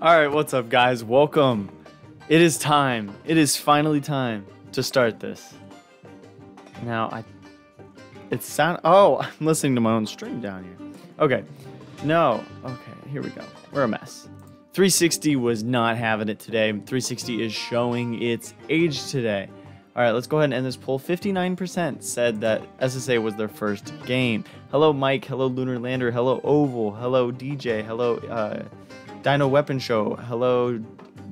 All right, what's up, guys? Welcome. It is time. It is finally time to start this. Now, I. It's sound. Oh, I'm listening to my own stream down here. Okay. No. Okay, here we go. We're a mess. 360 was not having it today. 360 is showing its age today. All right, let's go ahead and end this poll. 59% said that SSA was their first game. Hello, Mike. Hello, Lunar Lander. Hello, Oval. Hello, DJ. Hello, uh, Dino Weapon Show. Hello,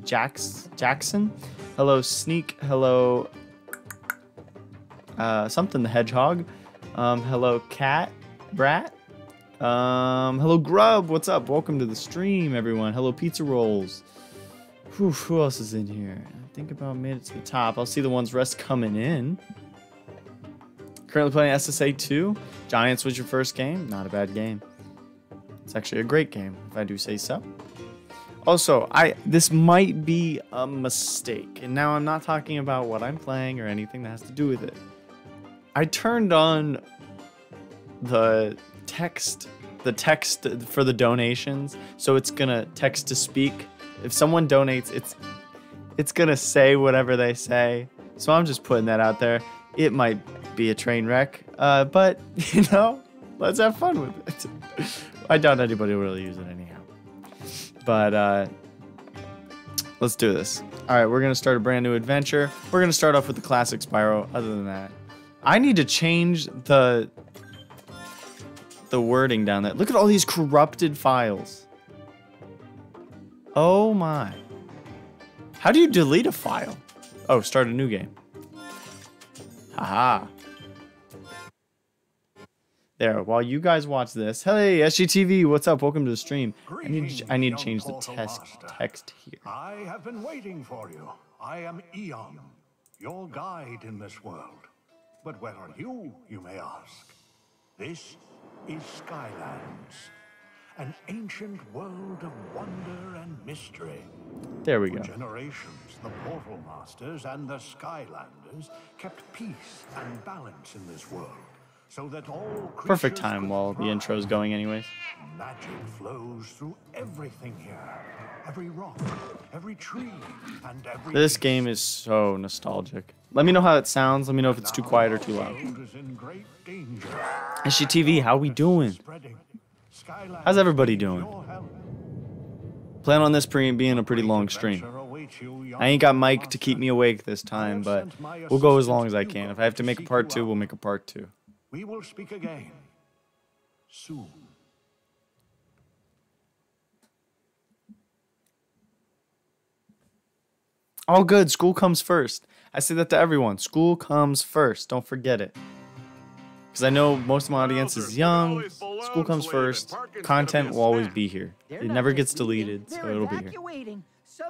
Jax Jackson. Hello, Sneak. Hello, uh, something the Hedgehog. Um, hello, Cat Brat. Um, hello, Grub. What's up? Welcome to the stream, everyone. Hello, Pizza Rolls. Whew, who else is in here? I think about made it to the top. I'll see the ones rest coming in. Currently playing SSA 2. Giants was your first game. Not a bad game. It's actually a great game, if I do say so. Also, I this might be a mistake, and now I'm not talking about what I'm playing or anything that has to do with it. I turned on the text, the text for the donations, so it's gonna text to speak. If someone donates, it's it's gonna say whatever they say. So I'm just putting that out there. It might be a train wreck, uh, but you know, let's have fun with it. I doubt anybody will really use it anyhow. But uh, let's do this. All right, we're gonna start a brand new adventure. We're gonna start off with the classic Spyro. Other than that, I need to change the the wording down there. Look at all these corrupted files. Oh my. How do you delete a file? Oh, start a new game. Haha. There, while you guys watch this, hey SGTV, what's up? Welcome to the stream. I need I need to change the text text here. I have been waiting for you. I am Eon, your guide in this world. But where are you, you may ask? This is Skylands, an ancient world of wonder and mystery. There we For go. generations, the Portal Masters and the Skylanders kept peace and balance in this world, so that all Perfect time while the thrive. intro's going anyways. Magic flows through everything here. Every rock, every tree, and every This game is so nostalgic. Let me know how it sounds. Let me know if it's too quiet or too loud. Is in great danger. SGTV, how we doing? How's everybody doing? Plan on this pre being a pretty long stream. Adventure awaits you, young I ain't got Mike to keep me awake this time, but we'll go as long as I can. If I have to make a part two, we'll make a part two. We will speak again. Soon. All good. School comes first. I say that to everyone. School comes first. Don't forget it. Because I know most of my audience is young. School comes first. Content will always be here. It never gets deleted, so it'll be here.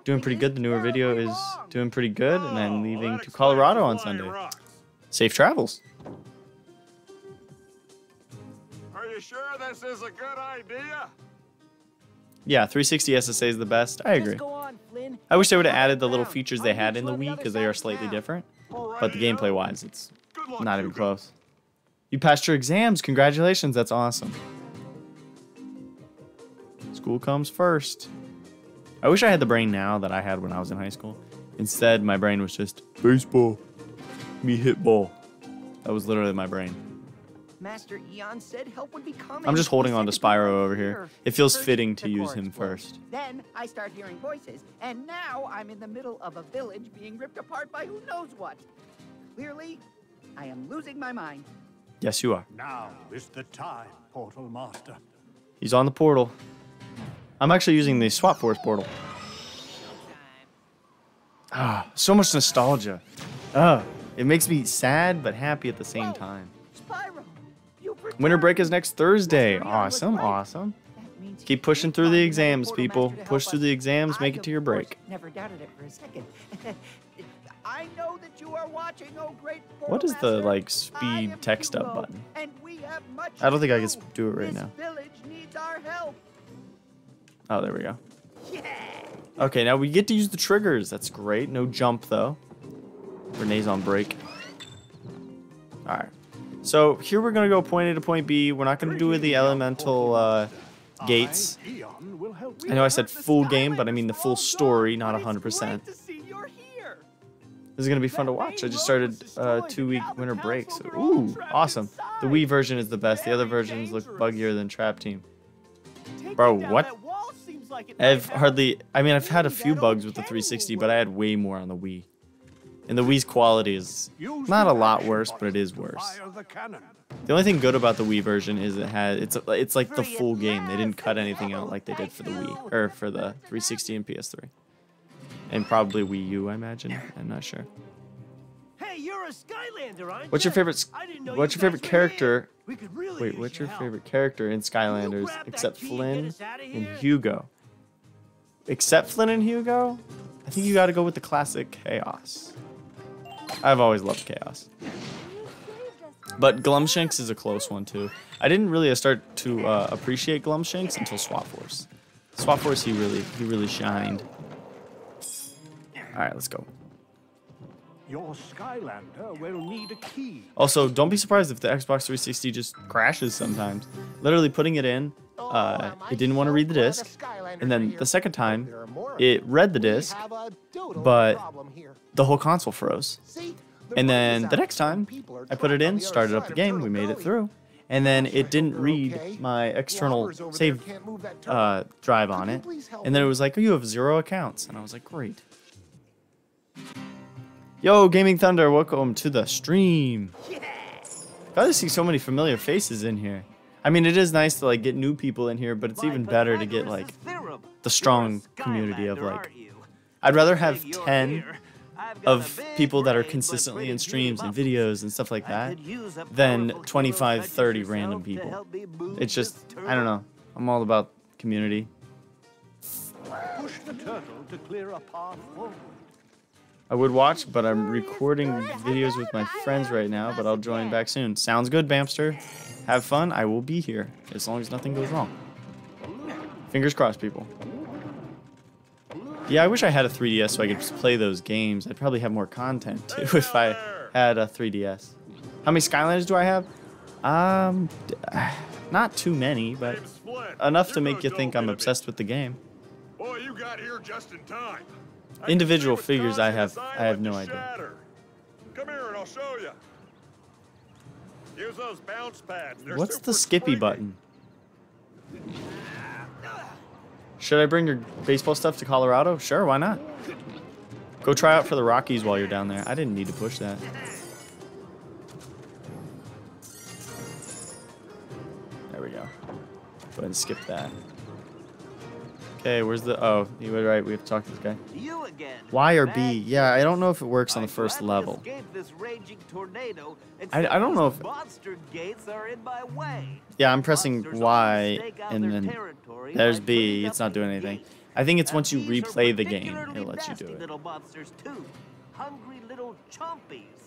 Doing pretty good. The newer video is doing pretty good, and I'm Oh, leaving to Colorado on Sunday. Safe travels. You sure this is a good idea? Yeah, 360 SSA is the best. I agree. On, I wish they would have added the little features they had in the on Wii because they are slightly different. But the gameplay wise, it's not even close. You passed your exams. Congratulations. That's awesome. School comes first. I wish I had the brain now that I had when I was in high school. Instead, my brain was just baseball, me hit ball. That was literally my brain. Master Eon said help would be coming. I'm just holding on to Spyro over here. It feels First, fitting to use him explodes. first. Then I start hearing voices, and now I'm in the middle of a village being ripped apart by who knows what. Clearly, I am losing my mind. Yes, you are. Now is the time, Portal Master. He's on the portal. I'm actually using the Swap Force portal. Ah, so much nostalgia. Ah, it makes me sad but happy at the same time. Winter break is next Thursday. Master Eon was Awesome, right. awesome. Keep pushing through the exams, people. Push through the exams, make it to your break. Never doubted it for a second. I know that you are watching, oh great What is the, like, speed text up button? And we have much I don't think I can do. it right now. village needs our help. Oh, there we go. Yeah. Okay, now we get to use the triggers. That's great. No jump, though. Renee's on break. Alright. So here we're going to go point A to point B. We're not going to do the elemental uh, gates. I know I said full game, but I mean the full story, not 100%. This is gonna be fun to watch. I just started a two-week winter break, so ooh, awesome. The Wii version is the best. The other versions look buggier than Trap Team. Bro, what? I've hardly. I mean, I've had a few bugs with the 360, but I had way more on the Wii. And the Wii's quality is not a lot worse, but it is worse. The only thing good about the Wii version is it has it's it's like the full game. They didn't cut anything out like they did for the Wii or for the 360 and PS3, and probably Wii U. I imagine. I'm not sure. Hey, you're a Skylander, aren't What's your favorite? What's your favorite guys were here. character? Really Wait, what's your help. favorite character in Skylanders except key and Flynn and? Hugo? Except Flynn and Hugo, I think you got to go with the classic Kaos. I've always loved Kaos. But Glumshanks is a close one too. I didn't really start to uh, appreciate Glumshanks until Swap Force. Swap Force, he really, he really shined. All right, let's go. Your Skylander will need a key. Also, don't be surprised if the Xbox 360 just crashes sometimes. Literally putting it in, uh, it didn't want to read the disc, and then the second time, it read the disc, but the whole console froze. And then the next time, I put it in, started up the game, we made it through, and then it didn't read my external save uh, drive on it, and then it was like, oh, you have zero accounts, and I was like, great. Yo, Gaming Thunder, welcome to the stream. Glad to see so many familiar faces in here. I mean, it is nice to like get new people in here, but it's even better to get like. the strong community of, like. I'd rather have If you're 10 here, I've got of people that are consistently in streams and videos and stuff like that could use a than 25, hero such as 30 random people. help me move It's just, I don't know. I'm all about community. Push the turtle to clear a path. I would watch, but I'm recording videos with my friends right now, but I'll join back soon. Sounds good, Bamster. Have fun. I will be here as long as nothing goes wrong. Fingers crossed, people. Yeah, I wish I had a 3DS so I could just play those games. I'd probably have more content too if I had a 3DS. How many Skylanders do I have? Um, not too many, but enough to make you think I'm obsessed with the game. Boy, you got here just in time. Individual figures I have- I have no idea. Come here and I'll show you. Use those bounce pads. What's the skippy button? Should I bring your baseball stuff to Colorado? Sure, why not? Go try out for the Rockies while you're down there. I didn't need to push that. There we go. Go ahead and skip that. Okay, where's the... Oh, you were right. We have to talk to this guy. You again. Y or B? Yeah, I don't know if it works on the first gladly level. this raging tornado, I- I don't know if- monster gates are in my way. Yeah, I'm pressing Y always stake out and then there's B. It's not doing anything. I think it's once you replay the game, particularly it lets you do it. Little monsters too. Hungry little chompies.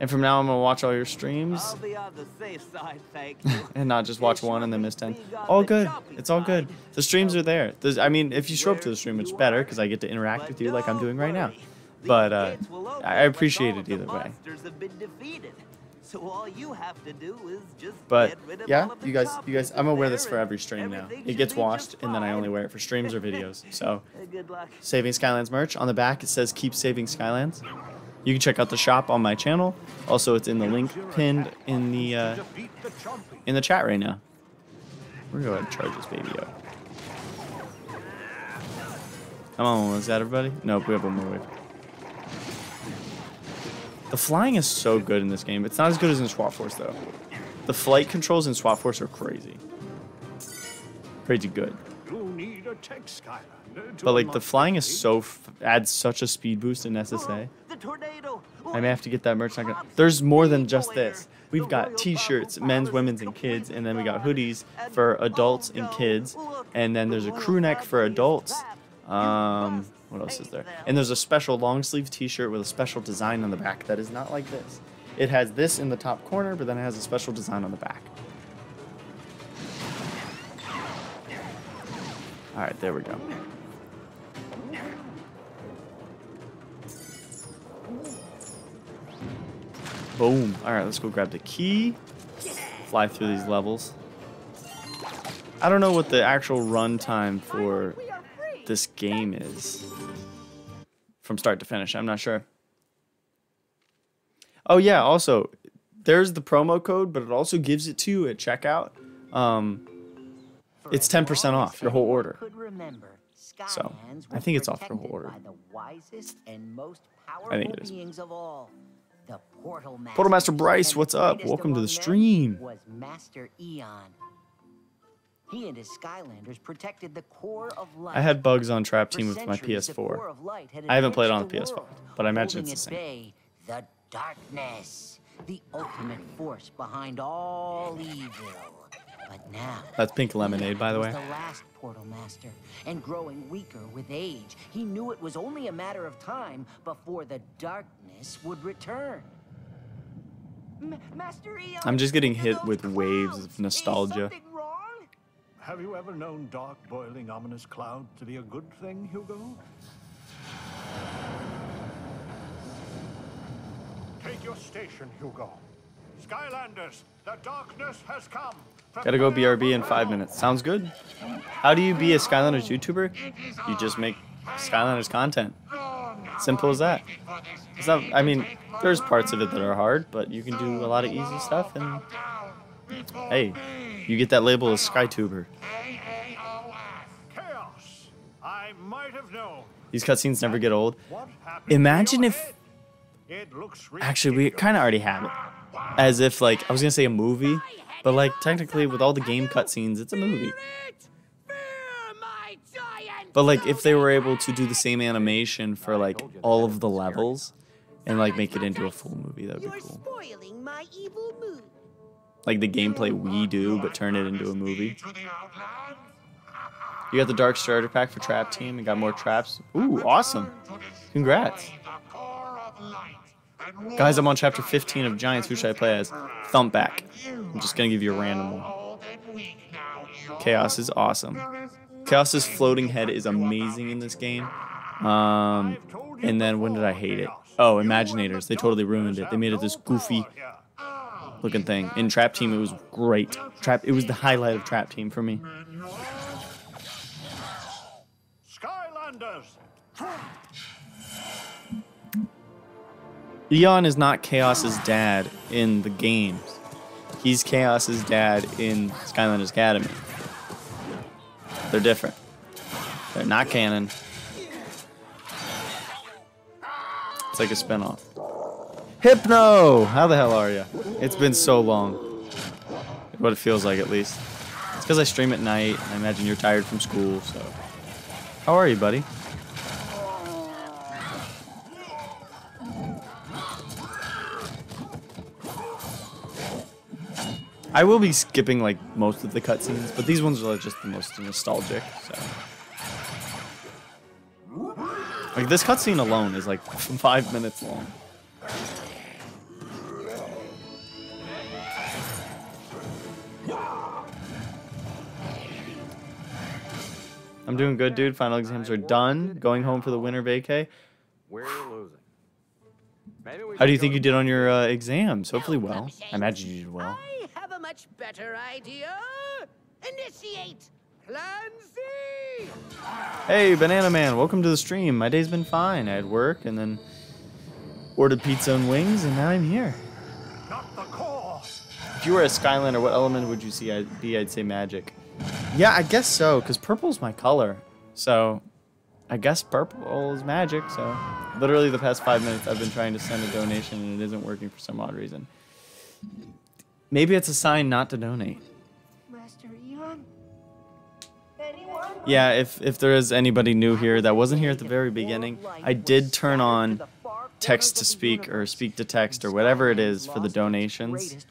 And from now on, I'm gonna watch all your streams. I'll be on the safe side, thank you. and not just watch one and then miss 10. All good. It's all good. The streams are there. There's, I mean, if you show up to the stream, it's better because I get to interact with you like I'm doing right now. But uh, gates will open I I appreciate it either way. monsters have been defeated. So all you have to do is just But get rid of yeah, all of the you guys, you guys, I'm gonna wear this for every stream now. It gets washed, and then I only wear it for streams or videos. So, Good luck. Saving Skylands merch on the back it says "Keep Saving Skylands." You can check out the shop on my channel. Also, it's in the link pinned in the uh, in the chat right now. We're gonna go ahead and charge this baby up. Come on, is that everybody? Nope, we have one more wave. The flying is so good in this game. It's not as good as in Swap Force though. The flight controls in Swap Force are crazy. Crazy good. But like the flying is so adds such a speed boost in SSA. I may have to get that merch. There's more than just this. We've got T-shirts, men's, women's, and kids, and then we got hoodies for adults and kids, and then there's a crew neck for adults. Um, what else is there? And there's a special long sleeve T-shirt with a special design on the back that is not like this. It has this in the top corner, but then it has a special design on the back. All right, there we go. Boom. All right, let's go grab the key. Fly through these levels. I don't know what the actual runtime for We are free. this game is from start to finish. I'm not sure. Oh yeah, also there's the promo code, but it also gives it to you at checkout. Um, It's 10% off your whole order. So, I think it's off your whole order. By the wisest and most I think it is. Beings of all, the Portal Master. Portal Master Bryce, what's up? Welcome to the stream. Was Master Eon. He and his Skylanders protected the core of light. I had bugs on Trap Team with my centuries, the core PS4. of light had I haven't played on the the PS4, but I imagine it's the same. bay the darkness, the ultimate force behind all evil. But now That's pink lemonade, by the way. the last Portal Master, and growing weaker with age, he knew it was only a matter of time before the darkness would return. M- Master Eon, I'm just getting hit with waves of nostalgia. wrong? Have you ever known dark, boiling, ominous cloud to be a good thing, Hugo? Take your station, Hugo. Skylanders, the darkness has come. Gotta go BRB in five minutes. Sounds good. How do you be a Skylanders YouTuber? You just make Skylanders content. Simple as that. It's not. I mean, there's parts of it that are hard, but you can do a lot of easy stuff, and hey, you get that label as SkyTuber. These cutscenes never get old. Imagine if- Actually, we kind of already have it. As if like I was gonna say a movie, but like technically with all the game cutscenes, it's a movie. But like if they were able to do the same animation for like all of the levels and like make it into a full movie, that would be cool. spoiling my evil mood. Like the gameplay we do, but turn it into a movie. You got the Dark Starter Pack for Trap Team and got more traps. Ooh, awesome. Congrats. Guys, I'm on chapter 15 of Giants. Who should I play as? Thumpback. I'm just gonna give you a random one. Kaos is awesome. Kaos's floating head is amazing in this game. Um, and then when did I hate it? Oh, Imaginators. They totally ruined it. They made it this goofy looking thing. In Trap Team, it was great. Trap. It was the highlight of Trap Team for me. Skylanders! Eon is not Kaos's dad in the games. He's Kaos's dad in Skylanders Academy. They're different. They're not canon. It's like a spinoff. Hypno! How the hell are you? It's been so long. What it feels like, at least. It's because I stream at night. I imagine you're tired from school, so. How are you, buddy? I will be skipping like most of the cutscenes, but these ones are just the most nostalgic. So, like this cutscene alone is like five minutes long. I'm doing good, dude. Final exams are done. Going home for the winter vacay. We're losing. Maybe we How do you think you did on your uh, exams? Hopefully well. I imagine you did well. I have a much better idea. Initiate Plan Z. Hey, Banana Man, welcome to the stream. My day's been fine. I had work and then ordered pizza and wings, and now I'm here. Not the core! If you were a Skylander, what element would you see I'd be? I'd say magic. Yeah, I guess so, because purple's my color. So I guess purple is magic. So literally the past five minutes, I've been trying to send a donation, and it isn't working for some odd reason. Maybe it's a sign not to donate. Master Eon? Anyone? Yeah, if if there is anybody new here that wasn't here at the very beginning, I did turn on text to speak or speak to text or whatever it is for the donations.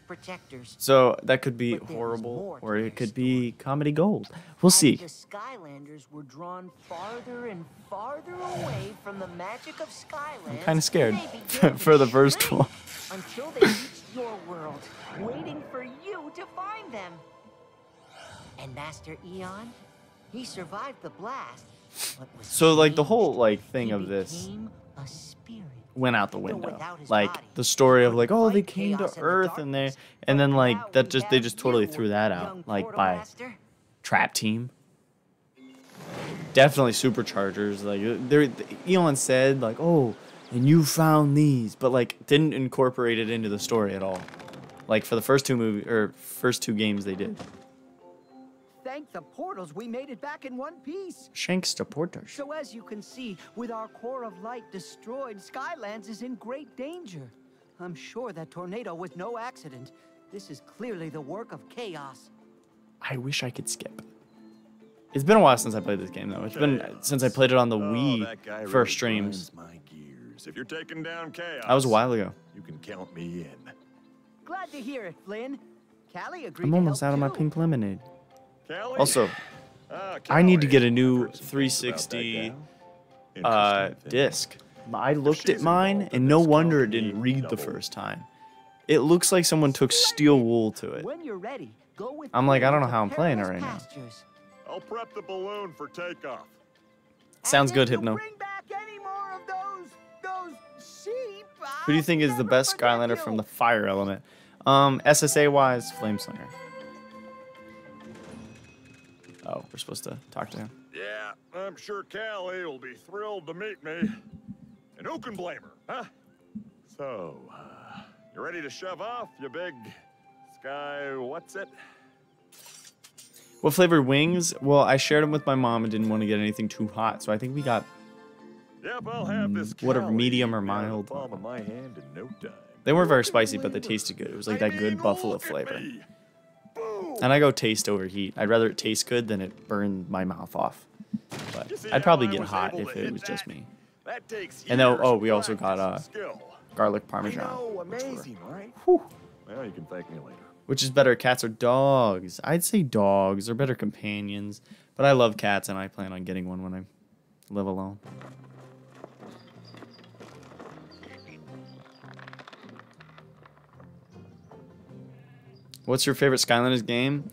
So that could be But there was horrible or it could be comedy gold. We'll see. The Skylanders were drawn farther and farther away from the magic of Skylands. I'm kind of scared for the first one. Until they reached your world, waiting for you to find them. And Master Eon, he survived the blast. So like the whole like thing of this became a spirit. went out the window. Like the story of like oh they came to chaos and the Earth and they and then like that just they just totally threw that out like by trap team. Definitely superchargers. Like there, Eon said like, oh, and you found these, but like didn't incorporate it into the story at all. Like for the first two movie or first two games they did. Thank the portals we made it back in one piece. Shanks to Portage. So as you can see, with our core of light destroyed, Skylands is in great danger. I'm sure that tornado was no accident. This is clearly the work of Kaos. I wish I could skip. It's been a while since I played this game though. It's been since I played it on the Oh, Wii that guy for streams. my gears. If you're taking down Kaos, That was a while ago. You can count me in. Glad to hear it, Flynn. Callie agreed I'm to almost help out of my too. pink lemonade. Callie? Also, Ah, I need to get a new Heard some things about that 360 uh, disc. I looked at mine, and no wonder it didn't needs read the first time. It looks like someone took steel wool to it. When you're ready, go with I'm like, I don't know how I'm playing it perilous right now. I'll prep the balloon for takeoff. Sounds good, if you Hypno. Who do you think is the best Skylander from the fire element? Um, SSA wise, Flameslinger. Oh, we're supposed to talk to him. Yeah, I'm sure Callie will be thrilled to meet me. And who can blame her, huh? So, uh, you ready to shove off, you big sky, what's it? What flavored wings? Well, I shared them with my mom and didn't want to get anything too hot, so I think we got. Yep, I'll have this whatever, medium or be out of mild. the of my hand in no. They weren't very spicy, but they tasted good. It was like that good buffalo flavor. And I go taste over heat. I'd rather it taste good than it burn my mouth off. But I'd probably get hot if it was just me. That takes And then, oh, we also got, uh. Garlic parmesan. amazing, right? Whew. Well, you can thank me later. Which is better, cats or dogs? I'd say dogs. They're better companions. But I love cats, and I plan on getting one when I live alone. What's your favorite Skylanders game?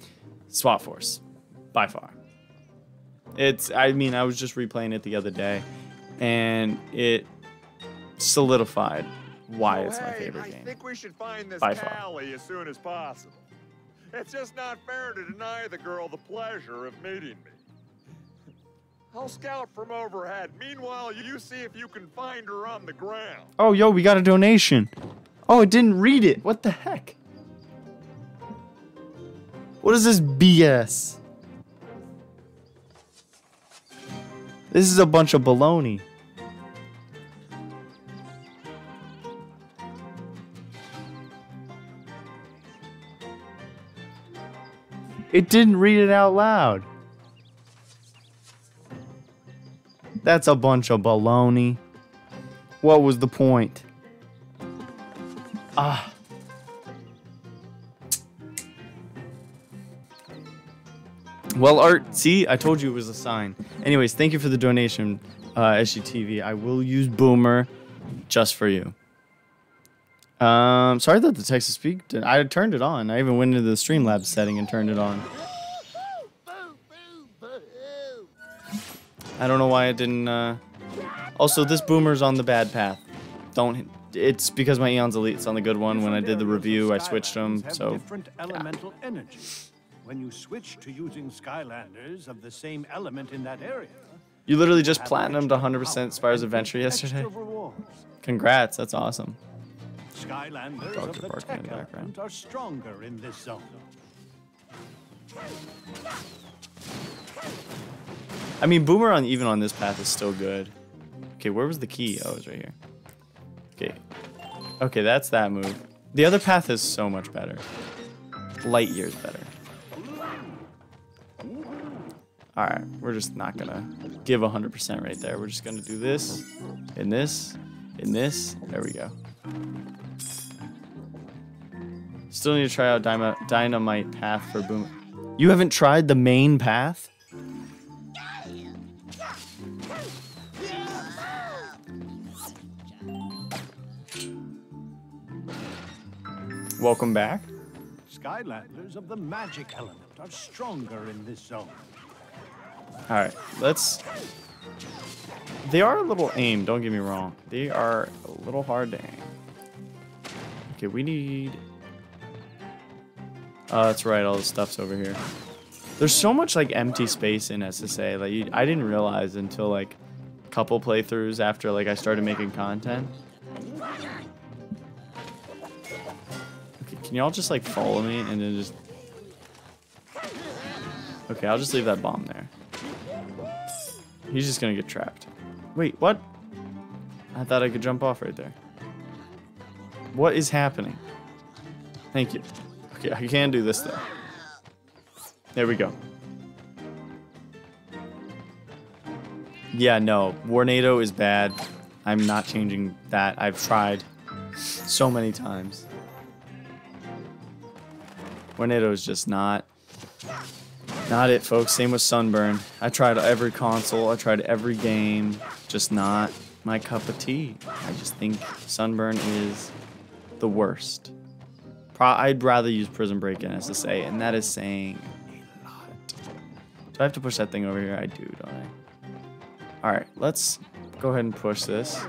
Swap Force, by far. It's. I mean, I was just replaying it the other day, and it solidified why it's my hey, favorite I game. think we should find this By far. As soon as possible. It's just not fair to deny the girl the pleasure of meeting me. I'll scout from overhead. Meanwhile, you see if you can find her on the ground. Oh, yo, we got a donation. Oh, it didn't read it. What the heck? What is this BS? This is a bunch of baloney. It didn't read it out loud. That's a bunch of baloney. What was the point? Ah. Well, Art, see, I told you it was a sign. Anyways, thank you for the donation, uh, SGTV. I will use Boomer just for you. Um, sorry that the text to speak. did- I turned it on. I even went into the Streamlabs setting and turned it on. I don't know why it didn't. Uh... Also, this Boomer's on the bad path. Don't. It's because my Eon's Elite's on the good one. When I did the review, I switched them. So energy. When you switch to using Skylanders of the same element in that area, you literally just platinumed 100% Spyro's Adventure yesterday. Congrats, that's awesome. Skylanders Dogs of are the barking in the background. are stronger in this zone. I mean, Boomer on even on this path is still good. Okay, where was the key? Oh, it's right here. Okay. Okay, that's that move. The other path is so much better. Light years better. Alright, we're just not gonna give 100% right there. We're just gonna do this, and this, and this. There we go. Still need to try out Dyma- Dynamite Path for Boom. You haven't tried the main path? Welcome back. Skylanders of the magic element are stronger in this zone. All right, let's. They are a little aim. Don't get me wrong. They are a little hard to aim. Okay, we need. Oh, that's right. All the stuff's over here. There's so much like empty space in SSA. Like you, I didn't realize until like a couple playthroughs after like I started making content. Okay, can y'all just like follow me and then just Okay, I'll just leave that bomb there. He's just gonna get trapped. Wait, what? I thought I could jump off right there. What is happening? Thank you. Okay, I can do this though. There we go. Yeah, no. Warnado is bad. I'm not changing that. I've tried so many times. Warnado is just not not it, folks. Same with Sunburn. I tried every console. I tried every game. Just not my cup of tea. I just think Sunburn is the worst. Pro I'd rather use Prism Break in SSA, and that is saying a lot. Do I have to push that thing over here? I do, don't I? Alright, let's go ahead and push this.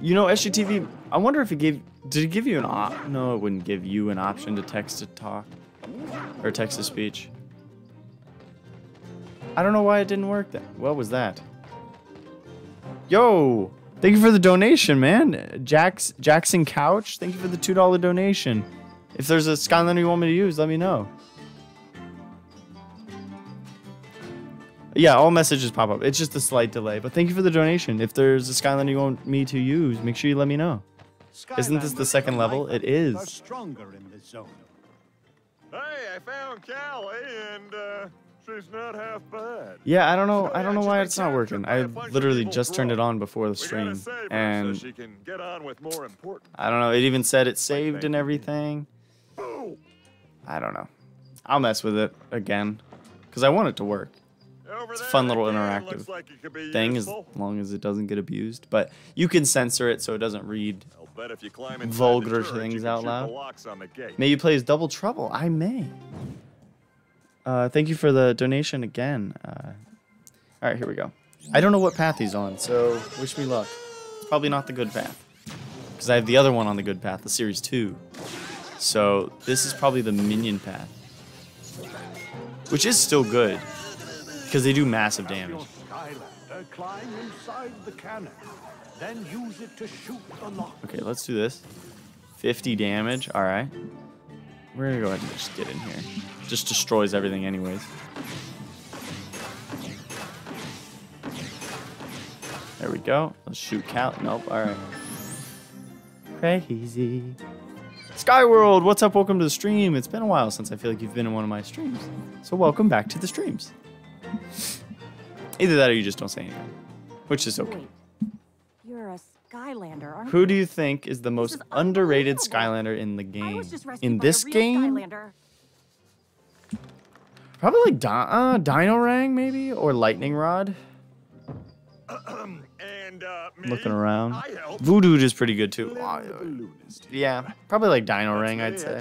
You know, SGTV, I wonder if it gave... Did it give you an op... No, it wouldn't give you an option to text to talk. Or text to speech. I don't know why it didn't work then. What was that? Yo! Thank you for the donation, man. Jackson Couch, thank you for the $2 donation. If there's a Skylander you want me to use, let me know. Yeah, all messages pop up. It's just a slight delay, but thank you for the donation. If there's a Skylander you want me to use, make sure you let me know. Isn't this the second level? It is. Stronger in this zone. Hey, I found Callie, and uh, she's not half bad. Yeah, I don't know. I don't know why it's not working. by a I bunch of literally just turned it on before the stream, and so she can get on with more important. I don't know. It even said it saved and everything. I don't know. I'll mess with it again because I want it to work. It's a fun little interactive like thing as long as it doesn't get abused. But you can censor it so it doesn't read. If you climb vulgar turret, things out loud. The locks on the gate. May you play as Double Trouble. I may. Uh, thank you for the donation again. Uh, all right, here we go. I don't know what path he's on, so wish me luck. It's probably not the good path because I have the other one on the good path, the series two. So this is probably the minion path, which is still good because they do massive damage. Climb inside the cannon. Then use it to shoot the lock. Okay, let's do this. 50 damage. All right. We're gonna go ahead and just get in here. Just destroys everything, anyways. There we go. Let's shoot Cal. Nope. All right. Crazy. Skyworld, what's up? Welcome to the stream. It's been a while since I feel like you've been in one of my streams. So welcome back to the streams. Either that or you just don't say anything, which is okay. Wait, you're a Skylander, aren't Who do you think is the most is underrated. Skylander in the game? was just rescued In this game, Skylander. probably like Di- uh, Dino Rang maybe or Lightning Rod. And uh, me, Looking around, Voodood is pretty good too. Live the balloonist. yeah, probably like Dino Rang, I'd say.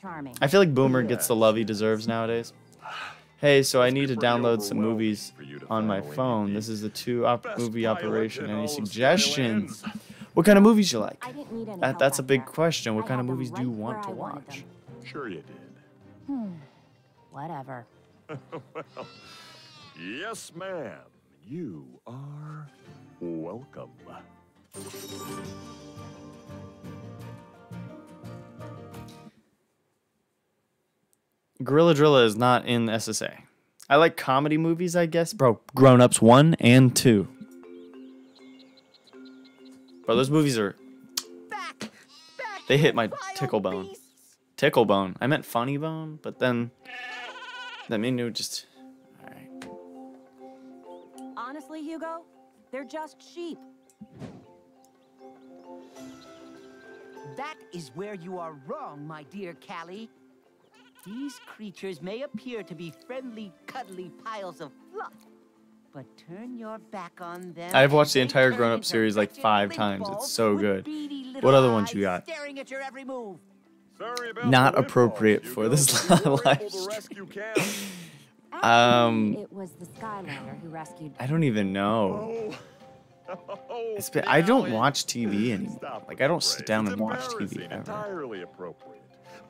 Charming. I feel like Boomer gets the love he deserves nowadays. Hey, so I need to download some movies for you to on my phone. This is the two op- movie operation. Any suggestions? What kind of movies you like? I didn't need any That, that's a big question. What kind of movies do you want to watch? Sure you did. Hmm. Whatever. well, yes, ma'am. You are welcome. Gorilla Drilla is not in SSA. I like comedy movies, I guess. Bro, Grown Ups 1 and 2. Bro, those movies are Back! Back! They hit my tickle bone. beasts! tickle bone. I meant funny bone, but then that made me just. Alright. Honestly, Hugo, they're just sheep. That is where you are wrong, my dear Callie. These creatures may appear to be friendly, cuddly piles of fluff, but turn your back on them. I've watched the entire Grown Up series like five times. It's so good. What other ones you got? Staring at your every move. Not appropriate for this but live stream. rescue Callie. Um, it was the Skylander who rescued. I don't even know. Oh. Oh, been, I don't watch TV anymore. Like I don't sit down and watch TV embarrassing, ever.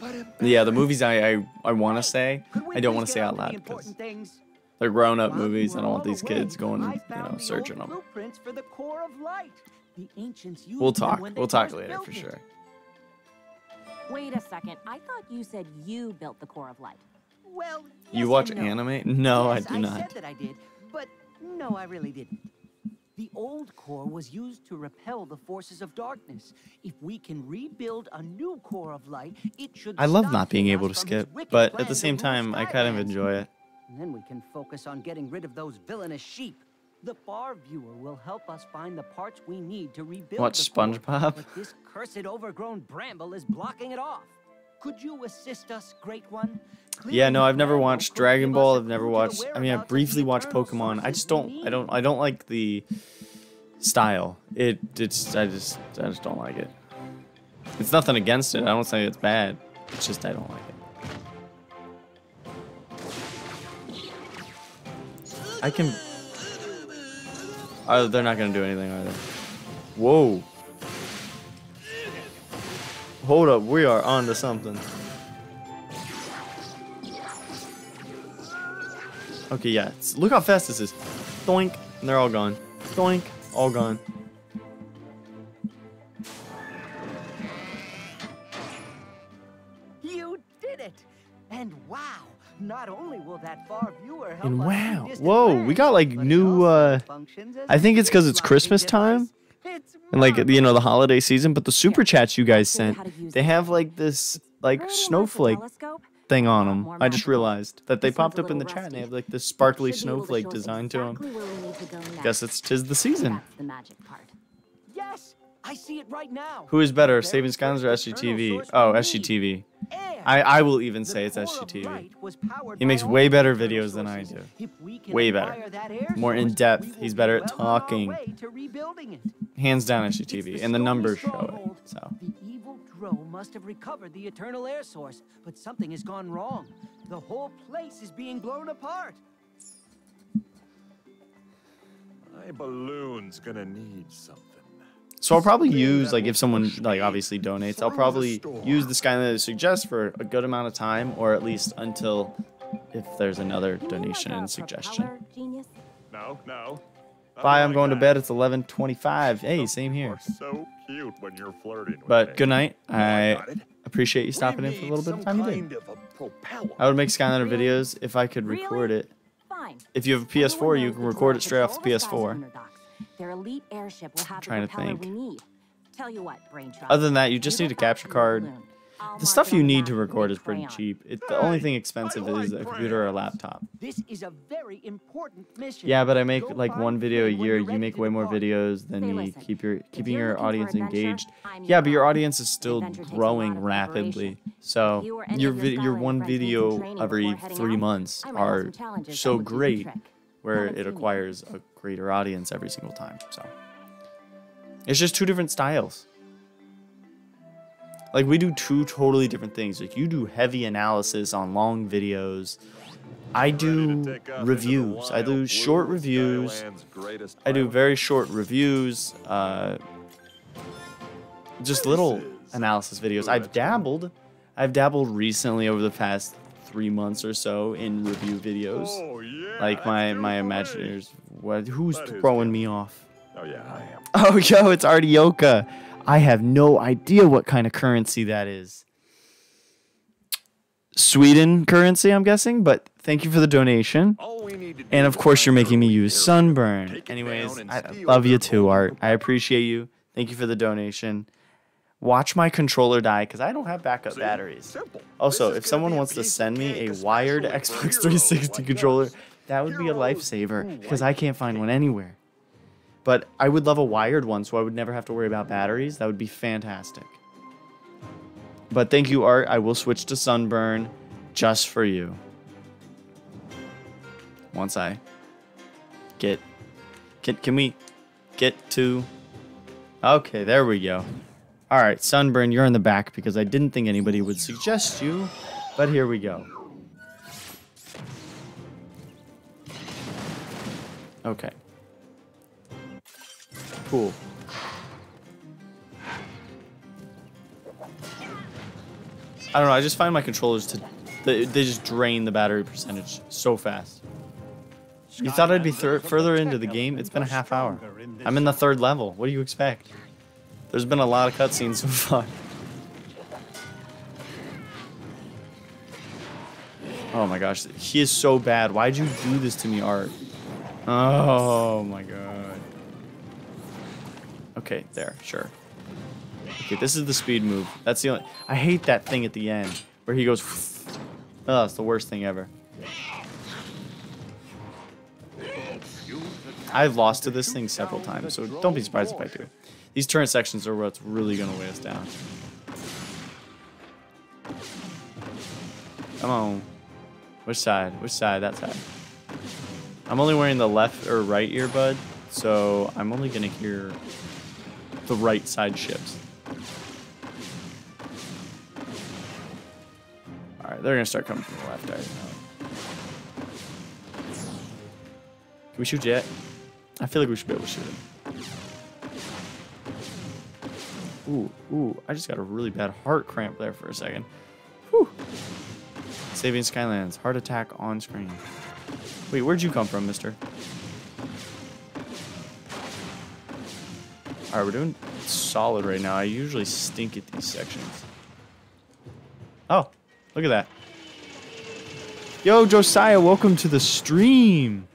Entirely appropriate. Yeah, the movies I I, I want to say, I don't want to say out loud because they're grown-up movies. I don't want these kids going, you know, searching them. Blueprints for the core of light. The ancients used We'll talk. We'll talk later for sure. Wait a second. I thought you said you built the core of light. Well, You watch no. anime? No, Yes, I do not. said that I did, but no, I really didn't. The old core was used to repel the forces of darkness. If we can rebuild a new core of light, it should. I love not being able to skip, but at the same time, I kind of enjoy it. And then we can focus on getting rid of those villainous sheep. The far viewer will help us find the parts we need to rebuild. Watch the core, SpongeBob? But this cursed overgrown bramble is blocking it off. Could you assist us, Great One? Yeah, no, I've never watched Dragon Ball. I've never watched. I mean, I briefly watched Pokemon. I just don't. I don't. I don't like the style. It. It's. I just. I just don't like it. It's nothing against it. I don't say it's bad. It's just I don't like it. I can. Oh, they're not gonna do anything, are they? Whoa. Hold up, we are on to something. Okay, yeah. it's- Look how fast this is. Doink, and they're all gone. Doink, all gone. You did it! And wow, not only will that far viewer help And wow, whoa, we got, like, new, uh, I think it's because it's Christmas time, And like you know the holiday season, but the super chats you guys I'll show you sent, how to use they have like this like Pretty much a snowflake thing on them. I just realized that they popped up in the chat and they have like this sparkly Should be able to snowflake design to them. exactly where we need to go next. Guess it's tis the season. The magic part. Yes, I see it right now. Who is better, Very Saving Skylands or SGTV? Oh. SGTV. I I will even say it's SGTV. light was powered He makes way better videos than I do. If we can Way better. acquire that air More in-depth. He's better at well on our talking. way to rebuilding it. Hands down SGTV, and the numbers show it. stronghold. So The evil Drow must have recovered the eternal air source, but something has gone wrong. The whole place is being blown apart. My balloon's gonna need something. So I'll probably use like if someone like obviously donates, I'll probably use the Skyline that suggests for a good amount of time, or at least until if there's another donation and suggestion. genius? No, no. Oh Bye, I'm nothing going to bed. It's 11:25. Hey, same here. so cute when you're flirting. But good night. Oh, I I got it. appreciate you stopping in for a little bit of time. You did. kind of a propeller. I would make Skyliner Really? videos if I could record Really? it. Fine. If you have a PS4, you can record it straight off the patrol the skies PS4. Their elite airship will have trying to think. Tell you what, brain. Other than that, you just need a capture card. The stuff you need to record is pretty cheap. It, the only thing expensive is a computer or a laptop. This is a very important mission. Yeah, but I make like one video a year. You make way more videos than me. Keep your keeping your audience engaged. Yeah, but your audience is still Adventure takes a growing rapidly. So If you or any your your vid- your Skyliner one friends need some video every three months I might have are some challenges that so would keep you great, where it acquires a greater audience every single time. So it's just two different styles. Like we do two totally different things. Like you do heavy analysis on long videos. I do take us into the reviews. I do short reviews. I do very short reviews, uh, just little analysis videos. I've dabbled. I've dabbled recently over the past three months or so in review videos. Oh like my my for. Imagineers. What? Who's throwing me off? Oh yeah, I am. Oh, yo, it's Artioka. I have no idea what kind of currency that is. Sweden currency, I'm guessing, but thank you for the donation. All we need to do And of course, you're making me use sunburn. Anyways, I love you too, Art. I appreciate you. Thank you for the donation. Watch my controller die because I don't have backup batteries. Simple. Also, if someone wants to send me a wired Xbox 360 controller, that would be a lifesaver because I can't find one anywhere. But I would love a wired one so I would never have to worry about batteries. That would be fantastic. But thank you, Art. I will switch to Sunburn just for you. Once I get. Can, can we get to. Okay, there we go. All right, Sunburn, you're in the back because I didn't think anybody would suggest you, but here we go. Okay. Cool. I don't know. I just find my controllers to they, they just drain the battery percentage so fast. You thought I'd be further into the game? It's been a half hour. I'm in the third level. What do you expect? There's been a lot of cutscenes so far. Oh my gosh, he is so bad. Why'd you do this to me, Art? Oh my god. Okay, there, sure. Okay, this is the speed move. That's the only. I hate that thing at the end where he goes. Oh, it's the worst thing ever. I've lost to this thing several times, so don't be surprised if I do. These turn sections are what's really gonna weigh us down. Come on. Which side? Which side? That side. I'm only wearing the left or right earbud, so I'm only gonna hear the right side ships. Alright, they're gonna start coming from the left, I already know. Can we shoot yet? I feel like we should be able to shoot him. Ooh, ooh, I just got a really bad heart cramp there for a second. Whew. Saving Skylands, heart attack on screen. Wait, where'd you come from, mister? Alright, we're doing solid right now. I usually stink at these sections. Oh, look at that. Yo, Josiah, welcome to the stream.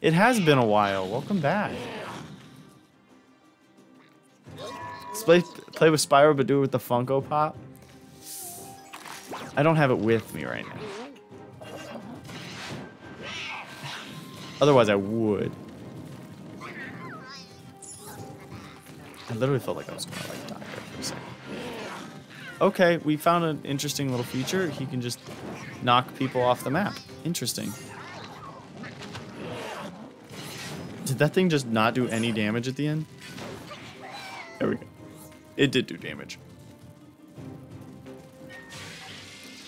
It has been a while. Welcome back. Let's play, play with Spyro, but do it with the Funko Pop. I don't have it with me right now. Otherwise, I would. I literally felt like I was gonna like die for a second. Okay, we found an interesting little feature. He can just knock people off the map. Interesting. Did that thing just not do any damage at the end? There we go. It did do damage.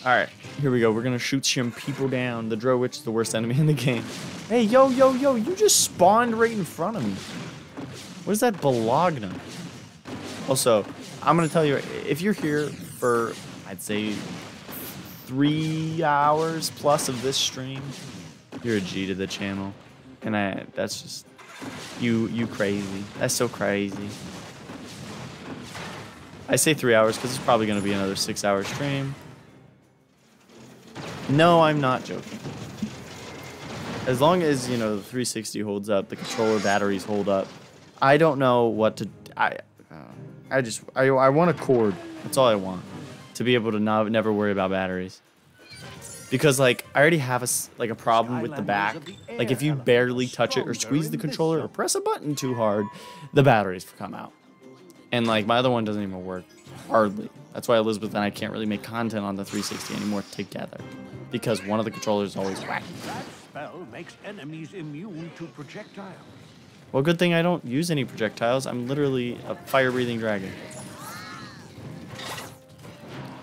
Alright, here we go. We're gonna shoot some people down. The Drow Witch is the worst enemy in the game. Hey, yo, yo, yo, you just spawned right in front of me. What is that Bologna? Also, I'm gonna tell you, if you're here for, I'd say, three hours plus of this stream, you're a G to the channel. And I, that's just, you, you crazy. That's so crazy. I say three hours because it's probably gonna be another six hour stream. No, I'm not joking. As long as, you know, the 360 holds up, the controller batteries hold up, I don't know what to... I uh, I just... I, I want a cord. That's all I want. To be able to not, never worry about batteries. Because, like, I already have a, s- like, a problem with the back. Like, if you barely touch it or squeeze the controller or press a button too hard, the batteries come out. And, like, my other one doesn't even work. Hardly. That's why Elizabeth and I can't really make content on the 360 anymore together. Because one of the controllers is always whack. That spell makes enemies immune to projectiles. Well, good thing I don't use any projectiles. I'm literally a fire-breathing dragon.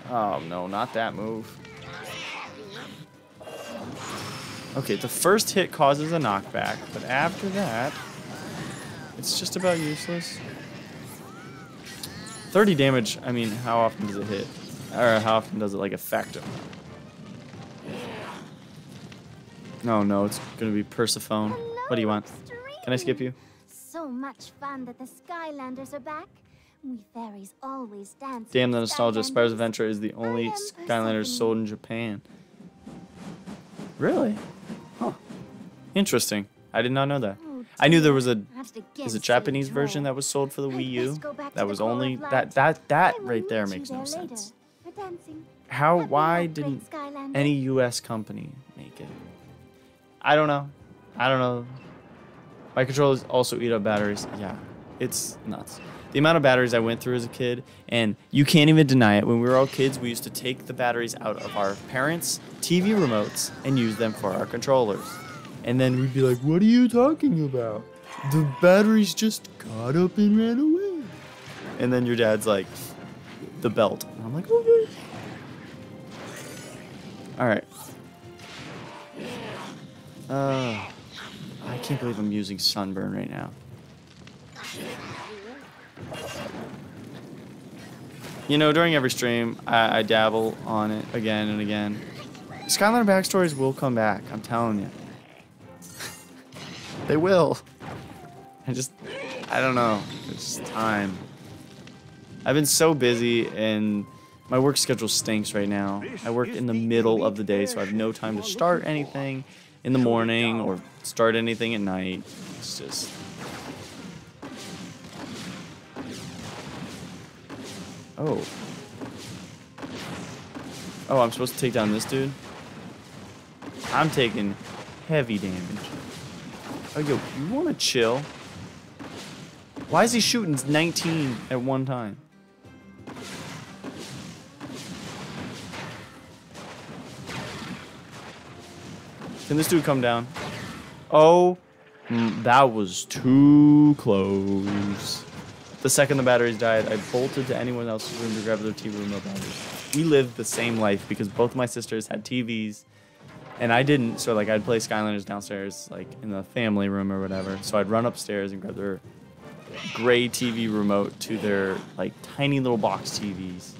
Oh, no, not that move. Okay, the first hit causes a knockback, but after that, it's just about useless. 30 damage, I mean, how often does it hit? Or how often does it, like, affect him? No, no, it's gonna be Persephone. What do you want? Can I skip you? So much fun that the Skylanders are back. We fairies always dance. Damn the nostalgia. Spyro's Adventure is the only am Skylanders sold in Japan. Really? Huh. Interesting. I did not know that. Oh, I knew there was a is a Japanese version that was sold for the Wii U. best go back to That was only that that that right there makes no sense. How why didn't any US company make it? I don't know. I don't know. My controllers also eat up batteries. Yeah, it's nuts. The amount of batteries I went through as a kid, and you can't even deny it. When we were all kids, we used to take the batteries out of our parents' TV remotes and use them for our controllers. And then we'd be like, "What are you talking about? The batteries just got up and ran away." And then your dad's like, "The belt." And I'm like, "Okay." All right. Uh, I can't believe I'm using sunburn right now. You know, during every stream, I, I dabble on it again and again. Skylander backstories will come back. I'm telling you. they will. I just, I don't know. It's just time. I've been so busy and my work schedule stinks right now. I work in the middle of the day, so I have no time to start anything in the morning or start anything at night. It's just. Oh. Oh, I'm supposed to take down this dude? I'm taking heavy damage. Oh, yo, you want to chill? Why is he shooting 19 at one time? Can this dude come down? Oh, mm, that was too close. The second the batteries died, I bolted to anyone else's room to grab their TV remote batteries. We lived the same life because both my sisters had TVs and I didn't. So like I'd play Skylanders downstairs, like in the family room or whatever. So I'd run upstairs and grab their gray TV remote to their like tiny little box TVs.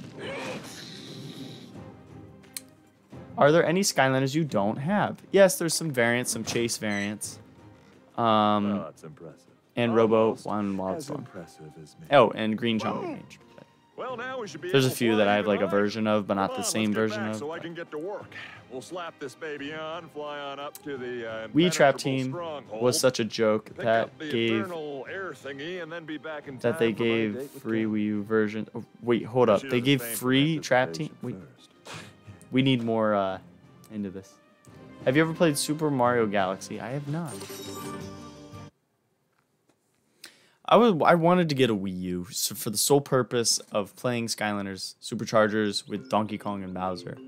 Are there any Skylanders you don't have? Yes, there's some variants, some chase variants. Um, Oh, that's impressive. and Robo Almost One as Wildstorm. impressive as me. Oh, and Green Jungle Range. Well, now we should be There's a few that I have like a version of, but not Come the same version back of. So I can get to work. We'll slap this baby on, fly on up to the uh, Wii Trap Team stronghold, was such a joke pick that up the gave air thingy, and then be back in that they time for my gave free Ken. Wii U version. Oh, wait, hold up. They gave free Trap Team. Wait, we need more uh, into this. Have you ever played Super Mario Galaxy? I have not. I was I wanted to get a Wii U so for the sole purpose of playing Skylanders Superchargers with Donkey Kong and Bowser.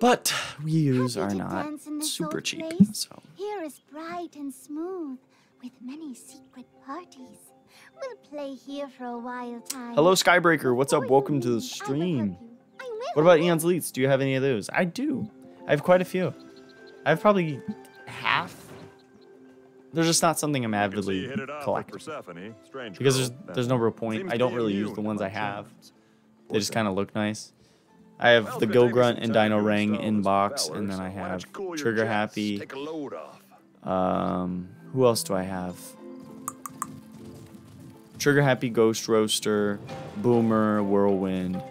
But Wii U's are not dance in this super cheap, place. so Here is bright and smooth, with many secret parties. We'll play here for a while time. Hello Skybreaker, what's up? Before you Welcome to the leave, I stream. Help you. I will What about. Eon's Elites? Do you have any of those? I do. I have quite a few. I have probably half. They're just not something I'm You can see avidly you hit it off with collecting. Persephone, strange Because there's there's no real point. I don't really use the ones I have. They just kind of look nice. I have Well, the it's Go gonna take me Grunt and Dino get Rang installed in box, and then I have you cool your Trigger jets, Happy. Take a load off. Um, who else do I have? Trigger Happy, Ghost Roaster, Boomer, Whirlwind.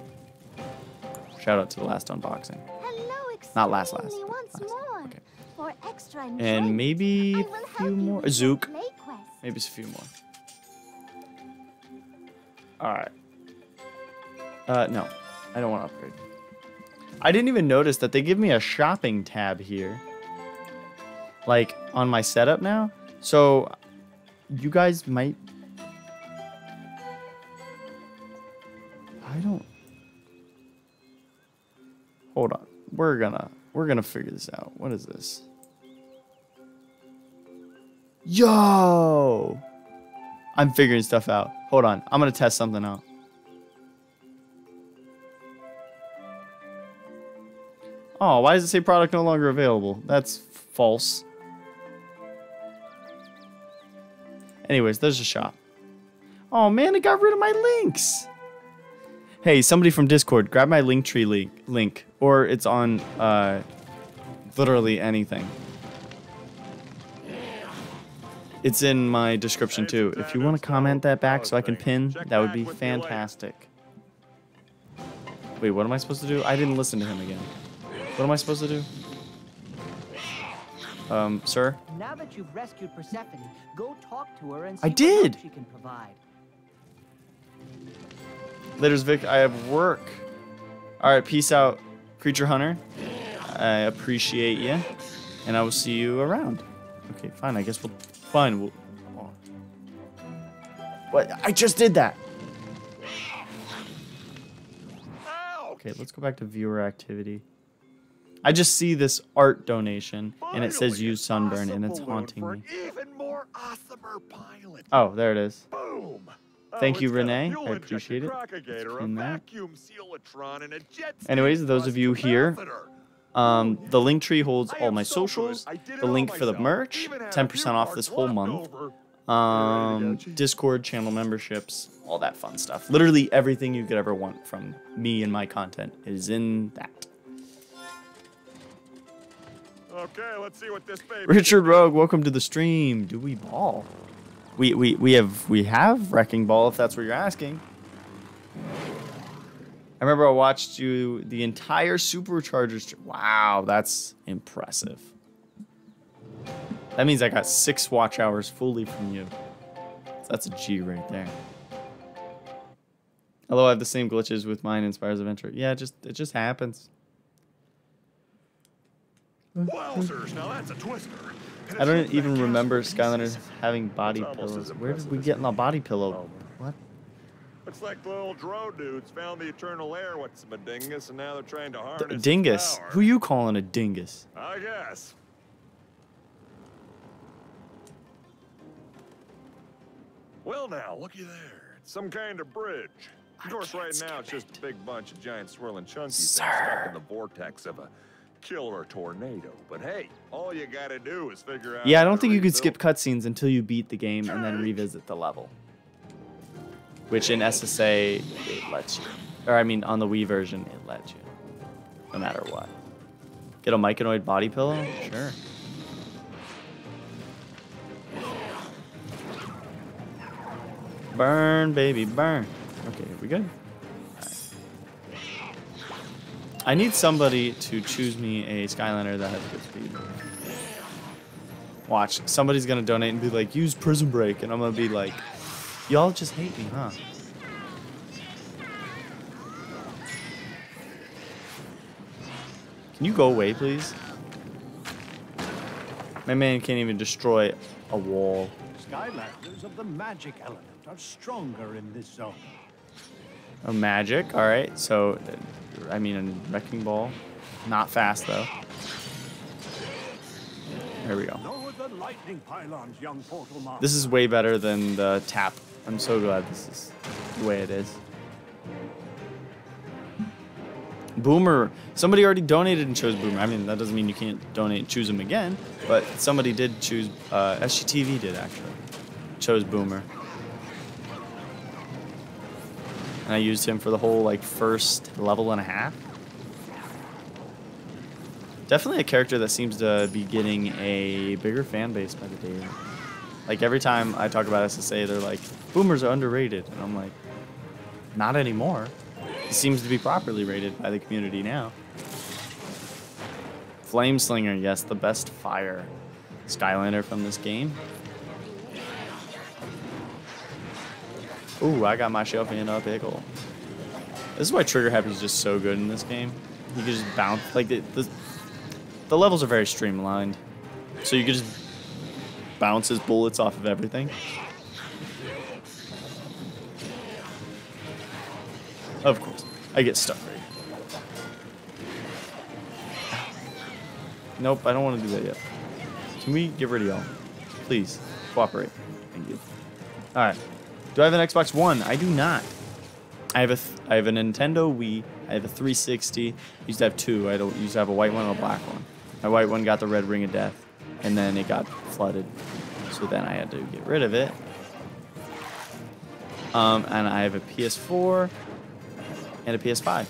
Shout out to the last unboxing. Hello, Not last, last, last. more. Okay. For extra And maybe a few more. Zook. Maybe just a few more. Alright. Uh, no. I don't want to upgrade. I didn't even notice that they give me a shopping tab here. Like, on my setup now. So, you guys might... I don't... Hold on. We're gonna... We're gonna figure this out. What is this? Yo! I'm figuring stuff out. Hold on. I'm to test something out. Oh, why does it say product no longer available? That's false. Anyways, there's a shop. Oh man, it got rid of my links. Hey, somebody from Discord, grab my Linktree link, link or it's on uh, literally anything. It's in my description too. If you want to comment that back so I can pin, that would be fantastic. Wait, what am I supposed to do? I didn't listen to him again. What am I supposed to do? Um, sir? Now that you've rescued Persephone, go talk to her and see I what did. she can provide. Later's Vic, I have work. Alright, peace out, Creature Hunter. I appreciate you. And I will see you around. Okay, fine. I guess we'll. Fine. We'll. oh. What? I just did that! Okay, let's go back to viewer activity. I just see this art donation, and it says use sunburn, and it's haunting me. Even more awesomer pilot. Oh, there it is. Boom. Thank oh, you, it's got a Renee. I appreciate it. crocagator, a Clean that. vacuum sealotron, and a jet Anyways, those of you here. Um, the link tree holds all my so socials, I did it the link for the merch, Even had a 10% off this whole month. um, Discord channel memberships, all that fun stuff. Literally everything you could ever want from me and my content is in that. Okay, let's see what this baby. Richard Rogue, welcome to the stream. Do we ball? We we we have we have wrecking ball if that's what you're asking. I remember I watched you the entire superchargers. Wow, that's impressive. That means I got six watch hours fully from you. That's a G right there. Although I have the same glitches with mine in Spyro's Adventure. Yeah, it just it just happens. Wowzers, now that's a twister. I don't even remember Skylanders having body pillows. Where did we get the body pillow? What? Looks like the little drow dudes found the eternal air what's a dingus, and now they're trying to harness D- dingus? Who you calling a dingus? I guess. Well now, looky there. It's some kind of bridge. Of course, right now it's just a big bunch of giant swirling chunkies stuck in the vortex of a killer tornado. But hey, all you gotta do is figure out. Yeah, I don't think you could skip cutscenes until you beat the game and then revisit the level. Which in SSA, it lets you. Or I mean, on the Wii version, it lets you. No matter what. Get a Myconoid body pillow? Sure. Burn, baby, burn. Okay, we good? I need somebody to choose me a Skylander that has good speed. Watch, somebody's gonna donate and be like, use Prism Break, and I'm gonna be like, y'all just hate me, huh? Can you go away, please? My man can't even destroy a wall. Skylanders of the magic element are stronger in this zone. Oh, magic, all right. So, I mean, a wrecking ball, not fast though. There we go. Lower the lightning pylons, young portal master. This is way better than the tap. I'm so glad this is the way it is. Boomer. Somebody already donated and chose Boomer. I mean, that doesn't mean you can't donate and choose him again, but somebody did choose. Uh, SGTV did actually. Chose Boomer. And I used him for the whole like first level and a half. Definitely a character that seems to be getting a bigger fan base by the day. Like every time I talk about SSA, they're like, "Boomers are underrated," and I'm like, "Not anymore." He seems to be properly rated by the community now. Flameslinger, yes, the best fire Skylander from this game. Ooh, I got myself in a pickle. This is why Trigger Happy is just so good in this game. You can just bounce like the, the the levels are very streamlined, so you can just bounce his bullets off of everything. Of course, I get stuck right. Nope, I don't want to do that yet. Can we get rid of y'all? Please, cooperate. Thank you. All right. Do I have an Xbox One? I do not. I have a I have a Nintendo Wii. I have a 360. I used to have two. I don't used to have a white one and a black one. My white one got the red ring of death, and then it got flooded. So then I had to get rid of it. Um, and I have a PS4 and a PS5.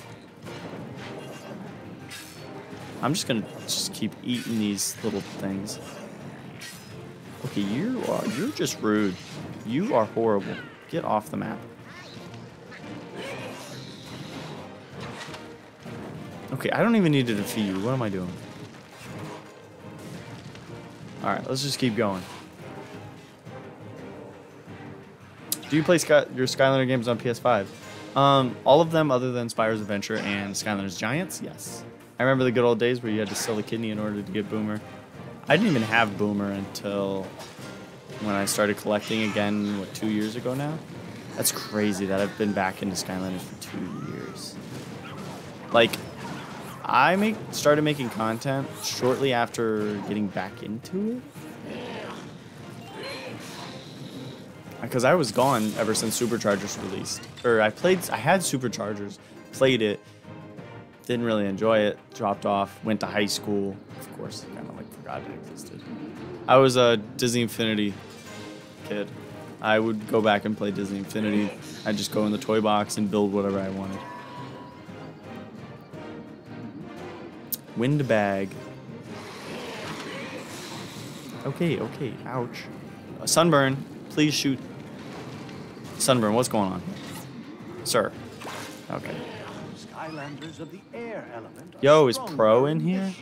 I'm just gonna just keep eating these little things. Okay, you are you're just rude. You are horrible. Get off the map. Okay, I don't even need to defeat you. What am I doing? Alright, let's just keep going. Do you play Sky- your Skylander games on PS5? Um, all of them other than Spyro's Adventure and Skylanders Giants, yes. I remember the good old days where you had to sell a kidney in order to get Boomer. I didn't even have Boomer until when I started collecting again, what, two years ago now? That's crazy that I've been back into Skylanders for two years. Like, I make started making content shortly after getting back into it. Because I was gone ever since Superchargers released. Or I played, I had Superchargers, played it, didn't really enjoy it, dropped off, went to high school. Of course, kind of like forgot it existed. I was a Disney Infinity kid. I would go back and play Disney Infinity. I'd just go in the toy box and build whatever I wanted. Windbag. Okay, okay, ouch. Uh, sunburn, please shoot. Sunburn, what's going on? Sir. Okay. Skylanders of the air element. Yo, is Pro in here?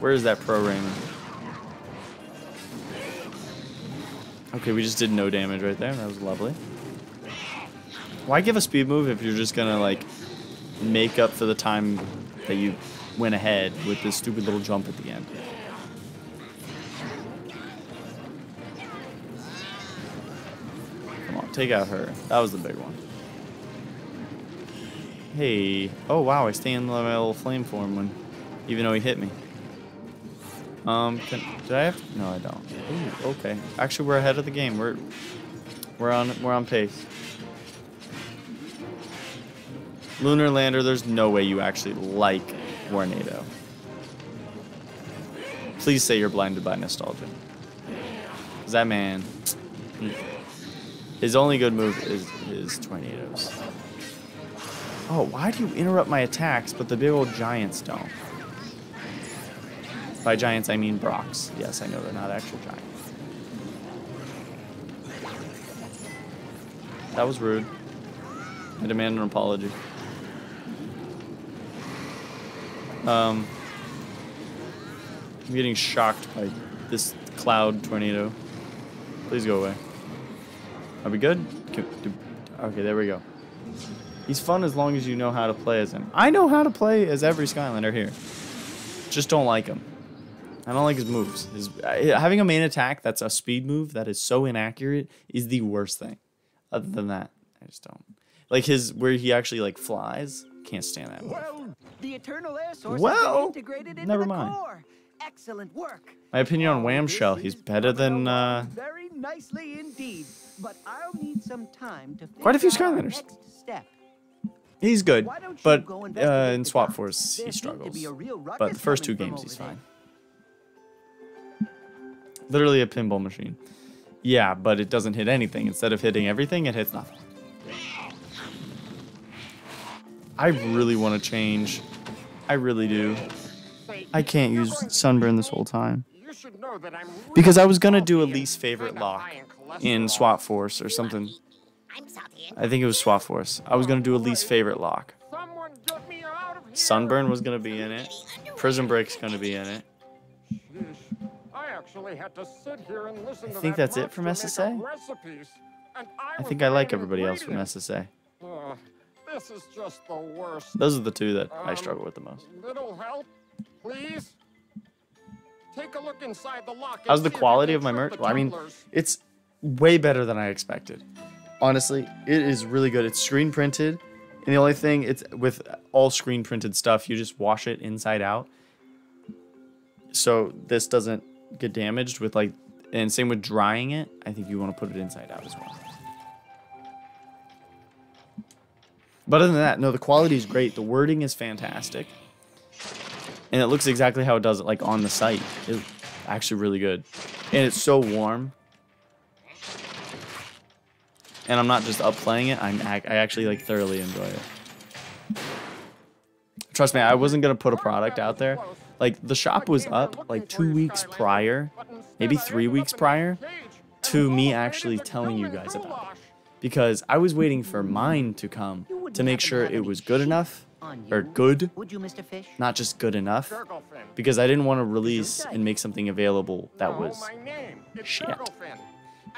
Where is that pro Raymond? Okay, we just did no damage right there. That was lovely. Why give a speed move if you're just gonna like make up for the time that you went ahead with this stupid little jump at the end? Come on, take out her. That was the big one. Hey. Oh wow, I stay in my little flame form when, even though he hit me. Um, can, did I have? No, I don't. Ooh, okay. Actually, we're ahead of the game. We're we're on we're on pace. Lunar Lander, there's no way you actually like Warnado. Please say you're blinded by nostalgia. 'Cause that man, his only good move is his tornadoes. Oh, why do you interrupt my attacks, but the big old giants don't? By giants, I mean Brocs. Yes, I know they're not actual giants. That was rude. I demand an apology. Um, I'm getting shocked by this cloud tornado. Please go away. Are we good? Okay, there we go. He's fun as long as you know how to play as him. I know how to play as every Skylander here. Just don't like him. I don't like his moves. His, having a main attack that's a speed move that is so inaccurate is the worst thing. Other than that, I just don't. Like his where he actually like flies. Can't stand that. Move. Well, the Eternal Air Source Well, integrated into never the mind. core. Excellent work. My opinion on All Wham Shell, he's better than uh, very nicely indeed. But I'll need some time to Quite a few figure out our Skylanders. he's good, Why don't you but uh, in Swap? Force he struggles. be a real But the first two games he's fine. Literally a pinball machine. Yeah, but it doesn't hit anything. Instead of hitting everything, it hits nothing. I really want to change. I really do. I can't use sunburn this whole time. Because I was gonna do a least favorite lock in Swap Force or something. I think it was Swap Force. I was gonna do a least favorite lock. Sunburn was gonna be in it. Prism Break's gonna be in it. I actually had to sit here and listen I to think that that's it from SSA. recipes, and I was think I like everybody else from. SSA. Ugh, this is just the worst. Those are the two that I Um, struggle with the most. Little help, please. Take a look inside the lock. How's the see if you quality of my merch? Well, I mean, it's way better than I expected. Honestly, it is really good. It's screen printed, and the only thing it's with all screen printed stuff, you just wash it inside out. So this doesn't get damaged with like, and same with drying it. I think you want to put it inside out as well. But other than that, no, the quality is great. The wording is fantastic. And it looks exactly how it does it like on the site. It's actually really good. And it's so warm. And I'm not just up playing it, I'm I actually like thoroughly enjoy it. Trust me, I wasn't gonna put a product out there. Like the shop was up like two weeks prior, maybe three weeks prior, to me actually telling you guys about it. Because I was waiting for mine to come to make sure it was good enough or good, Would you, Mr. Fish? not just good enough. Because I didn't want to release and make something available that was my name. It's shit.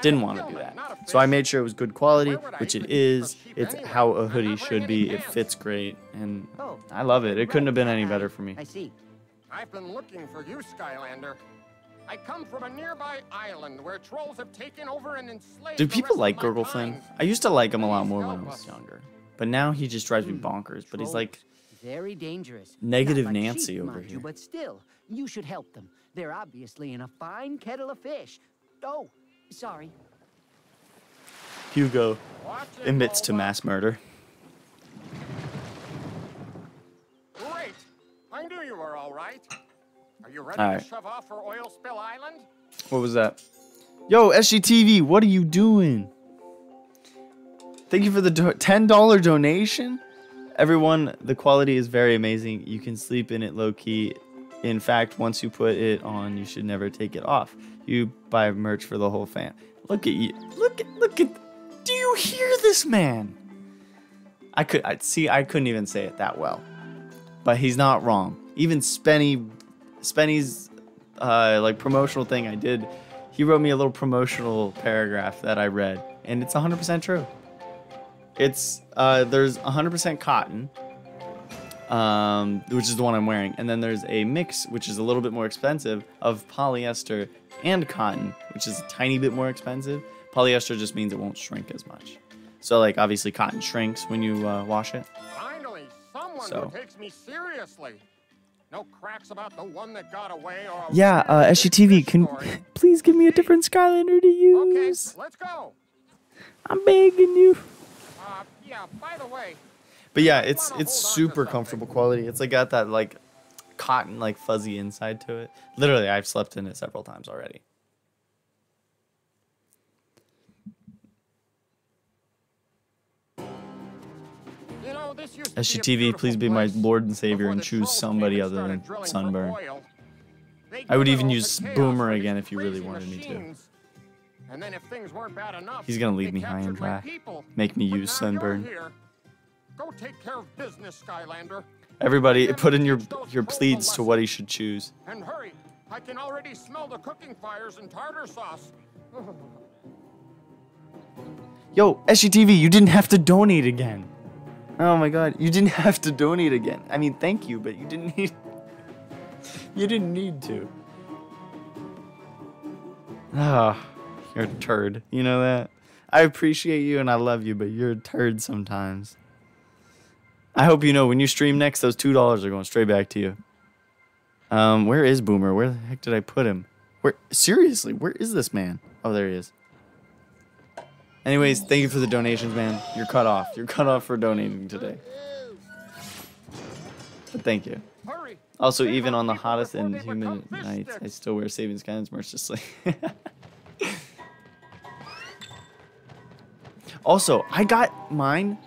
Didn't want to do that. So I made sure it was good quality, Where would I which it even eat for is. cheap It's how a I'm hoodie should be. It fits great, and Oh, I love it. It couldn't have been any better for me. I see. I've been looking for you, Skylander. I come from a nearby island where trolls have taken over and enslaved Do the people rest like of my Gurglefin? kind. I used to like him a lot more when I was younger, but now he just drives me Hmm. bonkers. But he's like, very dangerous. Negative like Nancy sheep, over mind you, here. but still, you should help them. They're obviously in a fine kettle of fish. Oh, sorry. Hugo admits to mass murder. I knew you were all right. Are you ready All to shove off for Oil Spill Island? What was that? Yo, SGTV, what are you doing? Thank you for the do- $10 donation. Everyone, the quality is very amazing. You can sleep in it low key. In fact, once you put it on, you should never take it off. You buy merch for the whole fam. Look at you. Look at look at Do you hear this man? I could I see I couldn't even say it that well. But he's not wrong. Even Spenny Spenny's uh like promotional thing I did, he wrote me a little promotional paragraph that I read and it's 100% true. It's uh, there's 100% cotton, um, which is the one I'm wearing, and then there's a mix, which is a little bit more expensive, of polyester and cotton, which is a tiny bit more expensive. Polyester just means it won't shrink as much. So like obviously cotton shrinks when you uh, wash it. Finally, someone So. who takes me seriously. No cracks about the one that got away or. Yeah, uh, weird SGTV, can please give me a different Skylander to use? Okay, use? let's go. I'm begging you. Uh, yeah. By the way, But yeah, it's it's super comfortable quality. It's like got that like cotton like fuzzy inside to it. Literally, I've slept in it several times already. SGTV, please be my Lord and Savior and choose somebody other than Sunburn. I would even use Boomer again if you really wanted me to. And then if things weren't bad enough, He's gonna leave me high and dry. Make me use Sunburn. Go take care of business, Skylander. Everybody, put in your your pleads to what he should choose. And hurry. I can already smell the cooking fires and tartar sauce. Yo, SGTV, you didn't have to donate again. Oh my god, you didn't have to donate again. I mean, thank you, but you didn't need. You didn't need to. Ah, you're a turd. You know that? I appreciate you and I love you, but you're a turd sometimes. I hope you know when you stream next, those two dollars are going straight back to you. Um, where is Boomer? Where the heck did I put him? Where seriously? Where is this man? Oh, there he is. Anyways, thank you for the donations, man. You're cut off. You're cut off for donating today. But thank you. Also, even on the hottest and humid nights, I still wear Savings just like. also, I got mine.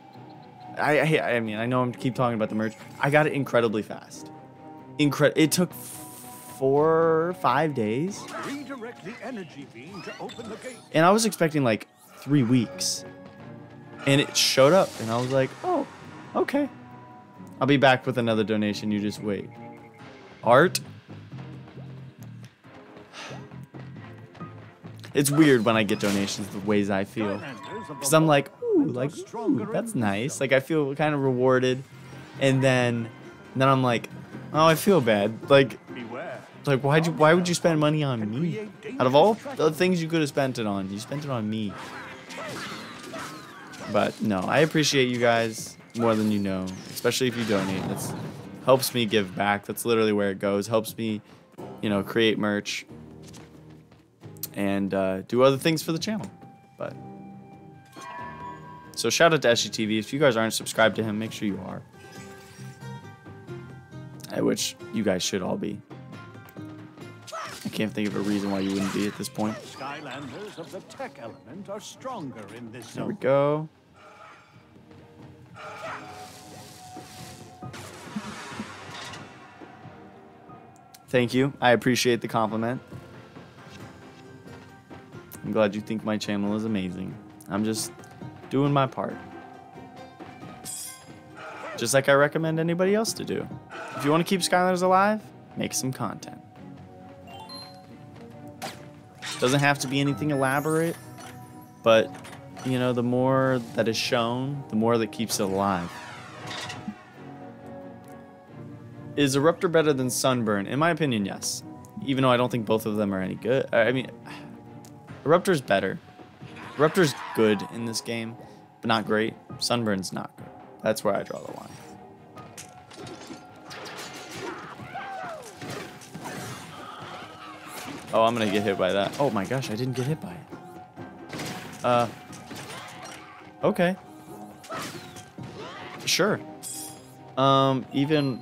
I, I I mean I know I'm keep talking about the merch. I got it incredibly fast. Incre- It took four five days, Redirect the energy beam to open the gate. and I was expecting like three weeks, and it showed up, and I was like, oh, okay. I'll be back with another donation. You just wait. Art. It's weird when I get donations the ways I feel. Because I'm like, ooh, like, ooh, that's nice. Like, I feel kind of rewarded. And then, then I'm like, oh, I feel bad. Like, like why'd you, why would you spend money on me? Out of all the things you could have spent it on, you spent it on me. But no, I appreciate you guys more than you know, especially if you donate. That's helps me give back. That's literally where it goes. Helps me, you know, create merch and uh, do other things for the channel. But so shout out to SGTV. If you guys aren't subscribed to him, make sure you are. Which you guys should all be. I can't think of a reason why you wouldn't be at this point. Skylanders of the tech element are stronger in this zone. There we go. Thank you. I appreciate the compliment. I'm glad you think my channel is amazing. I'm just doing my part. Just like I recommend anybody else to do. If you want to keep Skylanders alive, make some content. Doesn't have to be anything elaborate, but you know, the more that is shown, the more that keeps it alive. Is Eruptor better than Sunburn? In my opinion, yes. Even though I don't think both of them are any good. I mean, Eruptor's better. Eruptor's good in this game, but not great. Sunburn's not good. That's where I draw the line. Oh, I'm gonna get hit by that. Oh my gosh, I didn't get hit by it. Uh. Okay. Sure. Um, even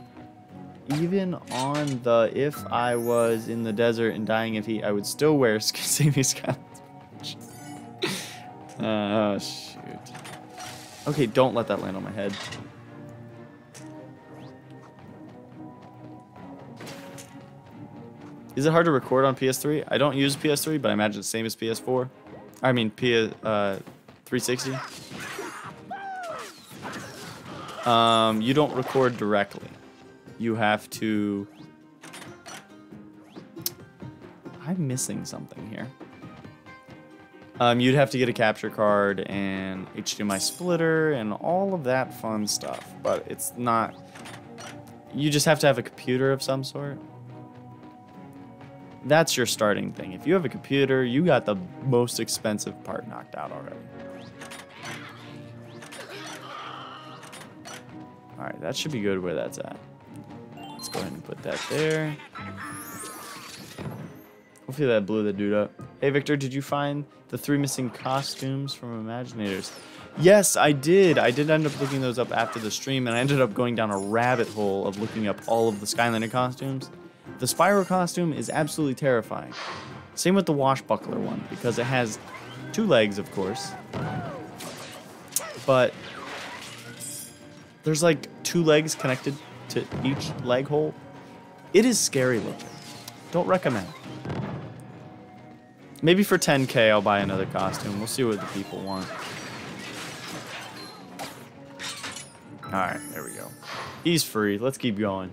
even on the if I was in the desert and dying of heat, I would still wear Saving Skylands oh, shoot. Okay, don't let that land on my head. Is it hard to record on PS3? I don't use PS3, but I imagine it's the same as PS4. I mean, P uh, 360. Um, you don't record directly. You have to... I'm missing something here. Um, you'd have to get a capture card and HDMI splitter and all of that fun stuff, but it's not. You just have to have a computer of some sort. That's your starting thing. If you have a computer, you got the most expensive part knocked out already. Alright, that should be good where that's at. Let's go ahead and put that there. Hopefully that blew the dude up. Hey Victor, did you find the three missing costumes from Imaginators? Yes, I did. I did end up looking those up after the stream, and I ended up going down a rabbit hole of looking up all of the Skylander costumes. The Spyro costume is absolutely terrifying. Same with the Wash Buckler one, because it has two legs, of course. But there's like two legs connected to each leg hole. It is scary looking. Don't recommend. Maybe for 10k I'll buy another costume. We'll see what the people want. Alright, there we go. He's free. Let's keep going.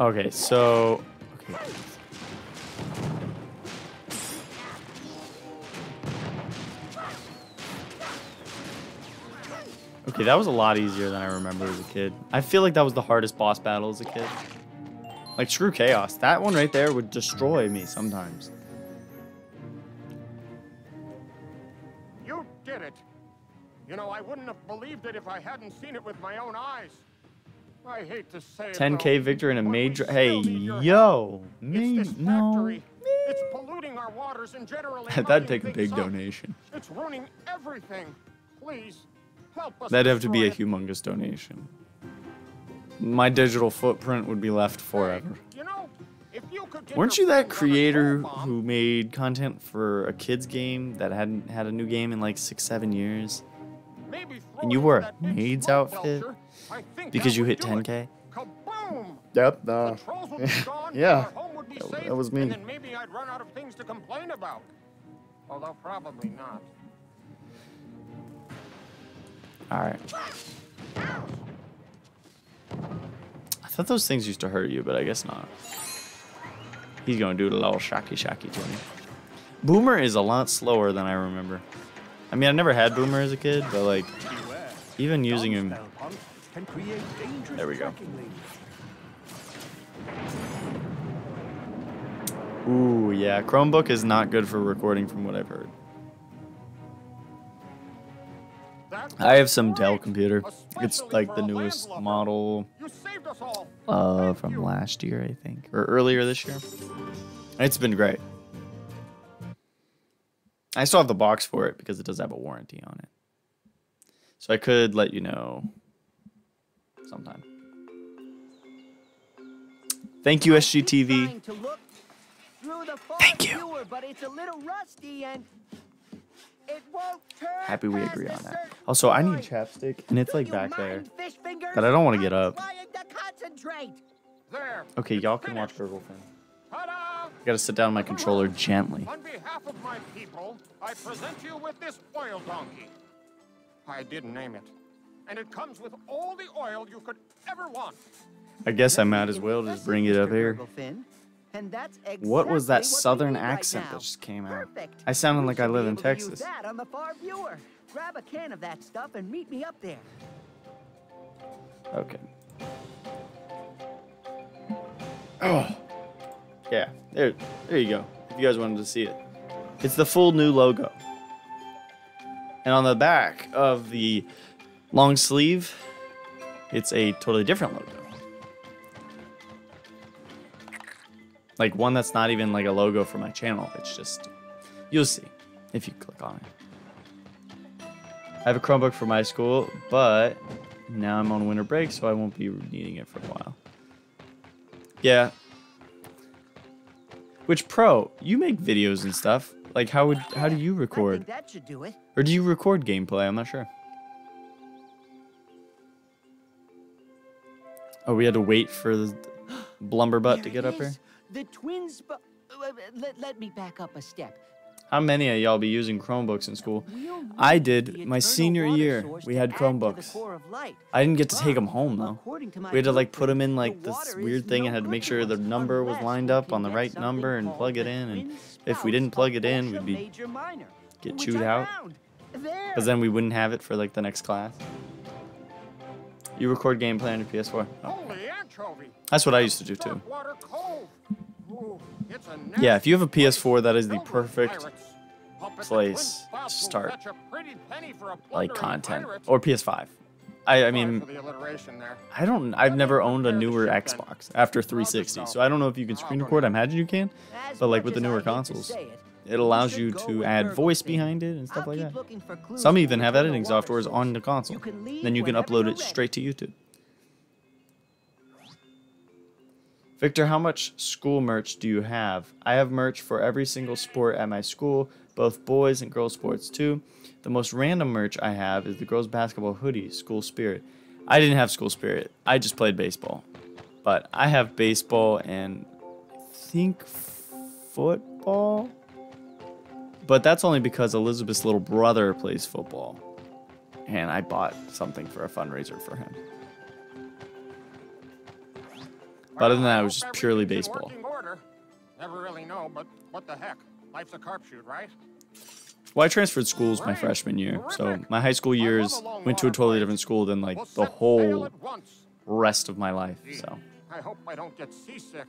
Okay, so... Okay. Okay, that was a lot easier than I remember as a kid. I feel like that was the hardest boss battle as a kid. Like, screw Kaos. That one right there would destroy me sometimes. You did it. You know, I wouldn't have believed it if I hadn't seen it with my own eyes. I hate to say it, 10k though, Victor in a major... Hey, yo! Me... No. It's polluting our waters and generally That'd take a big up. donation. It's ruining everything. Please, help us That'd have to be a humongous donation. My digital footprint would be left forever. You know, if you Weren't you that hands on a creator who made content for a kids game that hadn't had a new game in like six, seven years? maybe And you wore a maid's outfit belcher. I think because you hit 10k? Kaboom! Yep. The trolls would be gone, yeah. our home would be That- that was me. And then maybe I'd run out of things to complain about. Although probably not. All right. I thought those things used to hurt you, but I guess not. He's gonna do the little shocky shocky to me. Boomer is a lot slower than I remember. I mean, I never had Boomer as a kid, but like, even using him. There we go. Ooh, yeah. Chromebook is not good for recording, from what I've heard. I have some Dell computer. It's like the newest model You saved us all. uh, from last year, I think, or earlier this year. It's been great. I still have the box for it because it does have a warranty on it. So I could let you know sometime. Thank you, SGTV. Trying to look through the far Thank you. viewer, but it's a little rusty and it won't turn Happy we agree on that. Also, I need chapstick, and it's like back there. mind, fish fingers? but I don't wanna get up. concentrate. There. Okay, y'all can watch Fan. Ta-da! I gotta sit down my controller gently. On behalf of my people, I present you with this oil donkey. I didn't name it. And it comes with all the oil you could ever want. I guess I might as well just bring it up here. Gurglefin, And that's What was that what southern need right accent that just came out? Perfect. I sounded like I should live in able to use Texas. that on the far viewer. Grab a can of that stuff and meet me up there. Okay. Oh. Yeah, there, there you go. If you guys wanted to see it. It's the full new logo. And on the back of the long sleeve, it's a totally different logo. Like one that's not even like a logo for my channel. It's just, you'll see if you click on it. I have a Chromebook for my school, but now I'm on winter break, so I won't be needing it for a while. Yeah. Which pro, you make videos and stuff. Like how would how do you record? that should do it. Or do you record gameplay? I'm not sure. Oh, we had to wait for the Blumberbutt to get up here? The twins. Uh, let, let me back up a step. How many of y'all be using Chromebooks in school? I did. My senior year, we had add to the Chromebooks. core of light. I didn't get to take them home though. according to my We had to like put them in like this weird thing and had to make sure the number was lined up on the right number and plug it in. And if we didn't plug it in, we'd be get chewed out. Because then we wouldn't have it for like the next class. You record gameplay on your PS4. Oh. That's what I used to do too. Darkwater Cove. Ooh, it's a Yeah, if you have a PS4, that is the perfect pirates. Up at the place to start, fetch a pretty penny for a like content or PS5. I I mean for the alliteration there. I don't I've never owned a newer Xbox after 360, so I don't know if you can screen record. I imagine you can, but like with the newer I hate to consoles, say it, allows you to add voice behind it and stuff like that. looking for clues Some even have editing softwares on the console. Then you can upload it straight to YouTube. Victor, how much school merch do you have? I have merch for every single sport at my school, both boys and girls sports too. The most random merch I have is the girls basketball hoodie, School Spirit. I didn't have School Spirit. I just played baseball. But I have baseball and I think football. But that's only because Elizabeth's little brother plays football. And I bought something for a fundraiser for him. But other than that, it was just purely baseball. Never really know, but what the heck? Life's a right? Well, I transferred schools my freshman year, so my high school years went to a totally different school than like the whole rest of my life. So I hope I don't get seasick.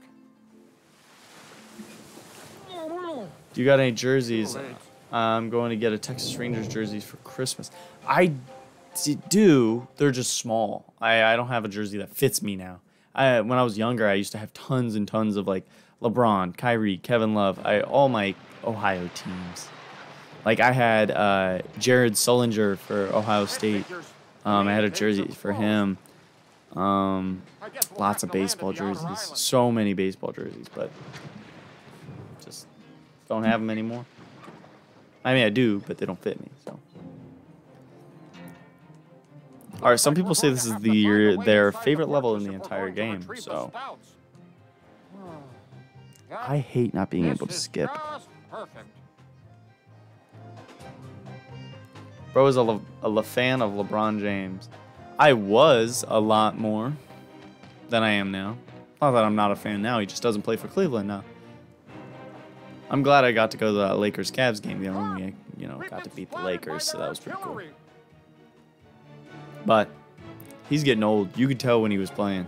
Do you got any jerseys? I'm going to get a Texas Rangers jersey for Christmas. I do. They're just small. I, I don't have a jersey that fits me now. I when I was younger, I used to have tons and tons of like LeBron, Kyrie, Kevin Love. I all my Ohio teams. Like I had uh, Jared Sullinger for Ohio State. Um, I had a jersey for him. Um, lots of baseball jerseys. So many baseball jerseys, but don't have them anymore. I mean, I do, but they don't fit me. So. All right. Some people say this is have to find a the their favorite level in the entire game. So I hate not being able to skip. Bro is a, Le- a Le fan of LeBron James. I was a lot more than I am now. Not that I'm not a fan now. He just doesn't play for Cleveland now. I'm glad I got to go to that Lakers Cavs game. Know, we, you know, got to beat the Lakers, so that was pretty cool. But he's getting old. You could tell when he was playing.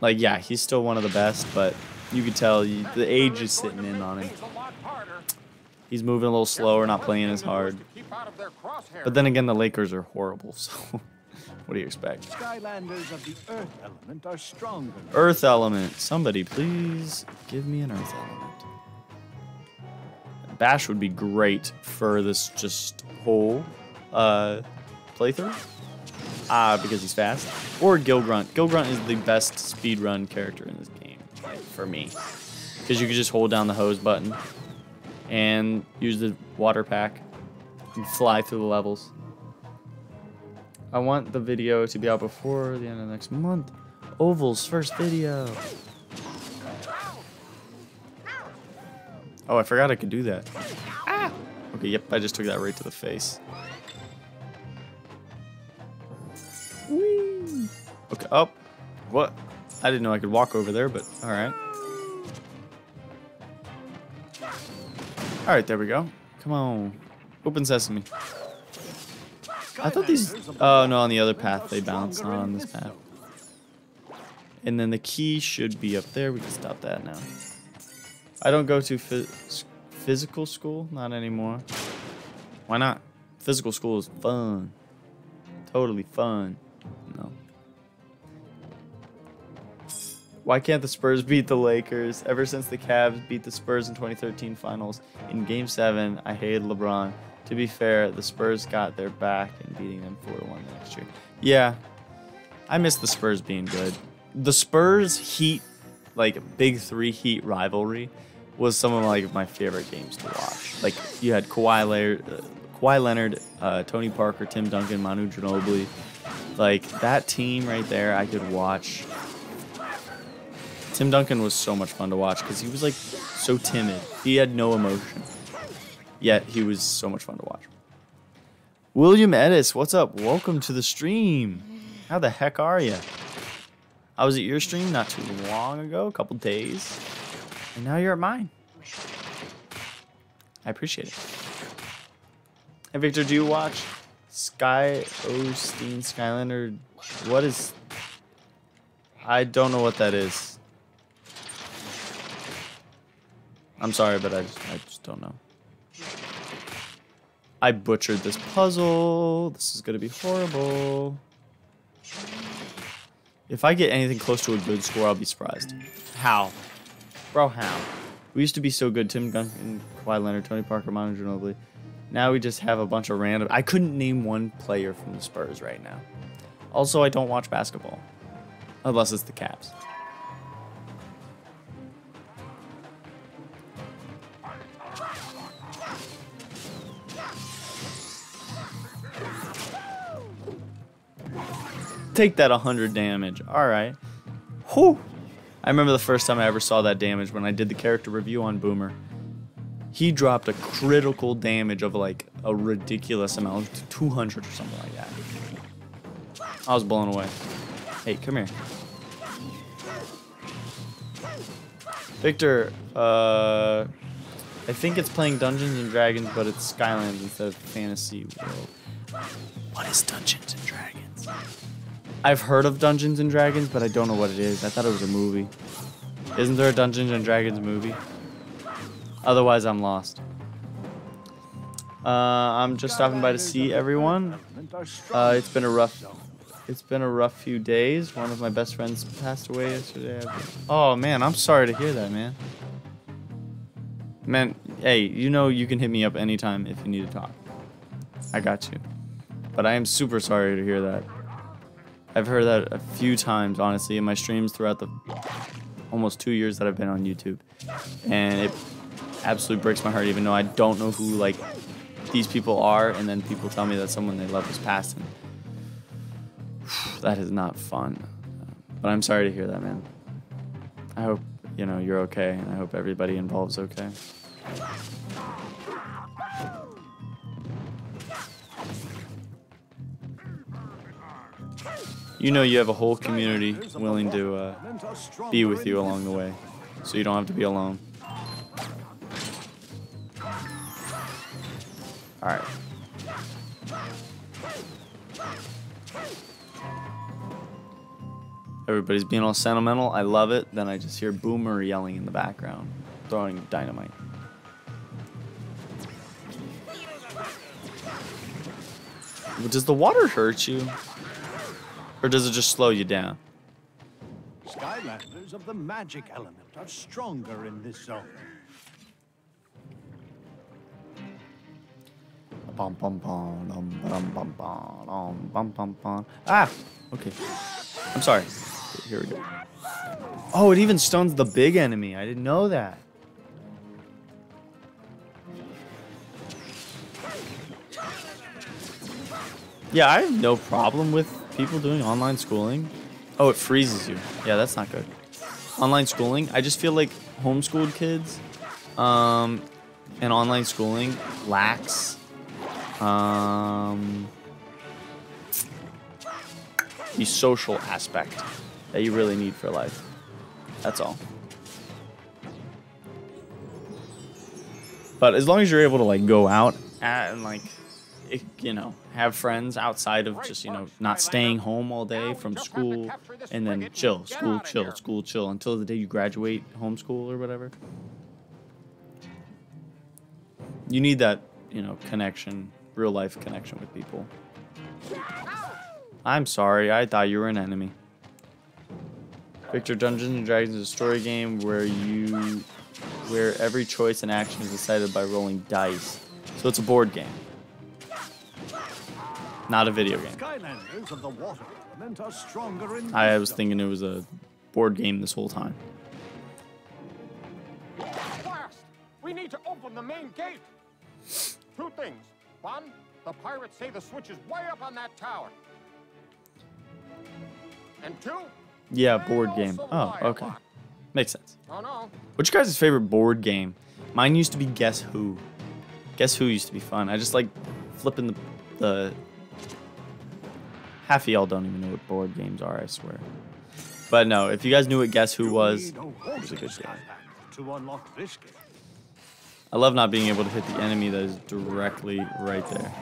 Like, yeah, he's still one of the best, but you could tell the age is sitting in on him. He's moving a little slower, not playing as hard. But then again, the Lakers are horrible, so what do you expect? Skylanders of the Earth element are stronger. Earth element. Somebody please give me an earth element. Bash would be great for this just whole uh, playthrough. Ah, because he's fast. Or Gill Grunt. Gilgrunt is the best speedrun character in this game for me. Because you can just hold down the hose button and use the water pack and fly through the levels. I want the video to be out before the end of next month. Oval's first video. Oh, I forgot I could do that. Ah! Okay, yep, I just took that right to the face. Whee! Okay, up. what? I didn't know I could walk over there, but alright. Alright, there we go. Come on. Open sesame. I thought these. Oh no, on the other path they bounce, not on this path. And then the key should be up there. We can stop that now. I don't go to phys- physical school, not anymore. Why not? Physical school is fun. Totally fun. No. Why can't the Spurs beat the Lakers? Ever since the Cavs beat the Spurs in 2013 finals in game 7, I hated LeBron. To be fair, the Spurs got their back in beating them 4 1 the next year. Yeah. I miss the Spurs being good. The Spurs Heat like big 3 Heat rivalry was some of like my favorite games to watch. Like you had Kawhi Leonard, uh, Kawhi Leonard, uh, Tony Parker, Tim Duncan, Manu Ginobili. Like that team right there, I could watch. Tim Duncan was so much fun to watch because he was like so timid. He had no emotion, yet he was so much fun to watch. William Edis, what's up? Welcome to the stream. How the heck are you? I was at your stream not too long ago, a couple days. And now you're at mine. I appreciate it. Hey, Victor, do you watch Sky Osteen Skylander? What is... I don't know what that is. I'm sorry, but I just, I just don't know. I butchered this puzzle. This is going to be horrible. If I get anything close to a good score, I'll be surprised. How? Bro, how? We used to be so good. Tim Duncan, Kawhi Leonard, Tony Parker, Manu Ginobili. Now we just have a bunch of random... I couldn't name one player from the Spurs right now. Also, I don't watch basketball. Unless it's the Cavs. Take that 100 damage. Alright. Whew. I remember the first time I ever saw that damage when I did the character review on Boomer. He dropped a critical damage of like a ridiculous amount, 200 or something like that. I was blown away. Hey, come here. Victor, uh, I think it's playing Dungeons and Dragons, but it's Skylands instead of Fantasy World. What is Dungeons and Dragons? I've heard of Dungeons and Dragons, but I don't know what it is. I thought it was a movie. Isn't there a Dungeons and Dragons movie? Otherwise, I'm lost. Uh, I'm just stopping by to see everyone. Uh, it's been a rough, it's been a rough few days. One of my best friends passed away yesterday. Oh man, I'm sorry to hear that, man. Man, hey, you know you can hit me up anytime if you need to talk. I got you. But I am super sorry to hear that. I've heard that a few times, honestly, in my streams throughout the almost two years that I've been on YouTube. And it absolutely breaks my heart, even though I don't know who, like, these people are, and then people tell me that someone they love is passing. That is not fun. But I'm sorry to hear that, man. I hope, you know, you're okay, and I hope everybody involved's okay. You know you have a whole community willing to uh, be with you along the way, so you don't have to be alone. All right. Everybody's being all sentimental. I love it. Then I just hear Boomer yelling in the background, throwing dynamite. Does the water hurt you? Or does it just slow you down? Skylanders of the magic element are stronger in this zone. Bum bum bum, bum bum bum, bum bum bum. Ah! Okay. I'm sorry. Here we go. Oh, it even stuns the big enemy. I didn't know that. Yeah, I have no problem with people doing online schooling. Oh, it freezes you. Yeah, that's not good. Online schooling. I just feel like homeschooled kids um, and online schooling lacks um, the social aspect that you really need for life. That's all. But as long as you're able to like go out and like you know, have friends outside of just, you know, not staying home all day from school and then chill, school, chill, school, chill until the day you graduate homeschool or whatever. You need that, you know, connection, real life connection with people. I'm sorry, I thought you were an enemy. Victor Dungeons and Dragons is a story game where you where every choice and action is decided by rolling dice. So it's a board game. Not a video game. Skylanders of the water element are stronger in I was thinking it was a board game this whole time. Blast! We need to open the main gate. Two things. One, the pirates say the switch is way up on that tower. And two, Yeah, board game. Oh, okay. Makes sense. Oh no. What's your guys' favorite board game? Mine used to be Guess Who. Guess Who used to be fun. I just like flipping the the. Half of y'all don't even know what board games are, I swear. But no, if you guys knew what Guess Who was, it was a good game. To unlock this gate. I love not being able to hit the enemy that is directly right there.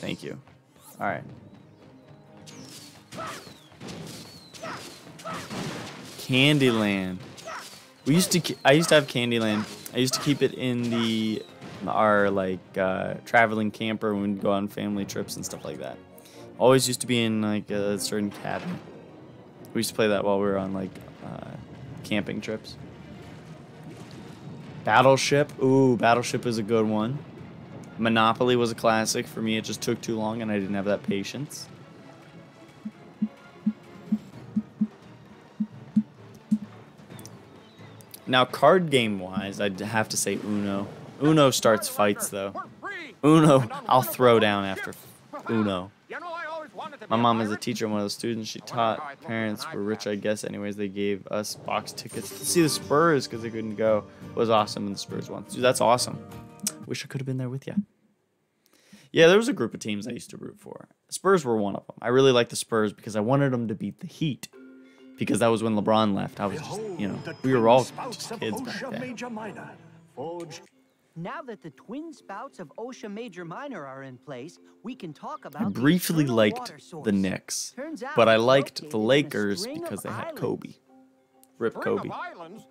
Thank you. All right. Candyland. We used to. I used to have Candyland. I used to keep it in the our like uh, traveling camper when we'd go on family trips and stuff like that. Always used to be in like a certain cabin. We used to play that while we were on like uh, camping trips. Battleship. Ooh, Battleship is a good one. Monopoly was a classic. For me, it just took too long and I didn't have that patience. Now, card game wise, I'd have to say Uno. Uno starts fights though. Uno, I'll throw down after Uno. My mom is a teacher, and one of the students she taught. Parents were rich, I guess. Anyways, they gave us box tickets to see the Spurs because they couldn't go. It was awesome, and the Spurs won. Dude, that's awesome. Wish I could have been there with you. Yeah, there was a group of teams I used to root for. Spurs were one of them. I really liked the Spurs because I wanted them to beat the Heat. Because that was when LeBron left. I was just, you know, we were all just kids back then. Major Minor, forged Now that the twin spouts of OSHA Major Minor are in place, we can talk about I the briefly eternal liked water source. the Knicks, Turns out but I liked the Lakers because they had islands. Kobe. Rip String Kobe. of islands?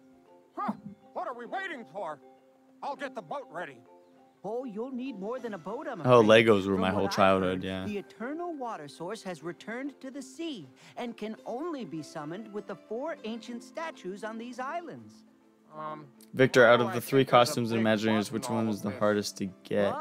Huh, what are we waiting for? I'll get the boat ready. Oh, you'll need more than a boat, I'm Oh. Legos were From my whole childhood, heard, yeah. The eternal water source has returned to the sea and can only be summoned with the four ancient statues on these islands. Um, Victor, out of the three costumes and Imaginators, which one was the hardest to get?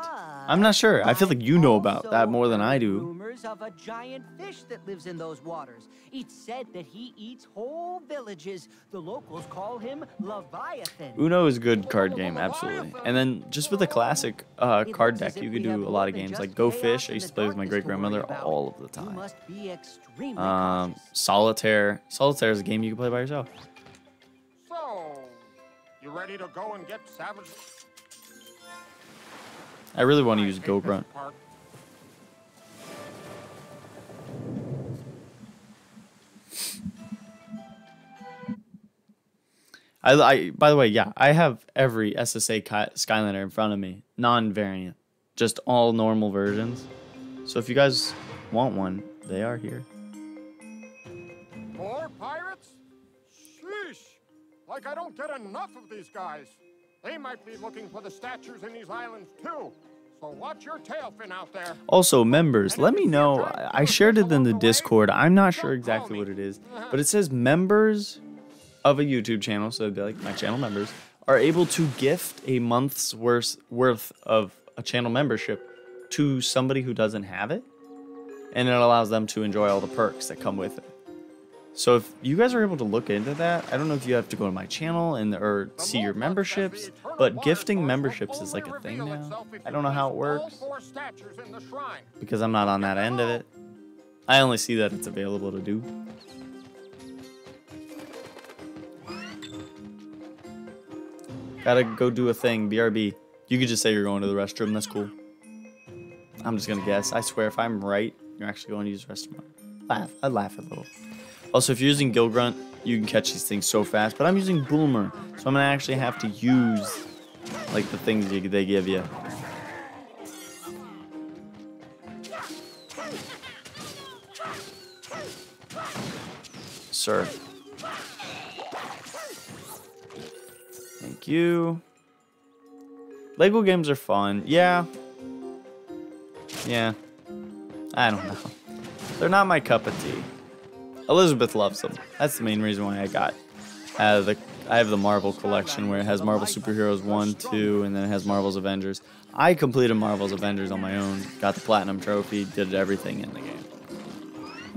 I'm not sure. I feel like you know about that more than I do. Rumors of a giant fish that lives in those waters. It's said that he eats whole villages. The locals call him Leviathan. Uno is a good card game, absolutely. And then just with a classic uh, card deck, you could do a lot of games. Like Go Fish, I used to play with my great grandmother all of the time. must be extremely Um. Solitaire. Solitaire is a game you can play by yourself. You ready to go and get savage? I really want to use Gill Grunt. I, I, by the way, yeah, I have every SSA Skylander in front of me, non-variant, just all normal versions. So if you guys want one, they are here. More pirates? Like I don't get enough of these guys. They might be looking for the statues in these islands too. So watch your tail fin out there. Also, members, let me know. I I shared it in the Discord. I'm not sure exactly what it is, but it says members of a YouTube channel, so they're like my channel members, are able to gift a month's worth worth of a channel membership to somebody who doesn't have it, and it allows them to enjoy all the perks that come with it. So if you guys are able to look into that, I don't know if you have to go to my channel and or see your memberships, but gifting memberships is like a thing now. I don't know how it works because I'm not on that end of it. I only see that it's available to do. Gotta go do a thing, BRB. You could just say you're going to the restroom, that's cool. I'm just gonna guess. I swear, if I'm right, you're actually going to use the restroom. Laugh. I'd laugh a little. Also, if you're using Gill Grunt, you can catch these things so fast, but I'm using Boomer, so I'm gonna actually have to use like the things you, they give you. Sir. Thank you. Lego games are fun. Yeah. Yeah. I don't know. They're not my cup of tea. Elizabeth loves them. That's the main reason why I got uh, the I have the Marvel collection where it has Marvel Superheroes 1, 2, and then it has Marvel's Avengers. I completed Marvel's Avengers on my own, got the Platinum Trophy, did everything in the game.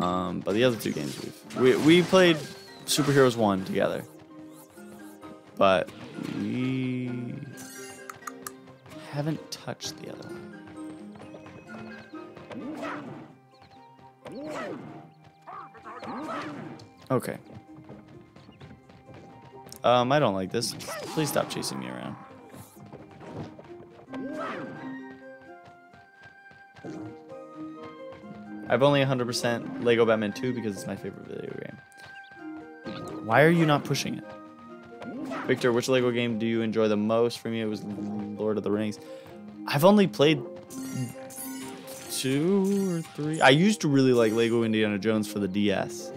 Um, but the other two games, we, we played Superheroes 1 together. But we haven't touched the other one. Okay. Um, I don't like this. Please stop chasing me around. I've only 100% Lego Batman 2 because it's my favorite video game. Why are you not pushing it? Victor, which Lego game do you enjoy the most? For me, it was Lord of the Rings. I've only played two or three. I used to really like Lego Indiana Jones for the DS.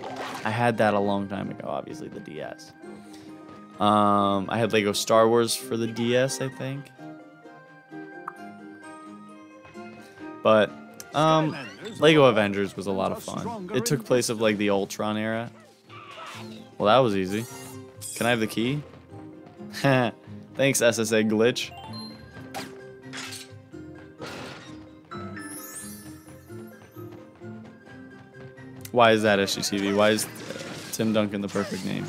I had that a long time ago, obviously, the DS. Um, I had Lego Star Wars for the DS, I think. But um, Lego Avengers was a lot of fun. It took place of like the Ultron era. Well, that was easy. Can I have the key? Thanks, SSA Glitch. Why is that SGTV? Why is uh, Tim Duncan the perfect name?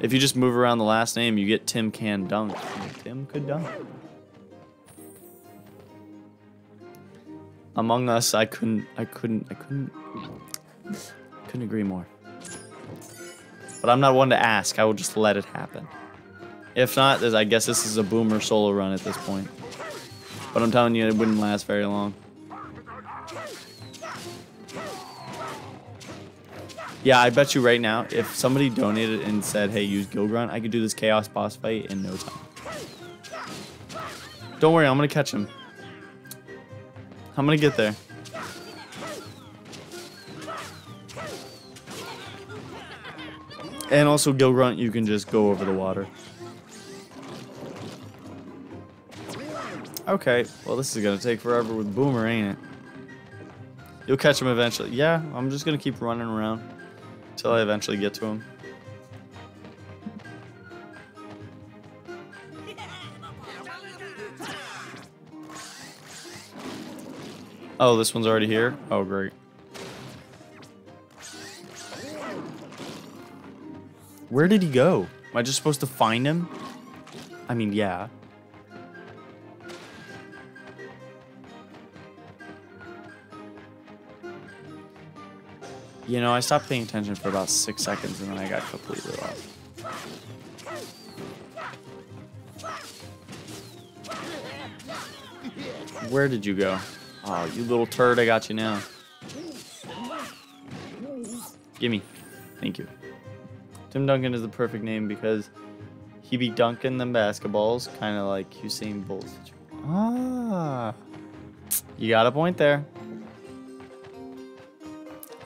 If you just move around the last name, you get Tim Can Dunk. Tim could dunk. Among Us, I couldn't, I couldn't, I couldn't, couldn't agree more. But I'm not one to ask. I will just let it happen. If not, I guess this is a boomer solo run at this point. But I'm telling you, it wouldn't last very long. Yeah, I bet you right now, if somebody donated and said, hey, use Gill Grunt, I could do this Kaos boss fight in no time. Don't worry, I'm going to catch him. I'm going to get there. And also, Gill Grunt, you can just go over the water. Okay, well, this is going to take forever with Boomer, ain't it? You'll catch him eventually. Yeah, I'm just going to keep running around until I eventually get to him. Oh, this one's already here? Oh, great. Where did he go? Am I just supposed to find him? I mean, yeah. You know, I stopped paying attention for about six seconds and then I got completely lost. Where did you go? Oh, you little turd, I got you now. Gimme. Thank you. Tim Duncan is the perfect name because he be dunking them basketballs, kind of like Usain Bolt. Ah. You got a point there.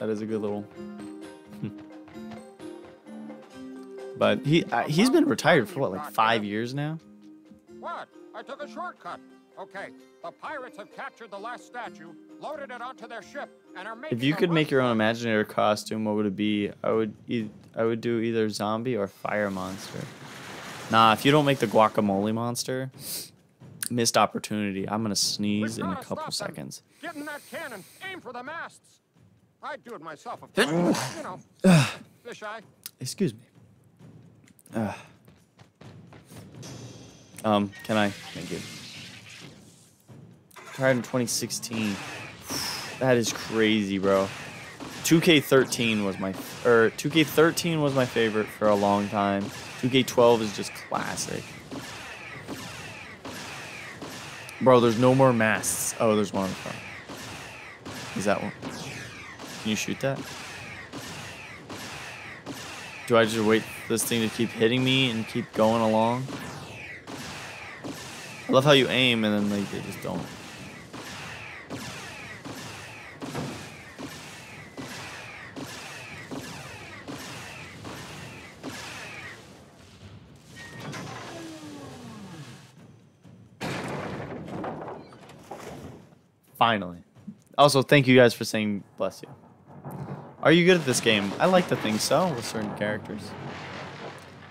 That is a good little. but he uh, he's been retired for what, like five years now? What? I took a shortcut. Okay, the pirates have captured the last statue, loaded it onto their ship, and are making. If you could make your own imaginary costume, what would it be? I would e I would do either zombie or fire monster. Nah, if you don't make the guacamole monster, missed opportunity. I'm gonna sneeze in a couple seconds. Get in that cannon. Aim for the masts. I'd do it myself, of course. you know, fish eye. Excuse me. Uh. Um, can I? Thank you. Tried in 2016. That is crazy, bro. 2K13 was my, or 2K13 was my favorite for a long time. 2K12 is just classic. Bro, there's no more masts. Oh, there's one on the front. Is that one? Can you shoot that? Do I just wait this thing to keep hitting me and keep going along? I love how you aim and then like they just don't. Finally. Also, thank you guys for saying bless you. Are you good at this game? I like to think so with certain characters.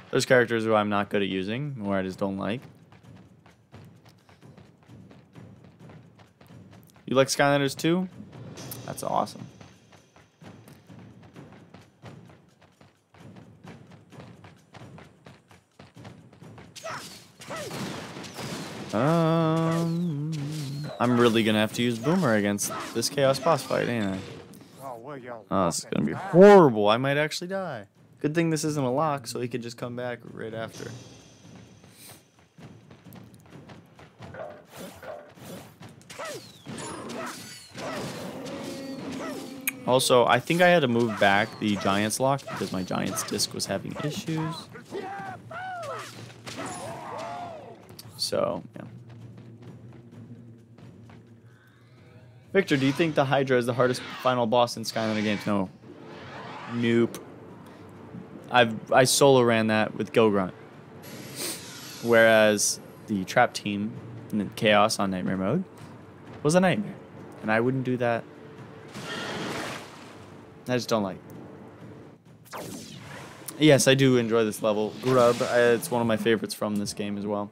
There's characters who I'm not good at using, or I just don't like. You like Skylanders too? That's awesome. Um, I'm really gonna have to use Boomer against this Kaos boss fight, ain't I? Oh, this is gonna be horrible. I might actually die. Good thing this isn't a lock, so he could just come back right after. Also, I think I had to move back the Giants lock because my Giants disc was having issues. So, yeah. Victor, do you think the Hydra is the hardest final boss in Skylander games? No. Nope. I've I solo ran that with Gill Grunt. Whereas the trap team in Kaos on Nightmare mode was a nightmare. And I wouldn't do that. I just don't like. Yes, I do enjoy this level. Grub, uh, it's one of my favorites from this game as well.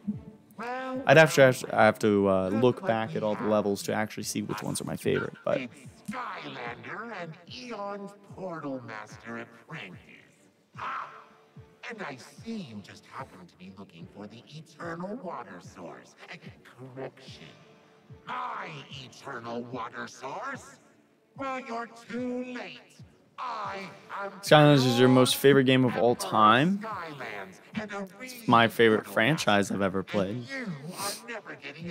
I'd have to I have to uh, look back at all the levels to actually see which ones are my favorite. But Skylander and Eon's Portal Master Apprentice. Ah, and I see you just happen to be looking for the Eternal Water Source. Correction. My Eternal Water Source? Well, you're too late. Skylanders is your most favorite game of all time. A It's my favorite franchise I've ever played.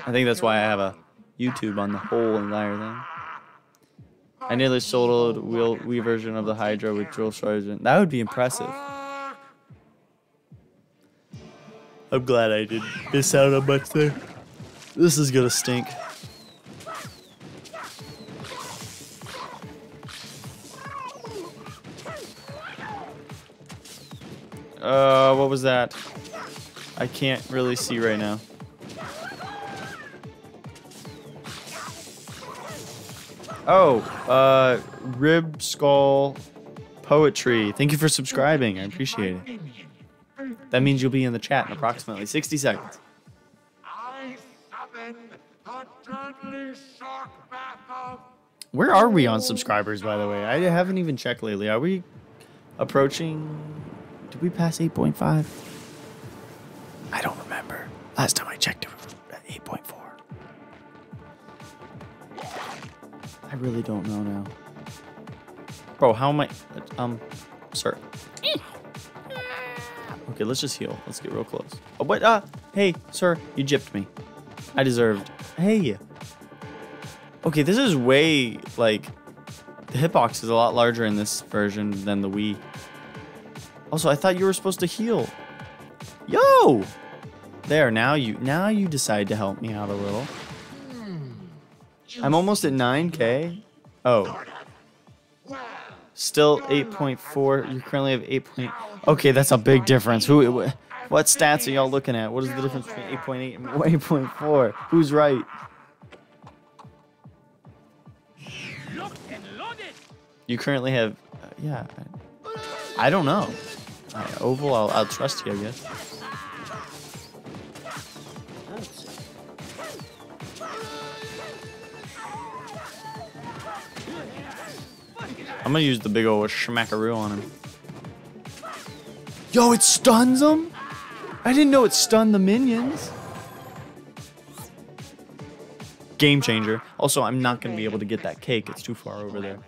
I think that's why I have a YouTube on the whole entire thing. I nearly soloed wheel Wii version of the Hydra with Drill Sergeant. That would be impressive. I'm glad I didn't miss out on much there. This is gonna stink. Uh, what was that? I can't really see right now. Oh, uh, Rib Skull Poetry. Thank you for subscribing. I appreciate it. That means you'll be in the chat in approximately 60 seconds. Where are we on subscribers, by the way? I haven't even checked lately. Are we approaching. Did we pass 8.5? I don't remember. Last time I checked, it was at 8.4. I really don't know now. Bro, how am I. Um, sir. Okay, let's just heal. Let's get real close. Oh, what? Uh, hey, sir, you gypped me. I deserved. Hey. Okay, this is way like the hitbox is a lot larger in this version than the Wii. Also, I thought you were supposed to heal. Yo! There, now you now you decide to help me out a little. I'm almost at 9k. Oh. Still 8.4. You currently have 8. Point... Okay, that's a big difference. Who wh- what stats are y'all looking at? What is the difference between 8.8 and 8.4? Who's right? You currently have, uh, yeah. I don't know. Uh, Oval, I'll, I'll trust you, I guess. I'm gonna use the big old schmackaroo on him. Yo, it stuns them? I didn't know it stunned the minions. Game changer. Also, I'm not gonna be able to get that cake. It's too far over there.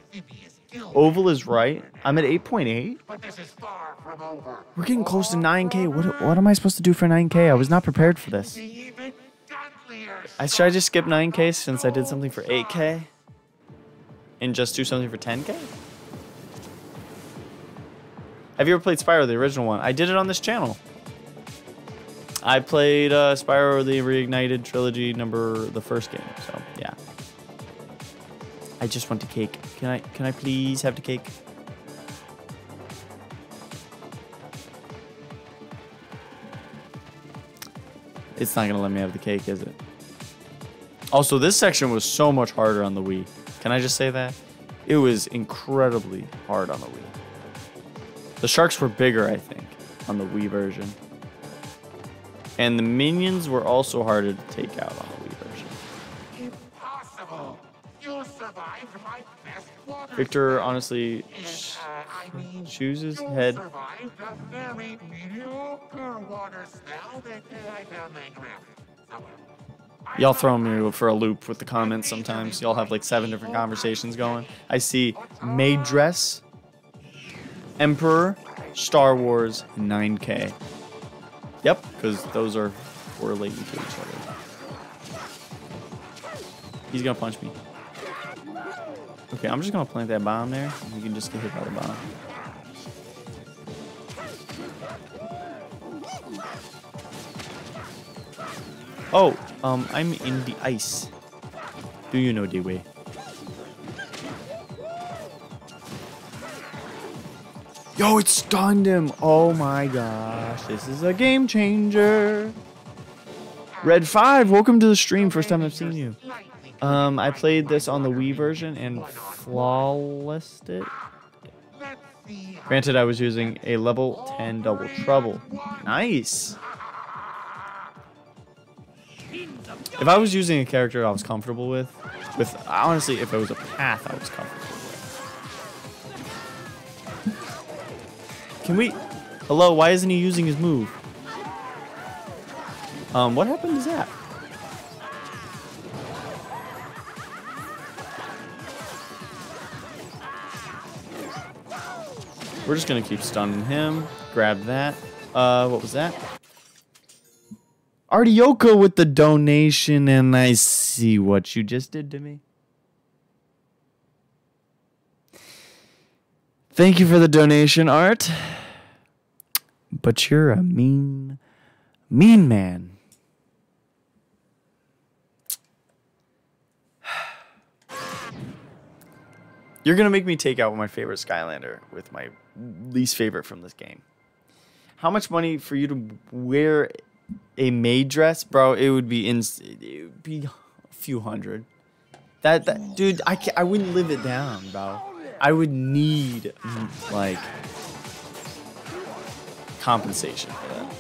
Oval is right. I'm at 8.8. But this is far from over. We're getting close to 9k. What, what am I supposed to do for 9k? I was not prepared for this. I should I just skip 9k since I did something for 8k? And just do something for 10k? Have you ever played Spyro, the original one? I did it on this channel. I played uh, Spyro, the Reignited Trilogy, number the first game. So yeah. I just want the cake. Can I? Can I please have the cake? It's not gonna let me have the cake, is it? Also, this section was so much harder on the Wii. Can I just say that? It was incredibly hard on the Wii. The sharks were bigger, I think, on the Wii version. And the minions were also harder to take out on Victor honestly ch- uh, chooses head. survived a very mediocre water spell that I found my ground. So, Y'all throw me for a loop with the comments sometimes. Y'all have like seven different conversations going. I see maid dress, Emperor, Star Wars, 9K. Yep, because those are correlating to each other. He's gonna punch me. Okay, I'm just gonna plant that bomb there. We can just get hit by the bomb. Oh, um, I'm in the ice. Do you know the way? Yo, it stunned him. Oh my gosh, this is a game changer. Red 5, welcome to the stream. First time I've seen you. Um, I played this on the Wii version and flawlessed it. Granted, I was using a level 10 double trouble. Nice. If I was using a character I was comfortable with, with honestly, if it was a path I was comfortable with. Can we? Hello, why isn't he using his move? Um, what happened to Zap? We're just gonna keep stunning him. Grab that. Uh, what was that? Artioka with the donation, and I see what you just did to me. Thank you for the donation, Art. But you're a mean, mean man. You're gonna make me take out my favorite Skylander with my least favorite from this game. How much money for you to wear a maid dress, bro? It would be in. It would be a few hundred. That that dude, I I wouldn't live it down, bro. I would need like compensation for that.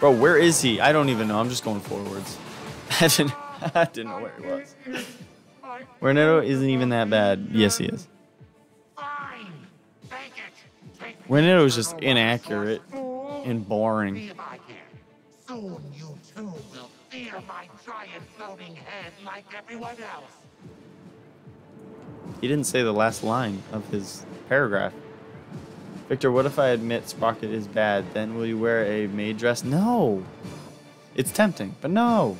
Bro, where is he? I don't even know. I'm just going forwards. I didn't, I didn't know where he was. Warnado isn't even that bad. Yes, he is. Warnado is just inaccurate and boring. Soon you too will fear my giant floating head like everyone else. He didn't say the last line of his paragraph. Victor, what if I admit Sprocket is bad? Then will you wear a maid dress? No. It's tempting, but no.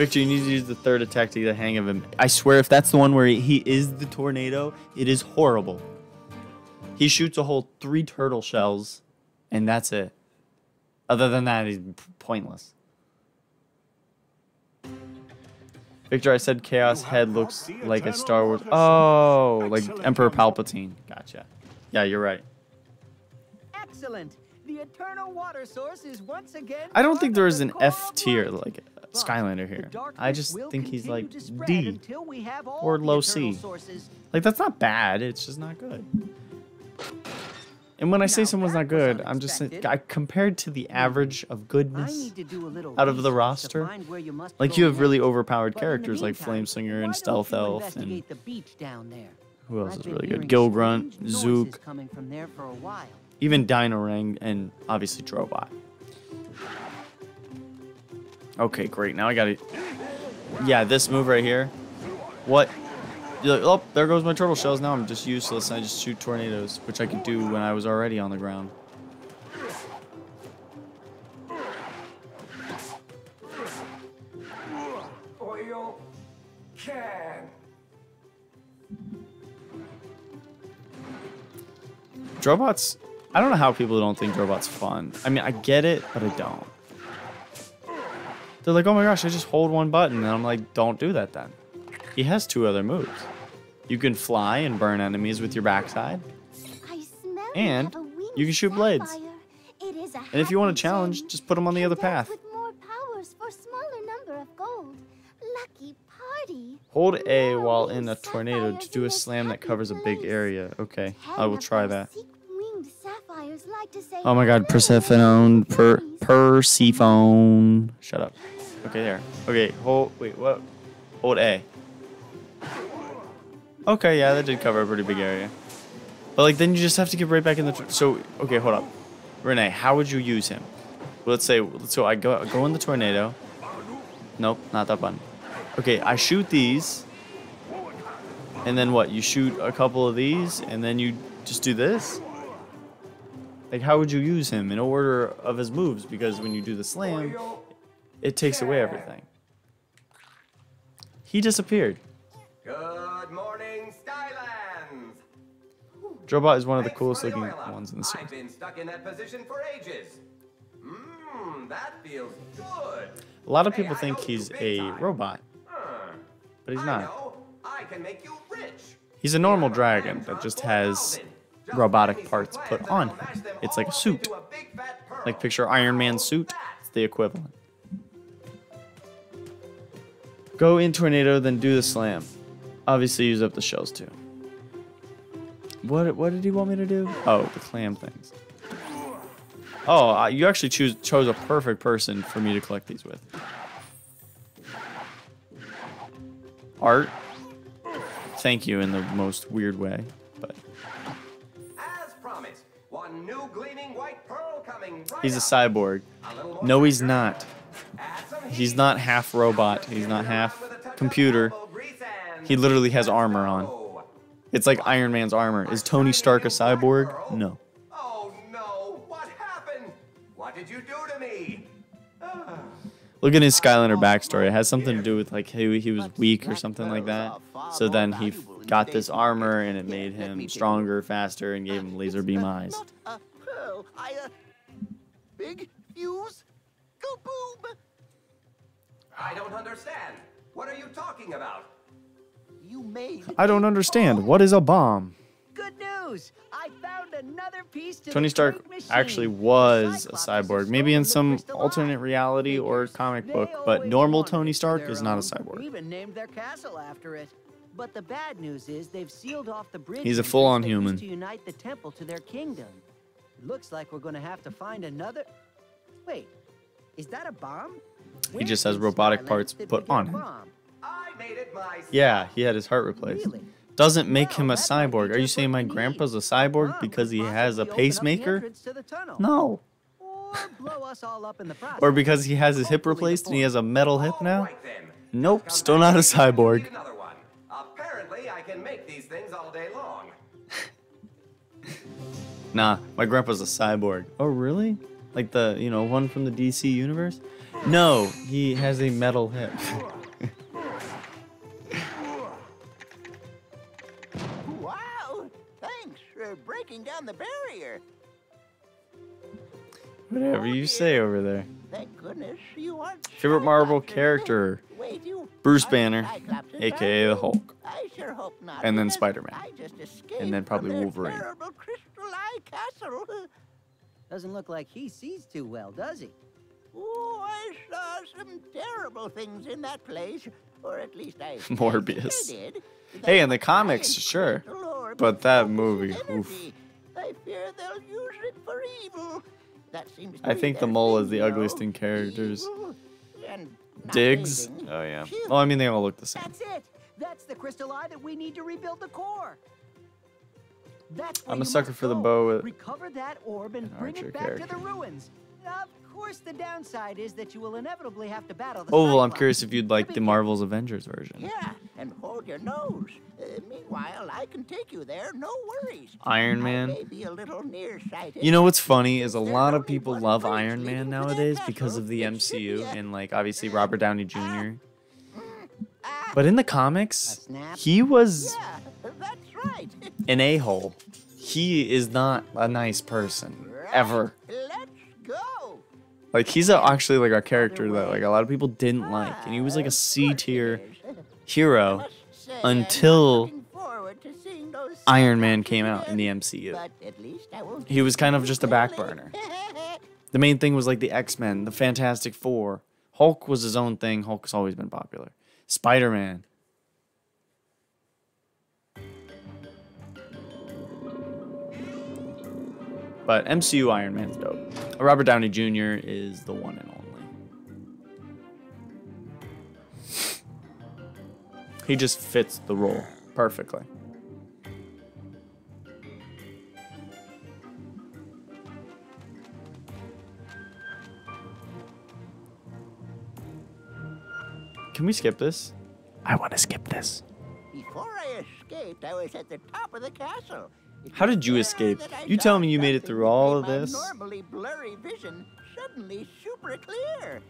Victor, you need to use the third attack to get a hang of him. I swear, if that's the one where he, he is the tornado, it is horrible. He shoots a whole three turtle shells, and that's it. Other than that, he's p- pointless. Victor, I said Kaos Head looks like a Star Wars. Oh, like Emperor Palpatine. Gotcha. Yeah, you're right. Excellent. The eternal water source is once again. I don't think there is an F tier like Skylander here. I just think he's like D until we have all or low C. Like that's not bad. It's just not good. And when I say someone's not good, I'm just saying, I, compared to the average of goodness need to do a little out of the roster, you like you have really overpowered But in the characters like meantime, Flameslinger and Stealth Elf and the beach down there? who else I've is really good? Gill Grunt, strange Zook, coming from there for a while. even Dino-Rang, and obviously Drobot. Okay, great. Now I got it. Yeah, this move right here. What? Like, oh, there goes my turtle shells. Now I'm just useless. I just shoot tornadoes, which I could do when I was already on the ground. Oil can. Drobot's. I don't know how people don't think Drobot's fun. I mean, I get it, but I don't. They're like, oh my gosh, I just hold one button. And I'm like, don't do that then. He has two other moves. You can fly and burn enemies with your backside. And have a winged you can shoot blades. sapphire. It is a And if you want a challenge, just put them on the other path. With more powers for smaller number of gold. Lucky party. Hold A while in a tornado to do a slam that covers a big area. Okay, I will try that. Oh my god, Persephone, per. Persephone. Shut up. Okay, there. Okay, hold. Wait, what? Hold A. Okay, yeah, that did cover a pretty big area. But like, then you just have to get right back in the. So okay, hold up, Renee. How would you use him? Well, let's say so. I go go in the tornado. Nope, not that button. Okay, I shoot these. And then what? You shoot a couple of these, and then you just do this. Like, how would you use him in order of his moves? Because when you do the slam, it takes away everything. He disappeared. Good morning, Skylands! Drobot is one of the Thanks coolest the looking oil ones in the series. I've been stuck in that position for ages. Mmm, that feels good. A lot of people I think he's a time. robot, Huh. but he's I not. know. I can make you rich. He's a normal dragon that just has robotic parts put on him. It's like a suit. Like picture Iron Man's suit. It's the equivalent. Go in tornado, then do the slam. Obviously, use up the shells too. What what did he want me to do? Oh, the clam things. Oh, uh, you actually choose chose a perfect person for me to collect these with. Art. Thank you in the most weird way, he's a cyborg. No, he's not. He's not half robot. He's not half With a touch of computer. elbow grease and He literally has armor on. Oh. It's like Iron Man's armor. Is Tony Stark a cyborg? No. Oh no! What happened? What did you do to me? Look at his Skylander backstory. It has something to do with like he, he was weak or something like that. So then he got this armor and it made him stronger, faster, and gave him laser beam eyes. Not a pearl. I, uh, big fuse. Go boom. I don't understand. What are you talking about? You made. I don't understand. What is a bomb? Good news! I found another piece to Tony Stark actually was a cyborg, maybe in some alternate reality or comic book, but normal Tony Stark is not a cyborg. Even named their castle after it. But the bad news is they've sealed off the bridge. He's a full-on human. To unite the temple to their kingdom. It looks like we're going to have to find another. Wait, is that a bomb? He just has robotic parts put on him. I made it myself. Yeah, he had his heart replaced. Really? Doesn't make him a Well, that might be cyborg. Are you saying my grandpa's a cyborg Bomb because he has a possibly open up the pacemaker? entrance to the tunnel. No. Or blow us all up in the process. Or because he has his hip replaced and he has a metal hip now? right. Nope, still not a and you need cyborg. Nah, my grandpa's a cyborg. Oh, really? Like the, you know, one from the DC universe? No, he has a metal hip. Wow! Thanks for breaking down the barrier. Whatever you say over there. Thank goodness you aren't. Favorite Marvel character? Wait, you Bruce Banner, aka the? Hulk. I sure hope not. And then Spider-Man. I just escaped And then probably Wolverine. Crystal Eye Castle. Doesn't look like he sees too well, does he? Oh, I saw some terrible things in that place, or at least I think Morbius. I did. Hey, in the comics, sure. But that movie, oof. I fear they'll use it for evil. That seems to I think the mole is the ugliest in characters. Evil and Diggs? Oh, yeah. Phew. Well, I mean, they all look the same. That's it. That's the crystal eye that we need to rebuild the core. That's I'm a sucker must for the bow with Recover that orb and bring archer it back to character. the ruins. Of course, the downside is that you will inevitably have to battle the. Oh, well, I'm curious if you'd like the Marvel's Avengers version. Yeah, and hold your nose. Uh, meanwhile, I can take you there, no worries. Iron Man. may be a little nearsighted. You know what's funny is a lot of people love Iron Man nowadays because of the MCU and like obviously Robert Downey Jr. Ah, But in the comics, he was yeah, that's right. an a-hole. He is not a nice person ever. Like he's a, actually like a character that like a lot of people didn't like, and he was like a Ah, C tier hero Must say, I'm not until looking forward to seeing those Iron Man came out in the MCU. But at least I won't He was kind of just a back burner. The main thing was like the X Men, the Fantastic Four. Hulk was his own thing. Hulk's always been popular. Spider Man. But MCU Iron Man's dope. Robert Downey Jr. is the one and only. He just fits the role perfectly. Can we skip this? I want to skip this. Before I escaped, I was at the top of the castle. How did you escape? You tell me you made it through all of this? Blurry vision suddenly super clear.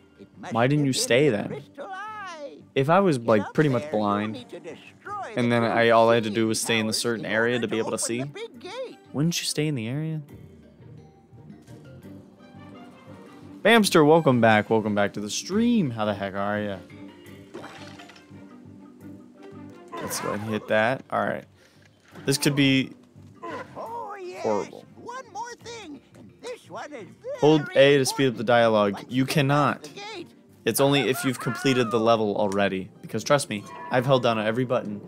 Why didn't you stay then? If I was like pretty much blind, need to destroy and then I all I had to do was stay in a certain area to be able to see, the big gate. wouldn't you stay in the area? Bamster, welcome back. Welcome back to the stream. How the heck are you? Let's go ahead and hit that. All right. This could be. Horrible. One more thing. and This one is Hold A to speed up the dialogue. You cannot. It's only if you've completed the level already. Because trust me, I've held down every button.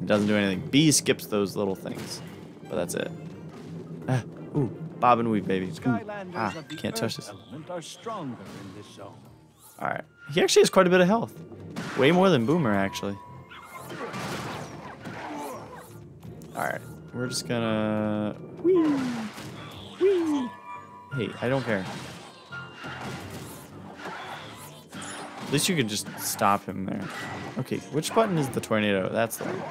It doesn't do anything. B skips those little things. But that's it. Ah, ooh, bob and weave, baby. Ooh, ah, can't touch this. element are stronger in this zone. Alright. He actually has quite a bit of health. Way more than Boomer, actually. Alright. We're just gonna... Whee! Whee! Hey, I don't care. At least you could just stop him there. Okay, which button is the tornado? That's the one.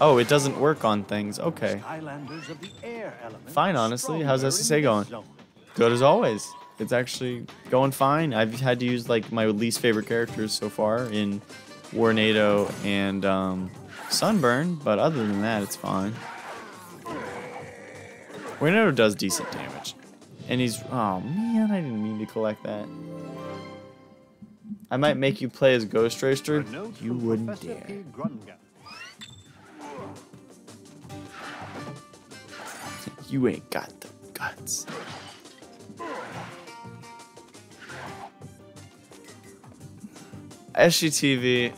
Oh, it doesn't work on things. Okay. Skylanders of the air element Fine, honestly. How's SSA going? Good as always. It's actually going fine. I've had to use like my least favorite characters so far in Warnado and um, Sunburn, but other than that, it's fine. Warnado does decent damage. And he's. Oh man, I didn't mean to collect that. I might make you play as Ghost Roaster. You wouldn't Professor dare. You ain't got the guts. SGTV.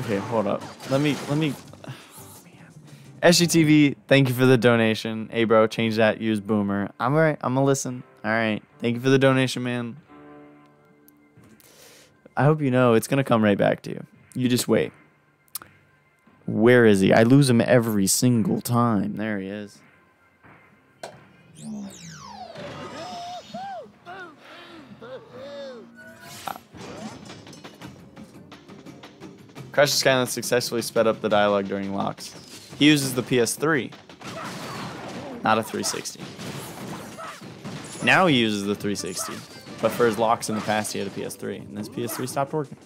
Okay, hold up. Let me let me SGTV, thank you for the donation. Hey bro, change that, use boomer. I'm alright, I'm gonna listen. Alright. Thank you for the donation, man. I hope you know it's gonna come right back to you. You just wait. Where is he? I lose him every single time. There he is. Crash the Skyline successfully sped up the dialogue during locks. He uses the PS3, not a 360. Now he uses the 360, but for his locks in the past he had a PS3, and this PS3 stopped working.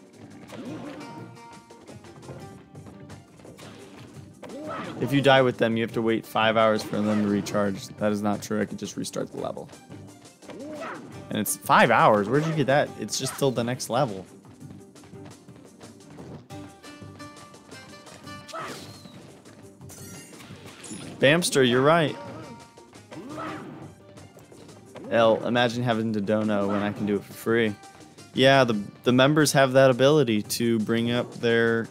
If you die with them, you have to wait five hours for them to recharge. That is not true. I could just restart the level. And it's five hours. Where'd you get that? It's just till the next level. Bamster, you're right. L, imagine having to dono when I can do it for free. Yeah, the the members have that ability to bring up their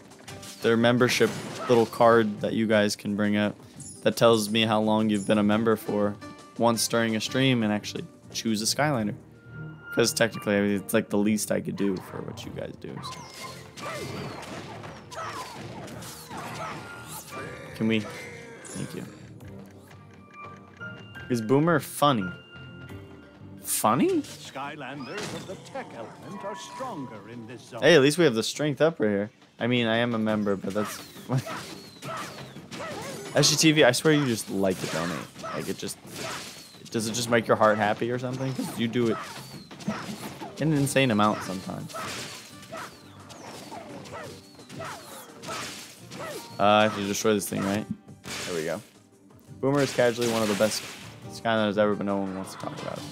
their membership little card that you guys can bring up that tells me how long you've been a member for once during a stream and actually choose a Skylander. Because technically, I mean, it's like the least I could do for what you guys do. So. Can we? Thank you. Is Boomer funny? Funny? Skylanders of the tech element are stronger in this zone. Hey, at least we have the strength up right here. I mean, I am a member, but that's. SGTV, I swear you just like to donate. Like, it just. Does it just make your heart happy or something? you do it in an insane amount sometimes. Uh, I have to destroy this thing, right? There we go. Boomer is casually one of the best Skylanders ever, but no one wants to talk about it.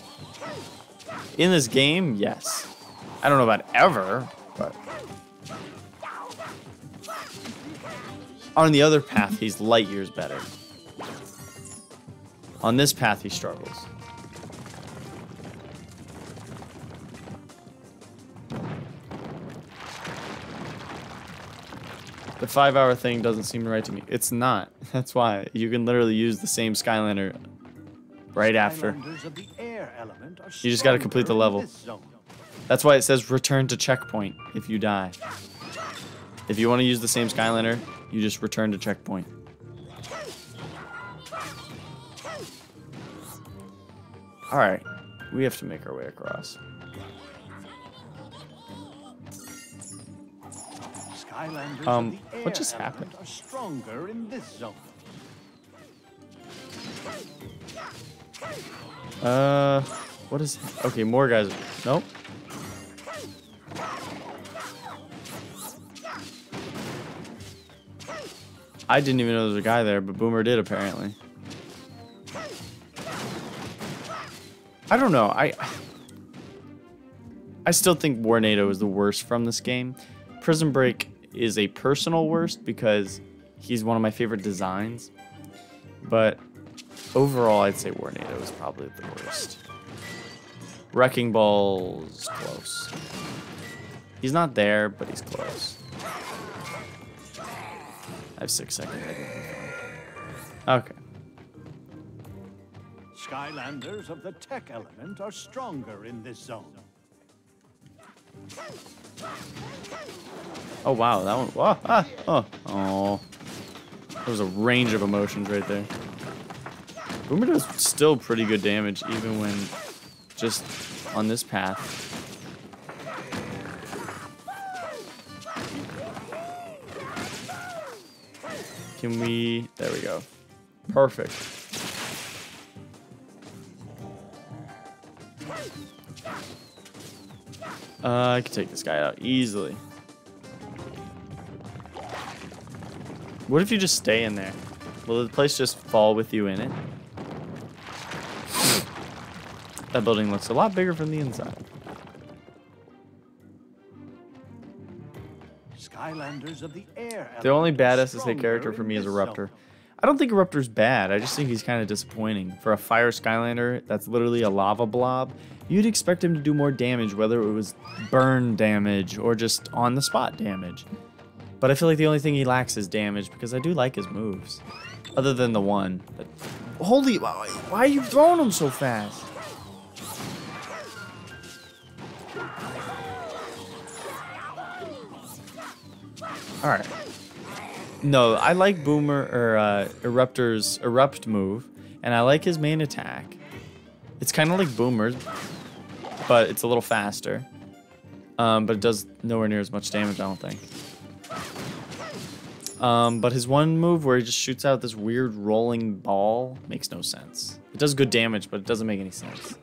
In this game, yes. I don't know about ever, But on the other path, he's light years better. On this path, he struggles. The five hour thing doesn't seem right to me. It's not. That's why. You can literally use the same Skylander right after. Skylanders of the air element are You just gotta complete the level. That's why it says return to checkpoint if you die. If you want to use the same Skylander, you just return to checkpoint. Alright, we have to make our way across. Um, what just happened? Uh, what is... Okay, more guys. Nope. I didn't even know there was a guy there, but Boomer did apparently. I don't know. I I still think Warnado is the worst from this game. Prism Break is a personal worst because he's one of my favorite designs. But overall, I'd say Warnado is probably the worst. Wrecking Ball's close. He's not there, but he's close. I have six seconds. I can think. Okay. Skylanders of the tech element are stronger in this zone. Oh wow, that one. Whoa, ah, oh, oh. There was a range of emotions right there. Boomer does still pretty good damage, even when just on this path. Can we? There we go. Perfect. Uh, I can take this guy out easily. What if you just stay in there? Will the place just fall with you in it? That building looks a lot bigger from the inside. Skylanders of the air The only element bad SSA character for me is Eruptor. I don't think Eruptor's bad. I just think he's kind of disappointing. For a Fire Skylander that's literally a lava blob, you'd expect him to do more damage, whether it was burn damage or just on the spot damage. But I feel like the only thing he lacks is damage because I do like his moves. Other than the one. That, holy, why, why are you throwing him so fast? Alright. No, I like Boomer or uh, Eruptor's erupt move, and I like his main attack. It's kind of like Boomer's, but it's a little faster. Um, but it does nowhere near as much damage, I don't think. Um, but his one move where he just shoots out this weird rolling ball makes no sense. It does good damage, but it doesn't make any sense.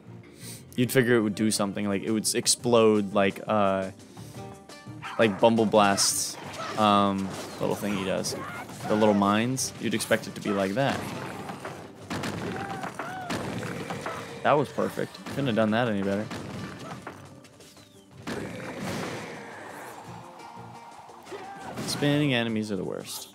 You'd figure it would do something like it would explode like uh, like Bumble Blast's um, little thing he does. The little mines. You'd expect it to be like that. That was perfect. Couldn't have done that any better. Spinning enemies are the worst.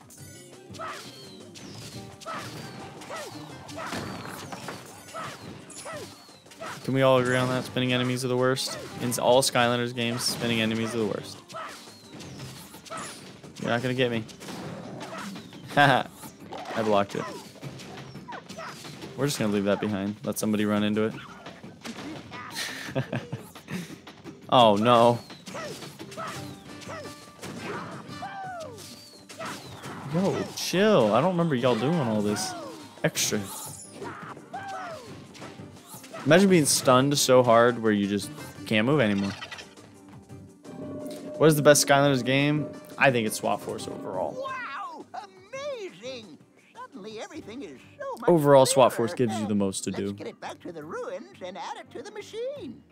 Can we all agree on that? Spinning enemies are the worst? In all Skylanders games, spinning enemies are the worst. You're not gonna get me. Haha. I blocked it. We're just gonna leave that behind. Let somebody run into it. oh no. Yo, chill. I don't remember y'all doing all this extra. Imagine being stunned so hard where you just can't move anymore. What is the best Skylanders game? I think it's Swap Force overall. Wow! Amazing! Suddenly everything is so much Overall, Swap. Force gives you the most to Let's do. get it back to the ruins and add it to the machine.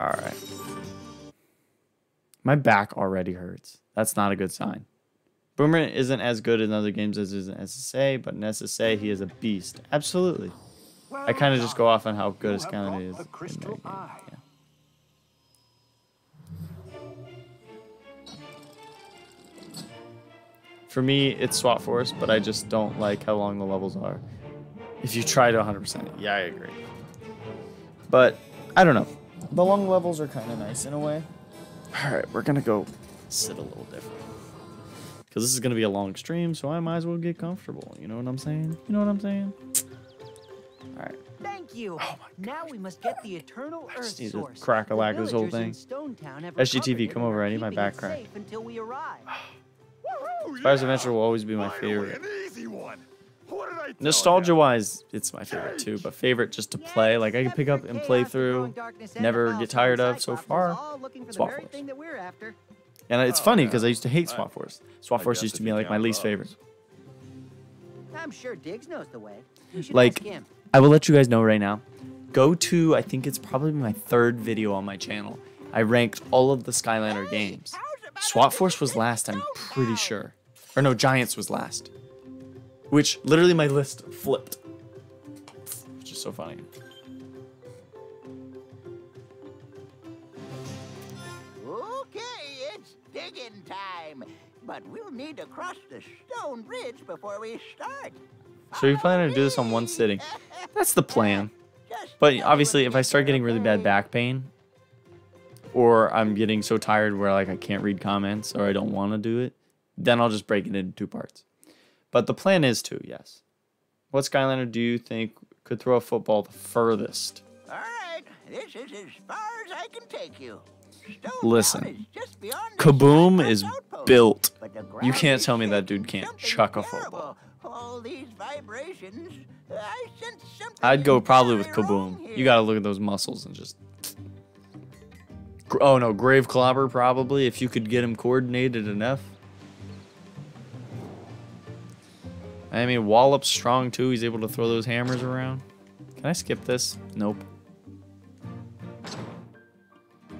Alright. My back already hurts. That's not a good sign. Boomer isn't as good in other games as is in SSA, but in SSA, he is a beast. Absolutely. I kind of just go off on how good his Skylander is. For me, it's Swap Force, but I just don't like how long the levels are. If you try to 100%, yeah, I agree. But I don't know. The long levels are kind of nice in a way. All right, we're gonna go sit a little different because this is gonna be a long stream, so I might as well get comfortable. You know what I'm saying? You know what I'm saying? All right. Thank you. Oh now we must get the eternal Earth need to crack a lack this whole thing. SGTV, come over. I need my back crack. safe until we arrive. Spyro's Adventure will always be my favorite. An easy one. What did I tell Nostalgia wise, it's my favorite too, but favorite just to play. Like I can pick up and play through, never get tired of so far. Swap Force. Thing that we're after. And it's Oh, funny because I used to hate I- Swap Force. Swap I Force used to be like my least those. favorite. I'm sure Diggs knows the way. Like. I will let you guys know right now. Go to, I think it's probably my third video on my channel. I ranked all of the Skylander games. Swap Force was last, I'm pretty sure. Or no, Giants was last. Which literally my list flipped. Which is so funny. Okay, it's digging time. But we'll need to cross the stone bridge before we start. So you're planning to do this on one sitting. That's the plan. But obviously, if I start getting really bad back pain, or I'm getting so tired where like I can't read comments or I don't want to do it, then I'll just break it into two parts. But the plan is to, yes. What Skylander do you think could throw a football the furthest? All right, this is as far as I can take you. Stone Listen, is just beyond Kaboom is outpost, built. You can't tell me that dude can't chuck a football. All these vibrations. I sense something. I'd go probably with Kaboom. You gotta look at those muscles and just. Oh no, Grave Clobber probably if you could get him coordinated enough. I mean, Wallop's strong too. He's able to throw those hammers around. Can I skip this? Nope.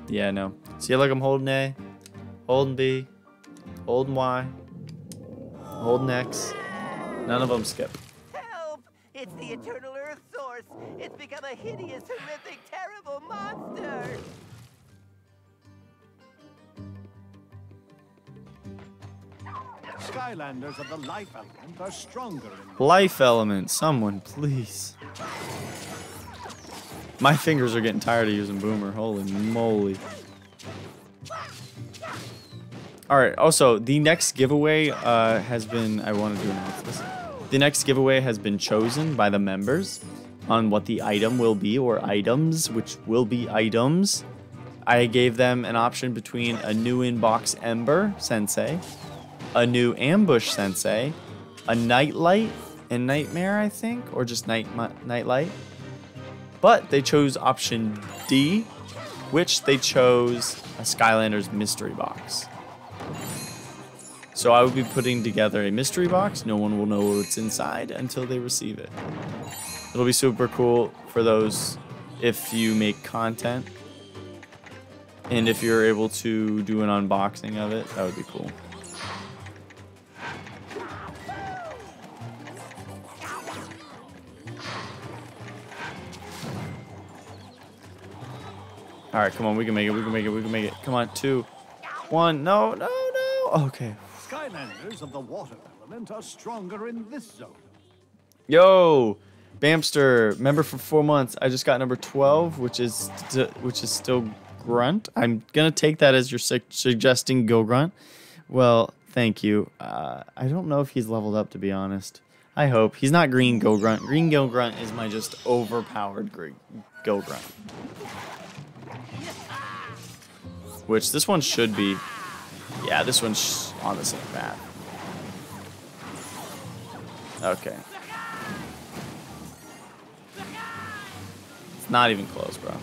Yeah, no. See, like I'm holding A, holding B, holding Y, holding X. None of them skip. Help! It's the Eternal Earth Source. It's become a hideous, horrific, terrible monster. Skylanders of the life element are stronger Life element, someone, please. My fingers are getting tired of using Boomer. Holy moly. Alright, also, the next giveaway uh, has been. I wanted to announce this. The next giveaway has been chosen by the members on what the item will be, or items, which will be items. I gave them an option between a new inbox Ember Sensei, a new ambush sensei, a nightlight and nightmare, I think, or just night nightlight. But they chose option D, which they chose a Skylanders mystery box. So I will be putting together a mystery box. No one will know what's inside until they receive it. It'll be super cool for those if you make content. And if you're able to do an unboxing of it, that would be cool. All right, come on, we can make it. We can make it. We can make it. Come on, two, one. No, no, no. Okay. Skylanders of the water element are stronger in this zone. Yo, Bamster, member for four months. I just got number twelve, which is which is still Grunt. I'm gonna take that as you're su- suggesting Gill Grunt. Well, thank you. Uh, I don't know if he's leveled up to be honest. I hope he's not Green Gill Grunt. Green Gill Grunt is my just overpowered Gill Grunt. Which this one should be. Yeah, this one's on the same path. Okay. It's not even close, bro.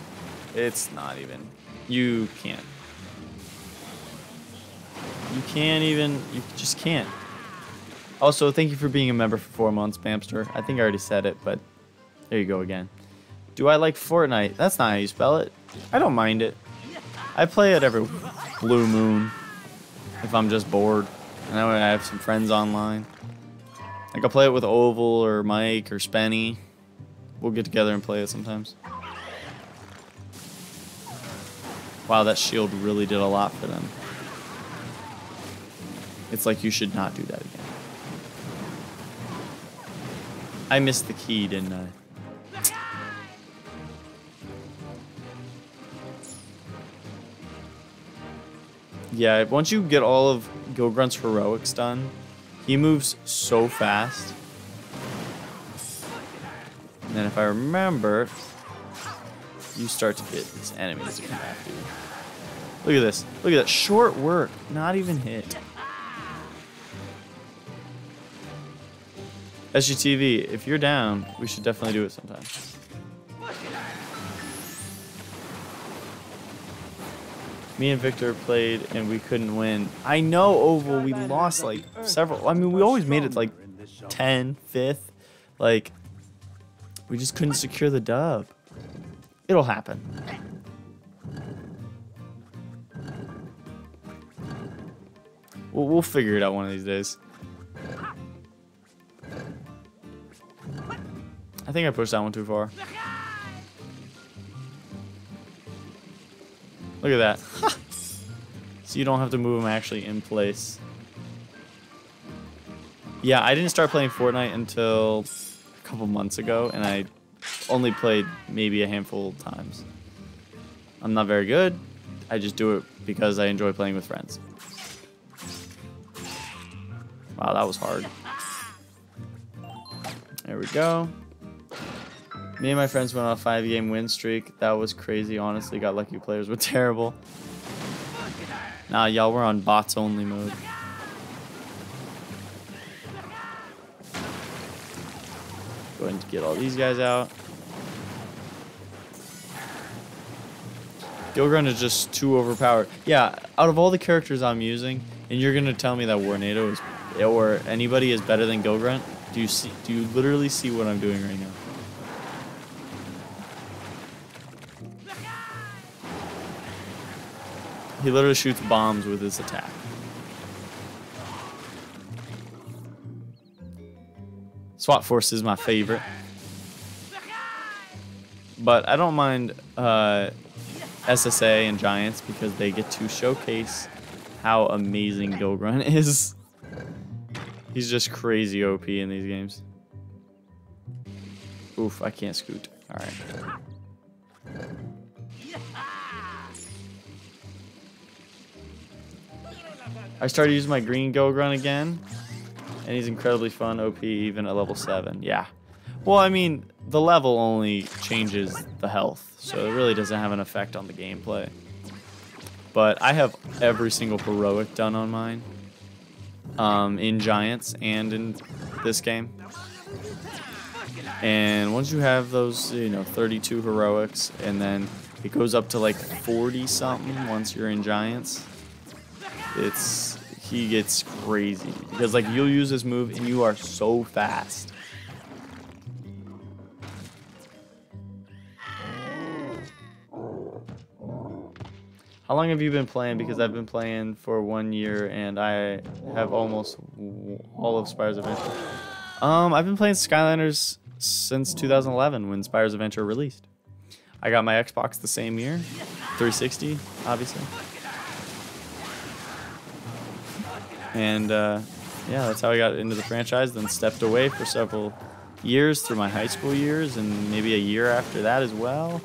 It's not even. You can't. You can't even. You just can't. Also, thank you for being a member for four months, Bamster. I think I already said it, but there you go again. Do I like Fortnite? That's not how you spell it. I don't mind it. I play it every blue moon if I'm just bored. And that way I have some friends online. I can play it with Oval or Mike or Spenny. We'll get together and play it sometimes. Wow, that shield really did a lot for them. It's like you should not do that again. I missed the key, didn't I? Yeah, once you get all of Gill Grunt's heroics done, he moves so fast. And then if I remember, you start to get these enemies. Look at this. Look at that. Short work. Not even hit. SGTV, if you're down, we should definitely do it sometime. Me and Victor played and we couldn't win. I know, Oval, we lost like several. I mean, we always made it like 10, 5th. Like, we just couldn't secure the dub. It'll happen. We'll, we'll figure it out one of these days. I think I pushed that one too far. Look at that. so you don't have to move them actually in place. Yeah, I didn't start playing Fortnite until a couple months ago, and I only played maybe a handful of times. I'm not very good. I just do it because I enjoy playing with friends. Wow, that was hard. There we go. Me and my friends went on a five game win streak. That was crazy, honestly. Got lucky players were terrible. Nah, y'all were on bots only mode. Go ahead and get all these guys out. Gill Grunt is just too overpowered. Yeah, out of all the characters I'm using, and you're gonna tell me that Warnado is or anybody is better than Gill Grunt? Do you see do you literally see what I'm doing right now? He literally shoots bombs with his attack. Swap Force is my favorite. But I don't mind uh, SSA and Giants because they get to showcase how amazing Gill Grunt is. He's just crazy OP in these games. Oof, I can't scoot. Alright. I started using my green Gill Grunt again, and he's incredibly fun, OP, even at level 7. Yeah. Well, I mean, the level only changes the health, so it really doesn't have an effect on the gameplay. But I have every single heroic done on mine, um, in Giants and in this game. And once you have those, you know, 32 heroics, and then it goes up to like 40 something once you're in Giants, it's he gets crazy because like you'll use this move and you are so fast. How long have you been playing? Because I've been playing for one year and I have almost all of Spyro's Adventure. Um, I've been playing Skylanders since 2011 when Spyro's Adventure released. I got my Xbox the same year, 360, obviously. And uh, yeah, that's how I got into the franchise. Then stepped away for several years through my high school years, and maybe a year after that as well.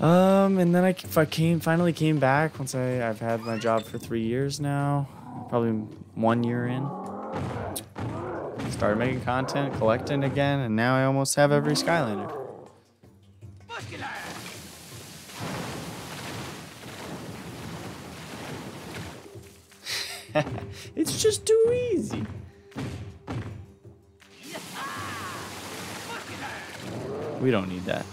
Um, and then I, I came finally came back once I I've had my job for three years now, probably one year in. Started making content, collecting again, and now I almost have every Skylander. it's just too easy. We don't need that.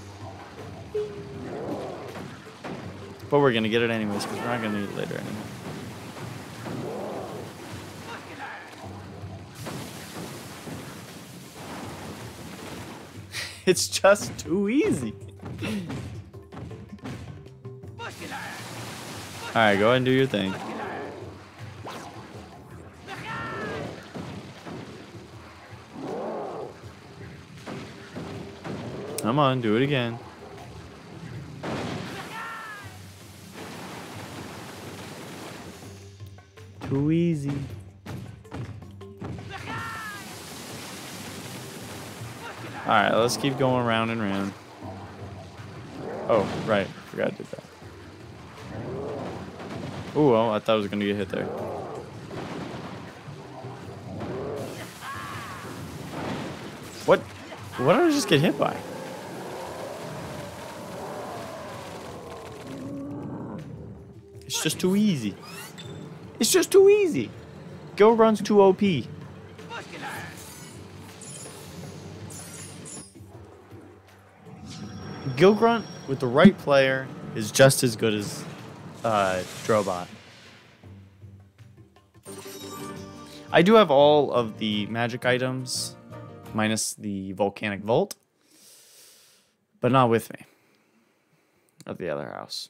But we're gonna get it anyways, because we're not gonna need it later anymore. it's just too easy. Alright, go ahead and do your thing. Come on, do it again. Too easy. Alright, let's keep going round and round. Oh, right. Forgot I did that. Ooh, well, I thought I was gonna get hit there. What? What did I just get hit by? It's just too easy. It's just too easy. Go runs too OP. Gill Grunt with the right player is just as good as uh, Drobot. I do have all of the magic items, minus the volcanic vault, but not with me. At the other house.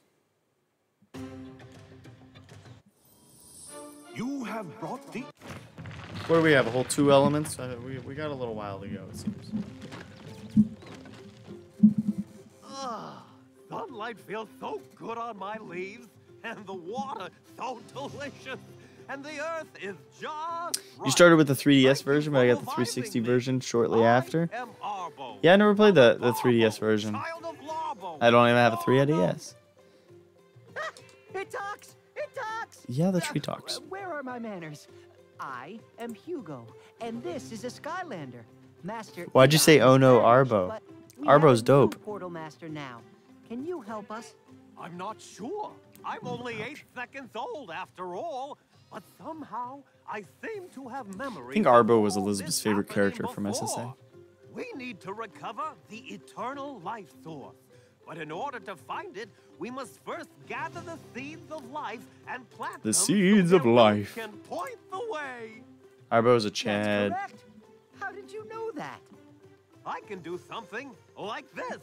You have brought the What do we have? A whole two elements? Uh, we, we got a little while to go, it seems. Ah, sunlight feels so good on my leaves, and the water so delicious, and the earth is just You started with the 3DS version, but I got the 360 version shortly after. Yeah, I never played the, the 3DS version. I don't even have a 3DS. It talks! It talks! Yeah, the tree talks. Where are my manners? I am Hugo, and this is a Skylander. Master. Why'd you say, Eon oh no, Arbo? but we have Arbo's dope. Portal Master now. Can you help us? I'm not sure. I'm only eight seconds old after all, but somehow I seem to have memories. I think Arbo was Elizabeth's favorite happening character from. SSA. We need to recover the eternal life source. But in order to find it, we must first gather the seeds of life and plant The them so seeds their of life. Can point the way. Arbo's a Chad. Correct. How did you know that? I can do something like this.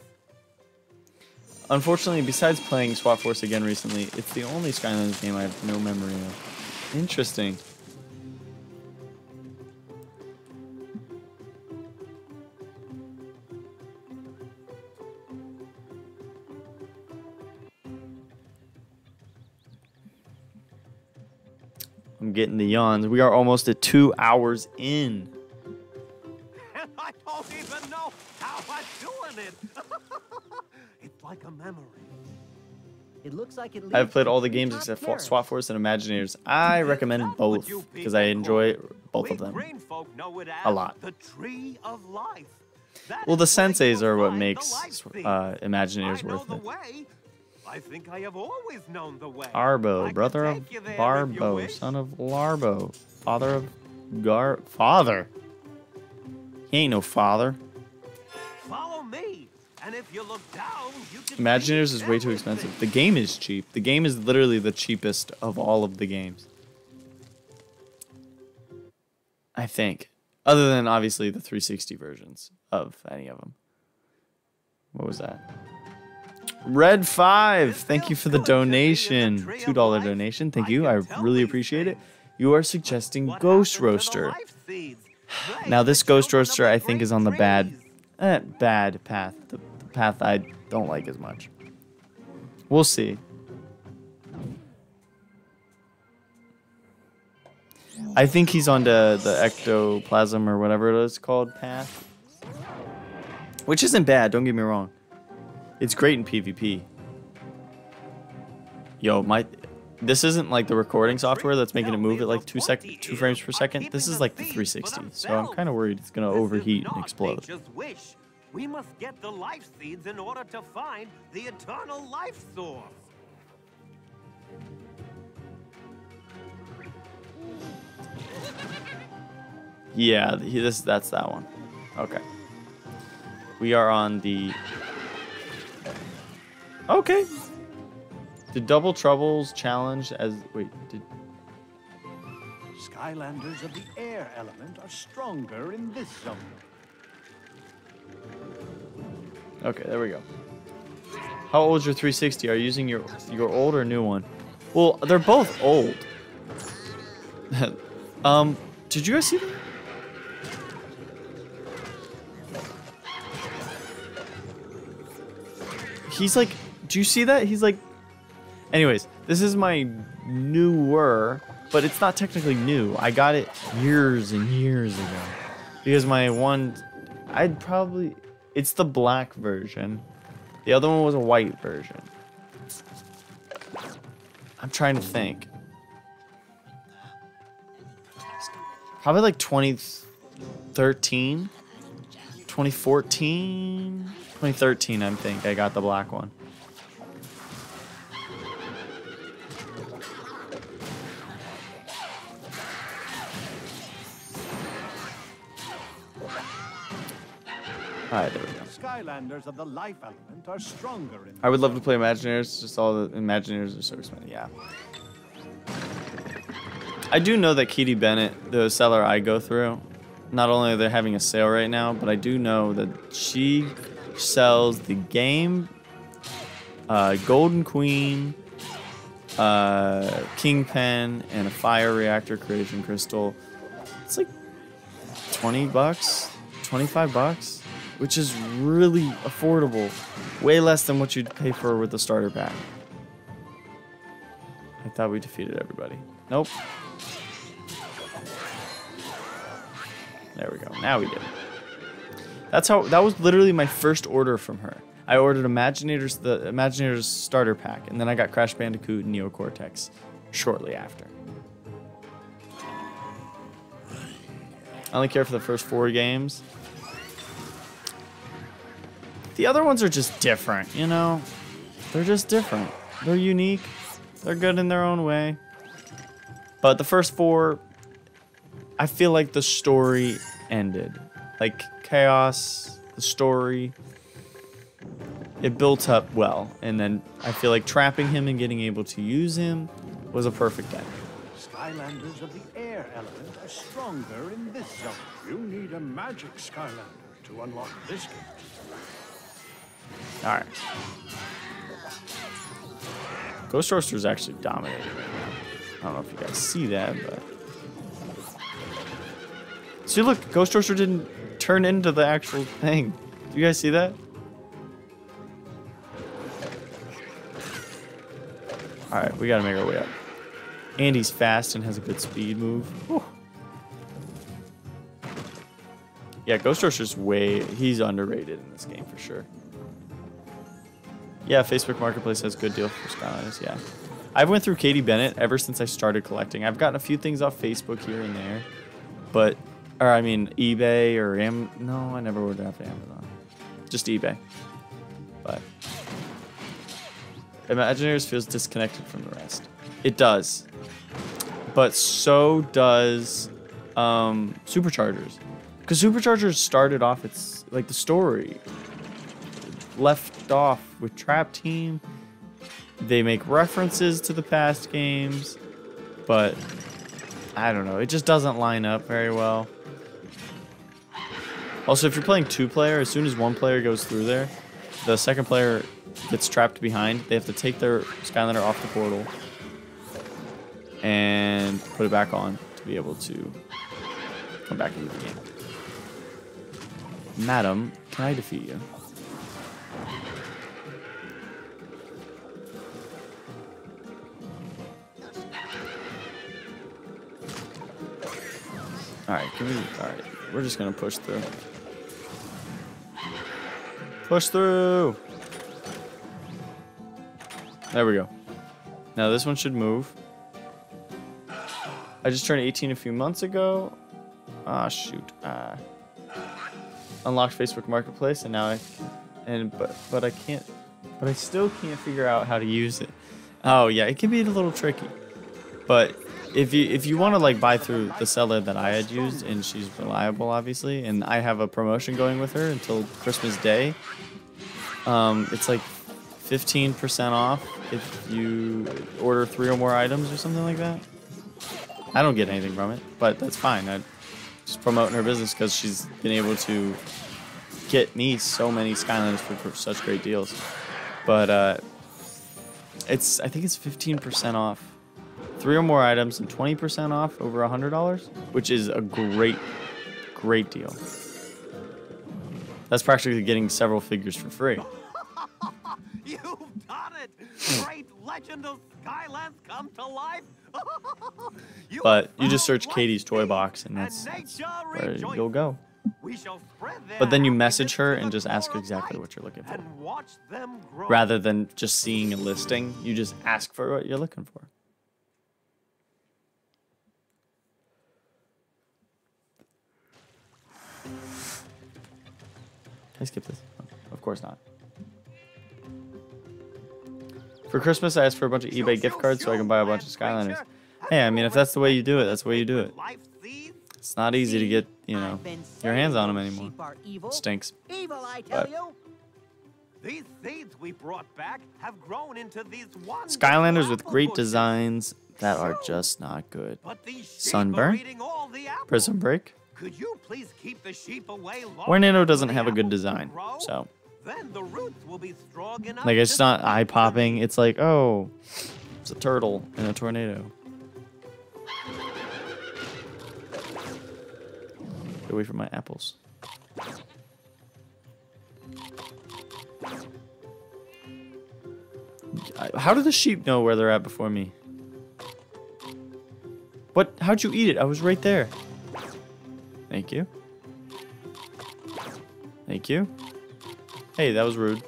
Unfortunately, besides playing Swap Force again recently, it's the only Skylanders game I have no memory of. Interesting. Getting the yawns. We are almost at two hours in. And I don't even know how I'm doing it. it's like a memory. It looks like it. I've played all the games except for. Swap Force and Imaginators. I recommend both because I enjoy both of them Green folk know it as a lot. the tree of life. Well, the senseis are what makes life uh, Imaginators I know worth the it. I think I have always known the way. Arbo, brother of take you there if you Barbo, son of Larbo, father of Gar. Father? He ain't no father. Follow me, and if you look down, you can Imaginators is way too expensive. The game is cheap. The game is literally the cheapest of all of the games. I think. Other than obviously the 360 versions of any of them. What was that? Red 5, thank you for the donation. $2 donation. Thank you. I really appreciate it. You are suggesting Ghost Roaster. Now this Ghost Roaster I think is on the bad eh, bad path. The, the path I don't like as much. We'll see. I think he's on the, the ectoplasm or whatever it is called path. Which isn't bad, don't get me wrong. It's great in PvP. Yo, my this isn't like the recording software that's making it move at like two sec two frames per second. This is like the 360, so I'm kind of worried it's gonna overheat and explode. We must get the life seeds in order to find the eternal life source. Yeah, he, this that's that one. Okay. We are on the. Okay. The Double Troubles challenge as wait did Skylanders of the air element are stronger in this zone. Okay, there we go. How old is your 360? Are you using your your old or new one? Well, they're both old. um, did you guys see that? He's like, do you see that? He's like, anyways, this is my newer, but it's not technically new. I got it years and years ago because my one I'd probably. It's the black version. The other one was a white version. I'm trying to think. Probably like 2013, 2014, 2013. I think I got the black one. There we go. Skylanders of the life element are stronger in I would love to play Imaginators. Just all the Imaginators are so expensive. Yeah. I do know that Katie Bennett, the seller I go through, not only are they having a sale right now, but I do know that she sells the game, uh, Golden Queen, uh, Kingpin, and a fire reactor creation crystal. It's like 20 bucks, 25 bucks, which is really affordable. Way less than what you'd pay for with the starter pack. I thought we defeated everybody. Nope. There we go. Now we did. That's how. That was literally my first order from her. I ordered Imaginators, the Imaginators starter pack, and then I got Crash Bandicoot and Neo Cortex shortly after. I only care for the first four games. The other ones are just different, you know? They're just different. They're unique. They're good in their own way. But the first four, I feel like the story ended. Like Kaos, the story, it built up well. And then I feel like trapping him and getting able to use him was a perfect end. Skylanders of the air element are stronger in this zone. You need a magic Skylander to unlock this gate. All right. Ghost Roaster is actually dominating right now. I don't know if you guys see that, but see, look, Ghost Roaster didn't turn into the actual thing. Do you guys see that? All right, we gotta make our way up. Andy's fast and has a good speed move. Whew. Yeah, Ghost Roaster's way, he's underrated in this game for sure. Yeah, Facebook Marketplace has good deal for Skylanders, yeah. I've went through Katie Bennett ever since I started collecting. I've gotten a few things off Facebook here and there, but, or I mean eBay or Am, no, I never ordered off Amazon. Just eBay. But, Imaginators feels disconnected from the rest. It does. But so does um, Superchargers. Because Superchargers started off, it's like the story left off with Trap Team. They make references to the past games, but I don't know. It just doesn't line up very well. Also, if you're playing two player, as soon as one player goes through there, the second player gets trapped behind. They have to take their Skylander off the portal and put it back on to be able to come back into the game. Madam, can I defeat you? Alright, can we alright. We're just gonna push through. Push through! There we go. Now this one should move. I just turned 18 a few months ago. Ah, shoot. Ah. Unlocked Facebook Marketplace, and now I, and but but I can't, but I still can't figure out how to use it. Oh yeah, it can be a little tricky. But if you if you want to like buy through the seller that I had used, and she's reliable, obviously, and I have a promotion going with her until Christmas Day. Um, it's like 15% off if you order three or more items or something like that. I don't get anything from it, but that's fine. I'm just promoting her business because she's been able to get me so many Skylanders for, for such great deals. But uh, it's I think it's 15% off, three or more items and 20% off over $100, which is a great, great deal. That's practically getting several figures for free. You've done it! Great legend of Skylands come to life! But you just search Katie's toy box, and that's, that's where you'll go. We shall spread But then you message her and just ask exactly what you're looking for. And watch them grow. Rather than just seeing a listing, you just ask for what you're looking for. I skip this? Of course not. For Christmas, I asked for a bunch of eBay gift cards so I can buy a bunch of Skylanders. Hey, I mean, if that's the way you do it, that's the way you do it. It's not easy to get, you know, your hands on them anymore. It stinks. Evil, I tell But- you. These seeds we brought back have grown into these Skylanders with great designs that are just not good. But these sheep are Sunburn? eating all the apples. Prism Break? Could you please keep the sheep away long doesn't have a good design, so Then the roots will be strong enough like it's not eye popping. It's like oh, it's a turtle in a tornado. Get away from my apples. How do the sheep know where they're at before me? What? How'd you eat it? I was right there. Thank you. Thank you. Hey, that was rude.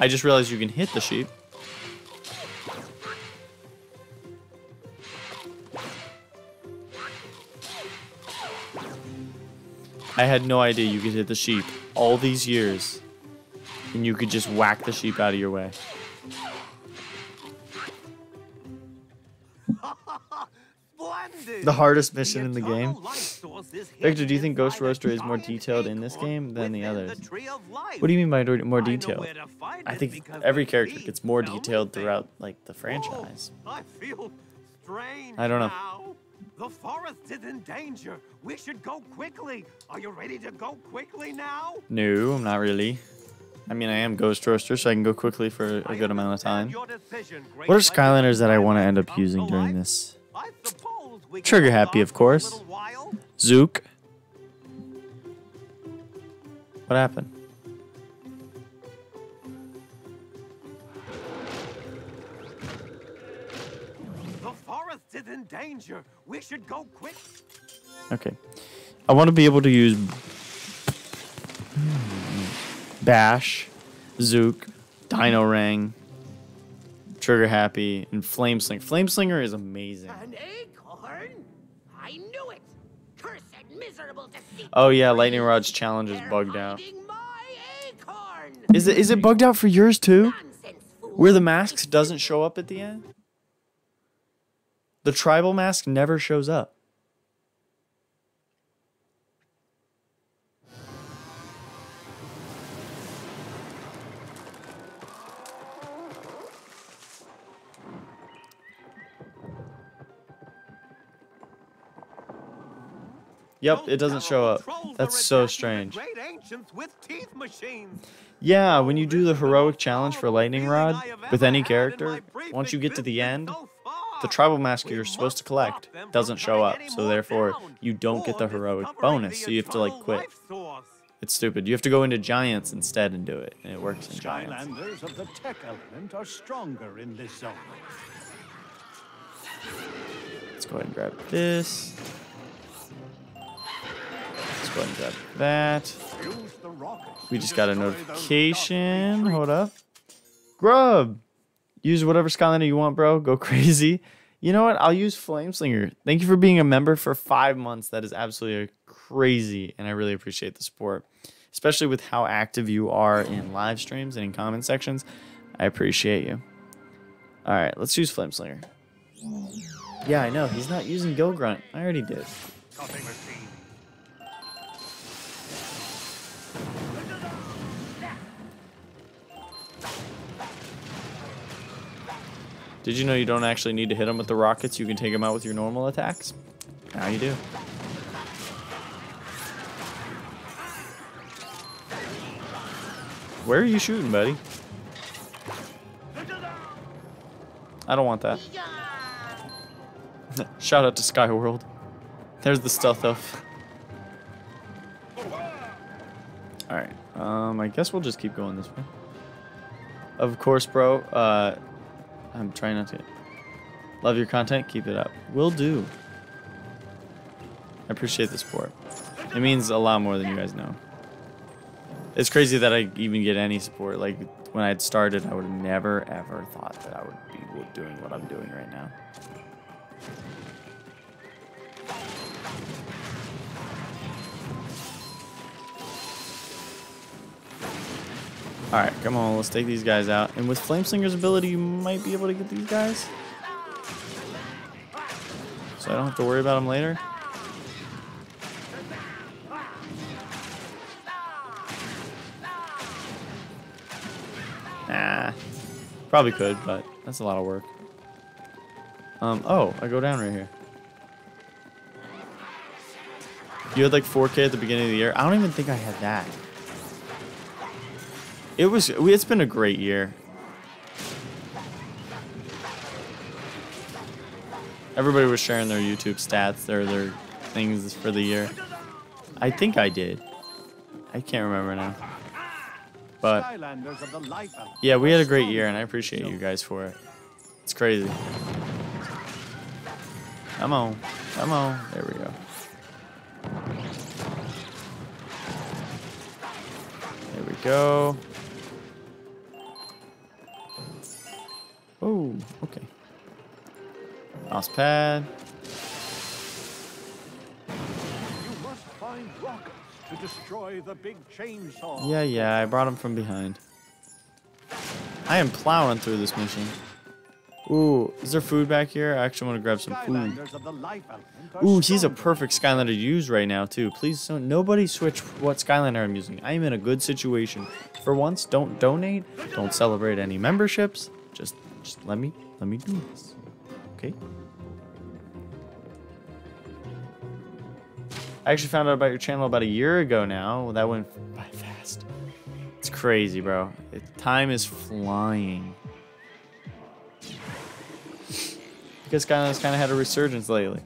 I just realized you can hit the sheep. I had no idea you could hit the sheep all these years. And you could just whack the sheep out of your way. The hardest mission in the game. life source is Victor, do you think Ghost Roaster is more detailed in this game than the others? What do you mean by more detailed? I think every character gets more detailed throughout like the franchise. Oh, I feel strange I don't know. now. The forest is in danger. We should go quickly. Are you ready to go quickly now? No, I'm not really. I mean, I am Ghost Roaster, so I can go quickly for a good amount of time. Your decision, great What are. Skylanders that I want to end up using during this? I suppose we can Trigger Happy, of course. little. Zook. What happened? The forest is in danger. We should go quick. Okay. I want to be able to use Bash, Zook, Dino-Rang, Trigger Happy, and Flameslinger. Flameslinger is amazing. An I knew it! Cursed, miserable deceit! Oh yeah, Lightning Rod's challenge is bugged out. Is it is it bugged out for yours too? Where the masks doesn't show up at the end? The tribal mask never shows up. Yep, it doesn't show up. That's so strange. Great ancients with teeth machines. Yeah, when you do the heroic challenge for Lightning Rod with any character, once you get to the end, the tribal mask you're supposed to collect doesn't show up. So therefore, you don't get the heroic bonus. So you have to like quit. It's stupid. You have to go into Giants instead and do it, and it works in Giants. Skylanders of the tech element are stronger in this zone. Let's go ahead and grab this. Let's go and grab that. We just got a notification. Hold up. Grub. Use whatever Skylander you want, bro. Go crazy. You know what? I'll use Flameslinger. Thank you for being a member for five months. That is absolutely crazy, and I really appreciate the support, especially with how active you are in live streams and in comment sections. I appreciate you. All right, let's use Flameslinger. Yeah, I know. He's not using Gill Grunt. I already did. Did you know you don't actually need to hit them with the rockets? You can take them out with your normal attacks. Now you do. Where are you shooting, buddy? I don't want that. Shout out to Skyworld. There's the stealth elf. Alright, um, I guess we'll just keep going this way. Of course, bro. Uh, I'm trying not to. Love your content. Keep it up. Will do. I appreciate the support. It means a lot more than you guys know. It's crazy that I even get any support. Like when I had started, I would have never ever thought that I would be doing what I'm doing right now. Alright, come on, let's take these guys out. And with Flameslinger's ability, you might be able to get these guys. So I don't have to worry about them later. Nah. Probably could, but that's a lot of work. Um, oh, I go down right here. You had like 4K at the beginning of the year. I don't even think I had that. It was, it's been a great year. Everybody was sharing their YouTube stats, their, their things for the year. I think I did. I can't remember now. But yeah, we had a great year and I appreciate you guys for it. It's crazy. Come on. Come on. There we go. There we go. Okay. Mouse pad. You must find rockets to destroy the big chainsaw. Yeah, yeah, I brought him from behind. I am plowing through this mission. Ooh, is there food back here? I actually want to grab some food. Ooh, he's a perfect Skylander to use right now, too. Please don't, nobody switch what Skylander I'm using. I am in a good situation. For once, don't donate. Don't celebrate any memberships. Just, just let me, let me do this. Okay? I actually found out about your channel about a year ago now. That went by fast. It's crazy, bro. It, time is flying. Because Skylanders kind of had a resurgence lately.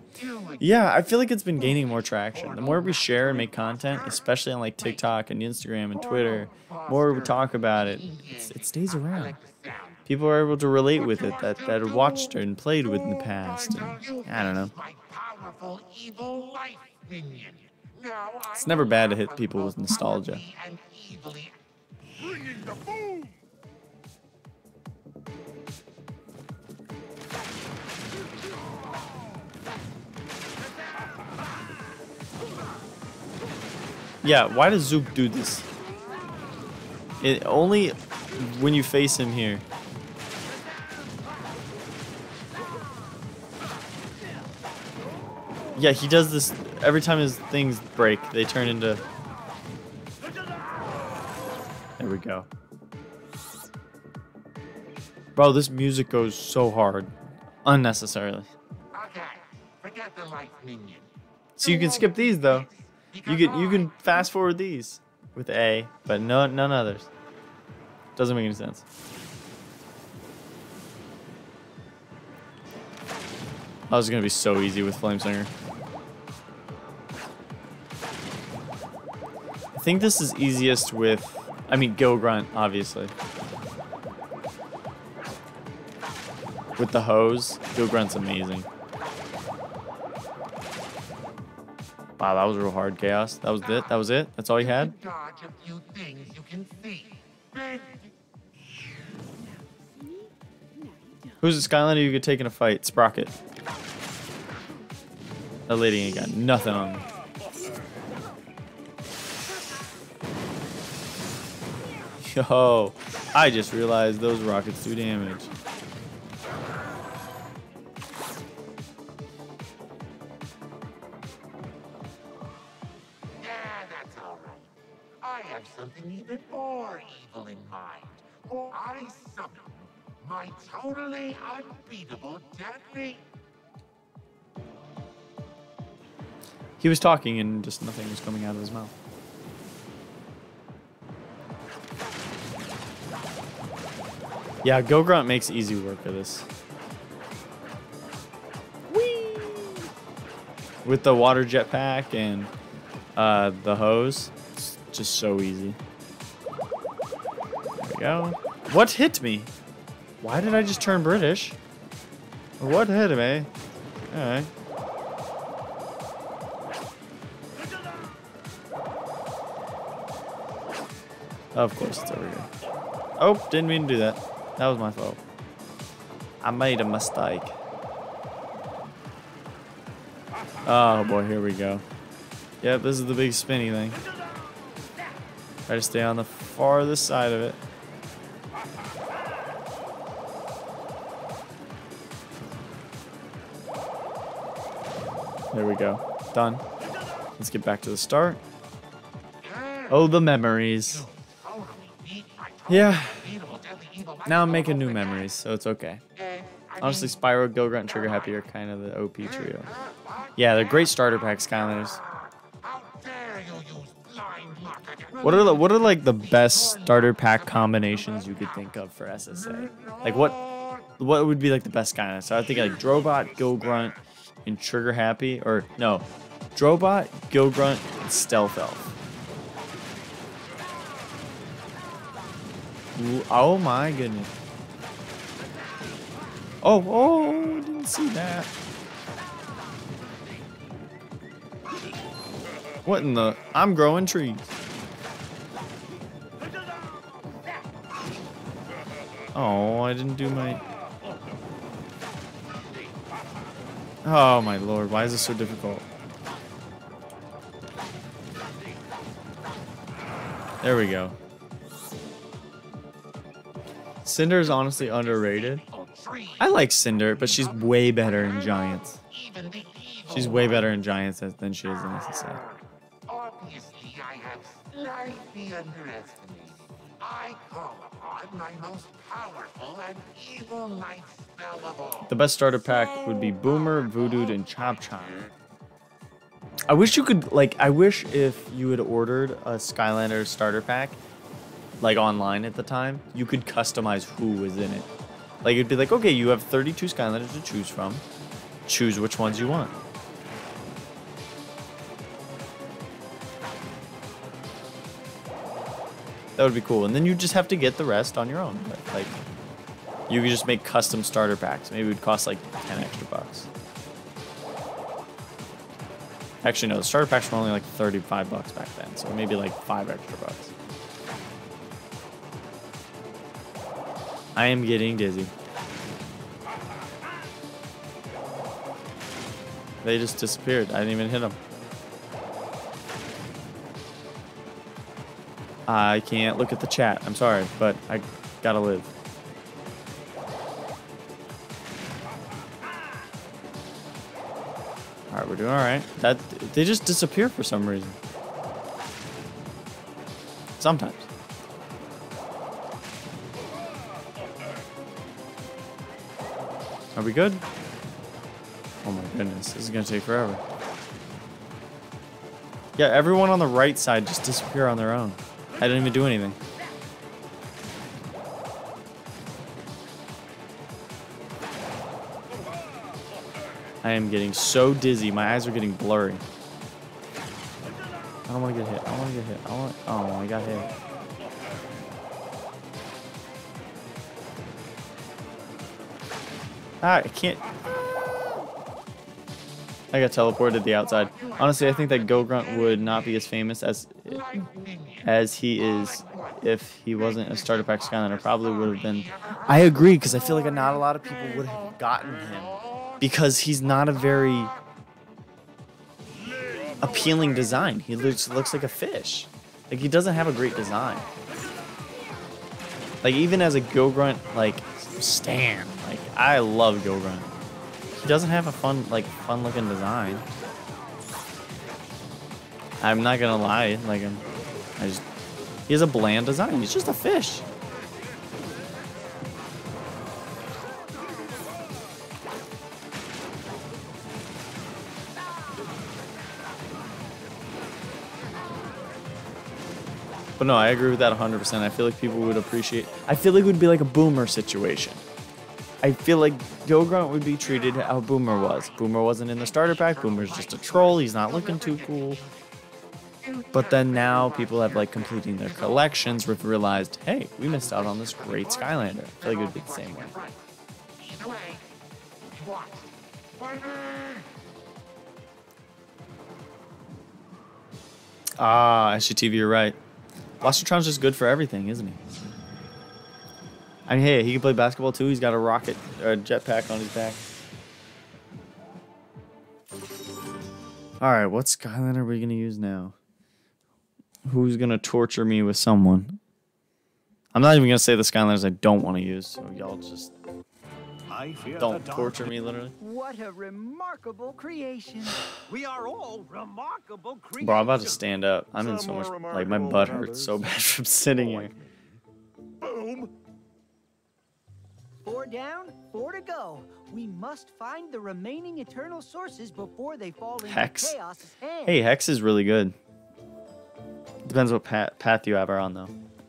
Yeah, I feel like it's been gaining more traction. The more we share and make content, especially on like TikTok and Instagram and Twitter, more we talk about it, it stays around. People are able to relate with it that, that watched and played with in the past. And, I don't know. It's never bad to hit people with nostalgia. Yeah, why does Zook do this? It only when you face him here. Yeah, he does this every time his things break, they turn into... There we go. Bro, this music goes so hard. Unnecessarily. Okay. So you can skip these though. You can you can fast forward these with A, but no none others. Doesn't make any sense. That was gonna be so easy with Flameslinger. Think this is easiest with, I mean, Gill Grunt, obviously. With the hose, Gill Grunt's amazing. Wow, that was real hard, Kaos. That was it? That was it? That's all you had? Dodge a few things you can see. Who's the Skylander you could take in a fight? Sprocket. That lady ain't got nothing on me. Yo, I just realized those rockets do damage. Yeah, that's all right. I have something even more evil in mind. For I summon my totally unbeatable deadly He was talking and just nothing was coming out of his mouth. Yeah, Gill Grunt makes easy work of this. Whee! With the water jetpack and uh, the hose, it's just so easy. There we go. What hit me? Why did I just turn British? What hit me? Alright. Of course, it's over here. Oh, didn't mean to do that. That was my fault. I made a mistake. Oh boy, here we go. Yep, this is the big spinny thing. Try to stay on the farthest side of it. There we go. Done. Let's get back to the start. Oh, the memories. Yeah. Now I'm making new memories, so it's okay. Honestly, Spyro, Gill Grunt, and Trigger Happy are kind of the OP trio. Yeah, they're great starter pack Skylanders. What are the what are like the best starter pack combinations you could think of for SSA? Like what what would be like the best Skylander? So I think like Drobot, Gill Grunt, and Trigger Happy, or no, Drobot, Gill Grunt, and Stealth Elf. Ooh, oh my goodness. Oh, oh, didn't see that. What in the? I'm growing trees. Oh, I didn't do my... Oh my lord, why is this so difficult? There we go. Cinder is honestly underrated. I like Cinder, but she's way better in Giants. She's way better in Giants than she is in SSA. Obviously, I have slightly underestimated. I call upon my most powerful and evil night spell of all. The best starter pack would be Boomer, Voodood, and Chop Chop. I wish you could, like, I wish if you had ordered a Skylander starter pack, like online at the time, you could customize who was in it. Like, it'd be like, okay, you have 32 Skylanders to choose from. Choose which ones you want. That would be cool. And then you just have to get the rest on your own. Like, you could just make custom starter packs. Maybe it would cost like 10 extra bucks. Actually, no, the starter packs were only like 35 bucks back then. So maybe like 5 extra bucks. I am getting dizzy. They just disappeared. I didn't even hit them. I can't look at the chat. I'm sorry, but I gotta live. All right, we're doing all right. That they just disappear for some reason. Sometimes. Are we good? Oh my goodness, this is gonna take forever. Yeah, everyone on the right side just disappear on their own. I didn't even do anything. I am getting so dizzy. My eyes are getting blurry. I don't want to get hit. I don't want to get hit. I want. Oh, I got hit. Ah, I can't. I got teleported to the outside. Honestly, I think that Gill Grunt would not be as famous as as he is if he wasn't a starter pack Skylander. Probably would have been. I agree because I feel like not a lot of people would have gotten him because he's not a very appealing design. He looks looks like a fish. Like he doesn't have a great design. Like even as a like Stan, like I love Gill Grunt. He doesn't have a fun like fun looking design. I'm not gonna lie, like I'm, I just he has a bland design. He's just a fish. But no, I agree with that 100%. I feel like people would appreciate. I feel like it would be like a boomer situation. I feel like Gill Grunt would be treated how Boomer was. Boomer wasn't in the starter pack. Boomer's just a troll. He's not looking too cool. But then now people have like completing their collections. We've realized, hey, we missed out on this great Skylander. I feel like it would be the same way. Ah, SGTV, you're right. Blastertron's just good for everything, isn't he? I mean, hey, he can play basketball too. He's got a rocket or a jetpack on his back. All right, what Skylander are we gonna use now? Who's gonna torture me with someone? I'm not even gonna say the Skylanders I don't want to use, so y'all just I fear don't torture me, literally. What a remarkable creation. We are all remarkable creatures. Bro, I'm about to stand up. I'm in so much like my butt than hurts so bad from sitting here. Boom! Four down, four to go. We must find the remaining eternal sources before they fall into Hex. Kaos's hands. Hey, Hex is really good. Depends what path, path you have her on, though.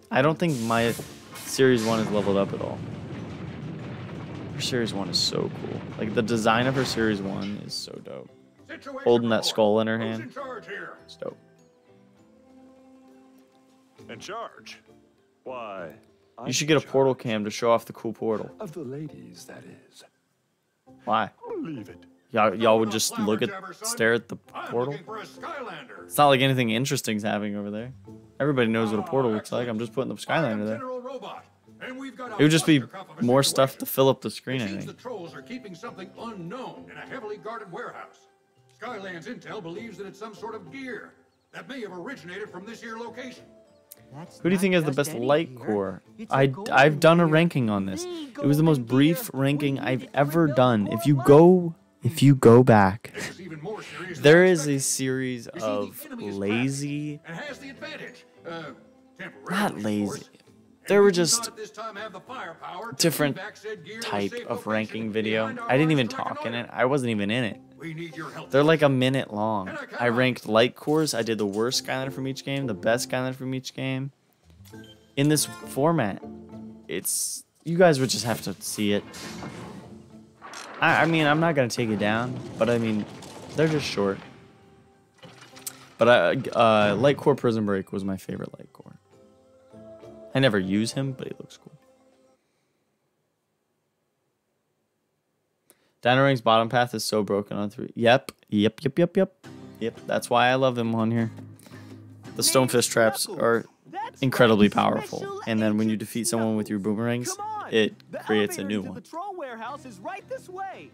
I don't think my Series 1 is leveled up at all. Her Series 1 is so cool. Like, the design of her Series 1 is so dope. Situation Holding that skull in her Who's hand. in? It's dope. In charge? Why? You should get a portal cam to show off the cool portal. Of the ladies, that is. Why? Believe it. Y'all, y'all would just look at, stare at the portal? looking for a Skylander. It's not like anything interesting's happening over there. Everybody knows what a portal looks like. I'm just putting the Skylander there. General Robot, and we've got a It would just be clusterfuck of a more stuff to fill up the screen, It I seems the think. trolls are keeping something unknown in a heavily guarded warehouse. Skyland's intel believes that it's some sort of gear that may have originated from this here location. That's Who do you think has the best light core? It's a I, golden I've done a ranking on this. It was the most brief ranking I've ever done. If you go, if you go back, This is even more serious than there I is a series You see, the of lazy, and has the advantage. Uh, temporarily, not lazy. There were we do not just at this time have the firepower to different evac said gear to a type of ranking video. I didn't even talk in it. I wasn't even in it. We need your help. They're like a minute long. I ranked light cores. I did the worst Skylander from each game, the best Skylander from each game. In this format, it's you guys would just have to see it. I, I mean, I'm not gonna take it down, but I mean, they're just short. But I, uh, Light Core Prism Break was my favorite Light Core. I never use him, but he looks cool. Dino-Rang's bottom path is so broken on three. Yep, yep, yep, yep, yep, yep. That's why I love him on here. The Stonefish traps are incredibly powerful, and then when you defeat someone with your boomerangs, it creates a new one. The troll warehouse is right this way.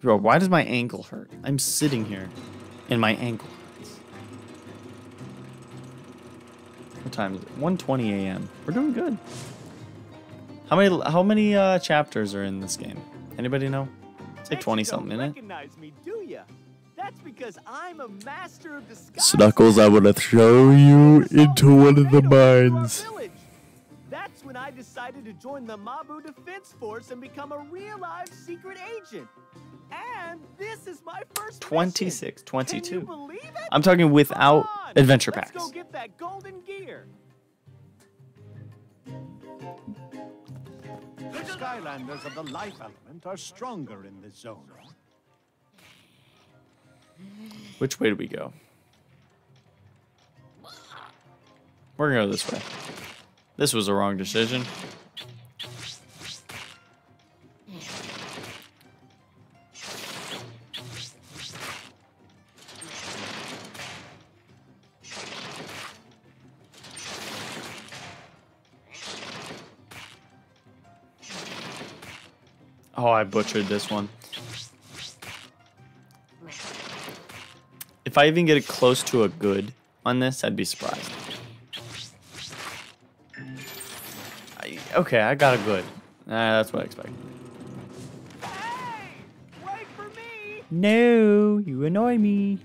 Bro, why does my ankle hurt? I'm sitting here, and my ankle hurts. What time is it? 1:20 a.m. We're doing good. How many how many uh, chapters are in this game? Anybody know? It's like 20 something, don't isn't it? recognize me, do ya? That's because I'm a master of disguise. Snuggles, I want to throw you into one of the mines. village. That's when I decided to join the Mabu Defense Force and become a real live secret agent. And this is my first 26, mission. Can 22. you believe it? I'm talking without Come on, adventure let's packs. The Skylanders of the life element are stronger in this zone. Which way do we go? We're gonna go this way. This was a wrong decision. Oh, I butchered this one. If I even get it close to a good on this, I'd be surprised. I, okay, I got a good. Nah, that's what I expected. Wait for me. No, you annoy me.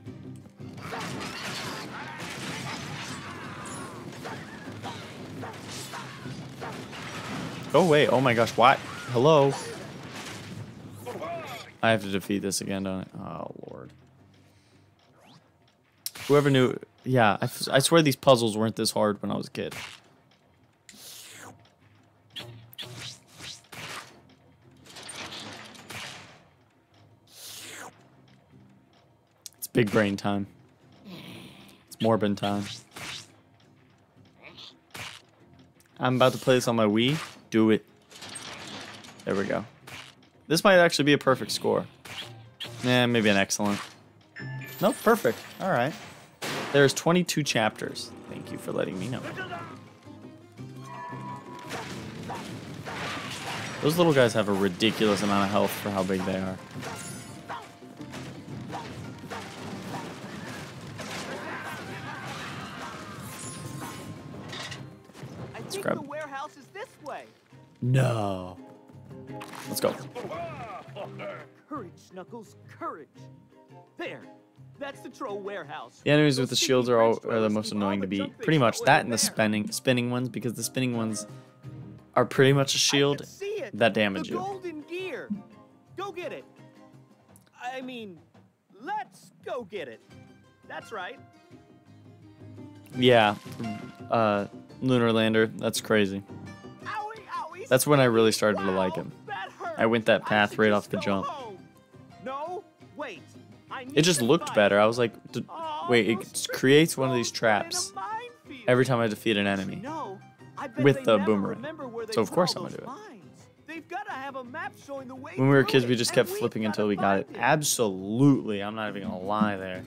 Go away. Oh my gosh, what? Hello? I have to defeat this again, don't I? Oh, Lord. Whoever knew... Yeah, I, I swear these puzzles weren't this hard when I was a kid. It's big brain time. It's Morbin time. I'm about to play this on my Wii. Do it. There we go. This might actually be a perfect score. Nah, maybe an excellent. Nope, perfect. All right. There's 22 chapters. Thank you for letting me know. Those little guys have a ridiculous amount of health for how big they are. I Let's think grab- the warehouse is this way. No. Let's go. Courage, Snuggles, courage. There. That's the troll warehouse. The enemies with the shields are, all, are the most annoying to beat. Pretty much that and the spinning spinning ones because the spinning ones are pretty much a shield that damage you. golden gear. Go get it. I mean, let's go get it. That's right. Yeah, uh, Lunar Lander. That's crazy. That's when I really started to like him. I went that path right off the jump. No, wait. It just looked better. I was like, wait, it creates one of these traps every time I defeat an enemy with the boomerang. So of course I'm gonna do it. When we were kids, we just kept flipping until we got it. Absolutely, I'm not even gonna lie there.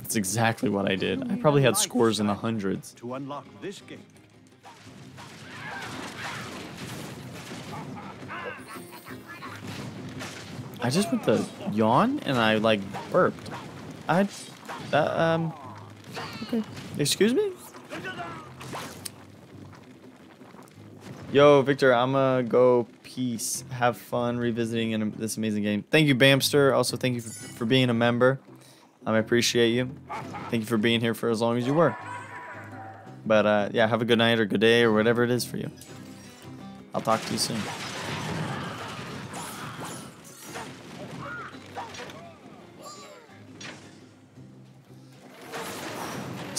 That's exactly what I did. I probably had scores in the hundreds. To unlock this gate. I just went to yawn and I like burped. I, that, um, okay. Excuse me? Yo, Victor, I'ma go peace. Have fun revisiting in this amazing game. Thank you, Bamster. Also, thank you for, for being a member. Um, I appreciate you. Thank you for being here for as long as you were. But uh, yeah, have a good night or good day or whatever it is for you. I'll talk to you soon.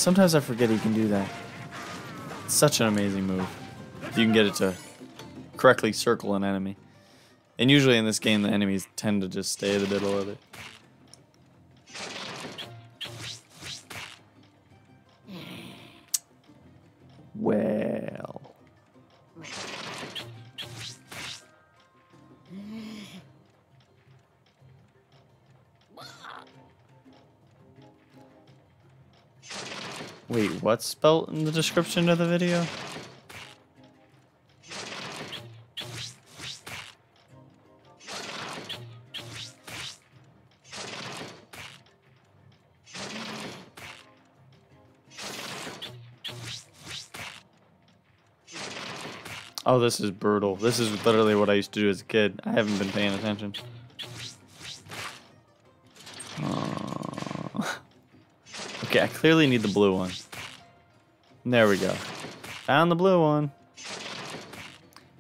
Sometimes I forget he can do that. It's such an amazing move. If you can get it to correctly circle an enemy. And usually in this game, the enemies tend to just stay in the middle of it. Well. Wait, what's spelt in the description of the video? Oh, this is brutal. This is literally what I used to do as a kid. I haven't been paying attention. Okay, I clearly need the blue one. There we go. Found the blue one.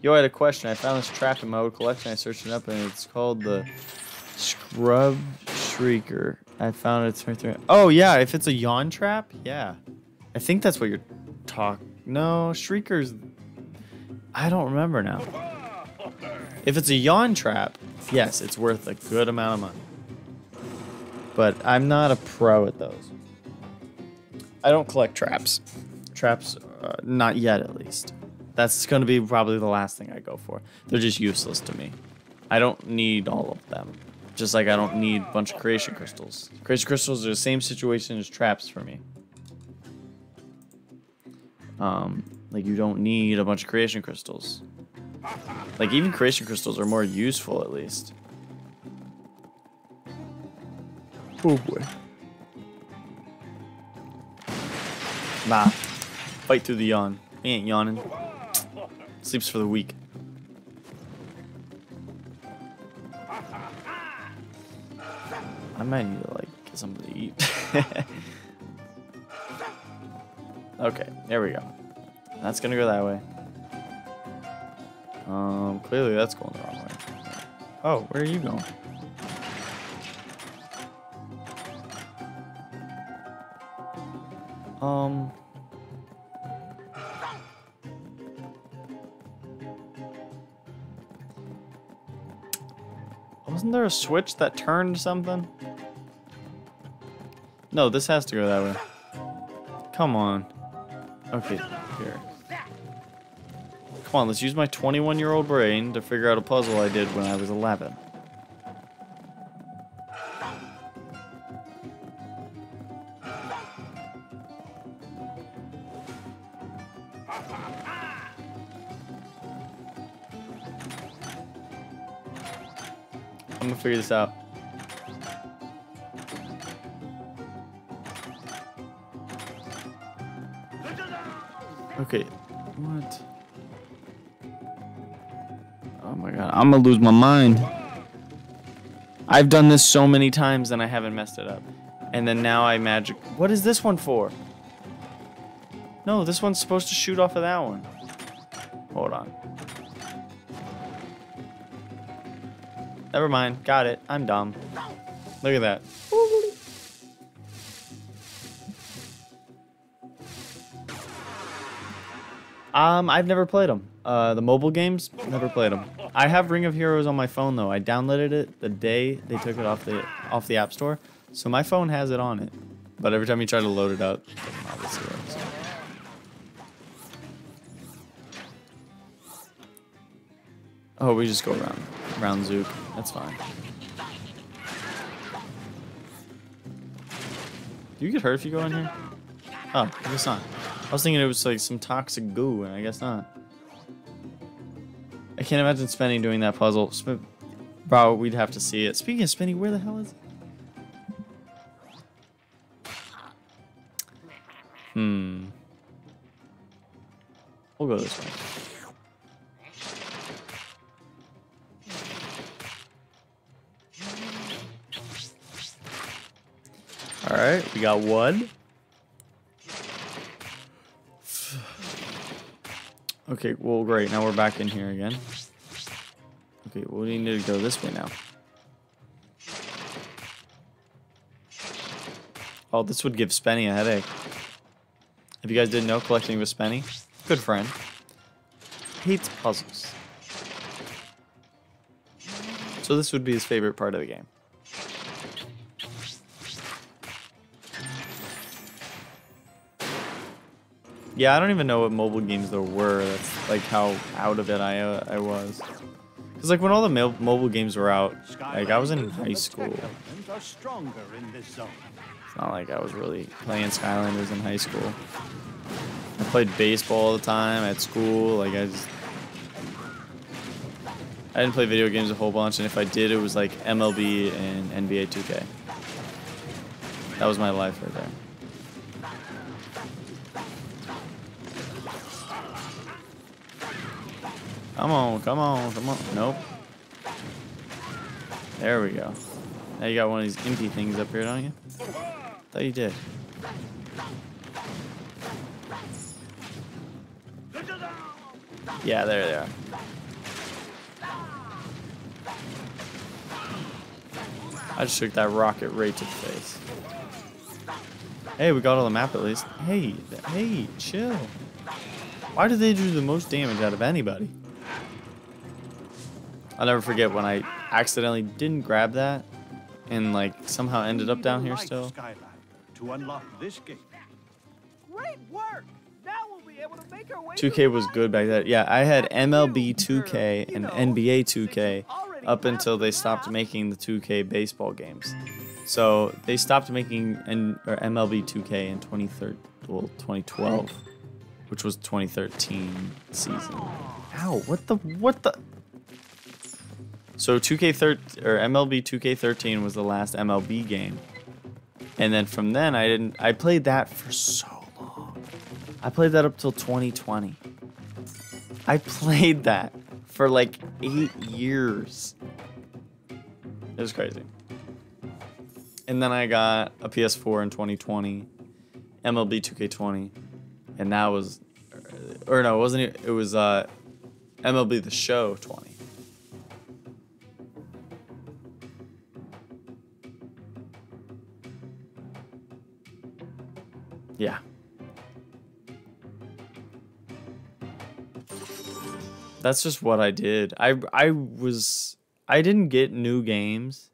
Yo, I had a question. I found this trap in my old collection. I searched it up, and it's called the Scrub Shrieker. I found it. Oh, yeah. If it's a yawn trap, yeah. I think that's what you're talking. No, Shrieker's. I don't remember now. If it's a yawn trap, yes, it's worth a good amount of money. But I'm not a pro at those. I don't collect traps. Traps, uh, not yet at least. That's going to be probably the last thing I go for. They're just useless to me. I don't need all of them. Just like I don't need a bunch of creation crystals. Creation crystals are the same situation as traps for me. Um, like you don't need a bunch of creation crystals. Like even creation crystals are more useful at least. Oh boy. Nah. Fight through the yawn. He ain't yawning. Sleeps for the week. I might need to like get something to eat. okay, there we go. That's gonna go that way. Um, clearly that's going the wrong way. Oh, where are you going? Um. Wasn't there a switch that turned something? No, this has to go that way. Come on. Okay, here. Come on, let's use my 21 year old brain to figure out a puzzle I did when I was 11. Figure this out. Okay, what? Oh my god, I'm gonna lose my mind. I've done this so many times and I haven't messed it up. And then now I magic. What is this one for? No, this one's supposed to shoot off of that one. Hold on. Never mind. Got it. I'm dumb. Look at that. Um, I've never played them. Uh, the mobile games, never played them. I have Ring of Heroes on my phone though. I downloaded it the day they took it off the off the App Store, so my phone has it on it. But every time you try to load it up. Oh, we just go around, around Zook. That's fine. Do you get hurt if you go in here? Oh, I guess not. I was thinking it was like some toxic goo, and I guess not. I can't imagine Spenny doing that puzzle. Sp Bro, we'd have to see it. Speaking of Spenny, where the hell is it? Hmm. We'll go this way. Alright, we got one. Okay, well, great. Now we're back in here again. Okay, well, we need to go this way now. Oh, this would give Spenny a headache. If you guys didn't know, collecting with Spenny, good friend. Hates puzzles. So this would be his favorite part of the game. Yeah, I don't even know what mobile games there were. That's like how out of it I uh, I was. Cause like when all the mo mobile games were out, like I was in high school. It's not like I was really playing Skylanders in high school. I played baseball all the time at school. Like I just, I didn't play video games a whole bunch, and if I did, it was like MLB and NBA 2K. That was my life right there. Come on, come on, come on. Nope. There we go. Now you got one of these empty things up here, don't you? Thought you did. Yeah, there they are. I just took that rocket right to the face. Hey, we got all the map at least. Hey, hey, chill. Why do they do the most damage out of anybody? I'll never forget when I accidentally didn't grab that and like somehow ended up down here still. To unlock this gate. Great work! Now we'll be able to make our way 2K was good back then. Yeah, I had MLB 2K and NBA 2K up until they stopped making the 2K baseball games. So they stopped making N or MLB 2K in 2013, well, 2012, which was 2013 season. Ow! What the what the? So 2K13 or MLB 2K13 was the last MLB game, and then from then I didn't. I played that for so long. I played that up till 2020. I played that for like eight years. It was crazy. And then I got a PS4 in 2020, MLB 2K20, and that was, or no, it wasn't. It was uh, MLB The Show 20. Yeah. That's just what I did. I I was I didn't get new games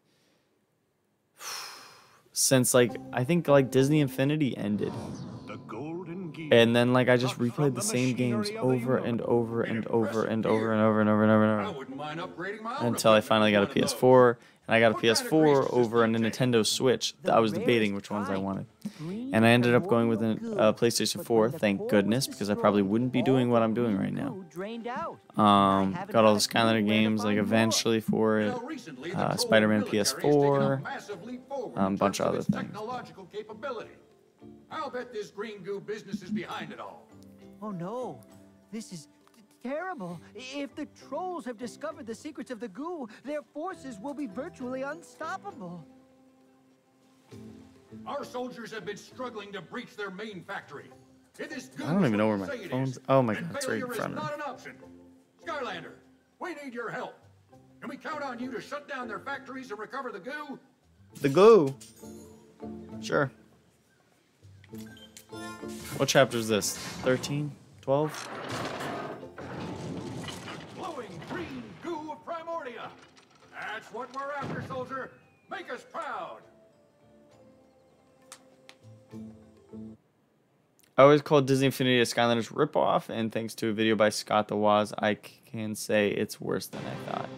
since like I think like Disney Infinity ended. The golden gear. And then like I just replayed the same games over and over and over and over and over and over and over and over I wouldn't mind upgrading my own until I finally got a PS4 and I got a PS4 over a Nintendo Switch. I was debating which ones I wanted, and I ended up going with a, a PlayStation 4. Thank goodness, because I probably wouldn't be doing what I'm doing right now. Um, got all the Skylander games, like eventually for it, uh, Spider-Man PS4, um, a bunch of other things. Technological capability. I'll bet this green goo business is behind it all. Oh no, this is t- terrible. If the trolls have discovered the secrets of the goo, their forces will be virtually unstoppable. Our soldiers have been struggling to breach their main factory. It is this goo I don't even know where my say phone's. Oh my god, it's right in front of me. not an option. Skylander, we need your help. Can we count on you to shut down their factories and recover the goo? The goo. Sure. What chapter is this? 13? 12? Of That's what we're after, soldier. Make us proud. I always called Disney Infinity a Skylanders ripoff, and thanks to a video by Scott the Woz, I can say it's worse than I thought.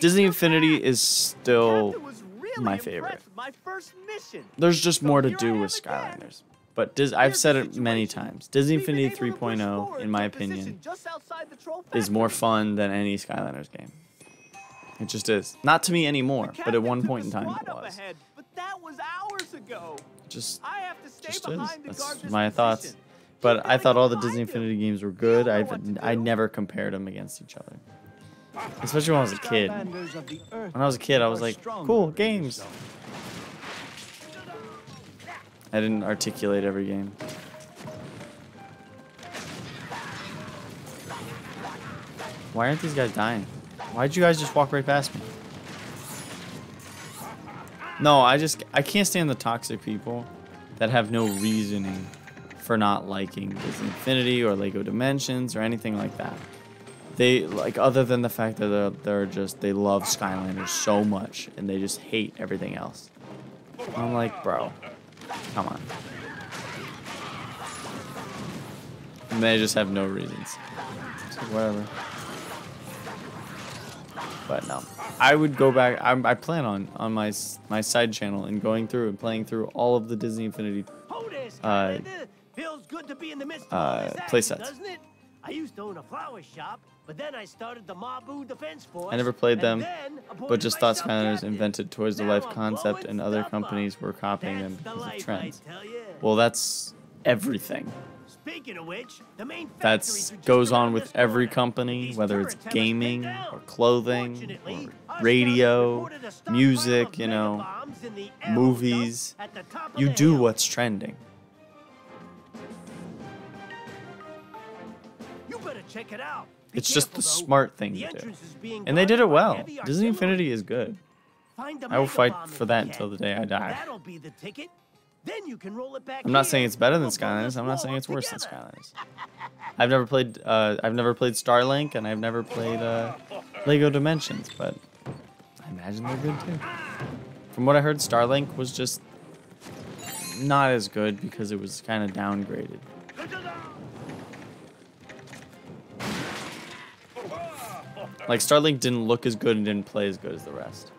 Disney Infinity is still my favorite. My first mission. There's just more to do with Skylanders. But Dis- I've said it many times. Disney Infinity 3.0, in my opinion, Just the is more fun than any Skylanders game. It just is. Not to me anymore, but at one point in time it was. ahead. Just, I have to stay just is. That's my thoughts. But I thought all the Disney Infinity games were good. I've I never compared them against each other. Especially when I was a kid. When I was a kid, I was like, cool, games. I didn't articulate every game. Why aren't these guys dying? Why'd you guys just walk right past me? No, I just I can't stand the toxic people that have no reasoning for not liking Disney Infinity or Lego Dimensions or anything like that. They like other than the fact that they're, they're just they love Skylanders so much and they just hate everything else. I'm like, bro, come on. And they just have no reasons. Like, whatever. But no, I would go back. I, I plan on on my my side channel and going through and playing through all of the Disney Infinity uh, Feels good to be in the midst of uh, all play sets. doesn't it? I used to own a flower shop, but then I started the Mabu Defense Force. I never played them, but just thought Skylanders invented Toys to Life concept and other companies were copying them because of trends. Well, that's everything. Speaking of which, the main That's factories are just goes on with every company, whether it's turrets have us gaming or clothing or radio, music, you know, movies. at the top of You do what's trending. You better check it out. It's just the smart thing to do. entrance is being And they did it well. Disney. Infinity is good. I will fight for that until the day I die. That'll be the ticket. Then you can roll it back I'm not saying it's better than We'll blow this Skylanders. I'm not saying it's worse than together. Skylanders. I've never played. Uh, I've never played Starlink, and I've never played uh, Lego Dimensions, but I imagine they're good too. From what I heard, Starlink was just not as good because it was kind of downgraded. Like Starlink didn't look as good and didn't play as good as the rest.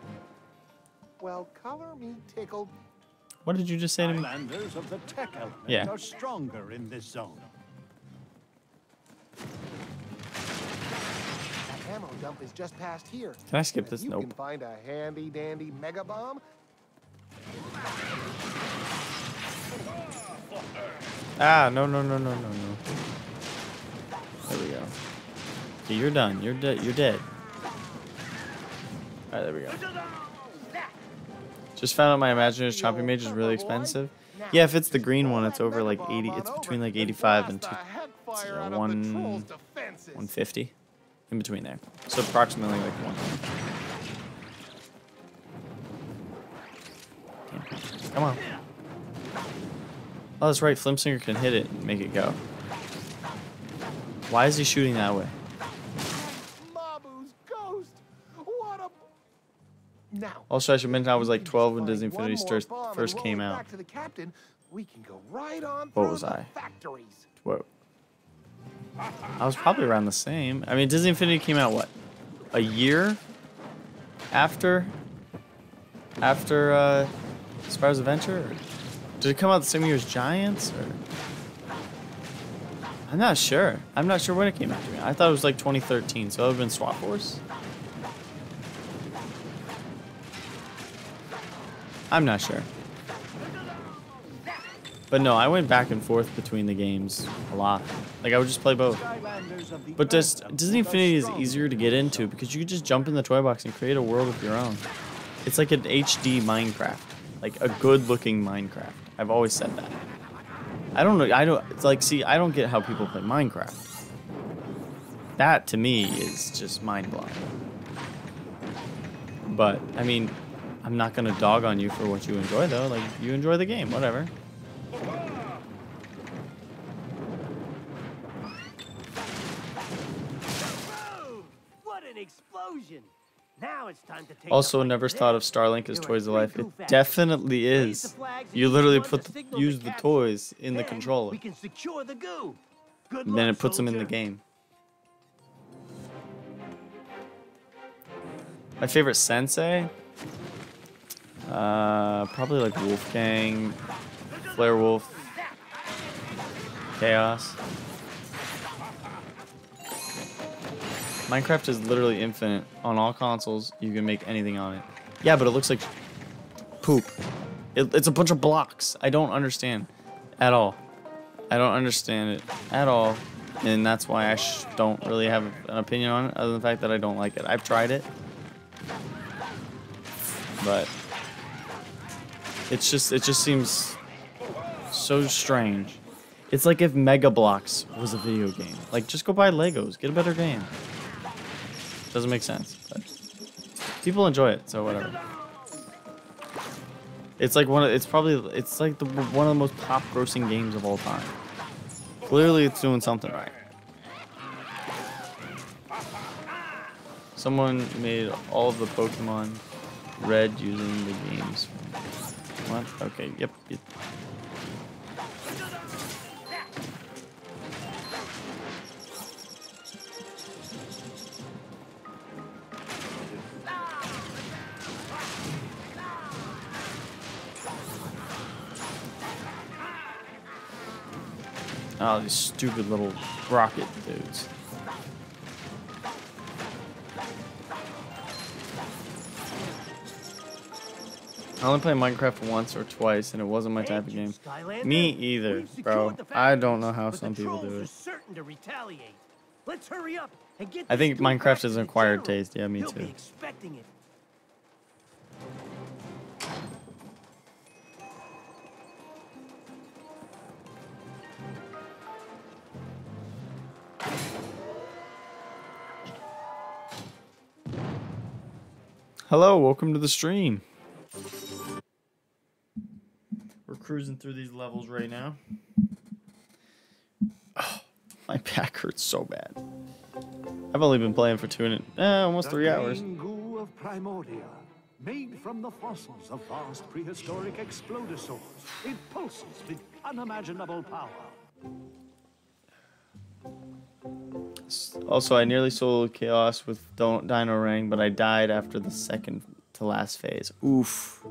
Well, color me tickled. What did you just say to me? Skylanders of the tech element Yeah. are stronger in this zone. That ammo dump is just past here. Can I skip If this? You Nope. can find a handy dandy mega bomb. Ah, no, no, no, no, no, no. There we go. Okay, you're done. You're dead. You're dead. All right, there we go. Just found out my Imagineers chopping mage is really expensive. Yeah, if it's the green one, it's over like 80. It's between like 85 and two, one, 150, in between there. So approximately like one. Come on. Oh, that's right. Flameslinger can hit it and make it go. Why is he shooting that way? Now. Also, I should mention I was like 12 when Disney Infinity first, first came out. Back to the captain. We can go right on What was I? Factories. Whoa. I was probably around the same. I mean, Disney Infinity came out what? A year after after uh, Spyro's Adventure? Or did it come out the same year as Giants? Or I'm not sure. I'm not sure when it came out. I thought it was like 2013, so it would have been Swap Force. I'm not sure. But no, I went back and forth between the games a lot. Like I would just play both. But just Disney Infinity is easier to get into because you can just jump in the toy box and create a world of your own. It's like an HD Minecraft, like a good-looking Minecraft. I've always said that. I don't know. I don't. It's like, see, I don't get how people play Minecraft. That to me is just mind blowing. But I mean, I'm not gonna dog on you for what you enjoy though. Like you enjoy the game, whatever. What an explosion! Now it's time to take Also, never thought of Starlink as Toys of Life. It definitely is. You literally put the, use the toys in the controller. We can secure the goo. And then it puts them in the game. My favorite sensei? Uh, probably like Wolfgang, Flare Wolf, Kaos. Minecraft is literally infinite. On all consoles, you can make anything on it. Yeah, but it looks like poop. It, it's a bunch of blocks. I don't understand at all. I don't understand it at all. And that's why I don't really have an opinion on it, other than the fact that I don't like it. I've tried it. But it's just it just seems so strange. It's like if Mega Bloks was a video game. Like just go buy Legos, get a better game. Doesn't make sense, but people enjoy it, so whatever. It's like one of it's probably it's like the one of the most top grossing games of all time. Clearly it's doing something right. Someone made all of the Pokemon red using the games. What? Okay, yep. yep. Oh, these stupid little rocket dudes. I only played Minecraft once or twice, and it wasn't my type of game. Me either, bro. I don't know how some people do it. Certain to retaliate. Let's hurry up and get I think Minecraft is an acquired taste. Yeah, me too. Hello, welcome to the stream. Cruising through these levels right now. Oh, my back hurts so bad. I've only been playing for two and eh, almost The three hours. of Primoria, made from the fossils of vast prehistoric explodosaurs. It pulses with unimaginable power. Also, I nearly soloed Kaos with Dino-Rang, but I died after the second to last phase. Oof.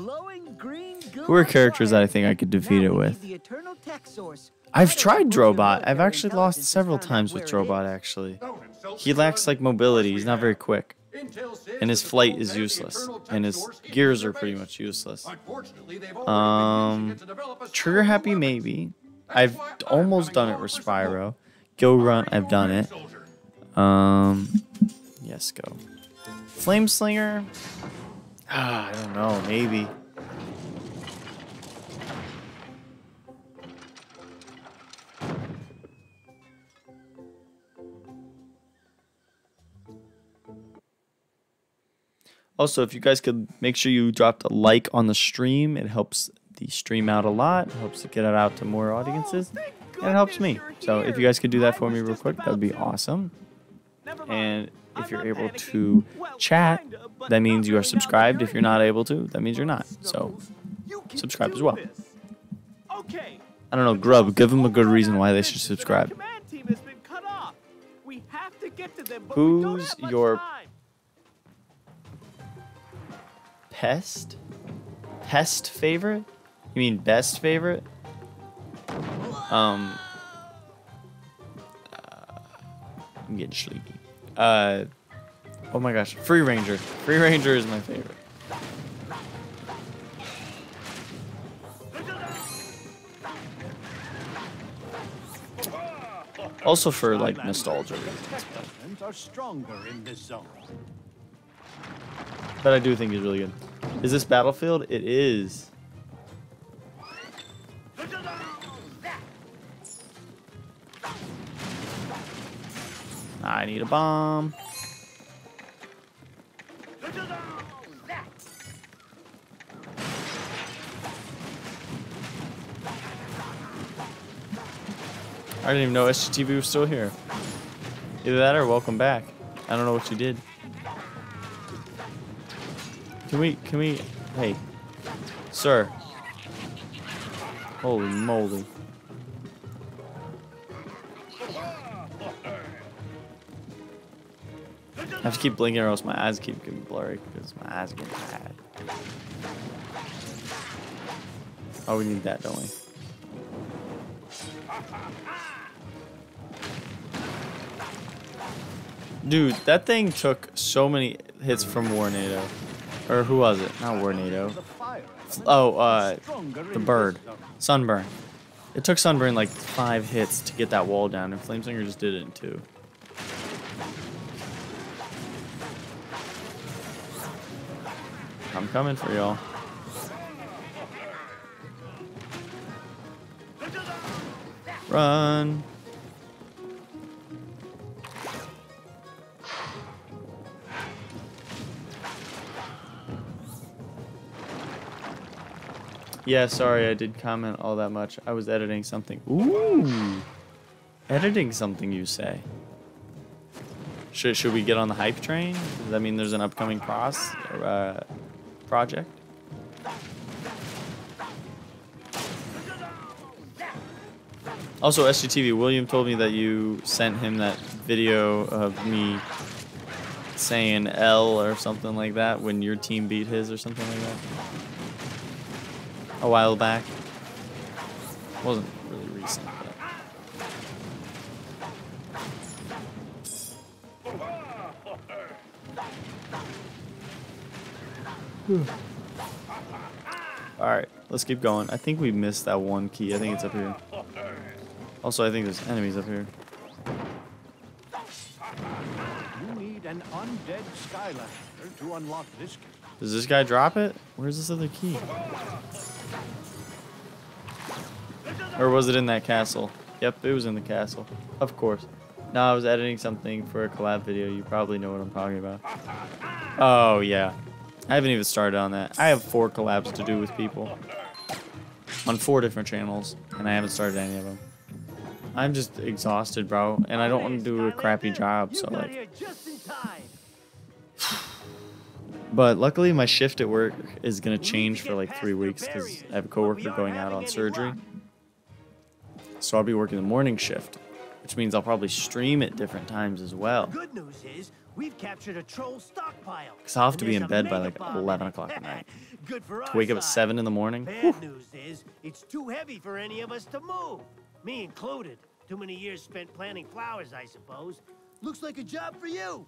Glowing green goo Who are characters that. I think I could defeat it with? The eternal tech source. I've tried Drobot. I've actually lost several times with Drobot, actually. He lacks, like, mobility. He's not very quick. And his flight is useless. And his gears are pretty much useless. Um, Trigger Happy, maybe. I've almost done it with Spyro. Go Run, I've done it. Um, yes, go. Flame Slinger? Ah, I don't know, maybe. Also, if you guys could make sure you dropped a like on the stream, it helps the stream out a lot. It helps it get it out to more audiences. and it helps me. So if you guys could do that for me real quick, that would be awesome. And if you're able to chat, that means you are subscribed. If you're not able to, that means you're not. So subscribe as well. Okay. I don't know, Grub, give them a good reason why they should subscribe. Command team has been cut off. We have to get to them, but we don't Who's your pest? Pest favorite? You mean best favorite? Um. uh, I'm getting sleepy. Uh. Oh my gosh, Free Ranger. Free Ranger is my favorite. Also for like nostalgia reasons. Are stronger in this zone. But I do think he's really good. Is this Battlefield? It is. I need a bomb. I didn't even know SGTV was still here. Either that or welcome back. I don't know what you did. Can we, can we, hey, sir. Holy moly. I have to keep blinking or else my eyes keep getting blurry because my eyes get bad. Oh, we need that, don't we? Dude, that thing took so many hits from Warnado. Or who was it? Not Warnado. Oh, uh, the bird. Sunburn. It took Sunburn like five hits to get that wall down, and Flameslinger just did it in two. I'm coming for y'all. Run. Yeah, sorry, I did comment all that much. I was editing something. Ooh. Editing something, you say? Should, should we get on the hype train? Does that mean there's an upcoming cross uh, project? Also, SGTV, William told me that you sent him that video of me saying L or something like that when your team beat his or something like that. A while back. Wasn't really recent, but. Alright, let's keep going. I think we missed that one key. I think it's up here. Also, I think there's enemies up here. You need an undead Skylander to unlock this key. Does this guy drop it? Where's this other key? Or was it in that castle? Yep, it was in the castle. Of course. No, I was editing something for a collab video. You probably know what I'm talking about. Oh, yeah. I haven't even started on that. I have four collabs to do with people. On four different channels. And I haven't started any of them. I'm just exhausted, bro. And I don't want to do a crappy job, so like... But luckily, my shift at work is going to change for like three weeks because I have a coworker going out on surgery. So I'll be working the morning shift, which means I'll probably stream at different times as well. Good news is we've captured a troll stockpile. Because I'll have to be in bed by like 11 o'clock at night. Good for To wake up at 7 in the morning. Bad news is it's too heavy for any of us to move. Me included. Too many years spent planting flowers, I suppose. Looks like a job for you.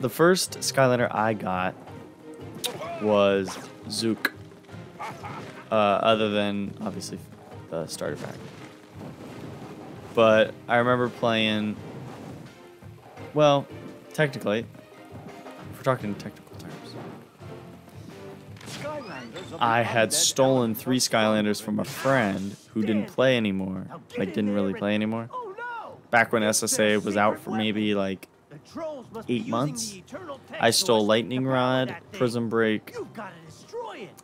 The first Skylander I got was Zook. Uh, other than, obviously, the starter pack. But I remember playing. Well, technically, if we're talking technical terms, I had stolen three Skylanders from a friend who didn't play anymore. Like, didn't really play anymore. Back when SSA was out for maybe like eight months. I stole Lightning Rod. Prism Break,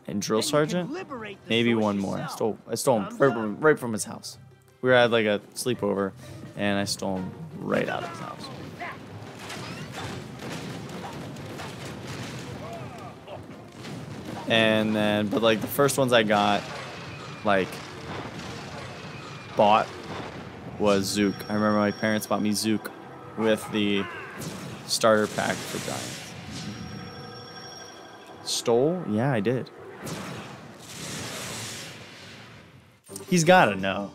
and Drill Sergeant. Maybe one more. I stole I stole him right right from his house. We were at like a sleepover, and I stole him right out of his house. And then, but like the first ones I got, like, bought was Zook. I remember my parents bought me Zook with the Starter pack for Giants. Stole? Yeah, I did. He's gotta know.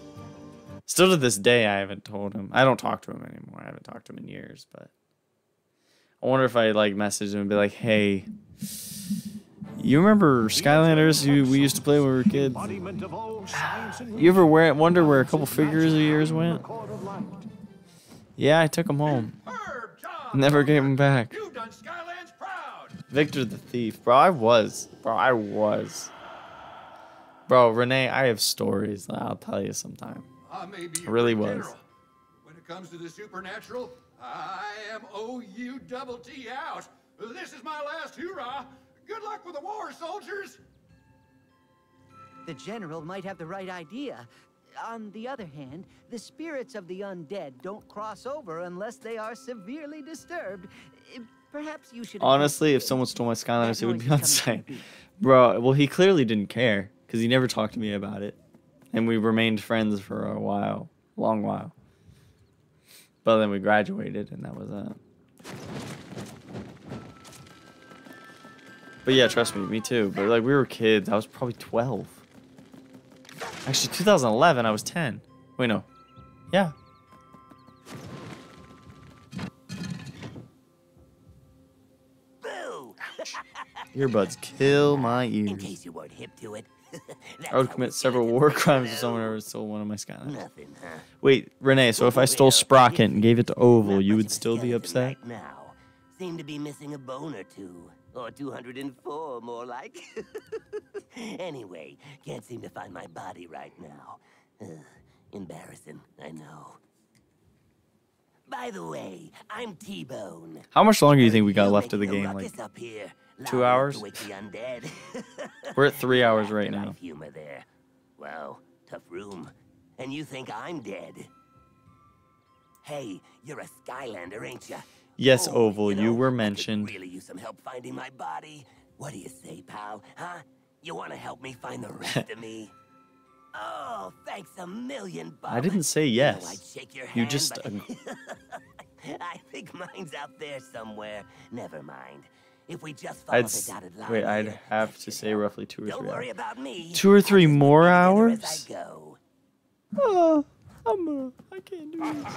Still to this day, I haven't told him. I don't talk to him anymore. I haven't talked to him in years, but I wonder if I like message him and be like, "Hey, you remember Skylanders you, we used to play when we were kids? You ever wear, wonder where a couple figures of yours went? Yeah, I took them home. Never gave them back. Victor the Thief. Bro, I was. Bro, I was. Bro, Renee, I have stories that I'll tell you sometime. I may be I really was. general. When it comes to the supernatural, I am OU double T out. This is my last hurrah. Good luck with the war, soldiers. The general might have the right idea. On the other hand, the spirits of the undead don't cross over unless they are severely disturbed. Eh, Perhaps you should. Honestly, if someone stole my Skylanders, it would be insane. Bro, well, he clearly didn't care because he never talked to me about it. And we remained friends for a while, long while. But then we graduated, and that was that. But yeah, trust me, me too. But like, we were kids. I was probably 12. Actually, 2011, I was 10. Wait, no. Yeah. Earbuds kill my ears. In case you weren't hip to it. I would commit several war crimes if someone ever stole one of my Skylanders. Nothing, huh? Wait, Renee, so if I stole Sprocket and gave it to Oval, you would still be upset? Now, seem to be missing a bone or two. Or 204, more like. anyway, can't seem to find my body right now. Ugh, embarrassing, I know. By the way, I'm T-Bone. How much longer do you think we got left of the game? Like up here. Two hours? wake the undead. We're at three hours right now. Humor there. Wow, tough room. And you think I'm dead? Hey, you're a Skylander, ain't ya? Yes, Oh, Oval, you were mentioned. Really use some help finding my body? What do you say, pal? Huh? You want to help me find the rest of me? Oh, thanks a million, Bob. I didn't say You know yes. Shake your You just. but- I think mine's out there somewhere. Never mind. If we just follow I'd the dotted line wait. I'd have to say roughly two or Don't three worry hours. about me. Two or three more hours? as I go. Oh, I'm. Uh, I can't do this.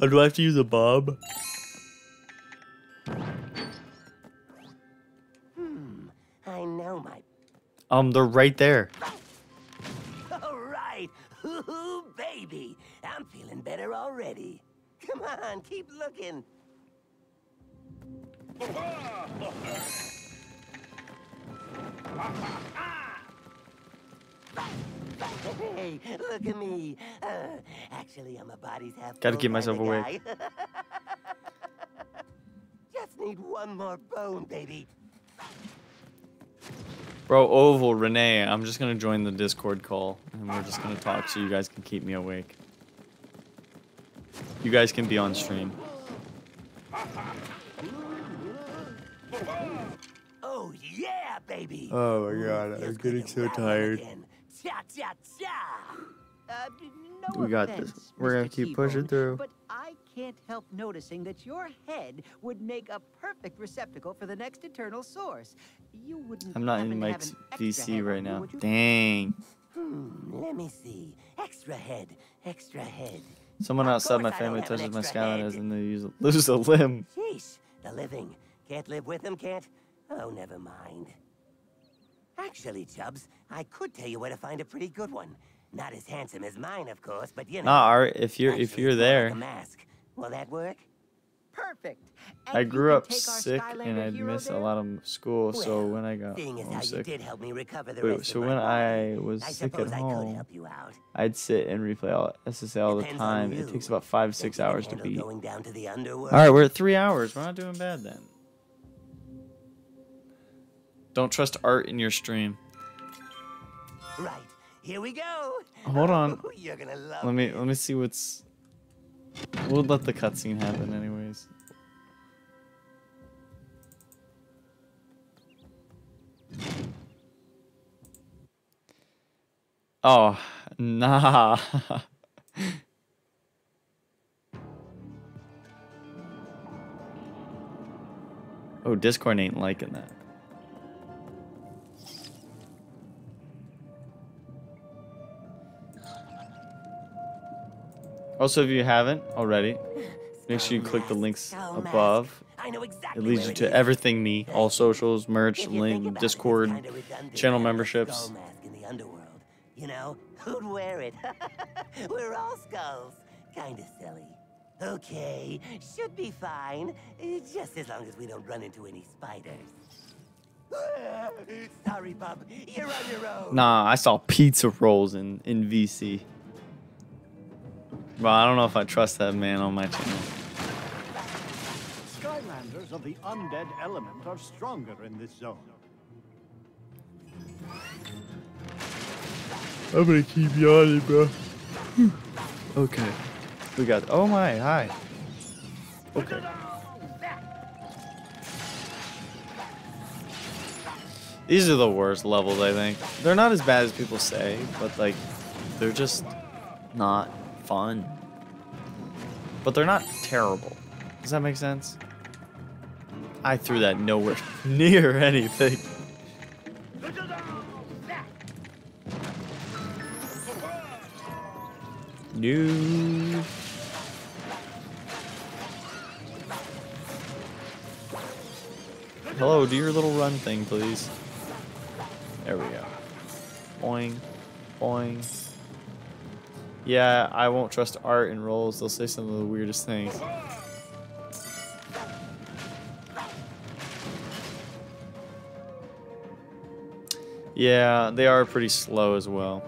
Oh, do I have to use a bob? Hmm. I know my. Um, they're right there. All right. Ooh, baby. I'm feeling better already. Come on, keep looking. Hey, look at me. Uh, actually, I'm a body's half. Gotta keep myself awake. Just need one more bone, baby. Bro, Oval, Renee, I'm just gonna join the Discord call and we're just gonna talk so you guys can keep me awake. You guys can be on stream. Oh yeah, baby. Oh my god, I'm getting so tired. Cha cha cha. Uh, no We got offense, this. We're gonna keep pushing through. But I can't help noticing that your head would make a perfect receptacle for the next eternal source. You wouldn't. I'm not in to have Mike's an VC right now. you? Dang. Hmm, let me see. Extra head, extra head. Someone outside my course I don't family touches my extra Skylanders and they use, lose a limb. Sheesh, the living. Can't live with them, can't? Oh, never mind. Actually, Chubbs, I could tell you where to find a pretty good one. Not as handsome as mine, of course, but you know. Nah, Art, if you're if you're A there, mask. Will that work? Perfect. I And you grew up sick and I'd hero miss a lot of school. So when I got Seeing as homesick, did help me recover the Wait, rest so when I was I sick at I home, help you out. I'd sit and replay all SSA all the time. It takes about five six hours to beat. going down to the underworld? All right, we're at three hours. We're not doing bad then. Don't trust Art in your stream. Right. Here we go. Hold on. You're gonna love Let me let me see what's. We'll let the cutscene happen anyways. Oh, nah. oh, Discord ain't liking that. Also, if you haven't already, make sure you click the links above. It leads you to everything me, all socials, merch, link, Discord, channel memberships. in the underworld. You know, who'd wear it? We're all skulls. Kinda silly. Okay, should be fine. Just as long as we don't run into any spiders. Sorry, bub. You're on your own. Nah, I saw pizza rolls in, in VC. Well, I don't know if I trust that man on my channel. Skylanders of the undead element are stronger in this zone. I'm gonna keep yawning, bro. okay. We got. Oh my, hi. Okay. These are the worst levels, I think. They're not as bad as people say, but like, they're just not fun. But they're not terrible. Does that make sense? I threw that nowhere near anything. New. Hello, do your little run thing, please. There we go. Boing. Boing. Yeah, I won't trust art and rolls. They'll say some of the weirdest things. Yeah, they are pretty slow as well.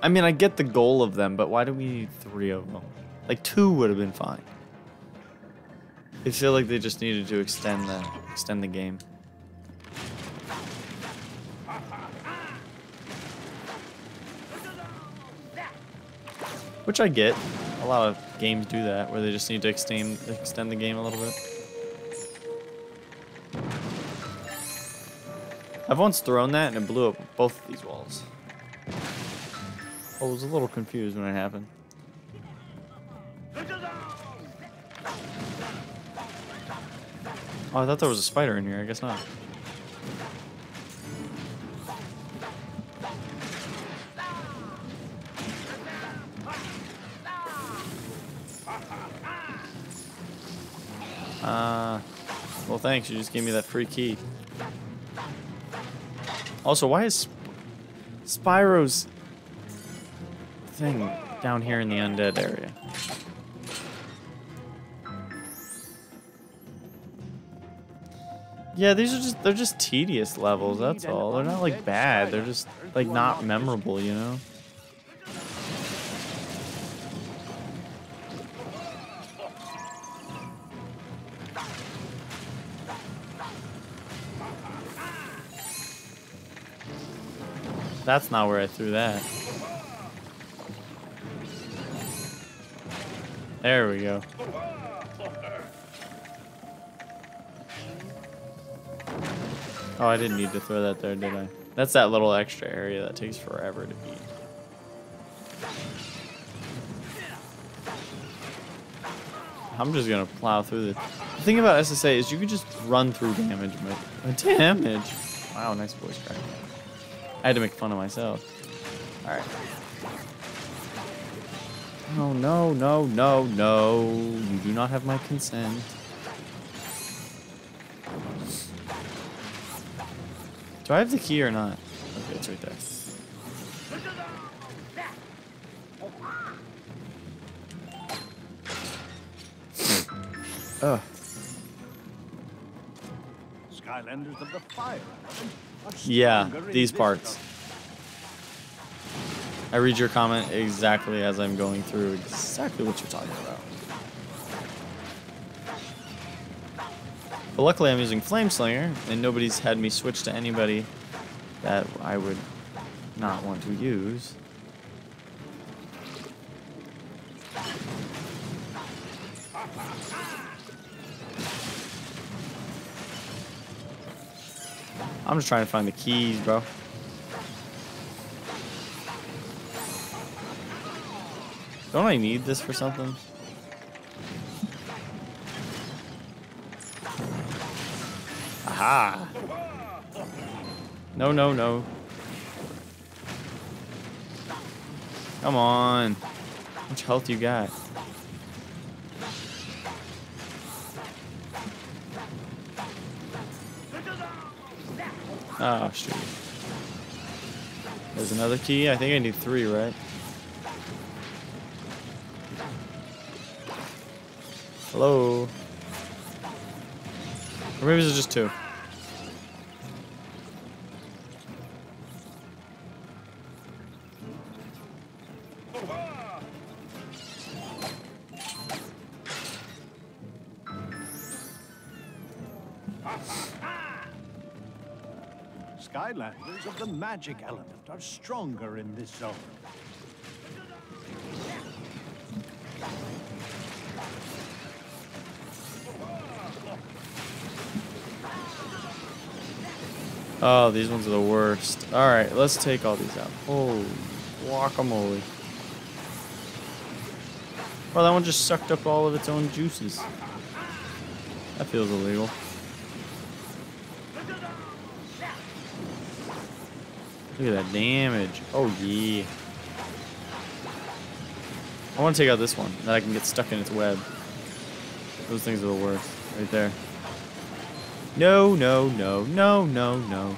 I mean, I get the goal of them, but why do we need three of them? Like, two would have been fine. I feel like they just needed to extend the, extend the game. Which I get. A lot of games do that, where they just need to extend extend the game a little bit. I've once thrown that and it blew up both of these walls. I was a little confused when it happened. Oh, I thought there was a spider in here. I guess not. Uh, well, thanks. You just gave me that free key. Also, why is Sp- Spyro's thing down here in the undead area? Yeah, these are just they're just tedious levels, that's all. They're not like bad. They're just like not memorable, you know? That's not where I threw that. There we go. Oh, I didn't need to throw that there, did I? That's that little extra area that takes forever to beat. I'm just gonna plow through this. The thing about SSA is you can just run through damage, damage. Wow, nice voice crack. I had to make fun of myself. All right. Oh no, no, no, no! You do not have my consent. Do I have the key or not? Okay, it's right there. Ugh. Skylanders of the fire Yeah, these parts. I read your comment exactly as I'm going through exactly what you're talking about. But luckily I'm using Flameslinger, and nobody's had me switch to anybody that I would not want to use. I'm just trying to find the keys, bro. Don't I need this for something? Aha. No, no, no. Come on. How much health you got? Oh, shoot. There's another key. I think I need three, right? Hello? Or maybe it's just two. Of the magic element are stronger in this zone. Oh, these ones are the worst. Alright, let's take all these out. Holy guacamole. Well, that one just sucked up all of its own juices. That feels illegal. Look at that damage. Oh, yeah. I want to take out this one, that I can get stuck in its web. Those things are the worst. Right there. No, no, no, no, no, no.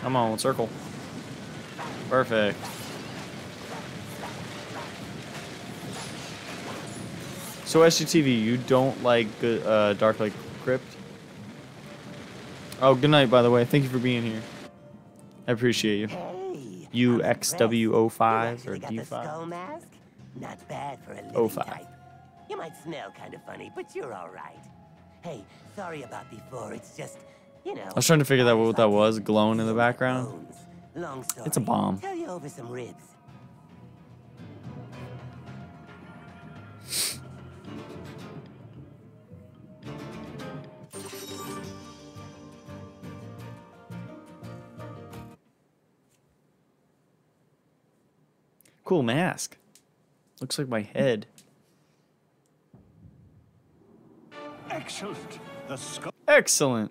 Come on, circle. Perfect. So SGTV, you don't like uh, Dark Light Crypt? Oh, good night, by the way. Thank you for being here. I appreciate you. UXW05 or D5? skull mask? Not bad for a living Oh, five. type. You might smell kind of funny, but you're all right. Hey, sorry about before. It's just, you know. I was trying to figure out what that was glowing in the background. It's a bomb. Tell you over some ribs. Cool mask. Looks like my head. Excellent. The skull. Excellent.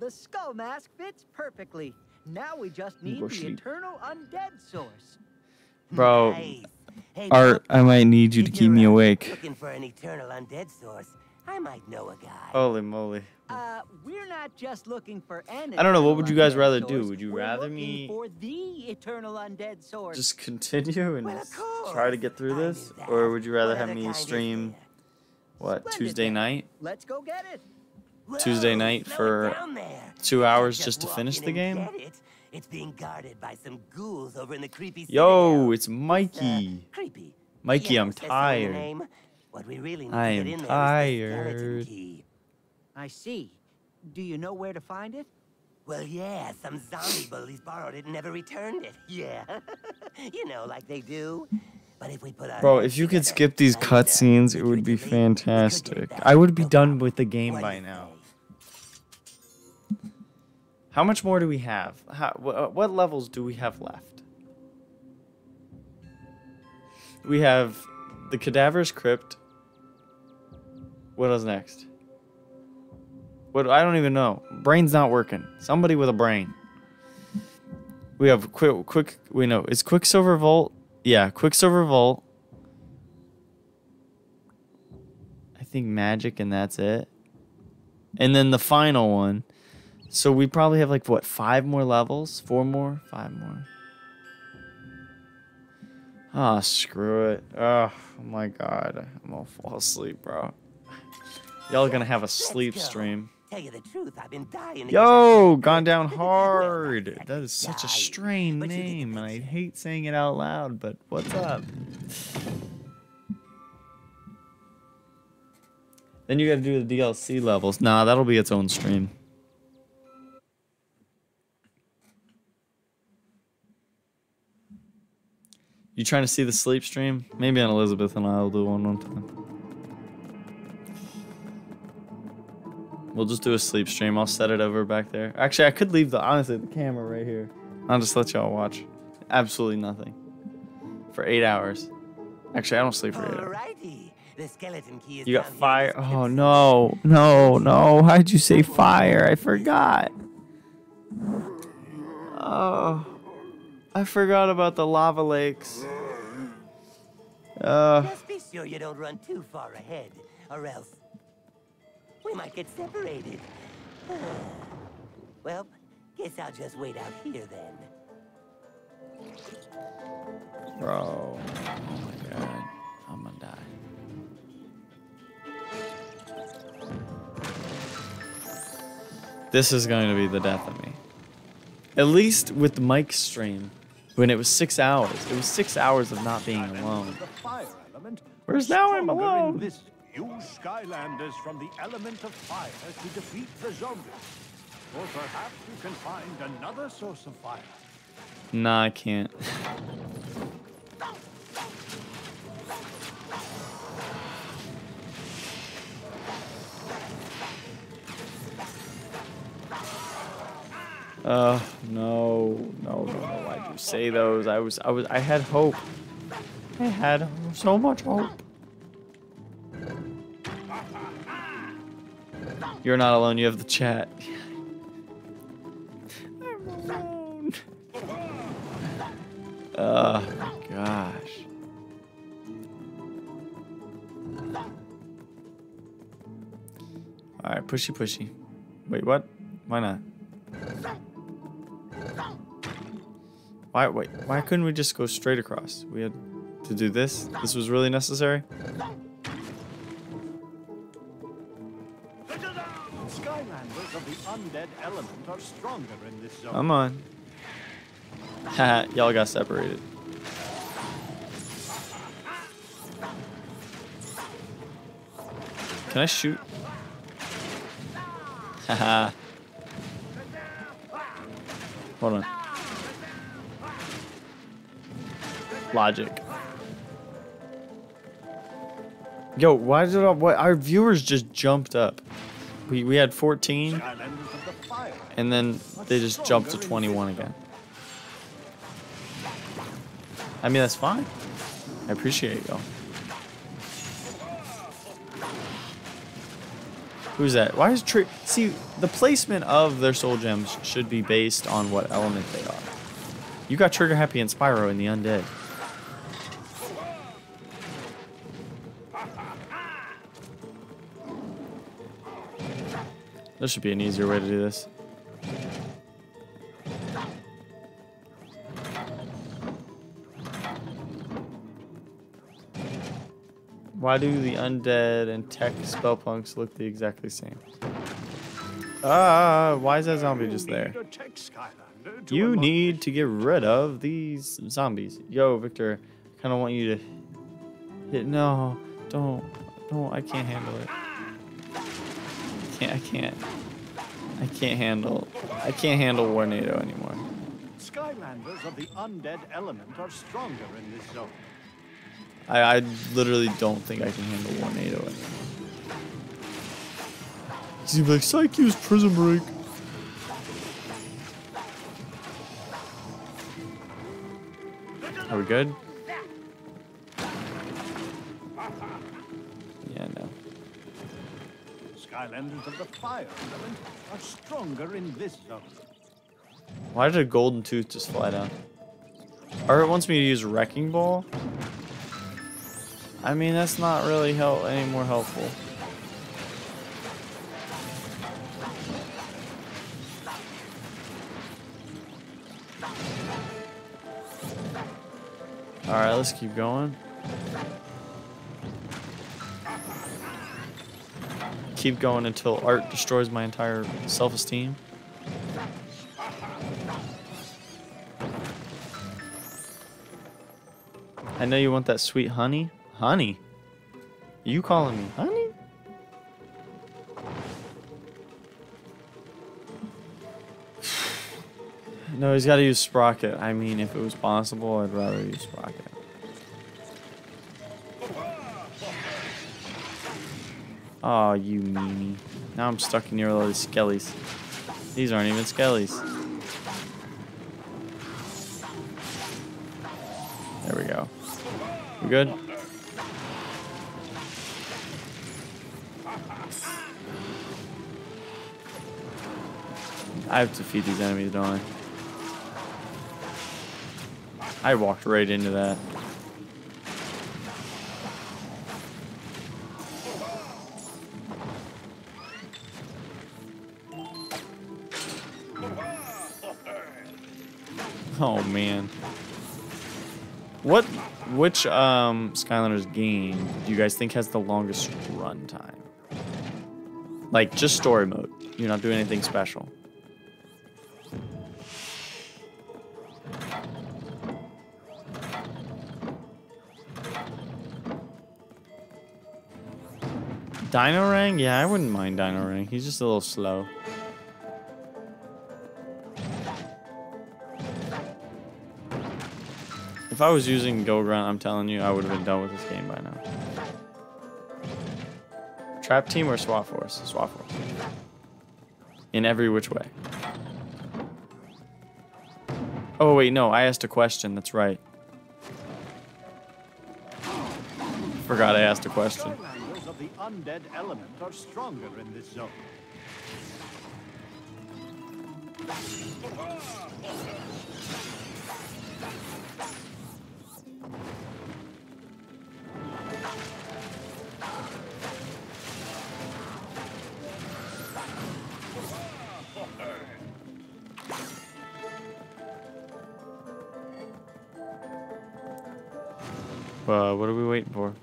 The skull mask fits perfectly. Now we just need Go the sleep. eternal undead source. Bro, Hey, Art, I might need you to keep me awake. Looking for an eternal undead source. I might know a guy. Holy moly. Uh, we're not just looking for an. I don't know, what would you guys rather undead do? Would you we're rather me for the eternal undead source? Just continue and try to get through this? Or would you rather What have me stream, what, Splendid Tuesday then. night? Let's go get it. Tuesday night for two hours just to finish the game? It? It's being guarded by some ghouls over in the creepy Yo, it's Mikey. creepy. Mikey, I'm in the tired. Name. What we really need I to am get in there is the tired. skeleton key. I see. Do you know where to find it? Well, yeah, some zombie bullies borrowed it and never returned it. Yeah. you know, like they do. But if we put our Bro, if you could skip these cutscenes, it would be fantastic. I would be done with the game by now. How much more do we have? How, wh- uh, what levels do we have left? We have the Cadaverous Crypt. What else next? What I don't even know. Brain's not working. Somebody with a brain. We have quick, quick. We know it's Quicksilver Vault. Yeah, Quicksilver Vault. I think Magic, and that's it. And then the final one. So we probably have like what five more levels? Four more? Five more. Ah, screw it. Oh my god. I'm gonna fall asleep, bro. Y'all gonna have a sleep stream. Tell you the truth, I've been dying Yo, gone down hard. That is such a strange name, and I hate saying it out loud, but what's up? Then you gotta do the DLC levels. Nah, that'll be its own stream. You trying to see the sleep stream? Maybe on Elizabeth and I'll do one one time. We'll just do a sleep stream. I'll set it over back there. Actually, I could leave the honestly the camera right here. I'll just let y'all watch. absolutely nothing for eight hours. Actually, I don't sleep for eight hours. Alrighty. The skeleton key is You got fire. Oh no, no, no! Why'd you say fire? I forgot. Oh, I forgot about the lava lakes. Uh, Just be sure you don't run too far ahead, or else we might get separated. well, guess I'll just wait out here then. bro. Oh my god, I'm gonna die. This is going to be the death of me. At least with Mike's stream, when it was six hours. It was six hours of not being alone. The. Whereas now I'm Stronger in alone. Use Skylanders from the element of fire to defeat the zombies. Or perhaps you can find another source of fire. Nah, I can't. Uh, no, no, no, no. Why'd you say those? I was, I was, I had hope. I had so much hope. You're not alone. You have the chat. I'm alone. Oh gosh. All right, pushy, pushy. Wait, what? Why not? Why? Wait. Why couldn't we just go straight across? We had to do this. This was really necessary. Come on. Haha, y'all got separated. Can I shoot? Haha. Hold on. Logic. Yo, why did what, our viewers just jumped up? We, we had 14, Skylanders of the fire. and then they just jumped to 21 again. I mean, that's fine. I appreciate it, y'all. Who's that? Why is Trick? See, the placement of their soul gems should be based on what element they are. You got Trigger Happy and Spyro in the Undead. There should be an easier way to do this. Why do the undead and tech spellpunks look the exactly same? Ah, why is that zombie just there? You need to get rid of these zombies. Yo, Victor, I kind of want you to hit. No, don't, don't. I can't handle it. I can't. I can't. I can't handle. I can't handle Warnado anymore. Skylanders of the undead element are stronger in this zone. I, I literally don't think I can handle Warnado anymore. He's gonna be like, Psych, use Prism Break. Are we good? Skylanders of the fire element are stronger in this zone. Why did a golden tooth just fly down? Or it wants me to use Wrecking Ball? I mean, that's not really help any more helpful. Alright, let's keep going. Keep going until art destroys my entire self-esteem. I know you want that sweet honey. Honey? You calling me honey? No, he's got to use Sprocket. I mean, if it was possible, I'd rather use Sprocket. Oh, you meanie. Now I'm stuck in near all these skellies. These aren't even skellies. There we go. We good? I have to defeat these enemies, don't I? I walked right into that. Oh man. What which um Skylanders game do you guys think has the longest run time? Like just story mode. You're not doing anything special. Dino-Rang? Yeah, I wouldn't mind Dino-Rang. He's just a little slow. If I was using Gill Grunt, I'm telling you, I would have been done with this game by now. Trap Team or Swap Force? Swap Force. In every which way. Oh, wait, no, I asked a question. That's right. Forgot I asked a question. The undead element are stronger in this zone. Uh, what are we waiting for?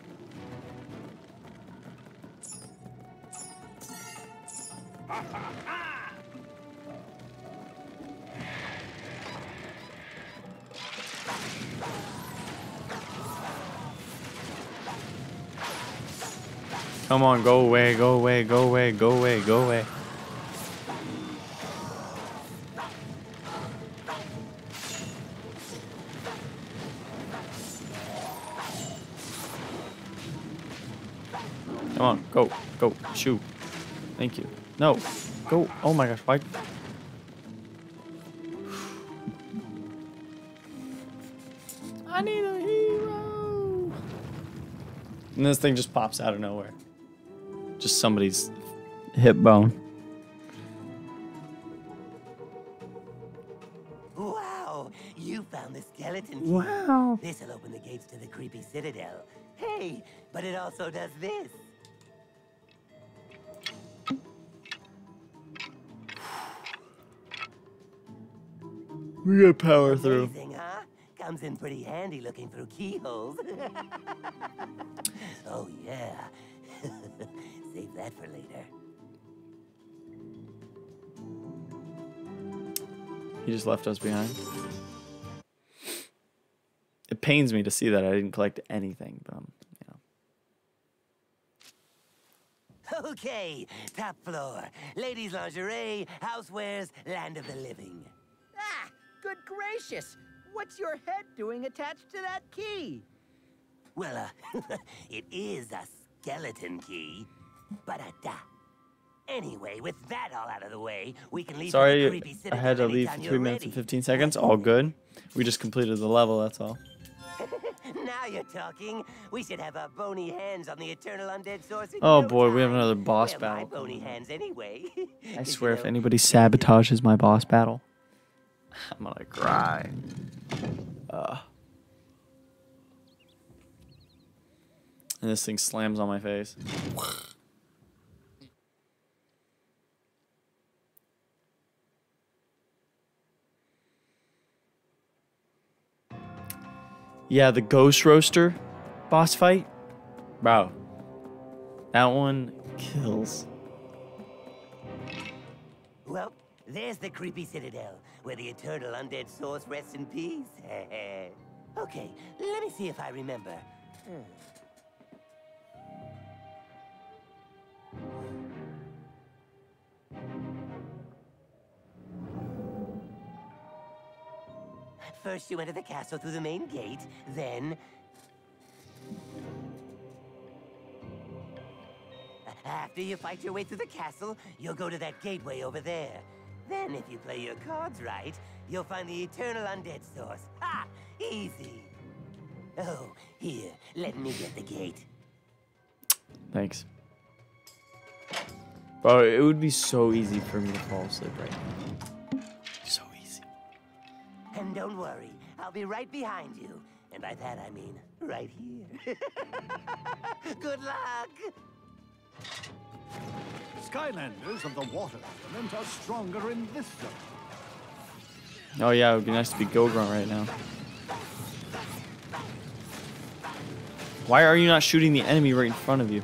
Come on, go away, go away, go away, go away, go away. Come on, go, go, shoot. Thank you. No, go. Oh my gosh, why? I need a hero. And this thing just pops out of nowhere. Just somebody's hip bone. Wow, you found the skeleton key. Wow. This'll open the gates to the creepy citadel. Hey, but it also does this. We got power through. Amazing, huh? Comes in pretty handy looking through keyholes. oh, yeah. Save that for later. He just left us behind. It pains me to see that I didn't collect anything, but um, Okay, top floor. Ladies' lingerie, housewares, land of the living. Ah, good gracious! What's your head doing attached to that key? Well, uh, it is a skeleton key. But a da. Anyway, with that all out of the way, we can leave for the sorry I had to leave for three minutes and 15 seconds. All good. We just completed the level, that's all. now you're talking. We should have our bony hands on the eternal undead source. Oh no boy, we have another boss Well, my battle. bony hands anyway. I swear, if anybody sabotages my boss battle, I'm gonna cry. Uh. And this thing slams on my face. Yeah, the Ghost Roaster boss fight. Bro. That one kills. Well, there's the creepy citadel, where the eternal undead source rests in peace. okay, let me see if I remember. Hmm. First, you enter the castle through the main gate, then. After you fight your way through the castle, you'll go to that gateway over there. Then, if you play your cards right, you'll find the eternal undead source. Ha! Easy. Oh, here, let me get the gate. Thanks. Bro, it would be so easy for me to fall asleep right now. So easy. And don't worry, I'll be right behind you. And by that I mean right here. Good luck! Skylanders of the water element are stronger in this zone. Oh yeah, it would be nice to be Gill Grunt right now. Why are you not shooting the enemy right in front of you?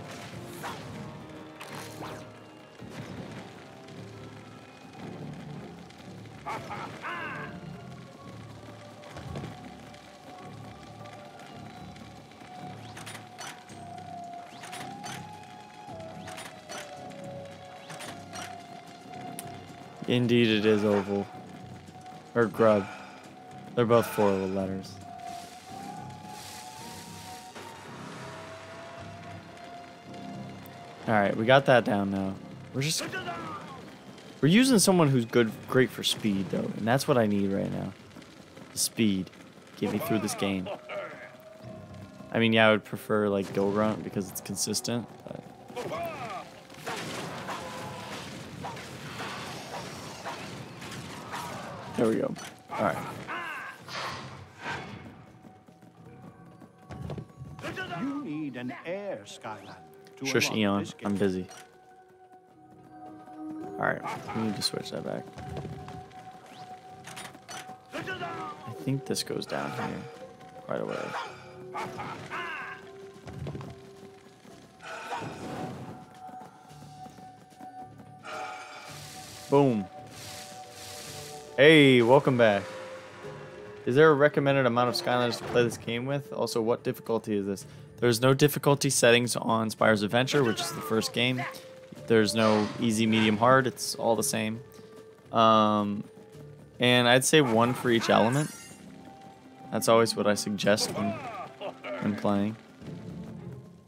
Indeed, it is oval. Or grub. They're both four letters. Alright, we got that down now. We're just... We're using someone who's good, great for speed, though. And that's what I need right now. The speed. Get me through this game. I mean, yeah, I would prefer, like, Gill Grunt because it's consistent, but... There we go. Alright. You need an air Skylander to Shush, Eon. I'm busy. Alright, we need to switch that back. I think this goes down here. Right away. Boom. Hey, welcome back. Is there a recommended amount of Skylanders to play this game with? Also, what difficulty is this? There's no difficulty settings on Spyro's Adventure, which is the first game. There's no easy, medium, hard. It's all the same. Um, and I'd say one for each element. That's always what I suggest when, when playing.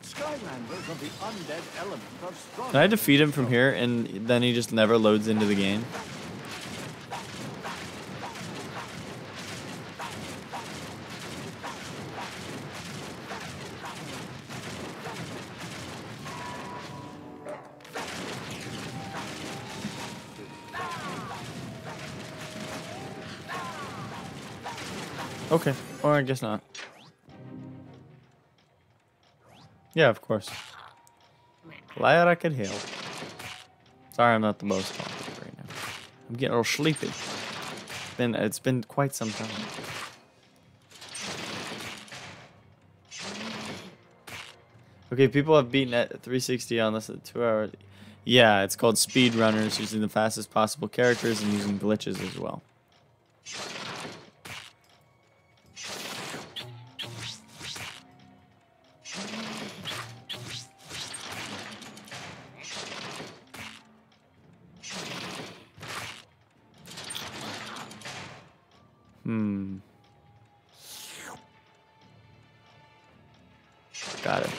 Skylanders of the undead element are strong. Can I defeat him from here and then he just never loads into the game? Or I guess not. Yeah, of course. Glad I could help. Sorry, I'm not the most talkative right now. I'm getting a little sleepy. It's been it's been quite some time. Okay, people have beaten at 360 on this two hours. Yeah, it's called speedrunners, using the fastest possible characters and using glitches as well. Hmm. Got it.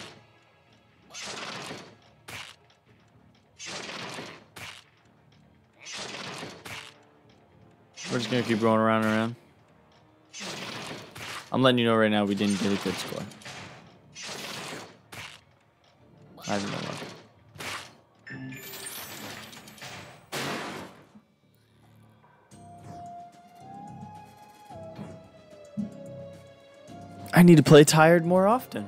We're just gonna keep going around and around. I'm letting you know right now we didn't get a good score. I have no need to play tired more often.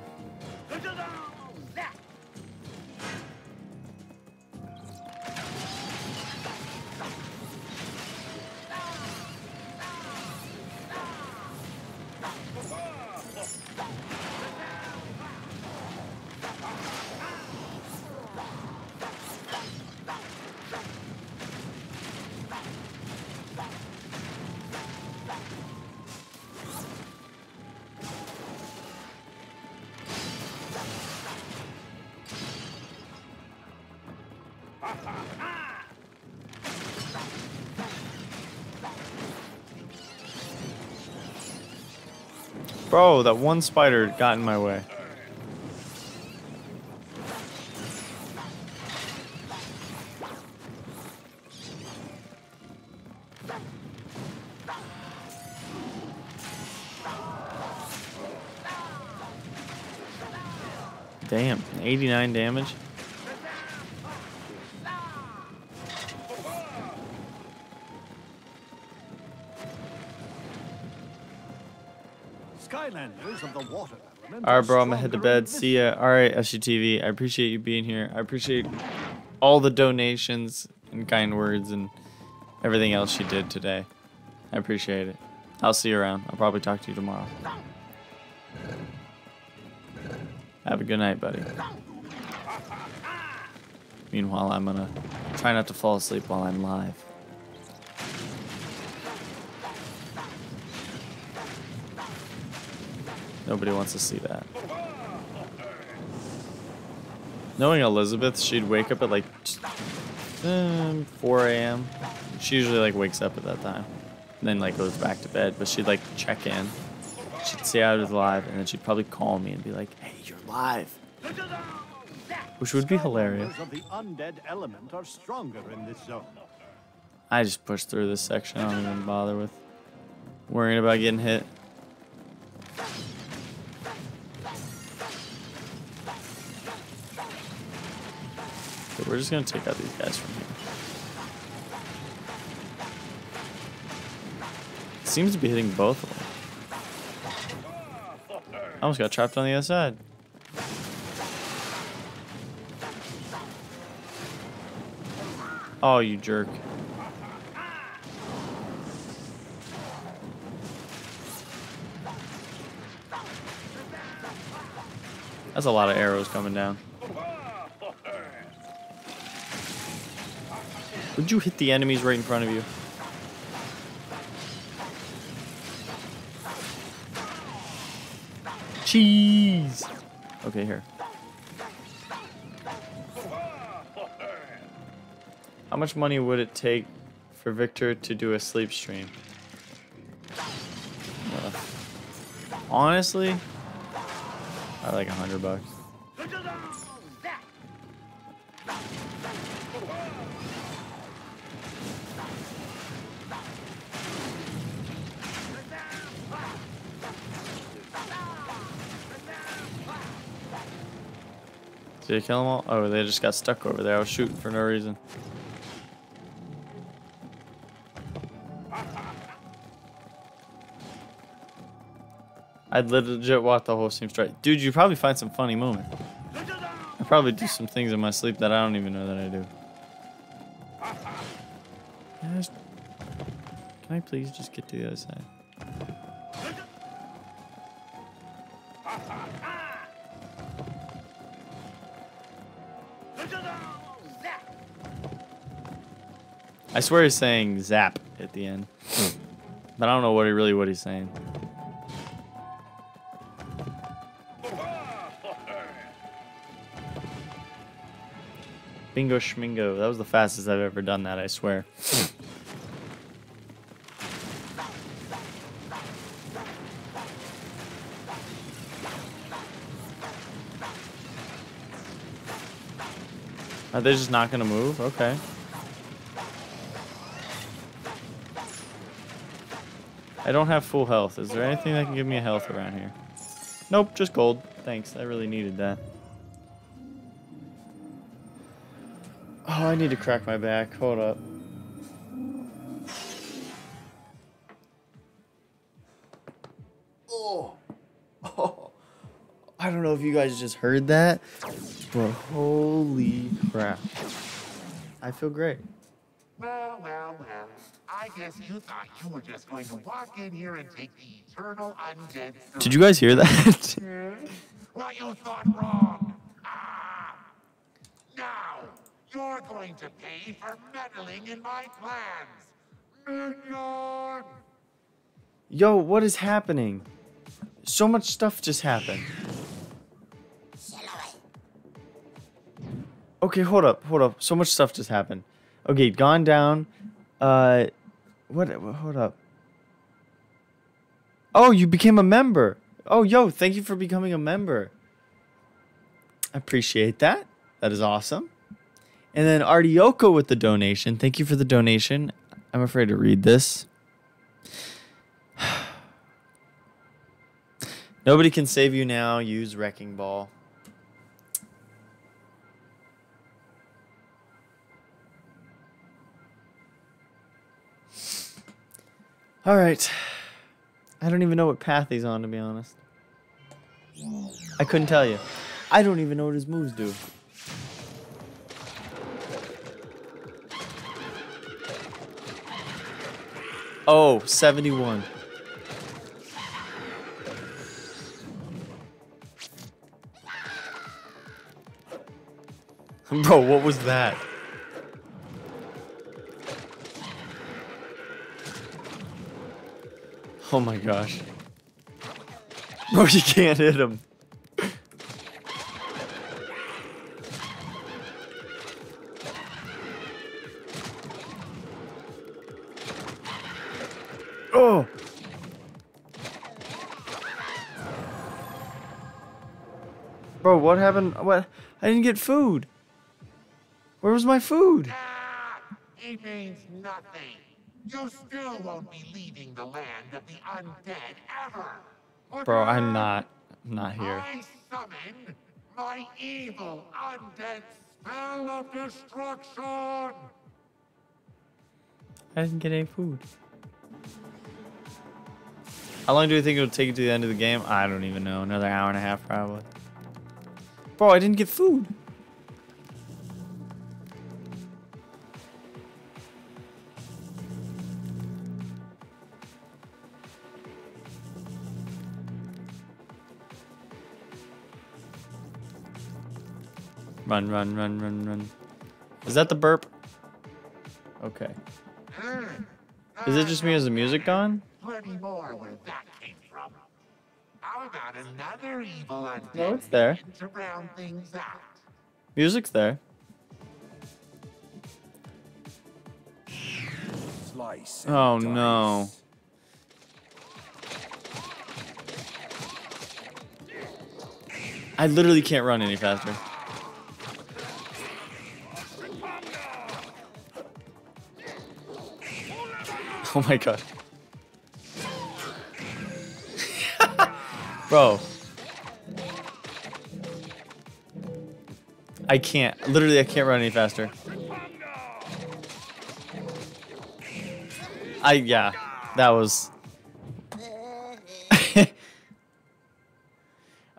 Bro, that one spider got in my way. Damn, 89 damage. Skylanders of the water element All are right, bro. I'm gonna head to bed. See ya. All right, SUTV. I appreciate you being here. I appreciate all the donations and kind words and everything else you did today. I appreciate it. I'll see you around. I'll probably talk to you tomorrow. Have a good night, buddy. Meanwhile, I'm gonna try not to fall asleep while I'm live. Nobody wants to see that. Knowing Elizabeth, she'd wake up at like um, 4 a.m. She usually like wakes up at that time, and then like goes back to bed. But she'd like check in. She'd say I was alive, and then she'd probably call me and be like, "Hey, you're alive," which would be hilarious. Of the undead element are stronger in this zone. I just push through this section. I don't even bother with worrying about getting hit. We're just gonna take out these guys from here. Seems to be hitting both of them. I almost got trapped on the other side. Oh, you jerk. That's a lot of arrows coming down. Would you hit the enemies right in front of you? Cheese! Okay, here. How much money would it take for Victor to do a sleep stream? Uh, honestly, I like a hundred bucks. Did I kill them all? Oh, they just got stuck over there. I was shooting for no reason. I'd legit watch the whole stream straight. Dude, you probably find some funny moment. I probably do some things in my sleep that I don't even know that I do. Can I please just get to the other side? I swear he's saying zap at the end. but I don't know what he really what he's saying. Bingo schmingo. That was the fastest I've ever done that, I swear. Are they just not gonna move? Okay. I don't have full health. Is there anything that can give me a health around here? Nope, just gold. Thanks. I really needed that. Oh, I need to crack my back. Hold up. Oh. oh. I don't know if you guys just heard that, but holy crap. I feel great. Guess you thought you were just going to walk in here and take the eternal undead. Did you guys hear that? Well, you thought wrong. Ah! Now, you're going to pay for meddling in my plans. Minion! Yo, what is happening? So much stuff just happened. Okay, hold up, hold up. So much stuff just happened. Okay, gone down. Uh, what? Hold up. Oh, you became a member. Oh, yo, thank you for becoming a member. I appreciate that. That is awesome. And then Artioko with the donation. Thank you for the donation. I'm afraid to read this. Nobody can save you now. Use Wrecking Ball. All right. I don't even know what path he's on, to be honest. I couldn't tell you. I don't even know what his moves do. Oh, 71. Bro, what was that? Oh my gosh. Bro, you can't hit him. Oh! Bro, what happened? What? I didn't get food. Where was my food? It means nothing. You still won't be leaving the land of the undead ever. Bro, I'm not. I'm not here. I summon my evil undead spell of destruction. I didn't get any food. How long do you think it'll take you to the end of the game? I don't even know. Another hour and a half, probably. Bro, I didn't get food. Run, run, run, run, run. Is that the burp? Okay. Is it just me as the music gone? Plenty more where that came from. How about another evil undead No, it's there. to round things out? Music's there. Slice. Oh no. I literally can't run any faster. Oh my god. Bro. I can't. Literally, I can't run any faster. I, yeah. That was.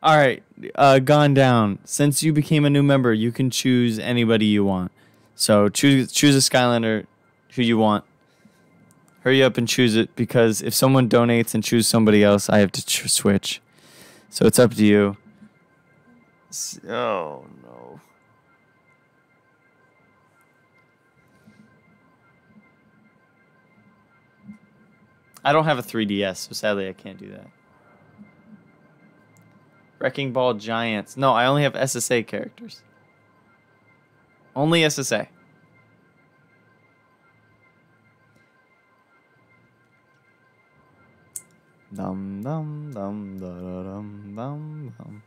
Alright, uh, gone down. Since you became a new member, you can choose anybody you want. So choose choose a Skylander who you want. Hurry up and choose it because if someone donates and choose somebody else, I have to ch- switch. So it's up to you. Oh no. I don't have a 3DS, so sadly I can't do that. Wrecking Ball Giants. No, I only have SSA characters. Only SSA. Dum dum dum da da dum dum dum.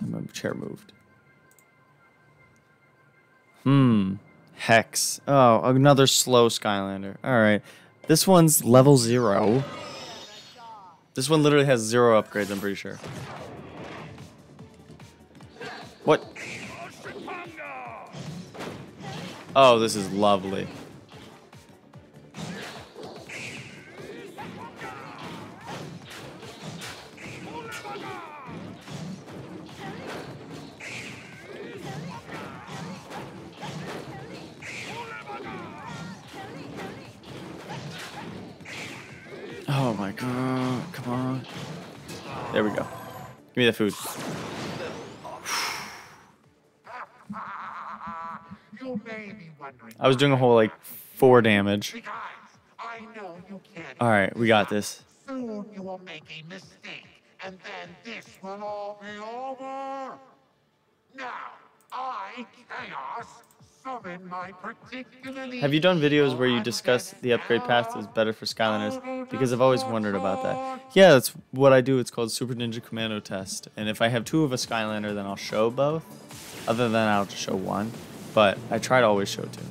My chair moved. Hmm. Hex. Oh, another slow Skylander. All right. This one's level zero. This one literally has zero upgrades, I'm pretty sure. What? Oh, this is lovely. God, uh, come on. There we go. Give me the food. You may be wondering I was doing a whole like four damage. I know you can't. Alright, we got this. Soon you will make a mistake, and then this will all be over. Now, I, Kaos, summon my particularly Have you done videos where you discuss the upgrade path is better for Skylanders? Because I've always wondered about that. Yeah, that's what I do. It's called Super Ninja Commando Test. And if I have two of a Skylander, then I'll show both. Other than I'll just show one. But I try to always show two.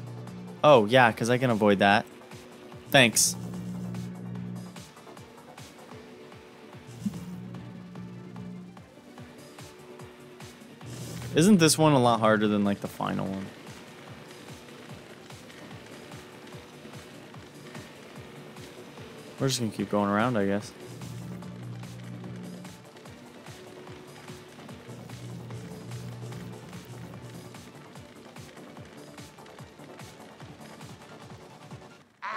Oh, yeah, because I can avoid that. Thanks. Isn't this one a lot harder than like the final one? We're just gonna keep going around, I guess.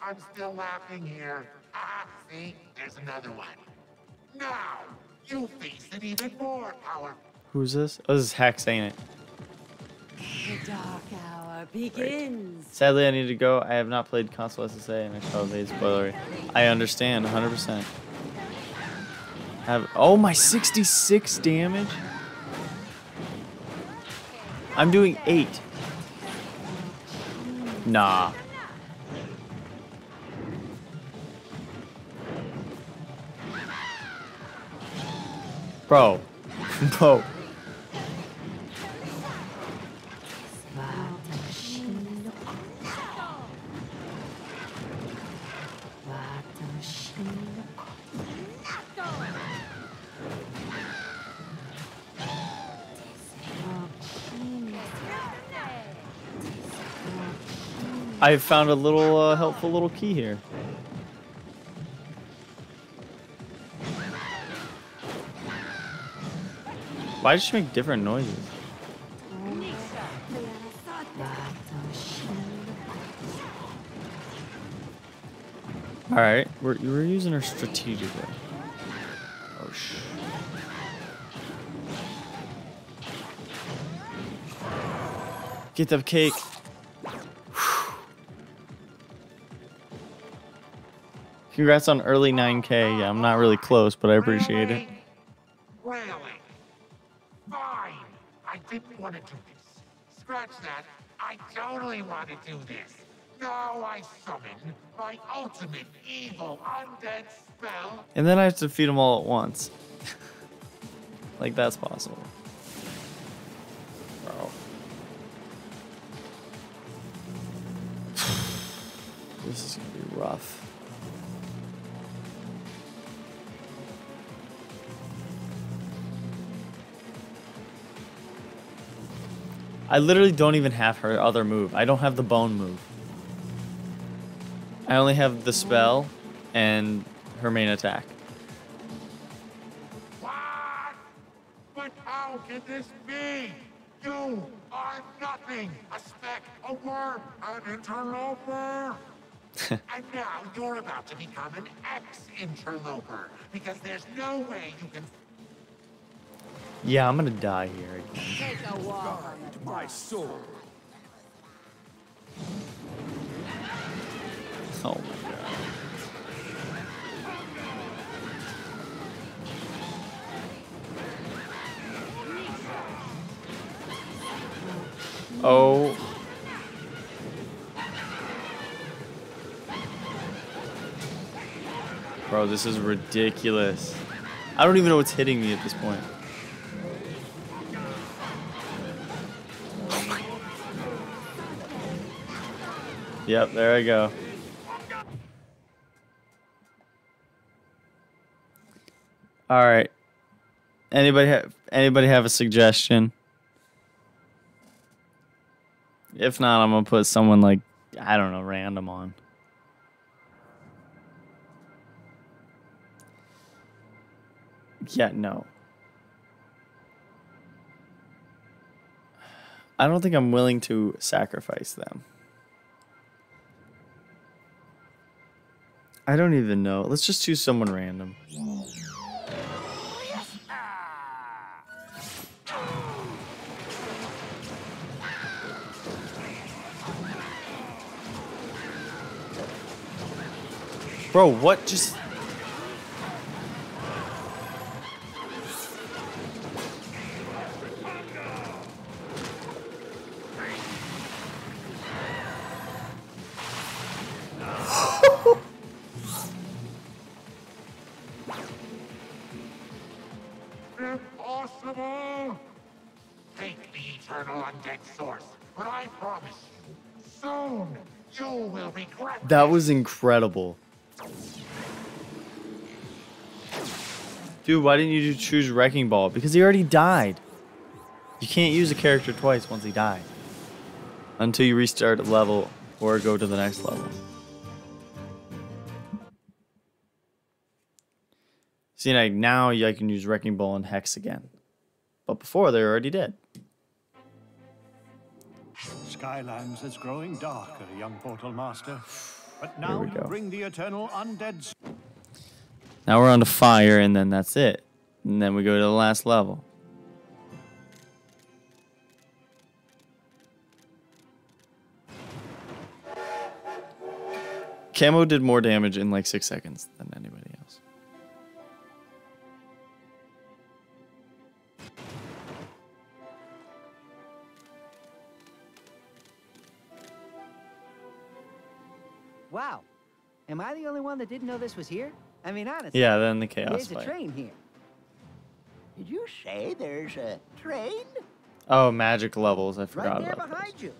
I'm still laughing here. Ah, see? There's another one. Now, you face an even more powerful. Who's this? Oh, this is Hex, ain't it? The dark hour begins. Sadly, I need to go. I have not played console SSA, and I saw the spoilery. I understand, 100%. Have oh my 66 damage. I'm doing eight. Nah. Bro. Bro. I found a little uh, helpful little key here. Why does she make different noises? All right, we're we're using her strategically. Oh sh. Get the cake. Congrats on early 9k. Yeah, I'm not really close, but I appreciate it. Really? Fine. I didn't want to do this. Scratch that. I totally want to do this. Now I summon my ultimate evil undead spell. And then I have to feed them all at once. like that's possible. Bro. this is gonna be rough. I literally don't even have her other move. I don't have the bone move. I only have the spell and her main attack. What? But how can this be? You are nothing. A speck, a worm, an interloper. and now you're about to become an ex-interloper because there's no way you can Yeah, I'm gonna die here. again. Take a walk on My soul. Oh my god. Oh. Bro, this is ridiculous. I don't even know what's hitting me at this point. Yep, there I go. All right. Anybody have anybody have a suggestion? If not, I'm gonna put someone like I don't know, random on. Yeah, no. I don't think I'm willing to sacrifice them. I don't even know. Let's just choose someone random. Bro, what just That was incredible. Dude, why didn't you choose Wrecking Ball? Because he already died. You can't use a character twice once he died. Until you restart a level or go to the next level. See, now I can use Wrecking Ball and Hex again. But before, they already did. Skylands is growing darker, young Portal Master. But now we you bring the eternal undead. Now we're on to fire, and then that's it. And then we go to the last level. Camo did more damage in like six seconds than anybody Wow. Am I the only one that didn't know this was here? I mean, honestly. Yeah, then the chaos There's a train here. Did you say there's a train? Oh, magic levels. I forgot Right forgot there about that. behind you.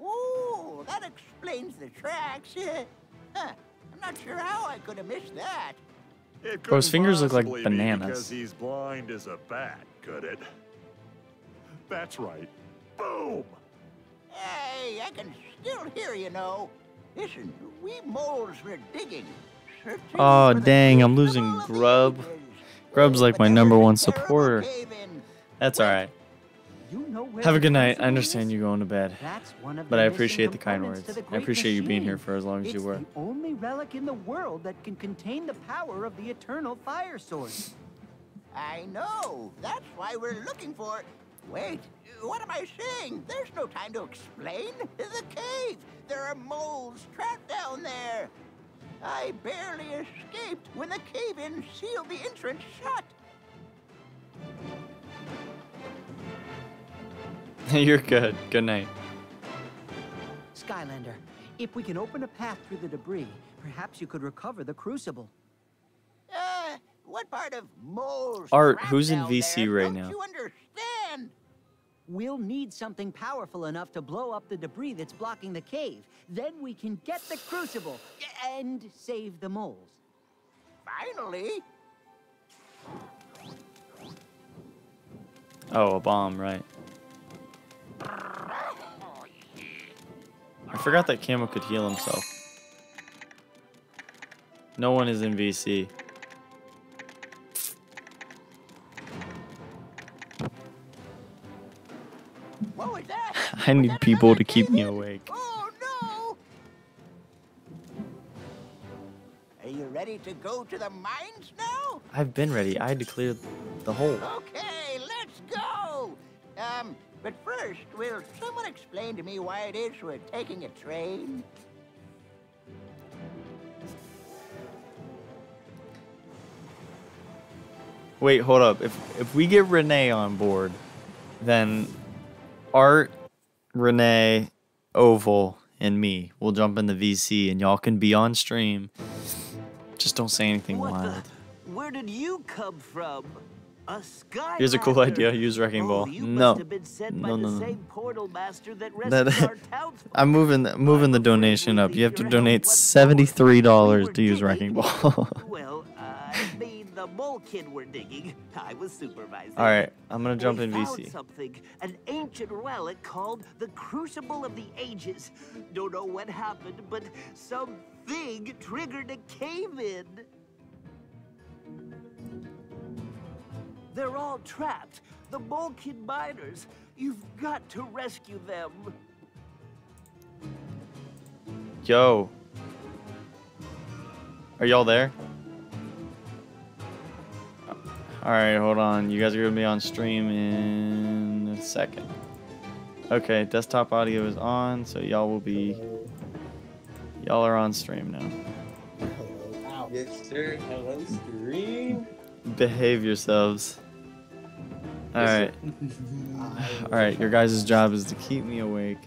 Ooh, that explains the tracks. huh, I'm not sure how I could have missed that. It Bro, his fingers look like possibly be bananas. Because he's blind as a bat, could it? That's right. Boom! Hey, I can still hear you know. Listen, we moles were digging. Oh, dang. I'm losing Grub. Grub's like my number one supporter. That's alright. You know where Have a good night. I understand you going to bed. That's one of But I appreciate the kind words. I appreciate you being here for as long as you were. It's the only relic in the world that can contain the power of the eternal fire source. I know. That's why we're looking for. It. Wait, what am I saying? There's no time to explain. The cave. There are moles trapped down there. I barely escaped when the cave-in sealed the entrance shut. You're good. Good night. Skylander, if we can open a path through the debris, perhaps you could recover the crucible. Uh, what part of moles? Art, who's in VC there? right Don't now? You understand? We'll need something powerful enough to blow up the debris that's blocking the cave. Then we can get the crucible and save the moles. Finally. Oh, a bomb, right. I forgot that Camo could heal himself. No one is in VC. I need people to keep me awake. Oh no! Are you ready to go to the mines now? I've been ready. I had to clear the hole. Okay, let's go. Um, but first, will someone explain to me why it is we're taking a train? Wait, hold up. If if we get Renee on board, then Art, Renee, Oval, and me will jump in the VC, and y'all can be on stream. Just don't say anything wild. Where did you come from? A sky. Here's a cool idea. Use Wrecking oh, Ball. Oh, No. must have been sent by No, no, no. master that That- rescued our townsfolk. I'm moving the, moving the donation up. You have to donate seventy-three dollars to use Wrecking Ball. Well, the mole kid we're digging. I was supervising. All right, I'm gonna jump we in found VC. something, an ancient relic called the Crucible of the Ages. Don't know what happened, but something triggered a cave-in. They're all trapped. The Molekid miners. You've got to rescue them. Yo, are y'all there? All right, hold on. You guys are gonna be on stream in a second. Okay, desktop audio is on, so y'all will be. Y'all are on stream now. Hello. Yes, sir. Hello, stream. Behave yourselves. Alright. Alright, your guys' job is to keep me awake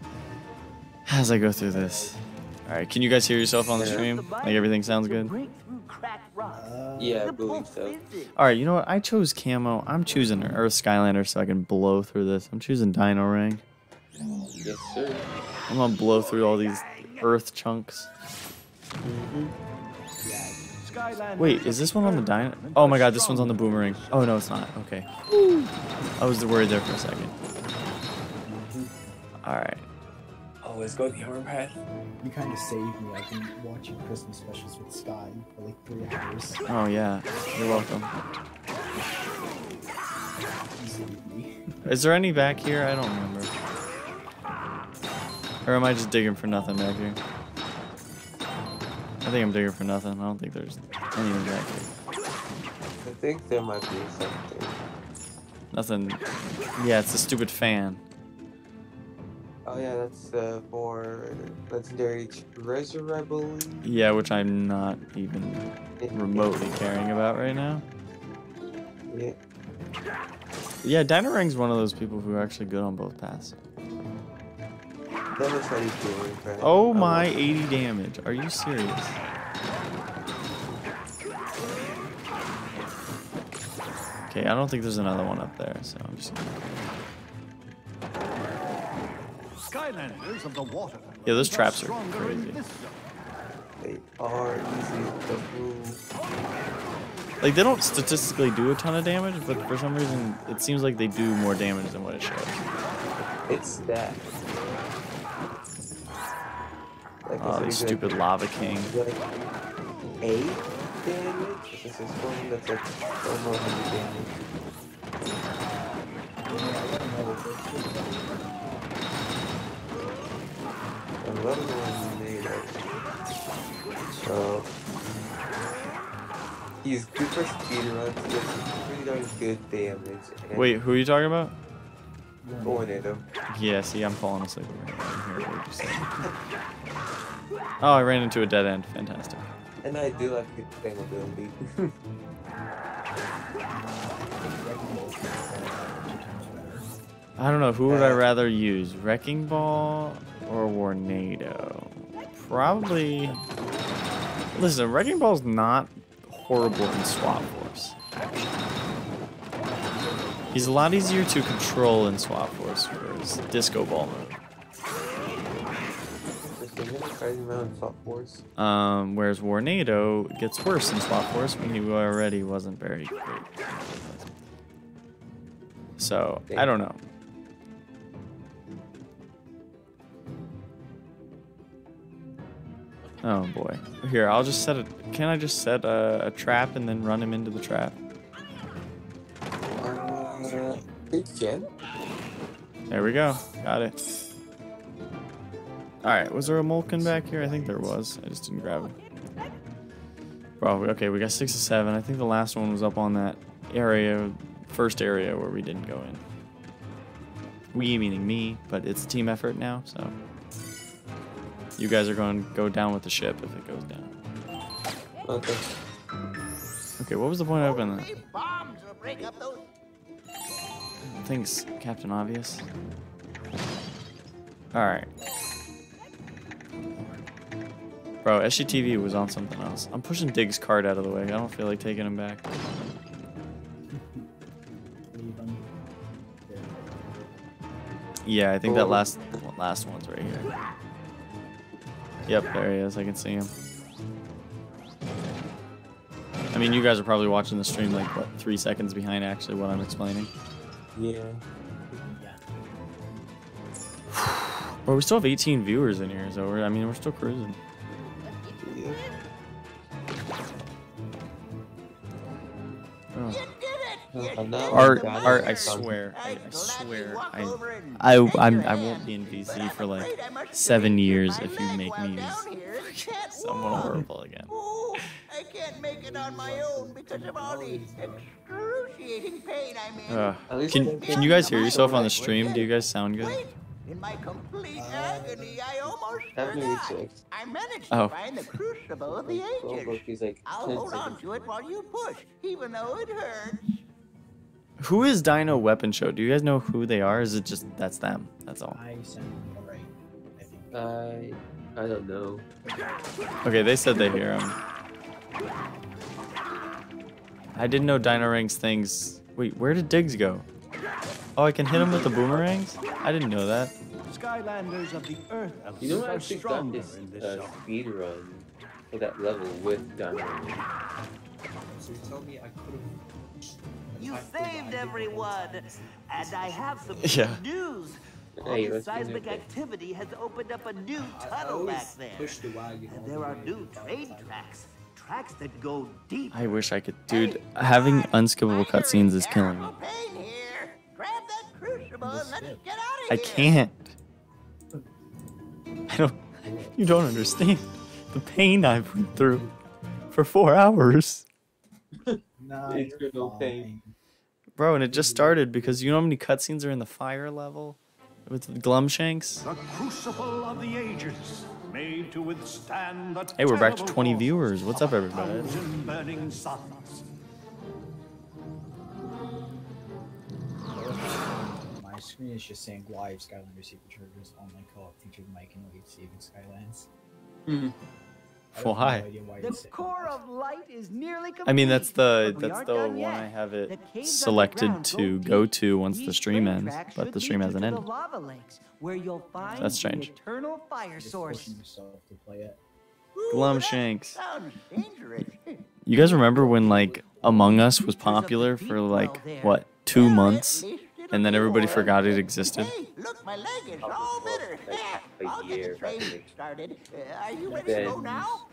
as I go through this. All right, can you guys hear yourself on the stream? Like everything sounds good? Uh, yeah, I believe so. All right, you know what? I chose camo. I'm choosing Earth Skylander so I can blow through this. I'm choosing Dino-Rang. Yes, sir. I'm gonna blow through all these Earth chunks. Wait, is this one on the Dino? Oh my god, this one's on the Boomerang. Oh no, it's not. Okay. I was worried there for a second. All right. Oh let's go the armor path. You kind of saved me. I've been watching Christmas specials with Sky for like three hours. Oh yeah, you're welcome. You. Is there any back here? I don't remember. Or am I just digging for nothing back here? I think I'm digging for nothing. I don't think there's anything back here. I think there might be something. Nothing. Yeah, it's a stupid fan. Oh yeah, that's uh, for legendary treasure, I believe. Yeah, which I'm not even remotely caring about right now. Yeah. Yeah, Dino-Rang's one of those people who are actually good on both paths. That looks like he's doing crap. Oh my, want- 80 damage. Are you serious? Okay, I don't think there's another one up there, so I'm just gonna... Skylanders of the water. Yeah, those traps are crazy. They are easy to move. Like, they don't statistically do a ton of damage, but for some reason, it seems like they do more damage than what it shows. It's that. Like, Oh, it's the like- stupid Lava King. Like eight damage. This is one that's like almost 100 damage. Another one made it. So he's good for speedruns. He does pretty darn good damage. Wait, who are you talking about? Oh, Warnado. Yeah, see, I'm falling asleep. right now. I hear what you're saying. Oh, I ran into a dead end. Fantastic. And I do like his flammability. I don't know. Who would I rather use? Wrecking Ball or Warnado? Probably. Listen, Wrecking Ball's not horrible in Swap Force. He's a lot easier to control in Swap Force whereas Disco Ball mode. Um, whereas Warnado gets worse in Swap Force when he already wasn't very great. So, I don't know. Oh boy. Here, I'll just set it. Can I just set a, a trap and then run him into the trap? There we go. Got it. Alright, was there a Molken back here? I think there was. I just didn't grab it. Bro, okay, we got six to seven. I think the last one was up on that area, first area where we didn't go in. We meaning me, but it's a team effort now, so. You guys are going to go down with the ship if it goes down. Okay. Okay, what was the point of opening that? Bombs will break up those. Thanks, Captain Obvious. Alright. Bro, SGTV was on something else. I'm pushing Dig's card out of the way. I don't feel like taking him back. Yeah, I think that last last one's right here. Yep, there he is. I can see him. I mean, you guys are probably watching the stream like, what, three seconds behind actually what I'm explaining. Yeah. But we still have 18 viewers in here, so we're, I mean, we're still cruising. Yeah. Oh. Uh, now Art, Art. I swear, I, I swear, I, I, I'm, I won't be in VC for like afraid I must seven years if you make me down use here someone horrible again. I can't make it on my own because of all the excruciating pain I'm in. Ugh. Can, can you guys hear yourself on the stream? Do you guys sound good? In my complete agony, I almost Have me forgot. I managed Oh. find the crucible of the Oh, ages. look, like I'll hold on to it while you push, even though it hurts. Who is Dino Weapon Show? Do you guys know who they are? Is it just that's them? That's all. I sound alright. I I don't know. Okay, they said they hear him. I didn't know Dino-Rang's things. Wait, where did Diggs go? Oh, I can hit him with the boomerangs? I didn't know that. Skylanders of the Earth You know what? I are think that stronger is in this uh, a zone. speed run for that level with Dynamite. So you tell me I could have. You saved everyone, and I have some Yeah. good news. All Hey, this let's do seismic it. activity has opened up a new I tunnel back there. push the wagon all And the there are new train tracks. Tracks that go deep. I wish I could, dude. Having unskippable cutscenes is killing me. Grab that crucible and let's get out of I can't. I don't. You don't understand the pain I've been through for four hours, Nah, It's you're good, okay. bro. And it just started because you know how many cutscenes are in the fire level with Glumshanks. The crucible of the ages, made to withstand the Hey, we're back to 20 viewers. What's up, everybody? burning suns. My screen is just saying live Skylander SuperChargers online co-op featured Mike and Wade saving Skylands. Mhm. I Well, hi. why The core of light is nearly complete. I mean, that's the that's the one. I have it selected to go go to once the stream ends, but the stream hasn't to ended. Lava lakes, where you'll find That's strange. eternal fire source. forcing yourself to play it. Glumshanks. You guys remember when like Among Us was popular for like what two months, and then everybody forgot it existed? Look, my leg is all bitter. a I'll get the train started. Uh, are you ready to go now?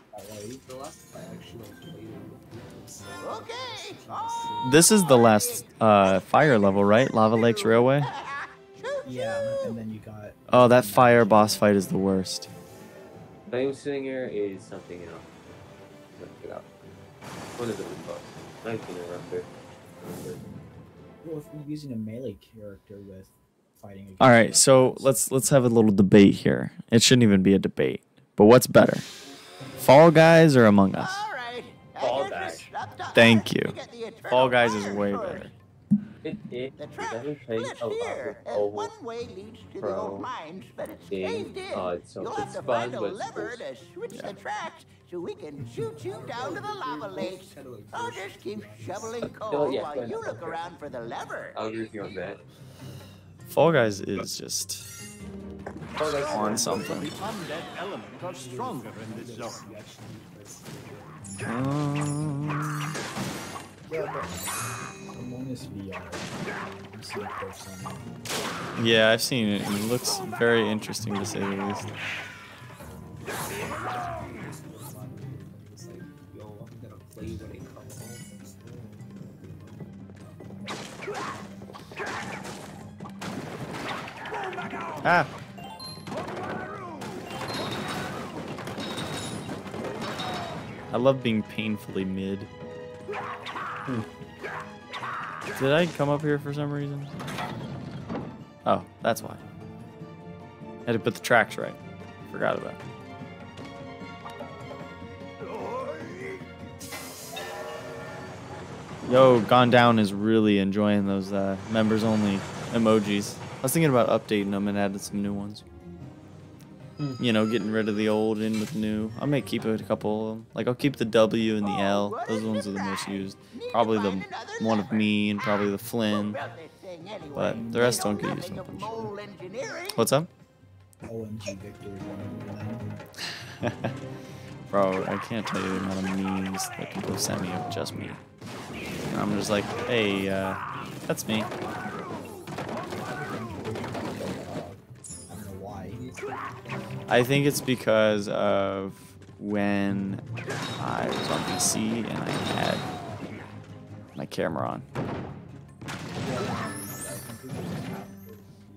The last time I actually played it was Okay. This is the last uh, fire level, right? Lava Lakes Railway. Yeah, and then you got Oh, that fire boss fight is the worst. I'm sitting here is something else. Look it up. What is it called? 19 Eruptor. Well, if you're using a melee character with fighting against All right, so let's let's have a little debate here. It shouldn't even be a debate. But what's better, Fall Guys or Among Us? All right. Fall Guys. Thank you. Fall Guys is way better. It, it, The it track doesn't take a lot here. of one way leads to the pro old mines, but it's thing. caved in. Uh, so You'll have it's to fun, find a but it's lever to switch the tracks so we can shoot you down to the lava lakes. I'll just keep shoveling coal yeah, while you look around for the lever. I'll agree with you on that. Fall Guys is just Fall Guys on something. The undead element are stronger in this zone. Um, Yeah, but Among Us VR, I'm seeing posts on it. yeah, I've seen it. It looks very interesting to say the least. Ah. I love being painfully mid. Hmm. Did I come up here for some reason? Oh, that's why. I had to put the tracks right. Forgot about it. Yo, Gone Down is really enjoying those uh, members only emojis. I was thinking about updating them and adding some new ones. You know, getting rid of the old, in with new. I may keep a couple of them. Like, I'll keep the W and the L. Those ones are the most used. Probably the one of me and probably the Flynn. But the rest don't get used. I'm sure. What's up? OMG Victor is one of them. Bro, I can't tell you the amount of memes that people send me of just me. And I'm just like, hey, uh, that's me. I think it's because of when I was on PC and I had my camera on.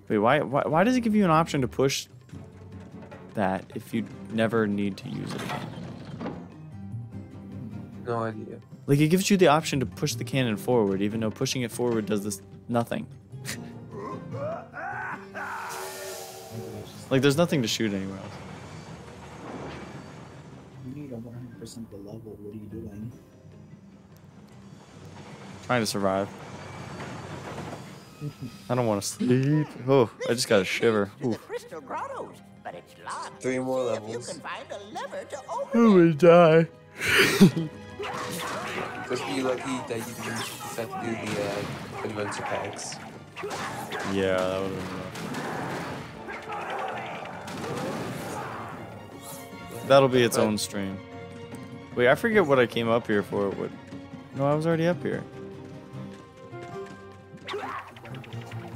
Wait, why, why, why does it give you an option to push that if you never need to use it again? No idea. Like, it gives you the option to push the cannon forward, even though pushing it forward does this nothing. Like, there's nothing to shoot anywhere else. You need a 100% the level. What are you doing? Trying to survive. I don't want to sleep. Oh, I just got a shiver. Oof. grottos, but it's locked. Three more See if you levels. Who would a lever to I'm open gonna die. Just be lucky that you didn't decide to do the uh, adventure packs. Yeah, that would have been rough. That'll be its own stream. Wait, I forget what I came up here for. What? No, I was already up here.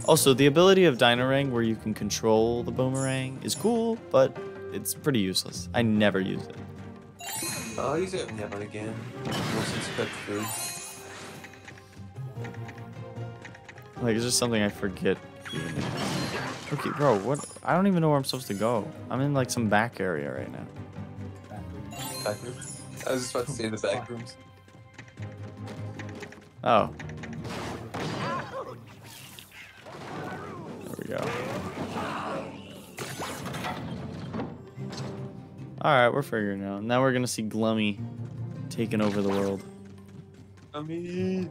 Also, the ability of Dino-Rang where you can control the boomerang is cool, but it's pretty useless. I never use it. Oh, I'll use it now and again. Once it's cooked food. Like, it's just something I forget. Okay, bro, what? I don't even know where I'm supposed to go. I'm in, like, some back area right now. Back room? I was just about to say the back rooms. Oh. There we go. Alright, we're figuring it out. Now we're gonna see Glummy taking over the world. Glummy!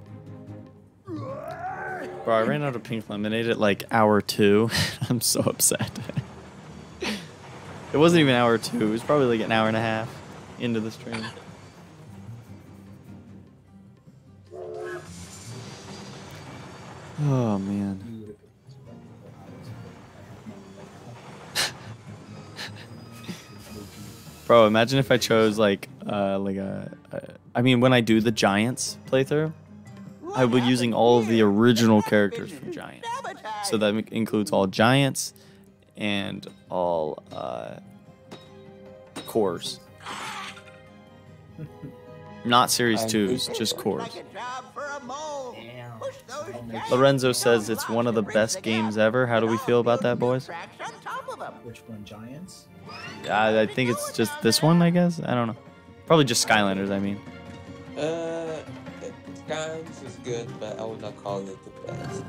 Bro, I ran out of pink lemonade at like hour two. I'm so upset. it wasn't even hour two. It was probably like an hour and a half into the stream. Oh man. Bro, imagine if I chose like uh like a, a I mean when I do the Giants playthrough, I will be using all of the original characters from Giants. So that includes all Giants and all uh cores. Not series I twos, just cores. Lorenzo says it's one of the best games ever. How do we feel about that, boys? Which one, Giants? I, I think it's just this one, I guess. I don't know. Probably just Skylanders, I mean. Uh, Skies is good, but I would not call it the best.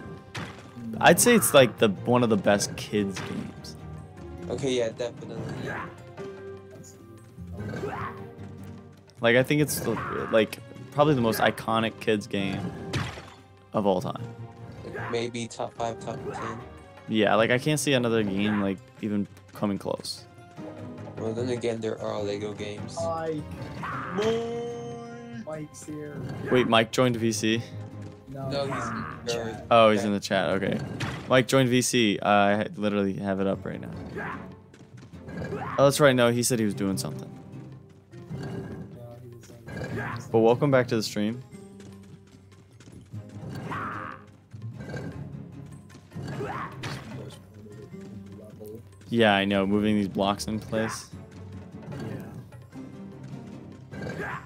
I'd say it's like the one of the best kids games. Okay, yeah, definitely. Like I think it's like probably the most iconic kids game of all time. Maybe top five, top ten. Yeah, like I can't see another game like even coming close. Well, then again, there are Lego games. Mike. Mike's here. Wait, Mike joined VC. No, No, he's very. Oh, he's in the chat. Okay. Mike joined VC. Uh, I literally have it up right now. Oh, that's right. No, he said he was doing something. But welcome back to the stream. Yeah, I know. Moving these blocks in place. Yeah.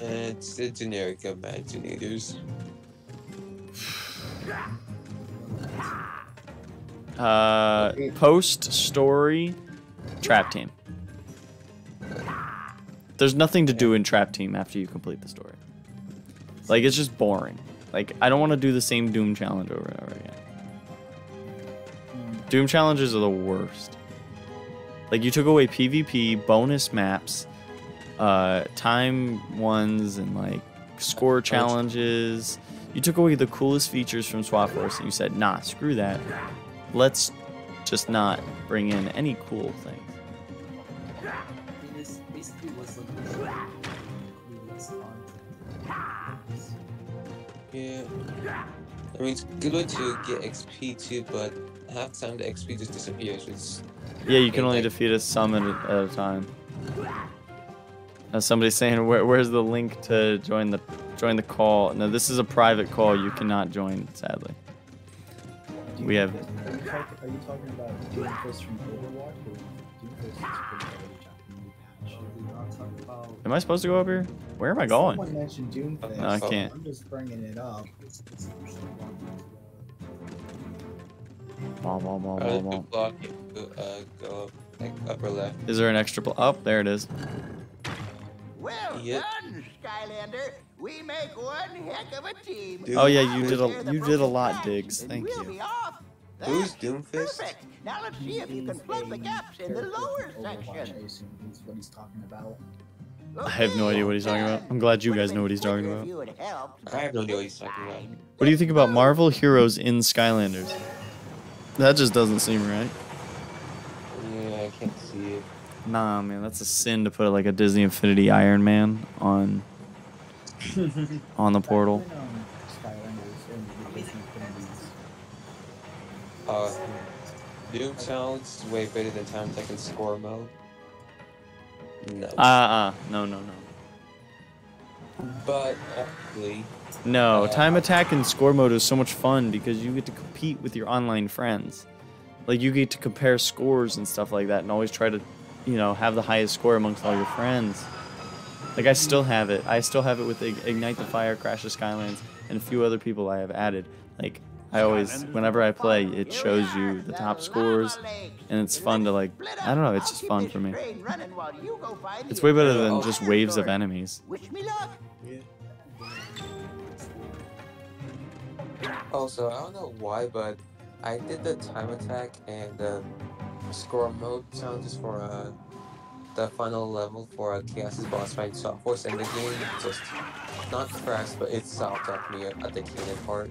It's the generic of Imaginators. Uh, post story, trap team. There's nothing to do in trap team after you complete the story. Like it's just boring. Like I don't want to do the same Doom challenge over and over again. Doom challenges are the worst. Like you took away PvP, bonus maps, uh, time ones, and like score challenges. You took away the coolest features from Swap Force, and you said, "Nah, screw that. Let's just not bring in any cool things." This basically was like this Yeah. I mean, it's good way to get XP too, but half time the XP just disappears. It's Yeah, you can only defeat a summon at a time. Uh, somebody's saying, Where, "Where's the link to join the join the call?" No, this is a private call. You cannot join, sadly. We have. Are you, talk, are you talking about Doomfist from Overwatch or Doomfist is pretty early patch? Am I supposed to go up here? Where am I going? Someone mentioned Doomfist. No, I can't. I'm just bringing it up. Block uh, go up, like upper left. Is there an extra? Bl- oh, there it is. Well Yep. done, Skylander. We make one heck of a team. Oh yeah, you did a you did a lot, patch, Diggs. Thank we'll you. Who's Doomfist? Perfect. Now let's see if you can plug the gaps in the lower I section. what he's talking about. I have no idea what he's talking about. I'm glad you guys know what he's talking about. Help. I have no idea what he's talking about. What do you think about Marvel Heroes in Skylanders? That just doesn't seem right. Yeah, I can't see it. Nah, man, that's a sin to put like a Disney Infinity Iron Man on on the portal. Um, Skylanders and the Disney Infinities. Uh, Doom sounds way better than Time Attack and Score mode. No. Uh uh, no, no, no. But actually, No, Uh, time attack and score mode is so much fun because you get to compete with your online friends. Like you get to compare scores and stuff like that and always try to, you know, have the highest score amongst all your friends. Like I still have it. I still have it with Ignite the Fire, Crash the Skylands, and a few other people I have added. Like I always whenever I play, it shows you the top scores and it's fun to like I don't know, it's just fun for me. It's way better than just waves of enemies. Also, I don't know why, but I did the time attack and the score mode challenges for uh, the final level for uh, Kaos's boss fight Swap Force and the game just not crashed, but it stopped at me at the cannon part.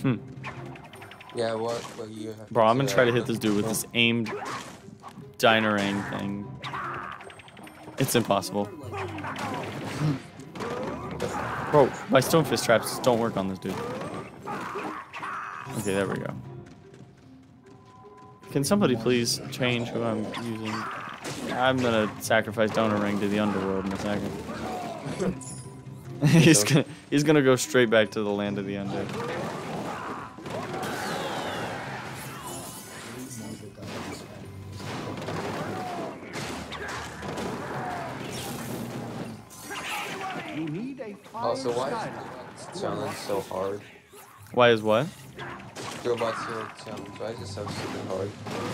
Hmm. Yeah, what? What you have Bro, I'm gonna try to hit this dude with this aimed Dino-Rang thing. It's impossible. Bro, my stone fist traps don't work on this dude. Okay, there we go. Can somebody please change who I'm using? I'm gonna sacrifice Dino-Rang to the underworld in a second. he's gonna he's gonna go straight back to the land of the undead. You need a fire Also, why skylight. is challenge so hard? Why is what? Robot Zero challenge, why is it so super hard?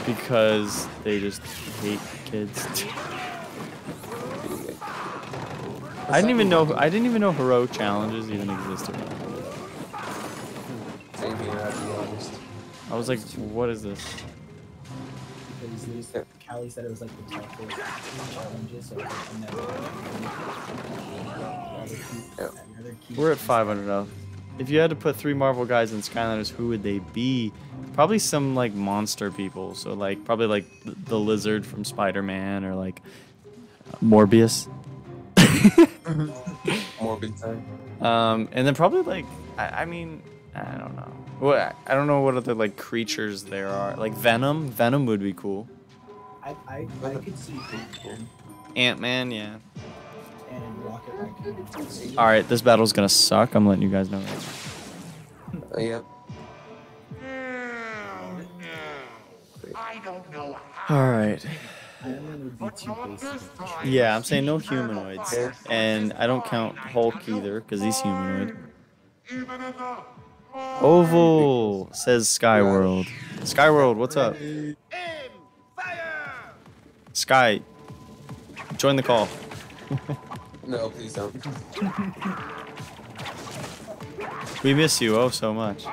Because they just hate kids. I didn't even know I didn't even know heroic challenges even existed. Same here, I'll be honest. I was like, what is this? Because Callie said it was like the toughest challenges, so I'm never. Rather keep- I'd rather keep We're at 500 now. If you had to put three Marvel guys in Skylanders, who would they be? Probably some like monster people. So like probably like th- the lizard from Spider-Man or like Morbius. Morbid time. Um, and then probably like I, I mean I don't know. What I don't know what other like creatures there are. Like Venom. Venom would be cool. I, I, I could see Ant-Man Ant Man, yeah. And Rocket Raccoon. All right, this battle's gonna suck. I'm letting you guys know. Uh, yep. I don't know All right. Iron would be too basic. Yeah, I'm saying no humanoids, and I don't count Hulk either because he's humanoid. Oval says Skyworld. Skyworld, what's up? Sky, join the call. No, please don't. We miss you oh so much.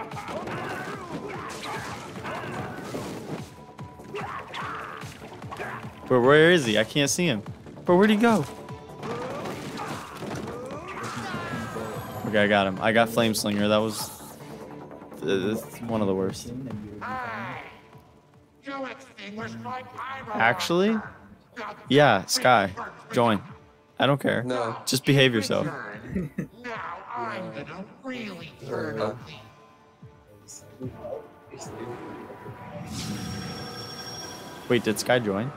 But where is he? I can't see him. But where'd he go? Okay, I got him. I got Flameslinger. That was uh, one of the worst. You extinguished my pyro. Actually, yeah, Sky, join. I don't care. No. Just behave yourself. Now I'm gonna really turn Wait, did Sky join?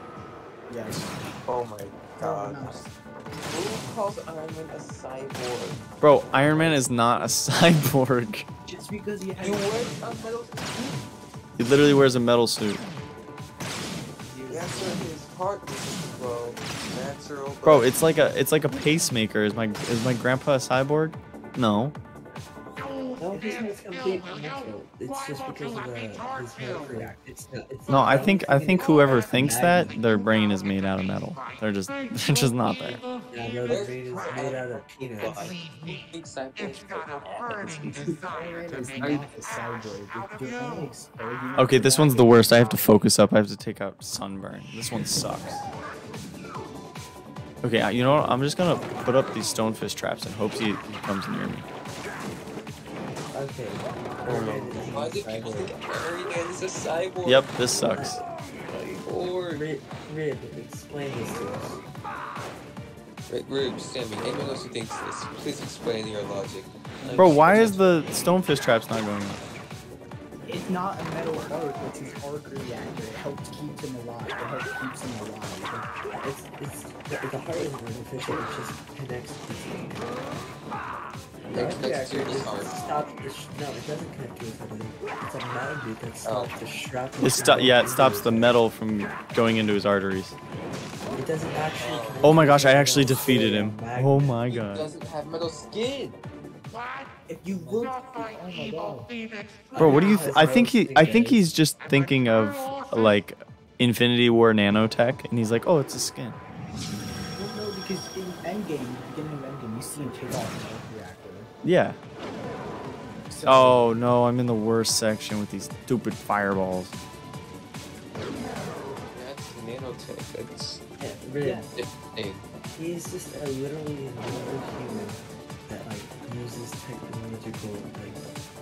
Yes. Oh my god. Who calls Iron Man a cyborg? Bro, Iron Man is not a cyborg. Just because he You wear a metal He literally wears a metal suit. That's where his heart is, bro. It's like a it's like a pacemaker. Is my is my grandpa a cyborg? No. No, he's not complete natural. It's just because of the his health react. It's not. It's No, I think I think whoever thinks that their brain is made out of metal. They're just they're just not there. Yeah, no, the brain is made out of peanuts. It's got a burning desire to It's make not a cyborg. They're only exploding. Okay, this one's the worst. I have to focus up. I have to take out sunburn. This one sucks. Okay, uh, you know what? I'm just gonna put up these stonefish traps in hopes he, he comes near me. Okay. Why did people think Iron Man is a cyborg? Yep, this sucks. Or Rib, Rib, explain this to us. Wait, Rube, Sammy, anyone else who thinks this, please explain your logic. I'm Bro, why is the stonefish traps not going up? it's not a metal arc, it's his arc reactor. It helps keep him alive. It helps keeps him alive. It's it's the, the heart is artificial. It just connects to his The It arc connects to his heart. stops the no, it doesn't connect to his heart. It's a magnet that oh. stops the shrapnel. It sto- yeah, it stops the metal from going into his arteries. It doesn't actually. Oh, oh my gosh, I actually defeated him. magnet. Oh my He god. doesn't have metal skin. If you look, oh. Bro, what do you? Th- I think he. I think he's just thinking of like Infinity War nanotech, and he's like, oh, it's a skin. Well, no, because in Endgame, beginning of Endgame, you see him take off the arc reactor. Yeah. Oh no, I'm in the worst section with these stupid fireballs. That's nanotech. That's Yeah, really. a different. He's just a literally another human that like uses technological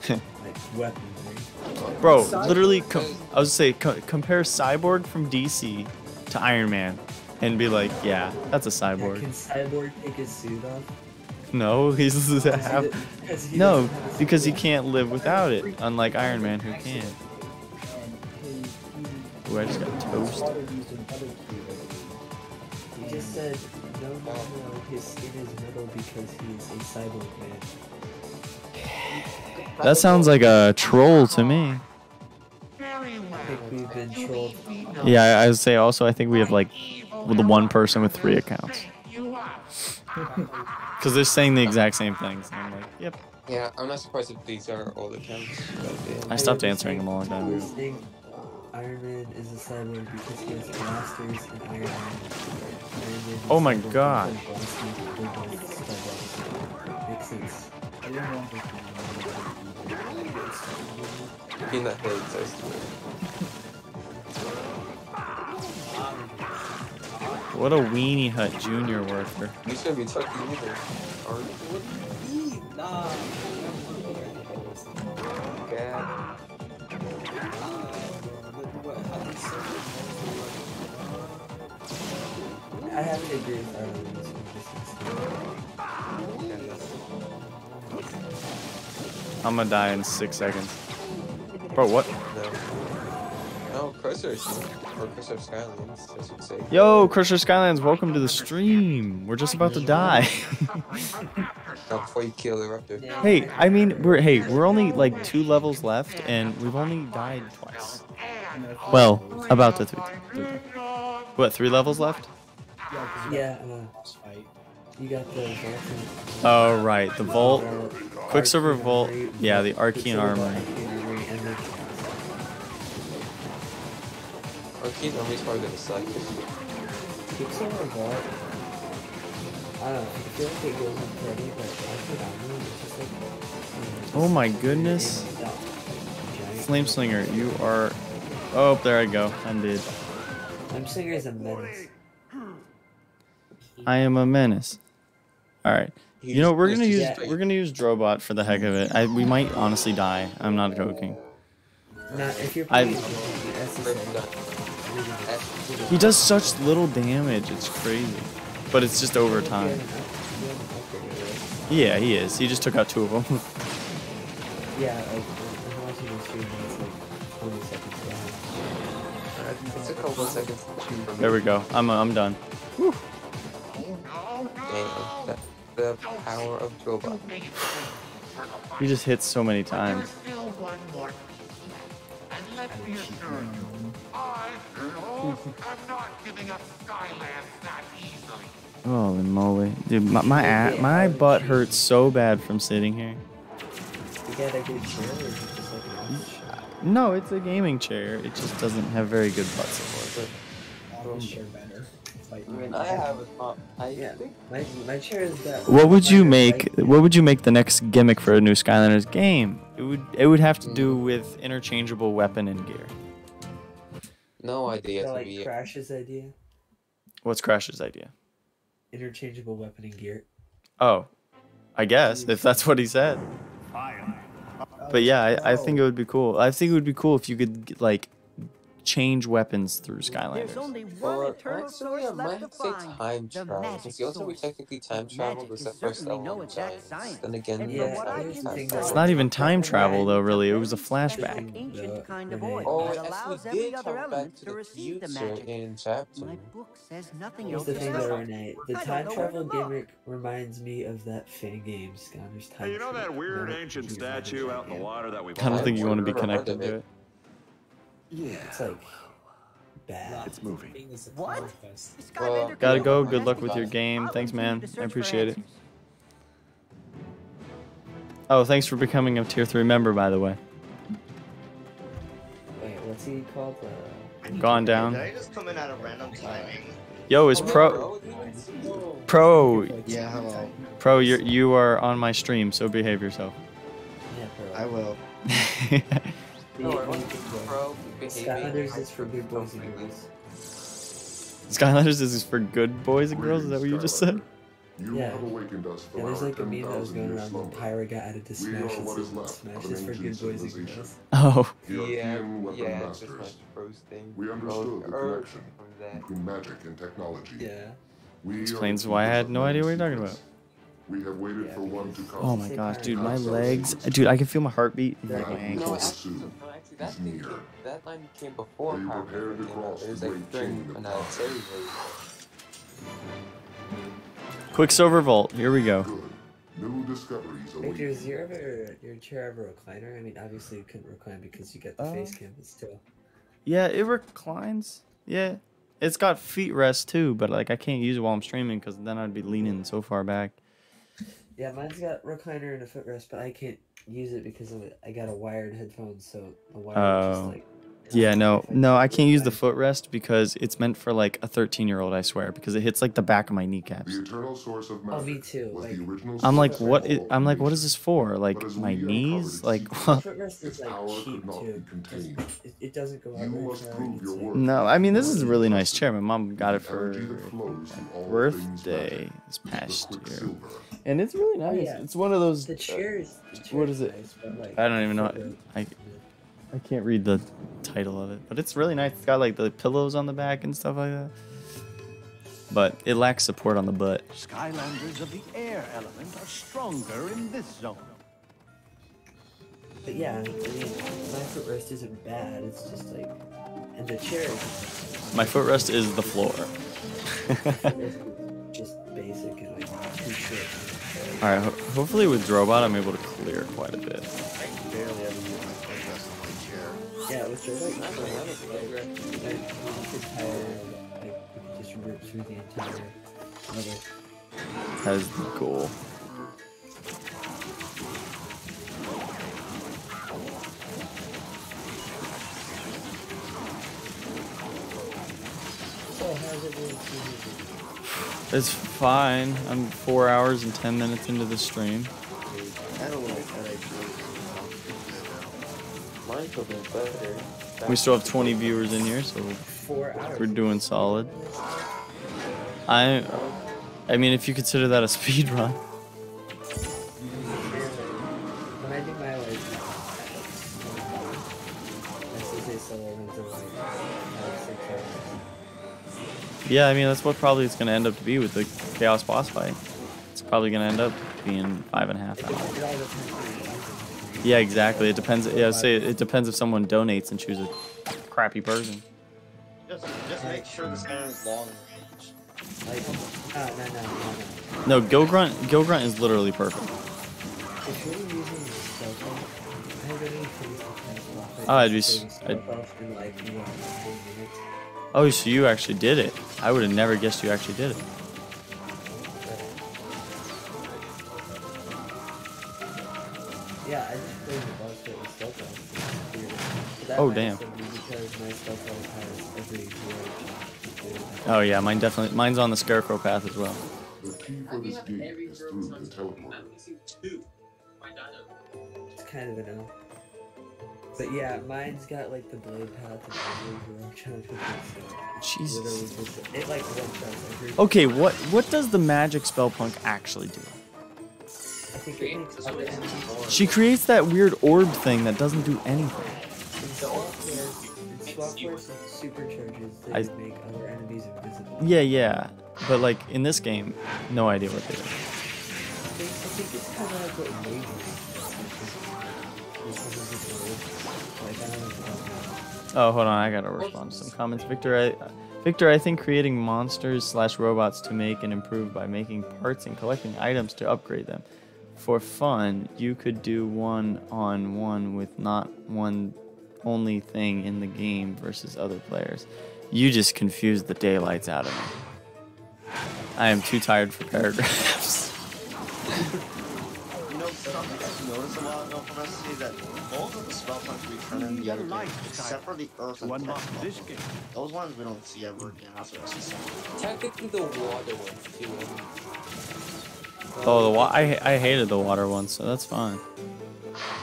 like like weaponry. Bro, literally, com- I was say co- compare Cyborg from DC to Iron Man, and be like, yeah, that's a Yeah, cyborg. can Cyborg take his suit off? No, he's he half. do- because he No, doesn't have a because he can't live without it, unlike Iron Man, who can. And his, Ooh, I just got toast. father used another key, I believe. He just said no, no, no. His skin is metal because he's a cyborg man. That sounds like a troll to me. I think we've been trolled. Yeah, I I would say also I think we have like the one person with three accounts. Because they're saying the exact same things. And I'm like, yep. Yeah, I'm not surprised if these are old accounts. But. I stopped answering them a long time ago. Uh, Iron Man is a cyborg because he has blasters and Iron Man. Iron Man is Oh my God. blasters and cyborg. Makes sense. I didn't want to Peanut head says to me. What a weenie hut junior worker. You shouldn't be talking either. Or Nah. God. I have to agree with Iron I'm gonna die in six seconds. Bro, what? No. No, Or Crusher Skylands, I should say. Yo, Crusher Skylands, welcome to the stream. We're just about to die. Not before you kill the Raptor. hey, I mean, we're hey, we're only like two levels left, and we've only died twice. Well, about to three. three. What? Three levels left? Yeah, uh, you got the Vulcan. Oh right, the Vault, Quicksilver Vault. Yeah, the Arkeyan Armory. Arcane Army's probably gonna suck. Quicksilver Vault. I don't know. I feel like it goes in pretty, but Arcane Armory is just like. you Oh my goodness. Flameslinger, you are. Oh, there I go. I'm dead. I'm Singer is a menace. I am a menace. All right. You know we're gonna use Yeah. we're gonna use Drobot for the heck of it. I, we might honestly die. I'm not joking. Now, if you're I- playing SSA, He does such little damage. It's crazy. But it's just over time. Yeah, he is. He just took out two of them. yeah, like, I'm watching the stream and it's like 20 seconds down. It's a couple of seconds. there we go. I'm I'm done. Damn. That, the power of Drobot. He just hits so many times. Still one more. And let's be assured, I, Lord, am not giving up Skylands that easily. Holy moly, dude, my my, a- my butt hurts so bad from sitting here. You got a good chair or just like an office No, it's a gaming chair. It just doesn't have very good butt support. Office chair better. Fight me. I have a Yeah, my, my chair is that. What would you make? What would you make the next gimmick for a new Skylanders game? It would it would have to do mm. with interchangeable weapon and gear. No idea So, to like. Crash's idea, What's Crash's idea? interchangeable weapon and gear. Oh, I guess mm. if that's what he said. But yeah, I, I think oh. it would be cool. I think it would be cool if you could like change weapons through There's only one Well, eternal actually, source I left might to say find. time travel. magic the only time we technically time traveled was is the first certainly no exact science. Then again, And the from time travel- It's not even time travel though, really. It was a flashback. ancient kind of oil it that allows every other element to to the receive the magic. in chapter. My book says nothing Here's else the thing though. Renee. The time travel gimmick reminds me of that fan game, Skylanders Time Hey, you know that weird ancient statue out in the water that we've I don't think you want to be connected to it. Yeah. It's like bad. It's moving. What? Well, Gotta go. Good luck with your game. Thanks, man. I appreciate it. Oh, thanks for becoming a tier three member, by the way. Wait, what's he called? Uh, Gone Did. I just come in at a random timing? Yo, is pro pro Yeah, hello. pro? You you are on my stream, so behave yourself. yeah, bro. I will. No, I want to pro behaving. Skylanders is for good boys and girls. Skylanders is for good boys and girls. Is that what you just said? You yeah. have awakened us yeah, there's like a meme that was going around when Pyra got added to Smash and said Smash is for good boys and girls. Oh. Yeah, yeah, it's just my pros thing. We understood the connection between magic and technology. Yeah. We Explains why I had no idea what you're talking about. We have waited for one to come. Oh my gosh, dude, my legs, dude, I can feel my heartbeat in like my ankles. No, actually, that, thing came, that line came before Are you Power prepared to came out. It was like during chain of when power? Terry was. Quicksilver Vault. Here we go. New discoveries await. dude, is your ever your chair ever recliner? I mean, obviously you couldn't recline because you got the Uh, face cam, but still. Yeah, it reclines. Yeah, it's got feet rest too, but like I can't use it while I'm streaming because then I'd be leaning so far back. Yeah, mine's got recliner and a footrest, but I can't use it because of it. I got a wired headphone, so the wire just Oh. like. Yeah, no, no, I can't use the footrest because it's meant for like a 13 year old. I swear, because it hits like the back of my kneecaps. The eternal source of Oh, me too. was Like, the original I'm like, source what? of Is, all I'm like, what is this for? Like my knees? Like, its what? footrest is like cheap too. be Just- contained. It, it doesn't go out You very must prove your. No, I mean this is a really nice chair. My mom got it for Energy that flows through all things birthday magic. this past year, and it's really Oh, nice. yeah. It's one of those. The uh, chair is. The chair what is it? Nice, like, I don't even know. the- I I can't read the title of it, but it's really nice. It's got like the pillows on the back and stuff like that. But it lacks support on the butt. Skylanders of the air element are stronger in this zone. But yeah, I mean, my footrest isn't bad. It's just like, and the chair is My footrest is the floor. just basic and like too short. All right. Ho- hopefully with Drobot, I'm able to clear quite a bit. Chair. Yeah, with your like, not have it, like, like, you could tire, like, you could just rip through the entire level. That is the goal. So how's it really feel? It's fine. I'm four hours and ten minutes into the stream. We still have 20 viewers in here, so we're doing solid. I, I mean, if you consider that a speed run. When I do my like, SSA solo runs are like five, six hours. Yeah, I mean that's what probably it's gonna end up to be with the Kaos boss fight. It's probably gonna end up being five and a half hours. Yeah, exactly. It depends. Yeah, I say it, it depends if someone donates and chooses a crappy person. Just, just make sure this gun is long range. Like, ah, no, no, no, no. No, Gill Grunt. Gill Grunt is literally perfect. If you're using the Stealth Elf, I really think it's Oh, I'd be s- I'd- in like one or. Oh, so you actually did it. I would have never guessed you actually did it. Yeah, I just played the boss fight with Stealth Elf. But that Oh, damn. also be Because my Stealth Elf has every zero chance. Oh yeah, mine definitely. Mine's on the Scarecrow path as well. The key for this gate is through the teleporter. It's kind of an L. But yeah, mine's got like the blade path and every zero chance. with so Jesus. just- It like one shots every. Okay, what what does the magic spell punk actually do? She creates that weird orb thing that doesn't do anything. I-. Yeah, yeah. But like in this game, no idea what they do. Oh, hold on. I gotta respond to some comments. Victor, I, Victor, I think creating monsters slash robots to make and improve by making parts and collecting items to upgrade them. For fun, you could do one on one with not one only thing in the game versus other players. You just confused the daylights out of me. I am too tired for paragraphs. I've noticed a lot though from that of the spell points we except for the Earth points. Those ones we don't see ever again. Technically, the water ones too. Oh, the wa- I I hated the water one, so that's fine.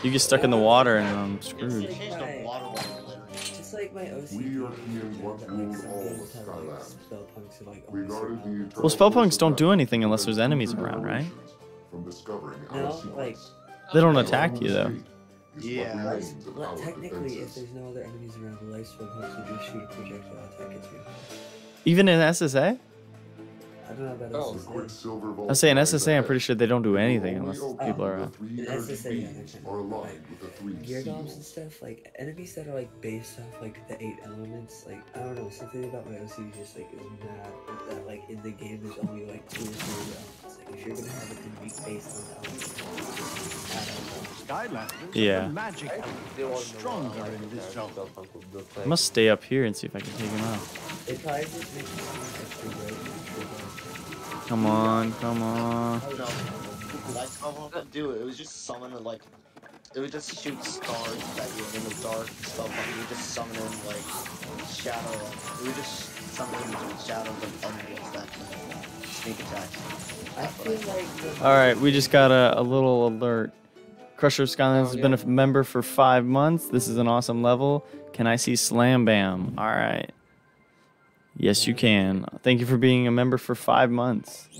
You get stuck in the water and I'm screwed. It's like my OCD. We are being what ruled all of Skyland. Spell punks are like Regarded the eternal Well, spell punks don't do anything unless there's enemies around, right? No, like. They don't attack you though. Yeah. well, technically, if there's no other enemies around, the life spell punks will just shoot a projectile attack at you. Even in SSA? I don't know about Oh, SSA. I say in SSA, I'm pretty sure they don't do anything unless people are around. Uh, three In SSA, yeah, beings they're are aligned with the three Gear doms and stuff, like enemies that are like based off like the eight elements, like I don't know, something about my OCD just like is mad that like in the game there's only like two or three elements. Like if you're gonna have it then be based on the elements, just add on Skylanders Yeah. magic stronger in this zone. I must stay up here and see if I can take him out. Come on, come on. Oh no. Light spell punk do it. It was just summon a, like it would just shoot stars at you in the dark spell punk. It would just summon in like shadow. It would just summon in shadows of enemies that can sneak attacks. I feel like the All right, we just got a, a little alert. Crusher of Skylands has oh, been a member for five months. This is an awesome level. Can I see Slam Bam? All right. Yes, you can. Thank you for being a member for five months. I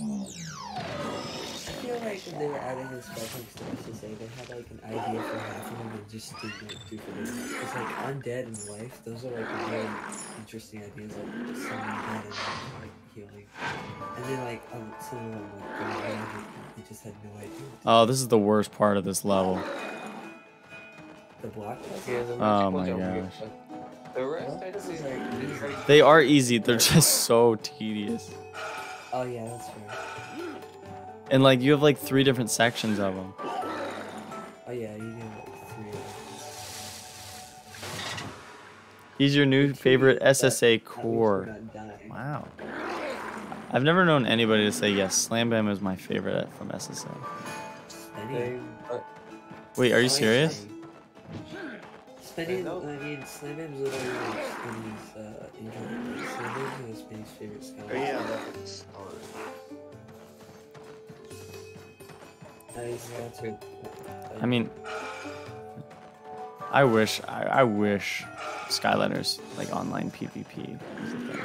feel like when they were adding the spell punks to SSA, they had like an idea for half of them and just didn't do for the. It's like undead and life, those are like really interesting ideas, like summoning dead and like healing. And then like um, some of them like going they just had no idea. Oh, this is the worst part of this level. The block Yeah, the Oh my gosh. But The rest I'd say is pretty They are easy. They're just so tedious. Oh yeah, that's fair. And like you have like three different sections of them. Oh yeah, you get three of them. He's your new favorite SSA core. Wow. I've never known anybody to say yes. Slam Bam is my favorite from SSA. Wait, are you oh, serious? Spinning, I mean, Slam Bam's literally like Spinny's uh, injury. Like, Slam Bam's Spinny's favorite skill. Oh yeah, that's I just got to. I mean, I wish, I, I wish Skylanders like online PvP was a thing.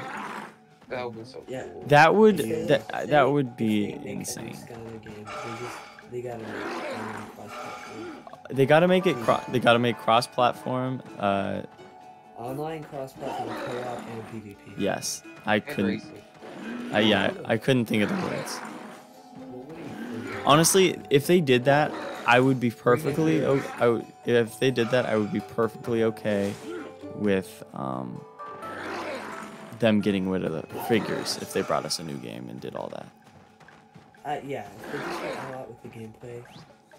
That would be so Yeah. That would If they- that that would be if they make insane. Any Skylar game, they gotta make online cross-platform. They gotta make it. Cro- they gotta make cross-platform. Uh, Online cross-platform co-op and PvP. yes, I couldn't. I, yeah, I couldn't think of the words. Honestly, if they did that, I would be perfectly. o- I would, if they did that, I would be perfectly okay with um, them getting rid of the figures if they brought us a new game and did all that. Uh, yeah, they just all out with the gameplay.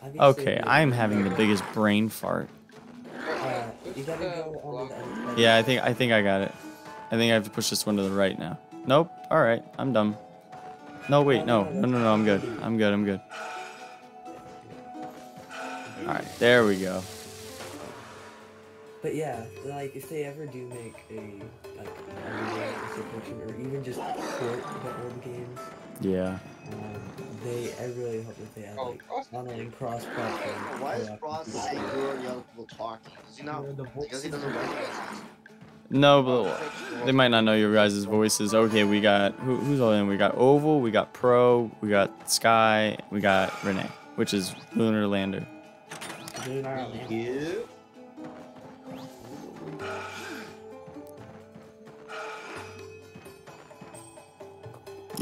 obviously, Okay, they- I am having the biggest brain fart. Uh, you gotta go on the edit- Yeah, I think I think I got it. I think I have to push this one to the right now. Nope. All right, I'm done. No, wait, no, no, no, no. I'm good. I'm good. I'm good. All right, there we go. But yeah, like if they ever do make a like a or or even just port the old games, Yeah. um, they I really hope that they add like online cross-platform. Why is co-op Ross PvP. saying who are the other people talking? Does he not? Because he doesn't recognize us. No, but they might not know your guys' voices. Okay, we got who, who's all in? We got Oval, we got Pro, we got Sky, we got Renee, which is Lunar Lander. Yes. Man,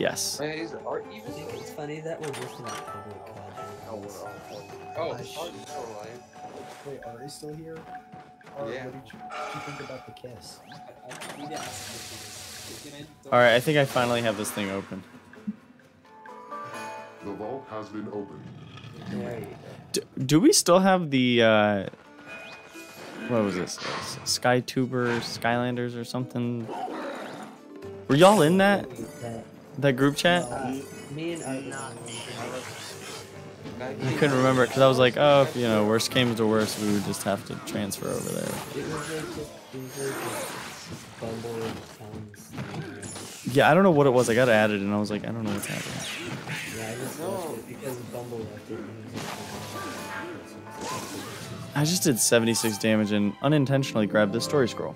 is art even? It's funny that we're just not public COD. Oh, Uh, art is sh- still alive. Wait, are they still here? Or Yeah. what did you, what did you think about the kiss? All right, I think I finally have this thing open. The vault has been opened. Do, do we still have the uh, what was this? Sky Tuber Skylanders or something? Were y'all in that that group chat? Uh, me and Art I couldn't remember because I was like, oh, if, you know, worst came to worst, we would just have to transfer over there. It was like just, it was like just Bumble and Sounds. Yeah, I don't know what it was. I got added and I was like, I don't know what's happening. Yeah, I just left it because Bumble left it. And it was like, I just did 76 damage and unintentionally grabbed the story scroll.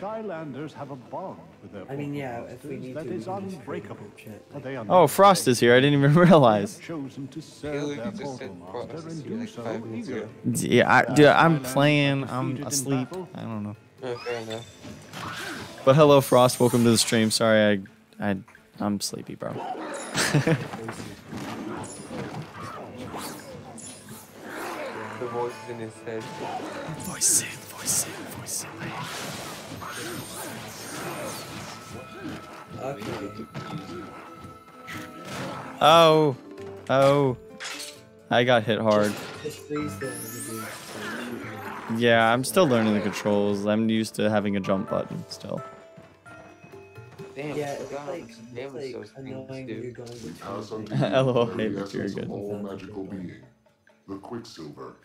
Nice. Skylanders have a bond with their I mean, yeah, if we need that to, we is unbreakable. For Oh, Frost is here. I didn't even realize. chosen to serve their portal master and do so five eagerly. Yeah, I, dude, I'm playing. I'm asleep. I don't know. But hello, Frost. Welcome to the stream. Sorry, I, I, I'm sleepy, bro. The voice in his head. Voice in, voice in, voice in. Okay. Oh, oh, I got hit hard. Just freeze the the dude. Yeah, I'm still learning the controls. I'm used to having a jump button still. Damn, Yeah, it's forgot like, much it's like those annoying you're going We between pass on things. Hello, the hey, you're good. all magical being, the Quicksilver.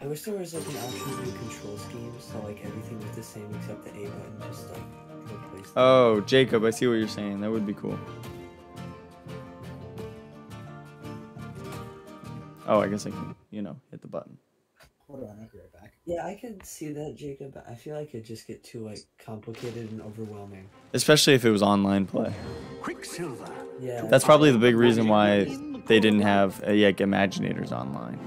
I wish there was like an option to do control schemes so like everything was the same except the A button just like replaced. Oh, Jacob, I see what you're saying. That would be cool. Oh, I guess I can, you know, hit the button. Hold on, I'll be right back. Yeah, I could see that, Jacob, but I feel like it'd just get too like complicated and overwhelming. Especially if it was online play. Quicksilver. Yeah. That's probably the big reason why they didn't have uh, yeah, Imaginators online.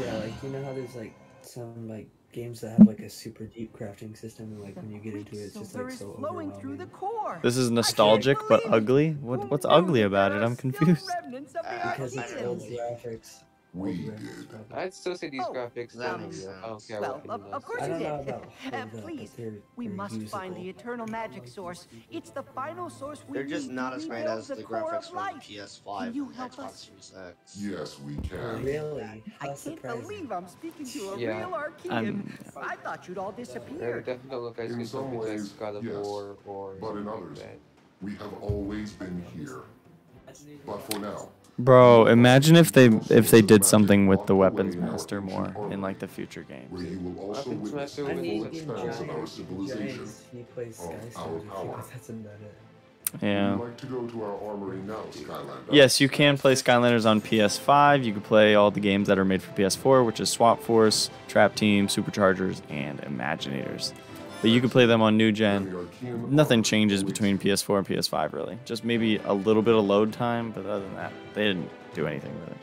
yeah, like you know how there's like some like games that have like a super deep crafting system and like when you get into it it's just like so flowing through the core. This is nostalgic but ugly. What what's ugly about it? I'm confused. Remnants because it's old graphics. We did. I'd still say these Oh, graphics that don't makes I don't sense. care Well, what of, of course you did. Uh, hold up, but please, we they're must find the eternal magic source. It's the final source we They're just need not to as great as the the core graphics of from life. PS5 Can you and help Xbox us? Series X. Yes, we can. Really? I How can't surprising. believe I'm speaking to a Yeah. real Arkeyan. I'm- I thought you'd all They disappear. definitely don't look as In good some something like ways, God of yes, War or but in something like others, that. we have always been here. But for now, Bro, imagine if they if they did something with the weapons master more in like the future games. where you will also witness the I with full in expanse of our Giants, civilization. Giants, he plays of Sky our Soldier too, power. but that's about it. Yeah. Would you like to go to our armory now, Skylander? Yes, you can play Skylanders on PS5. You can play all the games that are made for PS4, which is Swap Force, Trap Team, Superchargers, and Imaginators. But you can play them on new gen. Nothing changes between PS4 and PS5 really. Just maybe a little bit of load time, but other than that, they didn't do anything with it.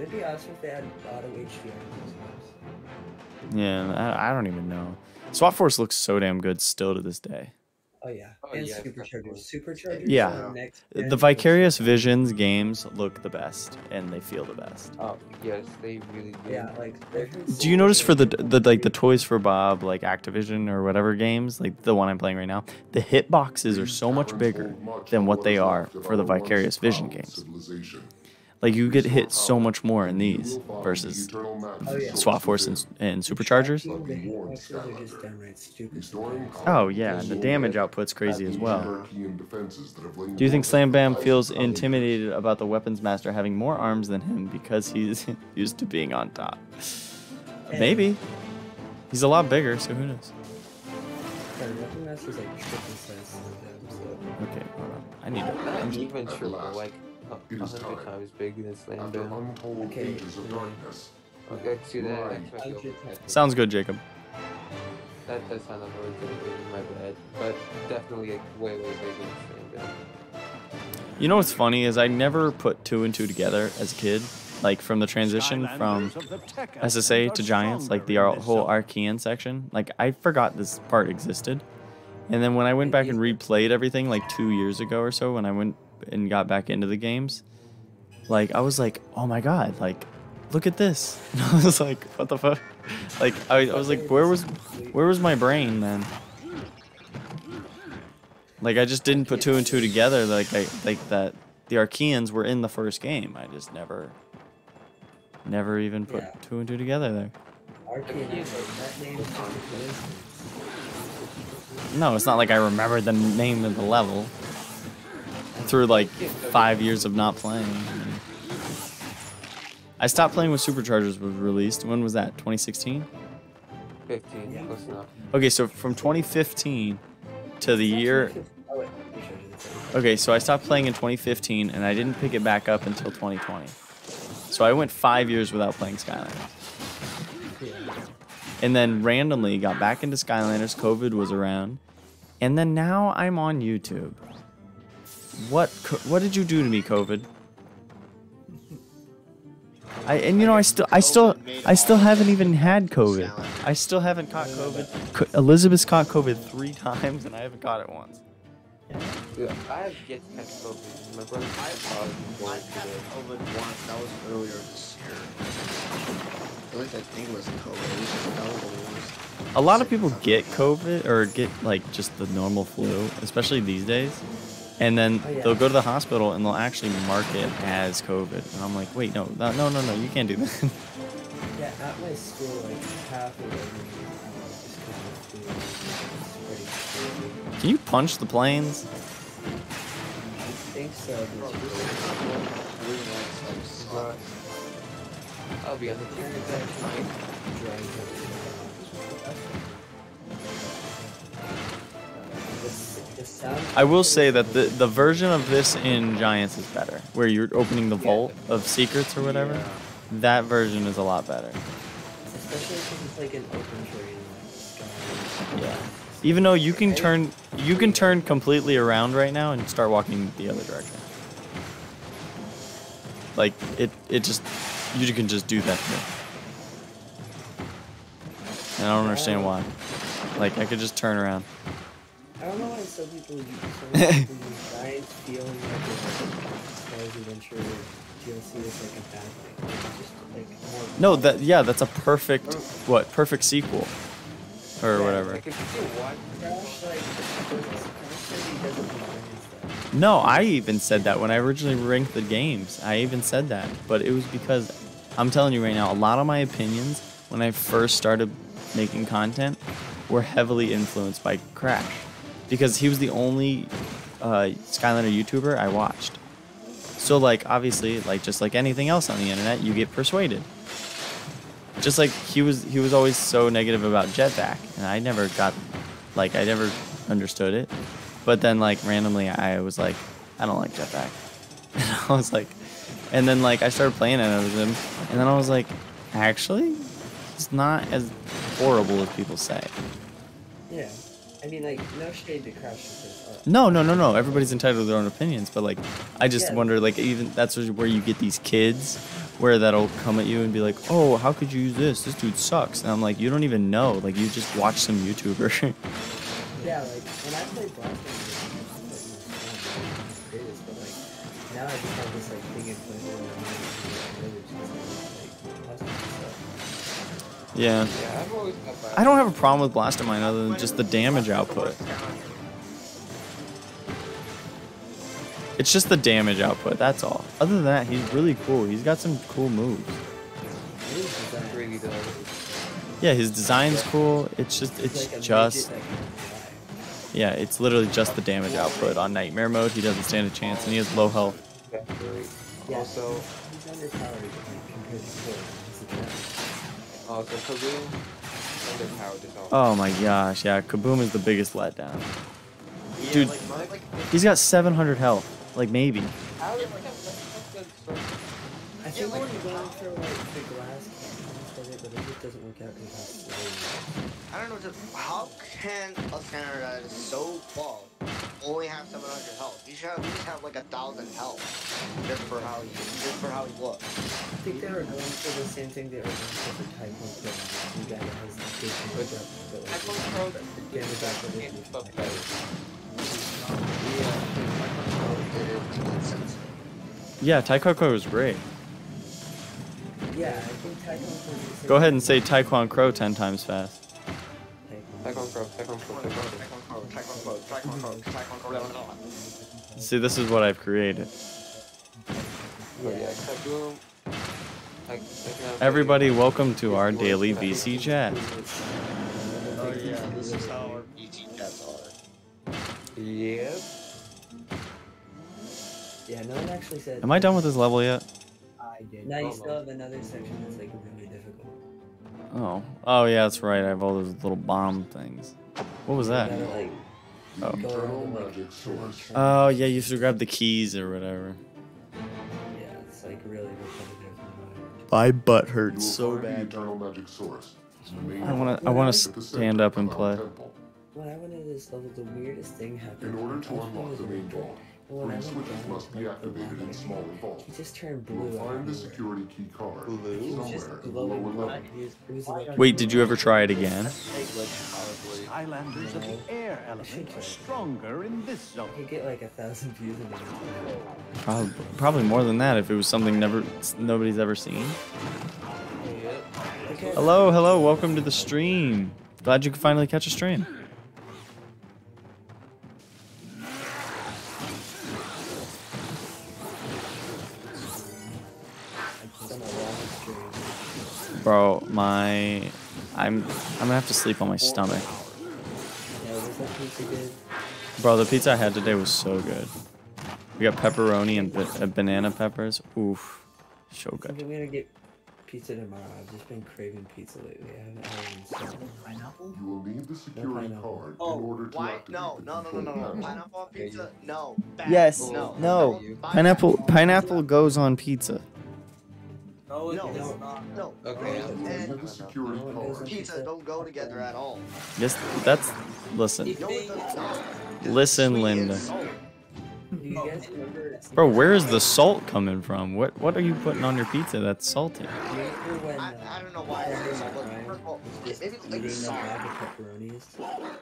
It'd be awesome if they had auto HDR in those games. Yeah, I, I don't even know. Swap Force looks so damn good still to this day. Oh yeah, Oh, and yeah, superchargers. Superchargers. Yeah. are next The Vicarious Visions games look the best, and they feel the best. Oh, yes, they really do. Yeah, like Do you notice for the the like the Toys for Bob like Activision or whatever games like the one I'm playing right now, the hitboxes are so much bigger than what they are for the Vicarious Vision games. Civilization. Like you get hit so much more in these versus Oh, yeah. Swap Force and, and Superchargers. The hitboxes are just downright stupid. Oh yeah, and the damage output's crazy as well. European defenses that have lain Do you think dormant Slam Bam feels intimidated about the weapons master having more arms than him because he's used to being on top? Maybe. He's a lot bigger, so who knows? Sorry, Weapon Master's like triple size of them, so. Okay, hold on. I need to. I'm, even At triple, like a, it a is hundred time. times bigger than Slam After Bam. untold Okay, ages of darkness, Okay, I see that. Right. That's my Hundred go. times. sounds good, Jacob. That does sound a little intimidating, my bad. But definitely like, way, way bigger than Slam You know what's funny is I never put two and two together as a kid. Like from the transition from Skylanders of the tech SSA to Giants, like the stronger ar- in this whole. Arkeyan section. Like I forgot this part existed. And then when I went back and replayed everything like two years ago or so, when I went and got back into the games, like I was like, oh my god, like look at this. And I was like, what the fuck? Like I, I was like, where was where was my brain then? Like I just didn't put two and two together. Like I like that the Arkeyans were in the first game. I just never never even put two and two together there. Arcane, that name is kind of coincidence. No, it's not like I remember the name of the level through like five years of not playing. I stopped playing when Superchargers was released. When was that? 2016? 15, close enough. Okay, so from 2015 to the year. Oh, wait, let me show you the thing. Okay, so I stopped playing in 2015 and I didn't pick it back up until 2020. So I went five years without playing Skylanders. And then randomly got back into Skylanders. COVID was around. And then now I'm on YouTube. What what did you do to me, COVID? I and you know I still I still I still haven't even had COVID. I still haven't caught COVID. Co- Elizabeth's caught COVID three times and I haven't caught it once. Yeah, I have yet to catch COVID. My brother I, caught it I had COVID once. That was earlier this year. At least I think it was COVID. It was just that was the worst. A lot of people get COVID or get like just the normal flu, especially these days. And then Oh, yeah. they'll go to the hospital and they'll actually mark it as COVID. And I'm like, wait, no, no, no, no, no, you can't do that. Yeah, at my school, like half of everyone just kind of flu. It's pretty crazy. Can you punch the planes? I think so. but it's really- Right. I'll be on the Hearing that I will say that the, the version of this in Giants is better, where you're opening the vault of secrets or whatever. That version is a lot better. Especially because it's like an open. Yeah. Even though you can turn you can turn completely around right now and start walking the other direction. Like it it just you can just do that thing. And I don't understand why. Like I could just turn around. I don't know why some people use some people use Giants feeling like it's Adventure DLC is like a bad thing. Just like. No, that yeah, that's a perfect what? Perfect sequel. Or whatever. Like, if you see one, Crash like Crash says he doesn't do Giants stuff. No, I even said that when I originally ranked the games. I even said that, but it was because I'm telling you right now, a lot of my opinions when I first started making content were heavily influenced by Crash, because he was the only uh, Skylander YouTuber I watched. So like obviously, like just like anything else on the internet, you get persuaded. Just like he was, he was always so negative about Jetpack, and I never got, like I never understood it. But then like randomly I was like, I don't like Jetpack. And I was like, and then like I started playing it with him, and then I was like, actually, it's not as horrible as people say. Yeah, I mean like no shade to Crash because uh, No, no, no, no. Everybody's entitled to their own opinions, but like, I just Yeah. wonder, like, even that's where you get these kids, where that'll come at you and be like, "Oh, how could you use this? This dude sucks." And I'm like, you don't even know. Like, you just watch some YouTuber. yeah, like when I played Blast Blast, I was like, greatest, but like now I just have this like yeah. yeah, I've always got that. I don't have a problem with Blastomine other than just the damage output. It's just the damage output. That's all. Other than that, he's really cool. He's got some cool moves. Yeah, his design's cool. It's just, It's it's like a just. midget that can fly. Yeah, it's literally just the damage output. On Nightmare mode, he doesn't stand a chance, and he has low health. Yeah, Also, Oh, he's underpowered like, compared to Thor. He's a trash. also Kaboom, underpowered as all. Oh my gosh, yeah, Kaboom is the biggest letdown. Yeah, Dude, like, my, like, he's got 700 health. Like, maybe. How is that I think when you're going like the glass it, but it just doesn't work out because. I don't know, just how can a scanner that is so tall only have 700 health. He should at least have like a thousand health, just for how he, just for how he looks. I think they were going for the same thing they were going for for Tae Kwon Crow. You guy that has the big damage up, but like Typhon Pro damage up with it. Yeah, Taekwondo was great. Yeah, I think Tae Kwon Crow. is the Go ahead and say Tae Kwon Crow 10 times fast. See, this is what I've created. Oh yeah, Taekwondo. Like, Taekwondo- Everybody, welcome to our daily VC chat. Oh yeah, this is how our BT cats are. Yep. Yeah, no one actually said. Am I done with this level yet? I did. Now you still have another section that's like really difficult. Oh. Oh, yeah, that's right. I have all those little bomb things. What was that? You gotta, like, Oh. go around and, like, Oh, yeah, you should grab the keys or whatever. Yeah, it's like really repetitive. My butt hurts so bad. eternal magic source. It's the main I want to I wanna stand up and play. Cloud Temple. When I went into this level, the weirdest thing happened. In order to unlock the main ranger, vault, and when I three went switches must be activated in lava smaller area, vaults. He just turned You blue. will find the security key card It somewhere just in the lower level. black. It was Wait, did you ever try it again? Skylanders of the air element are stronger in this zone. You get like a thousand views in a minute. Probably, probably more than that if it was something never nobody's ever seen. Hello, hello, welcome to the stream. Glad you could finally catch a stream. Bro, my I'm I'm gonna have to sleep on my stomach. Yeah, was that pizza good? Bro, the pizza I had today was so good. We got pepperoni and ba- uh, banana peppers. Oof, so good. I'm gonna get pizza tomorrow. I've just been craving pizza lately. I haven't had it in so long. Pineapple? You will need the security pineapple. card Oh, in order to why? activate No, no, no, no, no, no. Pineapple on pizza? No. Bad. Yes, No. no. Pineapple pineapple goes on pizza. Oh, no, no, no. Okay. And The security pizza don't go together at all. Yes, that's listen. No, it does not. Listen, Linda. Do you guys remember? Bro, where is the salt coming from? What what are you putting on your pizza that's salty? I, I don't know why. Party uh, It's like, Prime first of all, was just maybe like eating a salt. bag of pepperonis?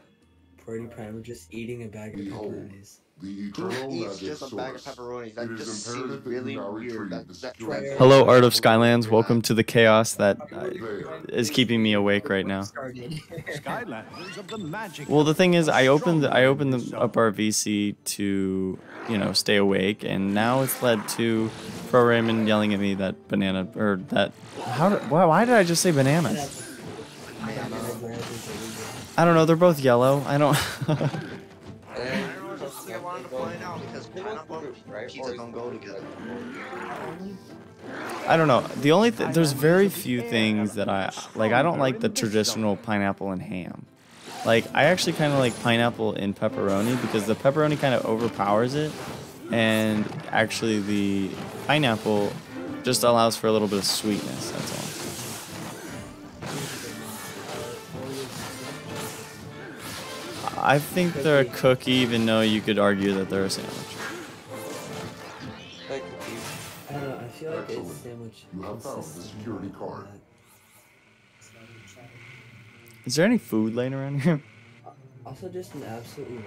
Party Prime was just eating a bag of pepperonis. The Who eternal eats just a bag of pepperonis? That It is just seems imperative that really weird. retrieve That, that Hello, Art of Skylands. Welcome to the chaos that uh, There. is keeping me awake right now. Skylanders of the magic. Well, the thing is, I opened I opened the, up our VC to you know stay awake, and now it's led to Pro Raymond yelling at me that banana or that how did, why, why did I just say bananas? I don't know. They're both yellow. I don't. pineapple and pizza don't go together. I don't know. The only th- there's very few things that I like. I don't like the traditional pineapple and ham. Like I actually kind of like pineapple and pepperoni because the pepperoni kind of overpowers it, and actually the pineapple just allows for a little bit of sweetness. That's all. I think they're a cookie, even though you could argue that they're a sandwich. Feel like it's Excellent. sandwich. You have found the security card. that. Is there any food laying around here? Also, just an absolutely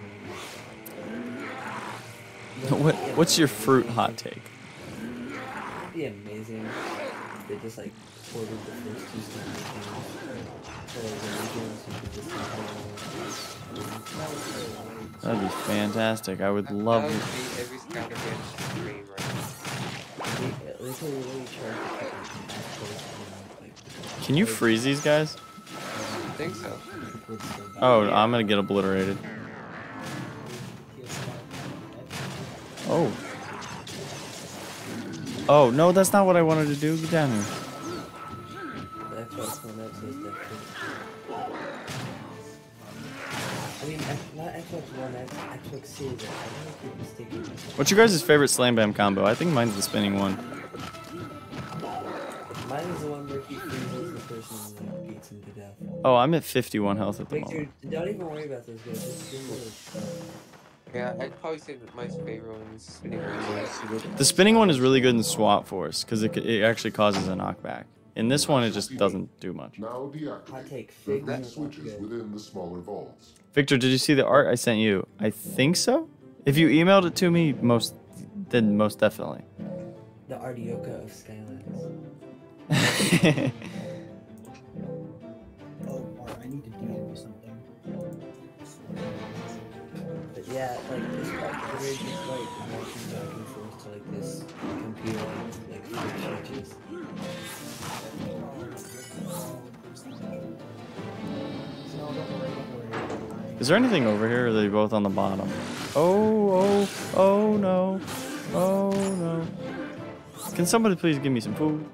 random what What's your fruit hot take? It'd be amazing if they just like ordered the first two standard games. So like the regions you could just have That'd be fantastic. I would That love. would be every Skylander fan's dream right They, Can you freeze these guys? I think so. Oh, I'm gonna get obliterated. Oh. Oh no, that's not what I wanted to do. Get down here. What's your guys' favorite slam bam combo? I think mine's the spinning one. Mine is the one where he freezes the person and like beats him to death. Oh, I'm at 51 health at the Wait, moment. dude, don't even worry about those guys. Just do those. Yeah, I'd probably say that my favorite one is spinning one. The spinning one is really good in Swap Force because it, it actually causes a knockback. In this one, it just doesn't do much. Now deactivate. take The Fig switches within the smaller vaults. Victor, did you see the art I sent you? I think so. If you emailed it to me, most then most definitely. The Ardioka of Skylands. Oh, I need to DM you something. But yeah, like this just like back and forth to like this computer, like. Is there anything over here? Or are they both on the bottom? Oh, oh, oh no. Oh no. Can somebody please give me some food?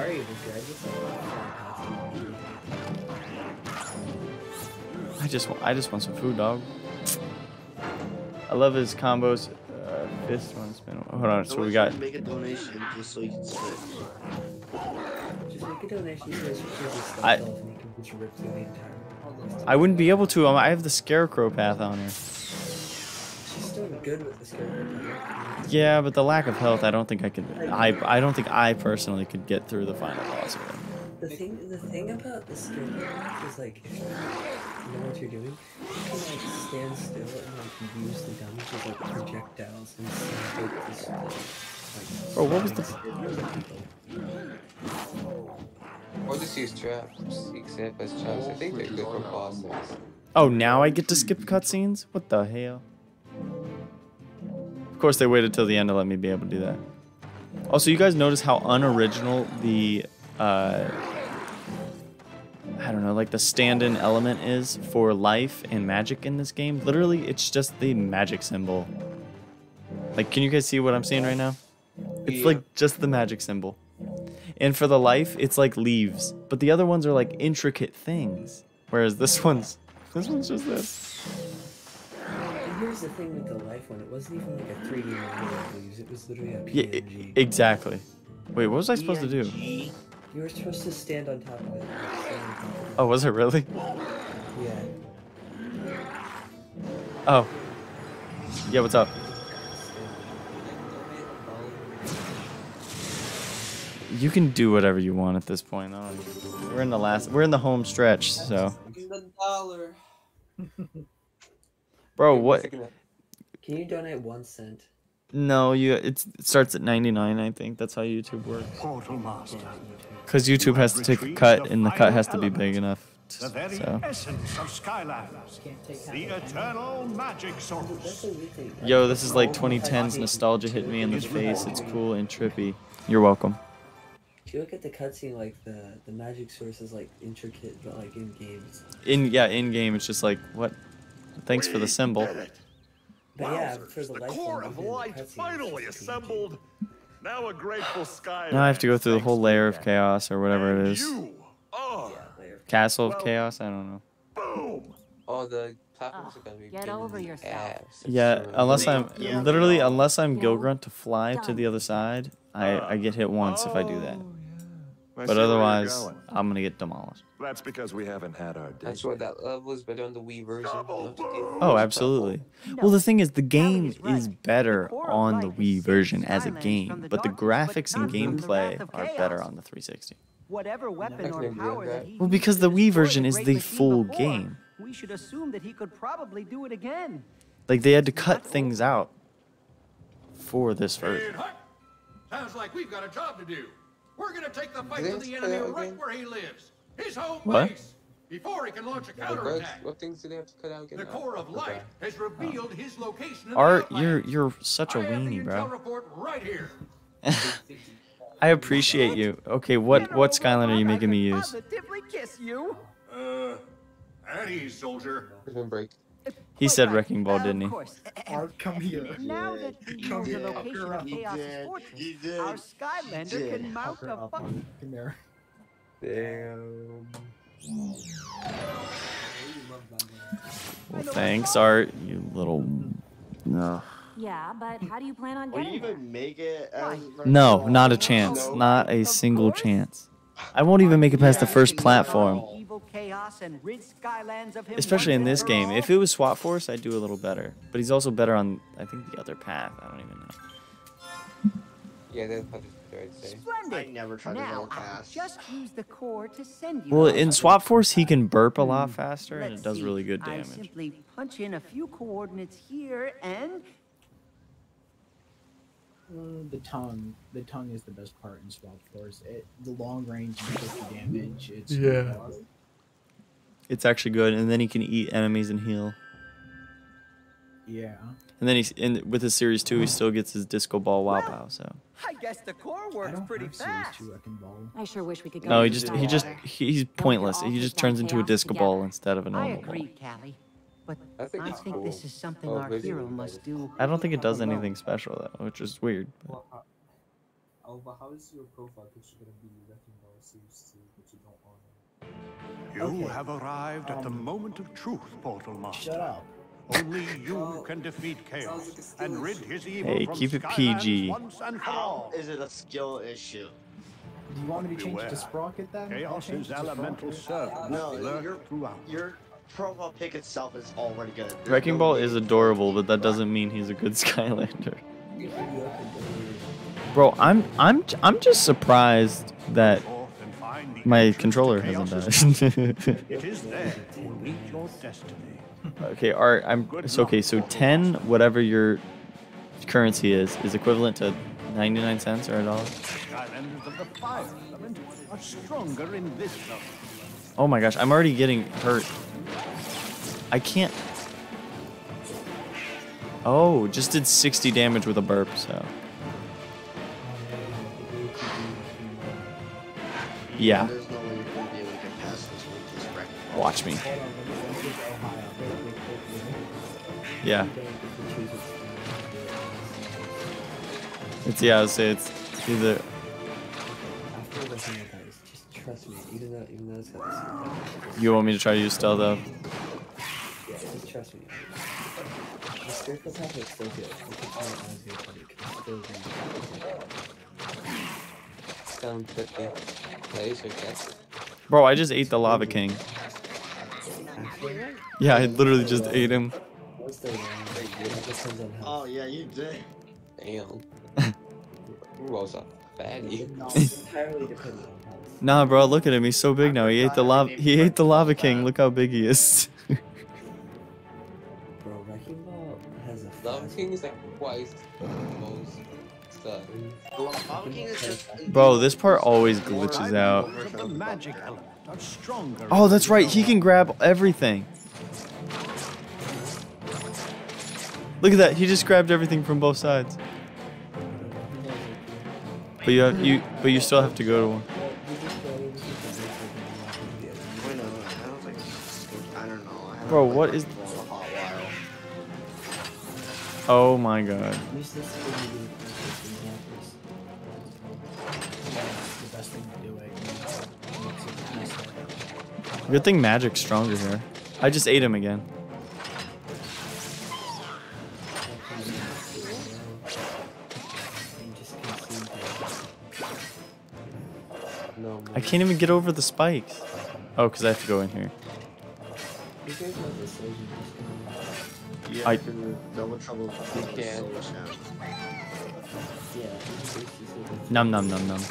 Sorry, it was good. I just I just want I just want some food, dog. I love his combos. Uh, fist one spin. Hold on, so we got Make a donation just so you can switch. Just make a donation to this for this stuff I- and you can just rip through the entire. I wouldn't be able to. um, I have the scarecrow path on here. She's doing good with the scarecrow. Yeah, but the lack of health, I don't think I could. I I don't think I personally could get through the final boss with it. The thing, the thing about the scarecrow is like, if you know what you're doing, you can like stand still and like use the damage as like projectiles and like this. Like, Bro, what was the- Or just use traps. Except as traps. I think they're good for bosses. Oh, now I get to skip cutscenes? What the hell? Of course, they waited till the end to let me be able to do that. Also, you guys notice how unoriginal the, uh, I don't know, like the stand-in element is for life and magic in this game. Literally, it's just the magic symbol. Like, can you guys see what I'm seeing right now? It's Yeah. like just the magic symbol. And for the life, it's like leaves. But the other ones are like intricate things. Whereas this one's, this one's just this. And here's the thing with the life one, it wasn't even like a 3D model of leaves, it was literally a Yeah, PNG. e- exactly. Wait, what was I supposed to do? You were supposed to stand on top of it. like, stand on top of it. Oh, was it really? Yeah. Oh. Yeah, what's up? You can do whatever you want at this point. I We're in the last. We're in the home stretch, so. The dollar. Bro, what? Can you donate one cent? No, you. It's, it starts at 99. I think that's how YouTube works. Portal Master. Because YouTube has to take a cut, and the cut has to be big enough. The very So. essence of Skylands. The eternal magic source. Yo, this is like 2010's nostalgia hit me in the face. It's cool and trippy. You're welcome. If you look at the cutscene, like the the magic source is like intricate, but like in games. In yeah, in game, it's just like what? Thanks for the symbol. But yeah, Wowzers, for the, the core of light finally assembled. Now a grateful sky. Now I have to go through the whole layer of Kaos or whatever it is. Oh, Castle of Kaos. I don't know. boom. Oh, the platforms are ah, gonna be Get over the yourself. ass. Yeah, unless I'm Yeah. literally unless I'm Gill Grunt to fly to the other side, I I get hit once if I do that. Oh, I But see where you're otherwise, going. I'm gonna get demolished. That's because we haven't had our day. That's why that level is better on the Wii version. You don't have to deal with Oh, those absolutely. Well, the thing is, the game is better on the Wii version as a game, but the graphics and gameplay are better on the 360. Whatever weapon or power that he Well, because the Wii version is the full game. we should assume that he could probably do it again. Like they had to cut things out for this version. Sounds like we've got a job to do. We're gonna take the fight Did to the enemy right where he lives. His home What? base. Before he can launch a What, counterattack. what things do they have to cut out again? The Oh, core of okay. light has revealed his location in Art, the you're you're such a I have the weenie, bro. report right here. I appreciate you. Okay, what what Skyline are you making me use? Positively kiss you. Uh, at ease, soldier. Break. He said wrecking ball, didn't he? Art, come here. Now that we know the location of Kaos's fortress, our Skylander can mount a up fuck. on. Damn. Well, thanks, Art. You little no. Yeah, but how do you plan on Will you getting there? even make it as No, not a chance. Not a single chance. I won't even make it past the first platform. Evil Kaos and rid Skylands of him. Especially in this game. all? If it was Swap Force, I'd do a little better. But he's also better on, I think, the other path. I don't even know. Yeah, that's what I'd say. Splendid. I never tried to now, go I'll fast. just use the core to send you. Well, in Swap Force, he can burp a lot faster, and it Let's does see. really good I damage. simply punch in a few coordinates here and Uh, the tongue, the tongue is the best part in Swap Force. It, the long range and 50 damage. It's Yeah. It's actually good, and then he can eat enemies and heal. Yeah. And then he's in with his series two, he still gets his disco ball wow pow. So I guess the core works pretty fast. I sure wish we could go. no, he just he just he, he's pointless. He just turns into a disco together. ball instead of a normal ball. agree, Callie. But I think I think cool. this is something Oh, our hero must do. I don't think it does anything special though, which is weird. but- Well, how, oh, but how is your profile picture gonna be wrecking ball series You Okay. have arrived at the Um, moment of truth, Portal Master. Shut up. Only you can defeat Kaos and rid his evil Hey, from keep it PG. once and for all. is it a skill issue? Do you want me to change it to Sprocket then? I'll Kaos's elemental Sprocket. servants No, lurk your throughout. your profile pick itself is already good. There's Wrecking no Ball is adorable, but that doesn't mean he's a good Skylander. Bro, I'm I'm I'm just surprised that my controller hasn't died. It is there to meet your destiny. okay, Art, I'm so okay. So ten, whatever your currency is, is equivalent to 99 cents or a dollar. Skylanders of the fire element are stronger in this zone. Oh my gosh, I'm already getting hurt. I can't. Oh, just did 60 damage with a burp, so. Wait, wait, wait. Yeah. It's, yeah, I would say it's either. After looking at that, it's just trust me. Even though, even though it's got this, You want me to try to use stealth though? yeah, just trust me. The scarecrow path is still good. Down 50. Laser cat. Bro, I just ate the Lava King. Yeah, I literally just ate him. What's the range? It depends on how. Oh yeah, you did. Damn. Who was a fatty? It entirely depends. Nah, bro, look at him. He's so big now. He ate the lava. He ate the Lava King. Look how big he is. Bro, Wrecking Ball has a. Lava King is like twice the most Bro, this part always glitches out. Of the magic element are stronger. Oh, that's right. He can grab everything. Look at that. He just grabbed everything from both sides. But you have you but you still have to go to one. Wait, no, no, I don't think. I don't know. I haven't Bro, what is- Wrecking Ball in a hot while. Oh my god. Good thing Magic's stronger here. I just ate him again. You just consume things. No, I can't even get over the spikes. Oh, because I have to go in here. You guys know this legend Yeah, I- I double trouble. You can. Yeah, it's just a Num num num num.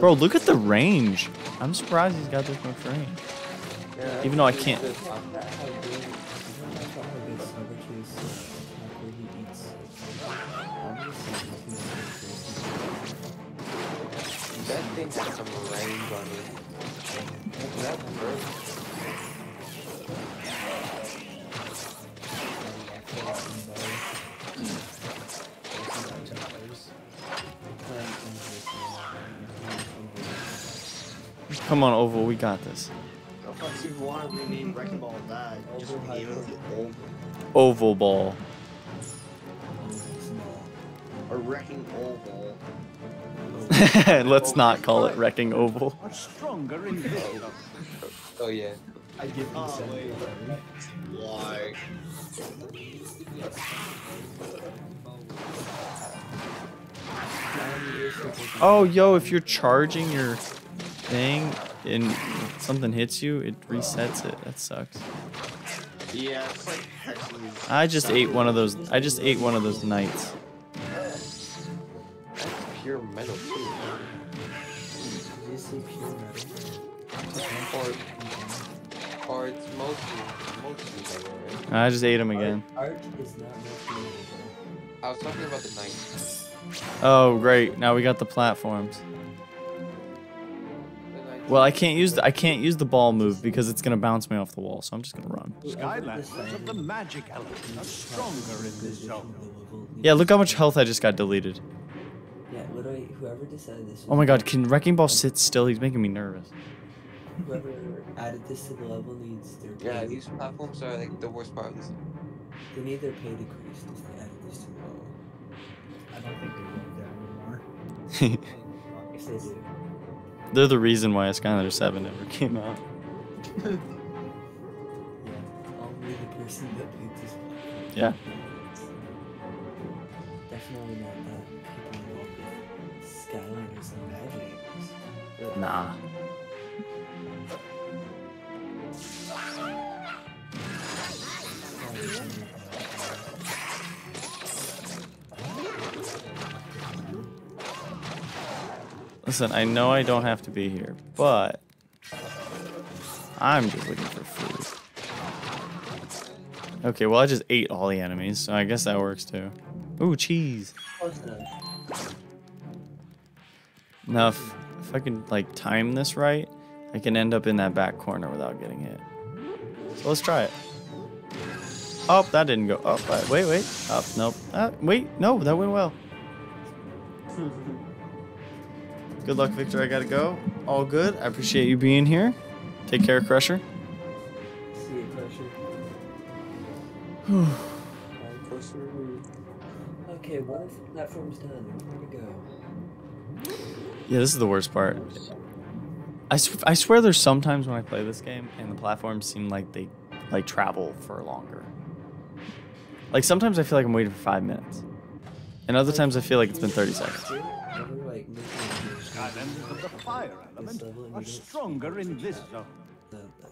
Bro, look at the range. I'm surprised he's got this much range. Yeah, Even though I can't. good. How good, how good Summercase, how good he eats. Obviously, he's That thing has some range on it. That bird. Come on, Oval, we got this. The fuck you want to rename Wrecking Ball that? Just rename it the old Oval ball. or Wrecking Oval. Let's not call it Wrecking Oval. Stronger in this. Oh yeah. I give Oh, wait. Why? Oh, yo, if you're charging your thing and something hits you, it resets it. That sucks. Yeah, like. I just ate one of those. I just ate one of those knights. Pure metal too. Did pure metal? Or, or it's mostly, mostly metal, right? I just ate him again. Art is not mostly metal, I was talking about the knights. Oh, great. Now we got the platforms. Well, I can't use the, I can't use the ball move because it's gonna bounce me off the wall, so I'm just gonna run. Skylanders of the magic element are stronger in this zone. Yeah, look how much health I just got deleted. Yeah, literally, whoever decided this. Oh my god, can Wrecking Ball sit still? He's making me nervous. Whoever added this to the level needs their pay. Yeah, these platforms are like the worst part of this. They need their pay decreased if they added this to the level. I don't think they live there anymore. If they do. They're the reason why Skylander 7 never came out. Yeah, only the person that played this one. Yeah. Definitely not the people involved with Skylanders and Imagineers. Nah. Listen, I know I don't have to be here, but I'm just looking for food. Okay, well I just ate all the enemies, so I guess that works too. Ooh, cheese. Now, if, if I can like time this right, I can end up in that back corner without getting hit. So let's try it. Oh, that didn't go. Oh, wait, wait. Oh, nope. Uh, wait, no, that went well. Good luck, Victor. I gotta go. All good. I appreciate you being here. Take care, Crusher. See you, Crusher. Whew. Alright, Crusher. Okay, what if platform's done? Where to go? Yeah, this is the worst part. I, sw- I swear there's sometimes when I play this game and the platforms seem like they like travel for longer. Like sometimes I feel like I'm waiting for five minutes. And other times I feel like it's been 30 seconds. Never Skylanders of the fire element are stronger in this zone.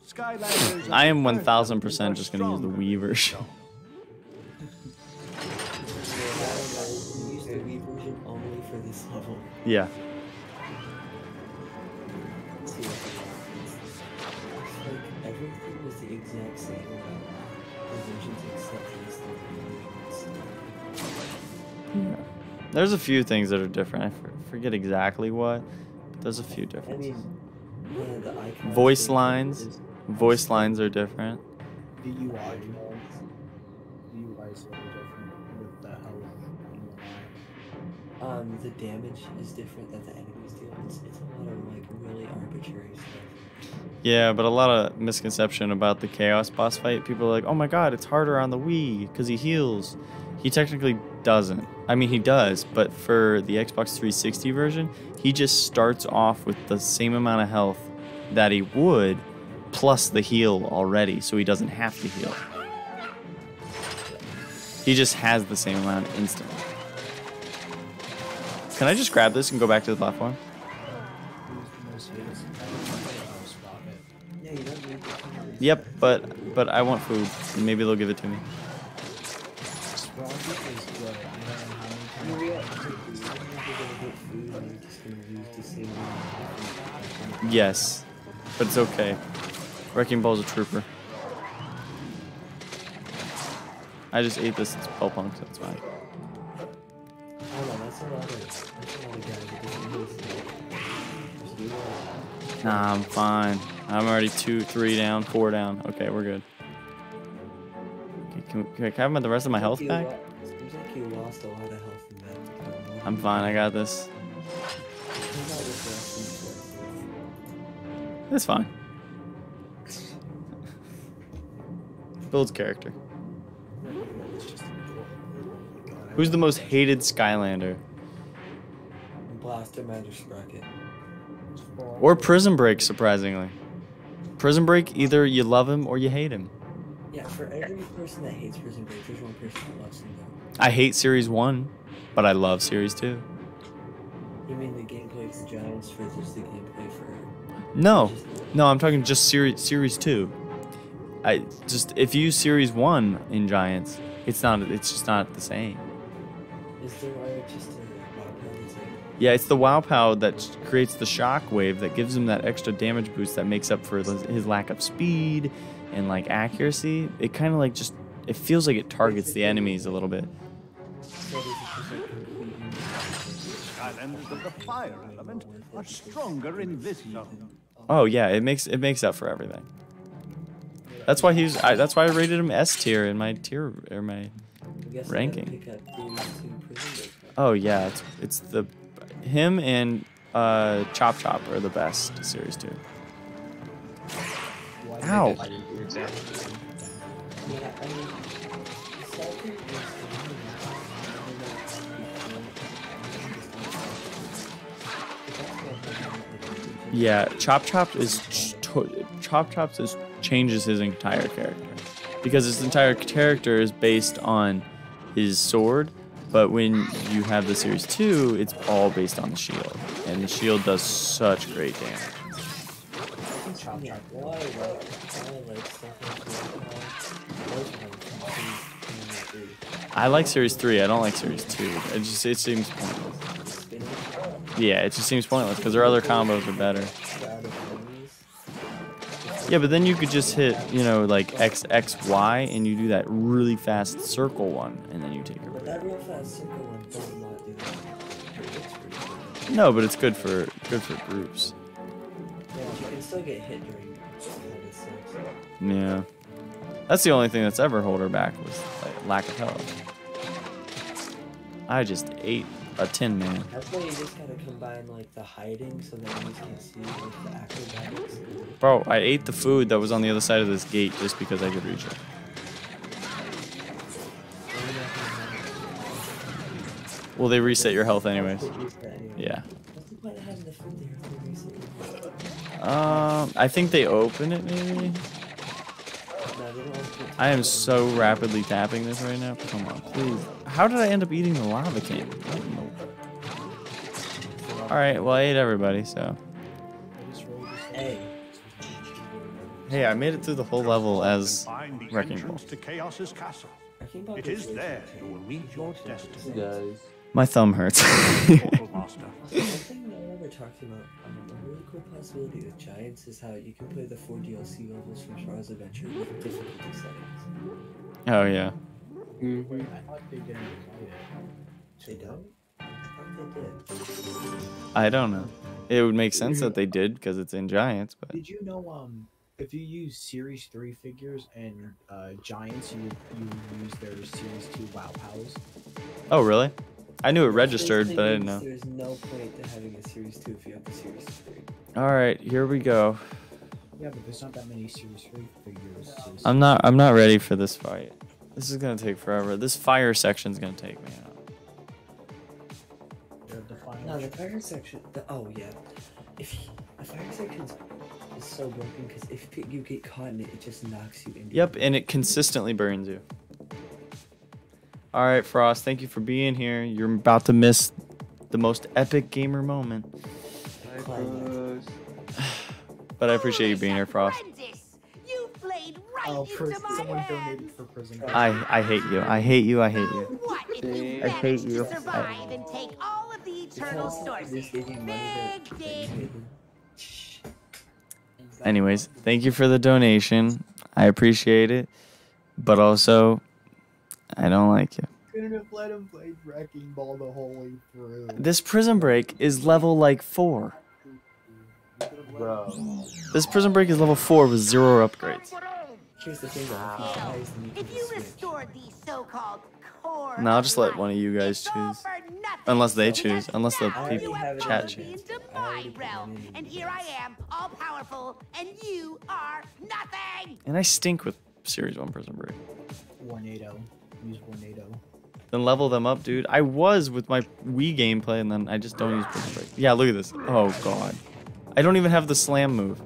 Skylanders. I am 1000% just going to use the stronger Wii There's a few things that are different. I forget exactly what, but there's a few I differences. mean, yeah, the. Voice lines, voice lines are different. The UI modes, the UI is different with the health Um, the damage is different that the enemies deal. It's, it's a lot of like really arbitrary stuff. Yeah, but a lot of misconception about the Kaos boss fight. People are like, oh my god, it's harder on the Wii because he heals. He technically doesn't. I mean, he does, but for the Xbox 360 version, he just starts off with the same amount of health that he would, plus the heal already, so he doesn't have to heal. He just has the same amount instantly. Can I just grab this and go back to the platform? Yep, but but I want food. Maybe they'll give it to me. Yes, but it's okay. Wrecking Ball's a trooper. I just ate this. It's ball punk, so it's fine. That's that. Nah, I'm fine. I'm already two, three down, four down. Okay, we're good. Okay, can, we, can I have the rest of my health You back? Uh, Seems like you lost a lot of health in that. I'm fine. I got this. It's fine. Builds character. Who's the most hated Skylander? Blaster Master Sprocket. Or Prism Break, surprisingly. Prism Break, either you love him or you hate him. Yeah, for every person that hates Prism Break, there's one person that loves him though. I hate Series 1, but I love Series 2. You mean the gameplay for Giants versus the gameplay for? No, no, I'm talking just series series two. I just if you use series one in Giants, it's not. It's just not the same. Is there just Yeah, it's the Wow Pow that creates the shock wave that gives him that extra damage boost that makes up for his his lack of speed and like accuracy. It kind of like just it feels like it targets the enemies a little bit. so does it just like completely Skylanders of the fire element are stronger in this zone. Oh yeah, it makes it makes up for everything. That's why he's. I, that's why I rated him S tier in my tier or my I guess I ranking. gotta pick up Series Two Prism Break. Oh yeah, it's it's the him and uh, Chop Chop are the best series two. Ow! Yeah, I mean, Salty is Yeah, Chop Chop is ch- Chop Chop is changes his entire character because his entire character is based on his sword. But when you have the series two, it's all based on the shield, and the shield does such great damage. I like series three. I don't like series two. It just it seems pointless. Yeah, it just seems pointless because their other combos are better. Yeah, but then you could just hit, you know, like X X Y, and you do that really fast circle one, and then you take your. But that real fast circle one does not do that. It looks pretty good. No, but it's good for good for groups. Yeah, you can still get hit during Yeah, that's the only thing that's ever hold her back was like lack of health. I just ate a tin man. That's why you just gotta combine like the hiding so that enemies can see with the acrobatics. Bro, I ate the food that was on the other side of this gate just because I could reach it. Well, they reset your health anyways. Yeah. What's the point of having the food there if they reset your health? Um, I think they open it maybe. I am so rapidly tapping this right now. Come on, please. How did I end up eating the lava king? What in the- All right, well I ate everybody, so. Hey. Hey, I made it through the whole level as Find Wrecking Ball. entrance to Kaos's castle. Wrecking Ball It gets is way there you will tight. meet your destiny. Guys. My thumb hurts. Portal Master. One thing no one ever talked about, um, a really cool possibility with Giants is how you can play the four DLC levels from Charles Adventure with difficulty settings. oh yeah. Wait, I thought they didn't. They don't? I thought they did. I don't know. It would make sense that they did because it's in Giants, but Did you know um if you use Series Three figures and uh, Giants, you you use their Series Two Wow Pows? oh really? I knew it registered, but I didn't know. There's no point to having a Series 2 if you have the Series 3. All right, here we go. Yeah, but there's not that many Series Three figures. to I'm not. I'm not ready for this fight. This is gonna take forever. This fire section's gonna take me out. The No, the fire section. The, oh, yeah. If you, the fire section is so broken because if you get caught in it, it just knocks you into Yep, and it consistently burns you. All right, Frost. Thank you for being here. You're about to miss the most epic gamer moment. But I appreciate you being here, Frost. You played right Oh, into my someone hands. donated for prison. I I hate you. I hate you. I hate you. What if you I hate you. to survive and take all of the eternal sources? Just gave you money to, that you made them. Anyways, thank you for the donation. I appreciate it, but also, I don't like you. Couldn't have let him play Wrecking Ball the whole way through. This Prism Break is level like four. Bro. This Prism Break is level four with zero upgrades. Here's the thing though, if he dies, then you can If you just switch. restored the so-called core No, I'll just let one of you guys choose. Unless they choose. Unless the people you chat moved choose. into my realm, and here I am, all powerful, and you are nothing. And I stink with Series 1 Prism Break. Tornado. Use Tornado. Then level them up, dude. I was with my Wii gameplay, and then I just don't use Break. Yeah, look at this. Oh, God. I don't even have the slam move.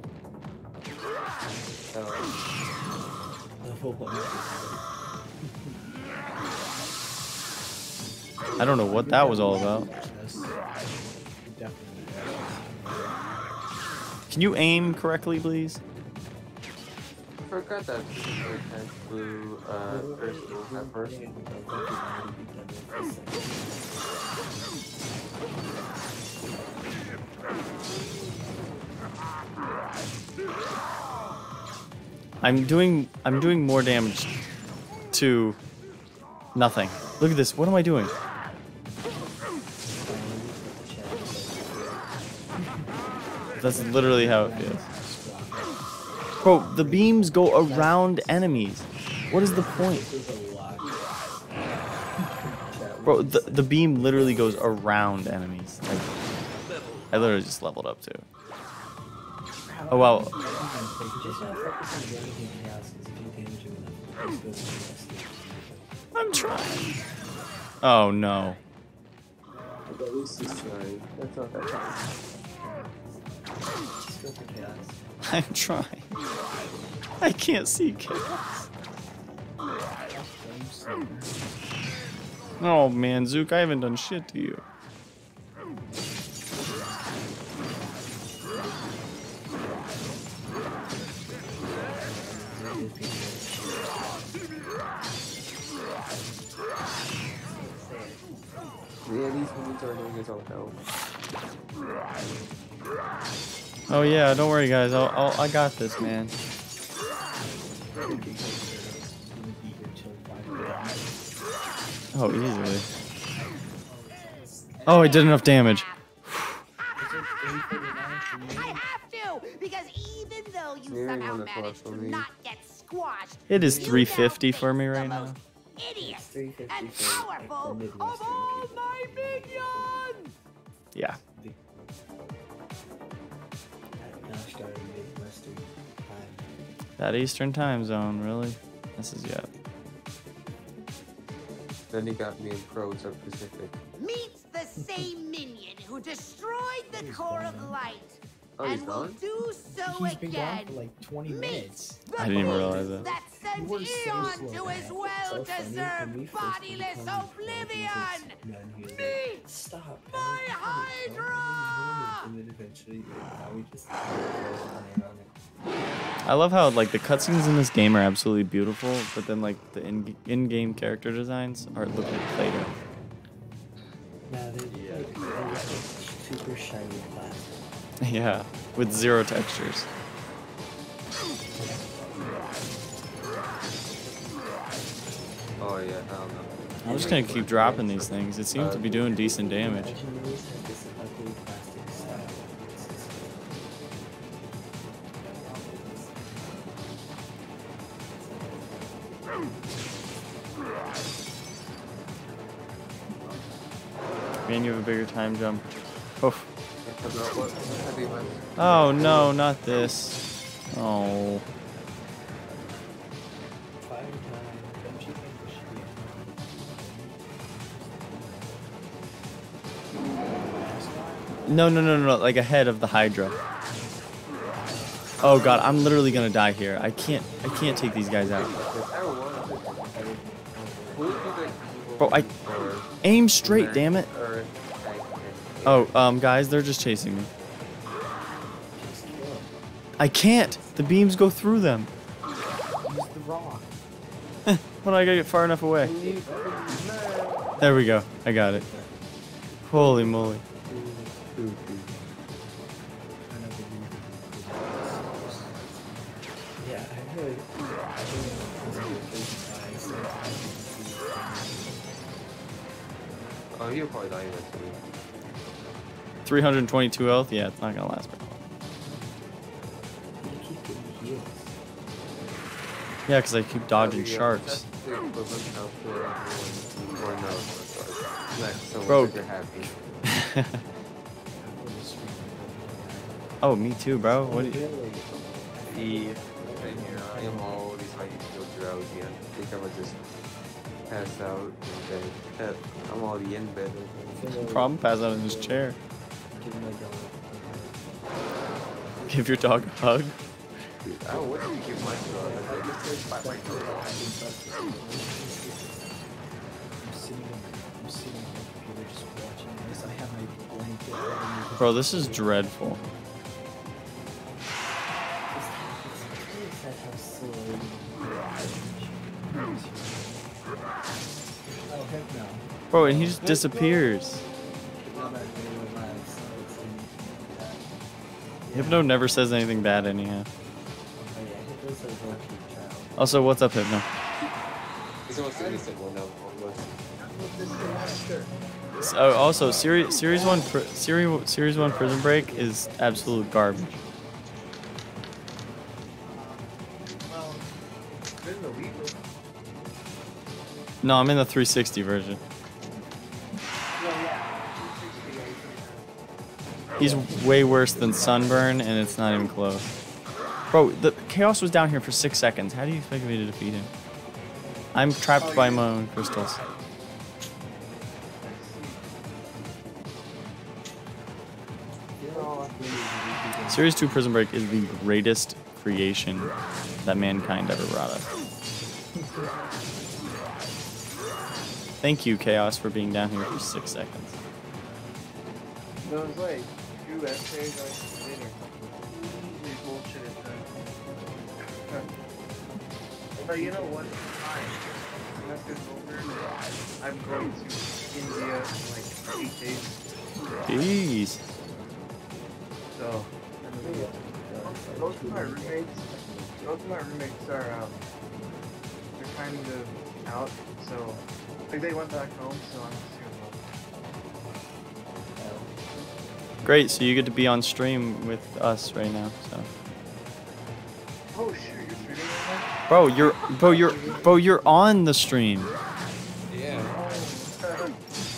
I don't know what that was all about. Can you aim correctly, please? Forgot that Super had blue, uh, first pepper. I'm doing I'm doing more damage to nothing. Look at this. What am I doing? That's literally how it feels. Bro, the beams go around enemies. What is the point? Bro, the, the beam literally goes around enemies. Like, I literally just leveled up too. Oh wow. I'm trying. Oh no. At least he's trying. That's not that. I'm trying. I can't see Kaos. Oh man, Zook, I haven't done shit to you. Yeah, these moves are doing his own help. Oh yeah, don't worry guys. I'll, I'll I got this, man. Oh, easily. Oh, I did enough damage. Because even though you somehow managed to not get squashed, It is 350 for me right now. idiot and powerful of all my minions! Yeah. That Eastern time zone, really? This is yeah. Then he got me in pros of Pacific. Meets the same minion who destroyed the core of light. Oh, he's and will gone? do so He's been gone for like 20 minutes. I didn't even realize that. That sent You were so to his So funny, when we well-deserved first bodiless oblivion. No, he was like, Meet Stop. my Hydra! And then eventually, now we just land on it. I love how like the cutscenes in this game are absolutely beautiful, but then like the in in-game character designs are look like Play-Doh. Nah, they're like, they're like super shiny plastic. Yeah, with zero textures. Oh yeah, hell no. I'm just gonna keep dropping these things. It seems to be doing decent damage. Legendaries have this ugly plastic style. Man, you have a bigger time jump. Oof. Oh no, not this. Oh. No, no, no, no, no, like ahead of the Hydra. Oh god, I'm literally gonna die here. I can't, I can't take these guys out. Bro, I aim straight, damn it. Oh, um, guys, they're just chasing me. I can't. The beams go through them. Use the rock. When I gotta get far enough away. There we go. I got it. Holy moly. Yeah, I heard. I Oh, you'll probably die eventually. 322 health. Yeah, it's not gonna last very long. Yeah, because I keep dodging sharks. That's the equivalent of for everyone. Or no, sorry. Like, so Bro. if you're happy. Oh, me too, bro. What? Do you, The right here, I am always like feel drowsy. I think I would just pass out in bed. Uh, I'm already in bed. problem? Pass out in his chair. Give your dog a hug. I would give my dog. I just said by my dog. I'm sitting in, I'm sitting the computer just watching this. I have my blanket Bro, this is dreadful. Bro, and he just disappears. Hypno never says anything bad anyhow. Also, what's up, Hypno? So, also, series series one series series one Prism Break is absolute garbage. No, I'm in the 360 version. He's way worse than Sunburn, and it's not even close. Bro, the Kaos was down here for six seconds. How do you expect me to defeat him? I'm trapped by my own crystals. Series 2 Prism Break is the greatest creation that mankind ever brought us. Thank you, Kaos, for being down here for six seconds. Like essays I did or. These bullshit is done. But you know what? Fine. Over. I'm going to India in like eight days. Jeez. So, most of my roommates, most of my roommates are, um, they're kind of out, so, like they went back home, so I'm Great, so you get to be on stream with us right now. So, Oh shoot, you're streaming right bro, you're bro, you're bro, you're on the stream. Yeah.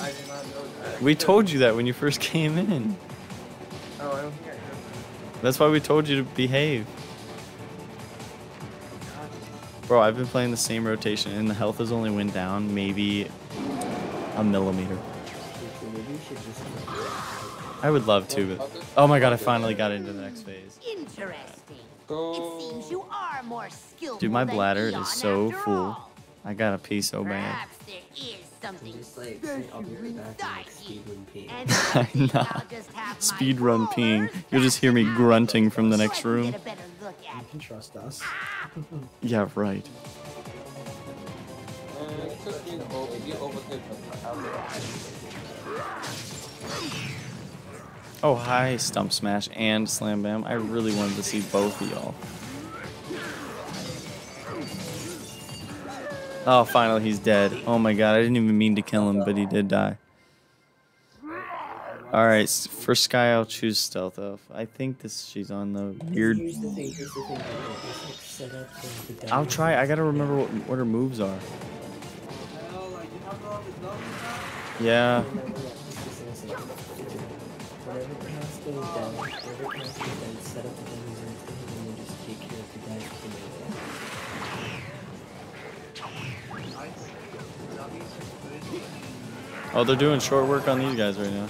I did not know that. We told you that when you first came in. Oh, I don't think I heard. That's why we told you to behave. Bro, I've been playing the same rotation, and the health has only went down maybe a millimeter. I would love to, but oh my god, I finally got into the next phase. Interesting. It seems you are more skillful Dude, my bladder is so full. all. I gotta pee so bad. Perhaps there is something Just like, say, I'll be right back and like speedrun pee. nah. Speedrun peeing. You'll just hear me grunting from the next room. You can trust us. Ah! Yeah, right. Oh, hi, Stump Smash and Slam Bam. I really wanted to see both of y'all. Oh, finally, he's dead. Oh my god, I didn't even mean to kill him, but he did die. Alright, for Sky, I'll choose Stealth Elf. I think this she's on the weird. Here's the thing, here's the thing. It's like set up for the I'll try. I gotta remember what, what her moves are. Yeah. Whatever set up the and then just take care of the guys Oh, they're doing short work on these guys right now.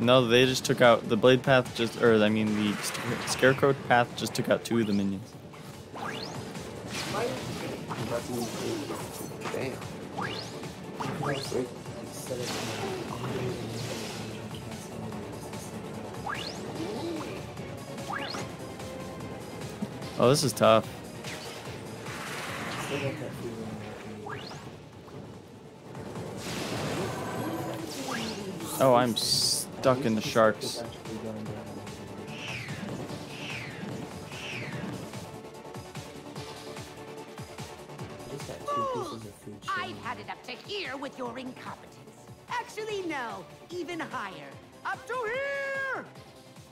No, they just took out the blade path. Just, or I mean, the scarecrow path just took out two of the minions. Damn. Oh, this is tough. Oh, I'm stuck in the sharks. Had it up to here with your incompetence. Actually, no, even higher. Up to here!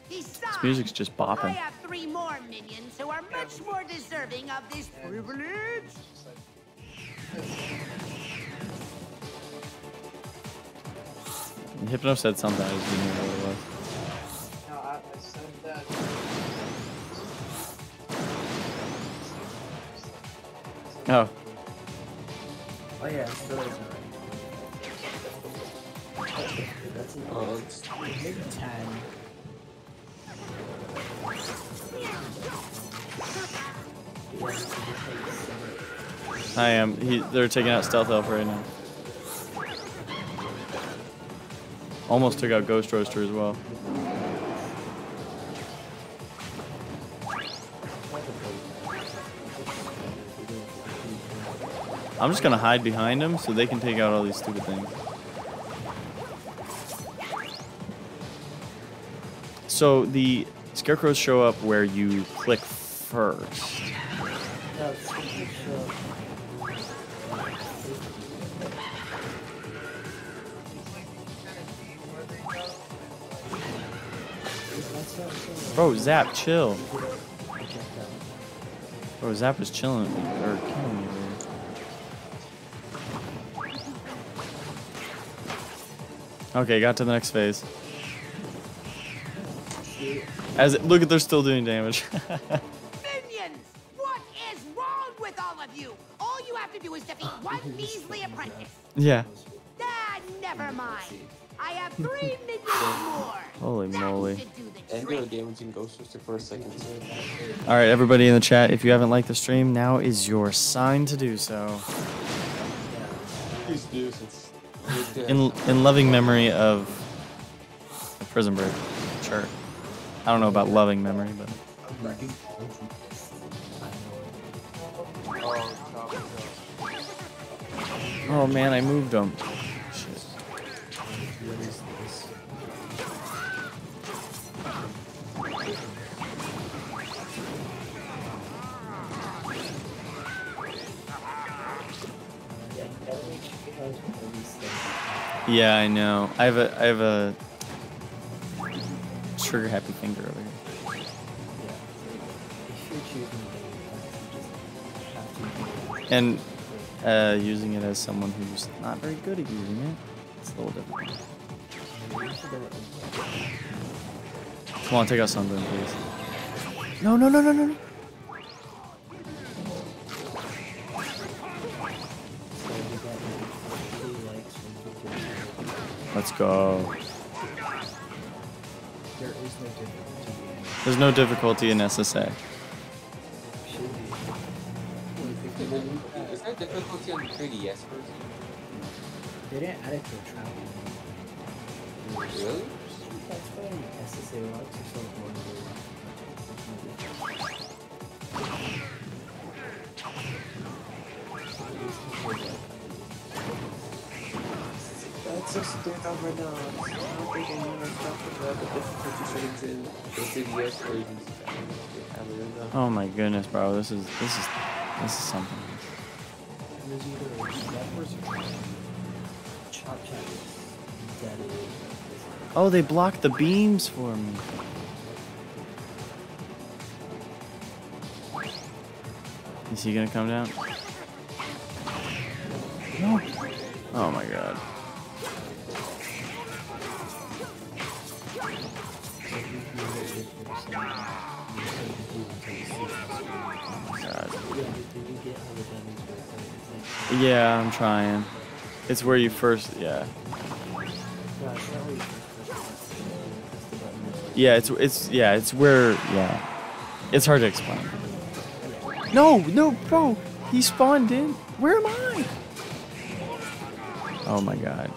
Besides, This music's just I have three more minions who are much more deserving of this privilege. Hypno said something. I just didn't know what it was. No, I, I said that. Oh, Oh yeah, still is alright. That's an Oh, maybe ten. I am. He, they're taking out Stealth Elf right now. Almost took out Ghost Roaster as well. I'm just gonna hide behind them so they can take out all these stupid things. So the scarecrows show up where you click first. Bro, Zap, chill. Bro, Zap was chilling or killing me. Okay, got to the next phase. As it, look at they're still doing damage. Minions! What is wrong with all of you? All you have to do is defeat one measly apprentice. yeah. Ah, never mind. I have three minions more. Holy moly. And they were damaging Ghost Roaster for a second too. All right, everybody in the chat, if you haven't liked the stream, now is your sign to do so. Please do since In in loving memory of a Prism Break. Sure. I don't know about loving memory, but oh man, I moved them. Yeah, I know. I have a I have a trigger happy finger over here. And uh, using it as someone who's not very good at using it, it's a little difficult. Come on, take out something, please. No, no, no, no, no, no. Let's go. There is no difficulty. There's no difficulty in SSA. Is there difficulty on the 3DS version? They didn't add it to the travel. Really? That's why SSA logs are so That's stand out right now. I don't think anyone is talking about the difficulty settings in the 3DS versions. I don't know. Oh my goodness, bro. This is this is this is something. Oh, they blocked the beams for me. Is he gonna come down? No. Oh my god. Yeah, I'm trying. It's where you first, yeah. Yeah, it's it's yeah, it's where yeah. It's hard to explain. No, no, bro. He spawned in. Where am I? Oh my god.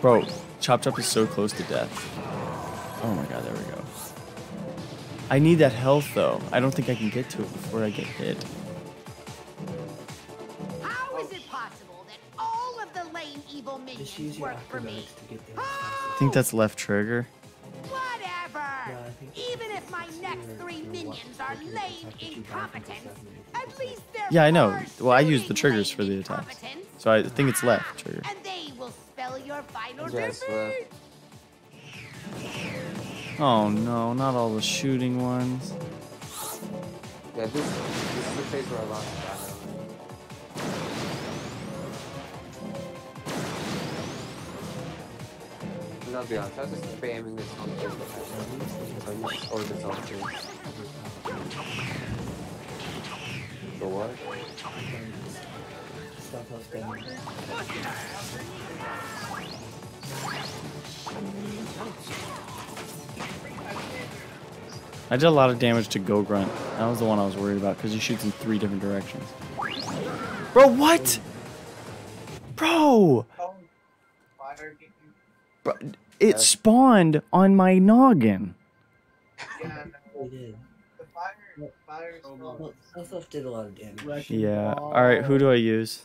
Bro, Chop Chop is so close to death. Oh my god, there we go. I need that health though. I don't think I can get to it before I get hit. How is it possible that all of the lame evil minions work for me? Oh! I think that's left trigger. Whatever. Even if my next three minions are lame incompetents, at least they're Yeah, I know. Well, I use the triggers for the attacks. So I think it's left trigger. and they will spell your final Yes, defeat. well. Oh no, not all the shooting ones. Yeah, this, this is the phase where I lost Dino. And I'll be honest, I was just spamming this on the so I used or this on too. For what? Stuff else going I did a lot of damage to Go Grunt. That was the one I was worried about because he shoots in three different directions. Bro, what? Bro! Bro, It spawned on my noggin. yeah, They did. the fire fire oh, is Well, Self did a lot of damage. Yeah. All right, who do I use?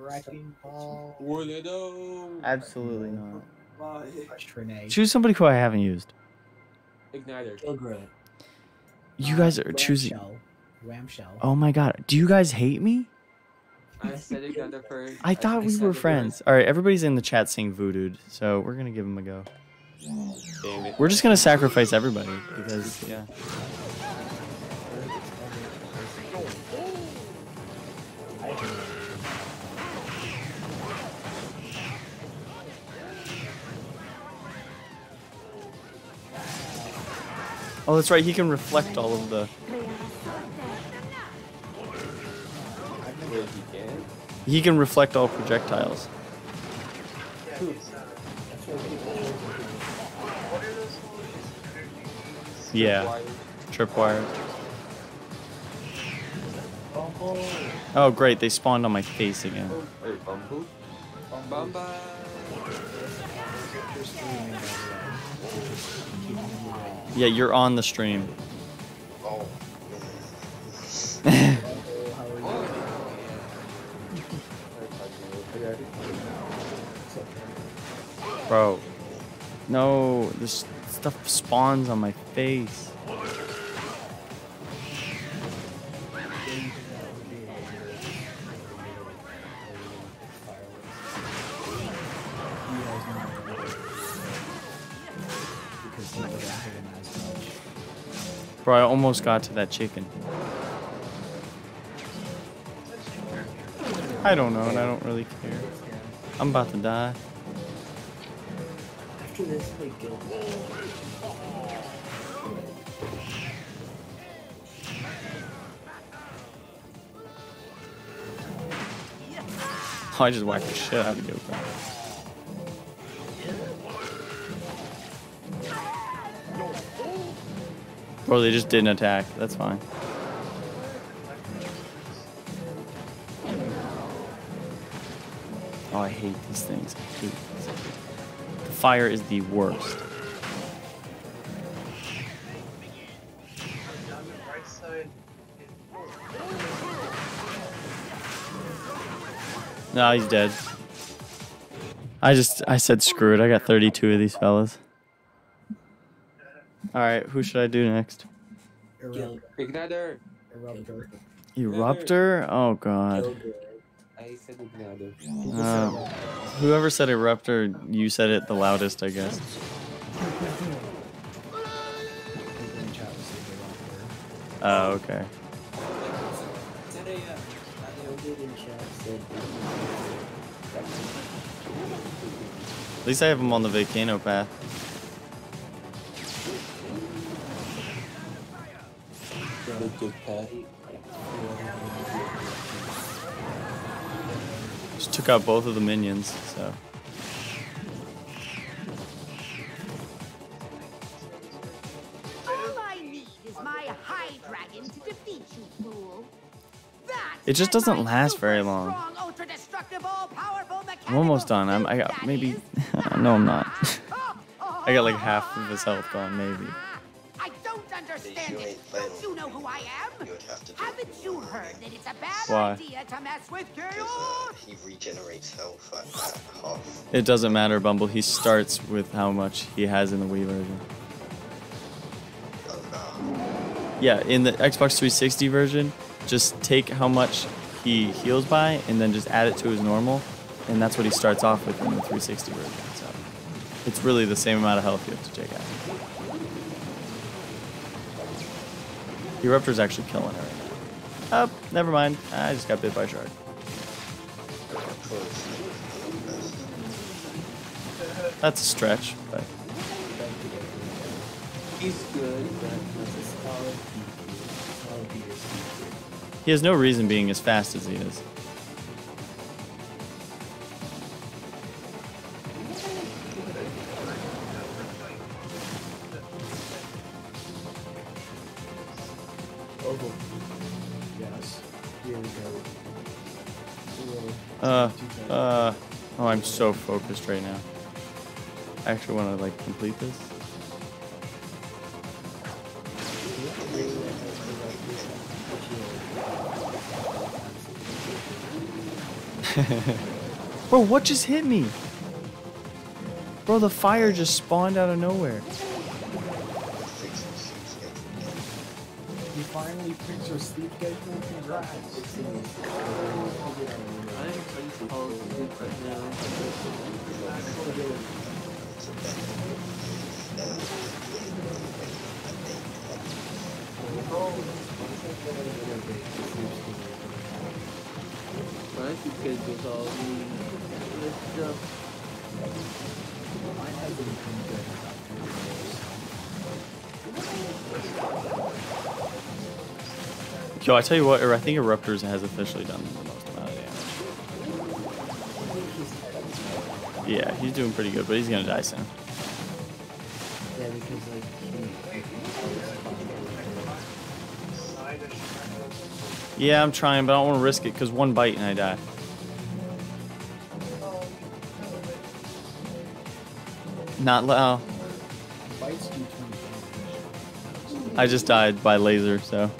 Wrecking ball. Tornado. Absolutely not. Crushed. Choose somebody who I haven't used. Igniter. Kill You guys uh, are Ram choosing. shell. Ram shell. Oh my god. Do you guys hate me? I said Igniter first. I thought we were friends. All right, everybody's in the chat saying Voodood, so we're gonna give him a go. Damn it. We're just gonna sacrifice everybody because yeah. Oh, that's right. He can reflect all of the. He can? He can reflect all projectiles. Yeah. Tripwire. Oh, great. They spawned on my face again. Wait, Bumble? Bumba. Yeah, you're on the stream. Bro. No, this stuff spawns on my face. Bro, I almost got to that chicken. I don't know, and I don't really care. I'm about to die. After this, like. Oh, I just whacked the shit out of Gilbert. Bro, they just didn't attack. That's fine. Oh, I hate these things. Hate these. The fire is the worst. No, he's dead. I just, I said screw it. I got 32 of these fellas. Alright, who should I do next? Gill. Igniter. Eruptor. Eruptor? Oh god. I said Igniter. Um, whoever said Eruptor, you said it the loudest, I guess. People in chat will say Eruptor. Oh, okay. Gill did in chat said. At least I have him on the volcano path. Good. Just took out both of the minions, so. All I need is my high dragon to defeat you, fool. That's It just doesn't last very long. strong, ultra-destructive, all-powerful I'm almost done. I'm, I got maybe. no, I'm not. Oh, I got like oh, half of his oh, health gone, maybe. I don't understand You it. Don't you know who I am? You would have to Haven't you heard that it's a bad Why? idea to mess with because uh, he regenerates health at, at half. It doesn't matter, Bumble. He starts with how much he has in the Wii version. Yeah, in the Xbox 360 version, just take how much he heals by and then just add it to his normal, and that's what he starts off with in the 360 version. So it's really the same amount of health you have to take out. The Eruptor's actually killing her right now. Oh, never mind. I just got bit by a shark. That's a stretch, but He's good, but Solid PvP. Solid PvP. he has no reason being as fast as he is. Uh, oh, I'm so focused right now. I actually want to like complete this. Bro, what just hit me? Bro, the fire just spawned out of nowhere. You finally picked your sleep schedule. Congrats. Right schedule's all years. Yo, I tell you what, I think Eruptors has officially done Yeah, he's doing pretty good, but he's gonna die soon. Yeah, because like Yeah, I'm trying, but I don't want to risk it because one bite and I die. Not loud. Oh. Bites do 20 I just died by laser, so.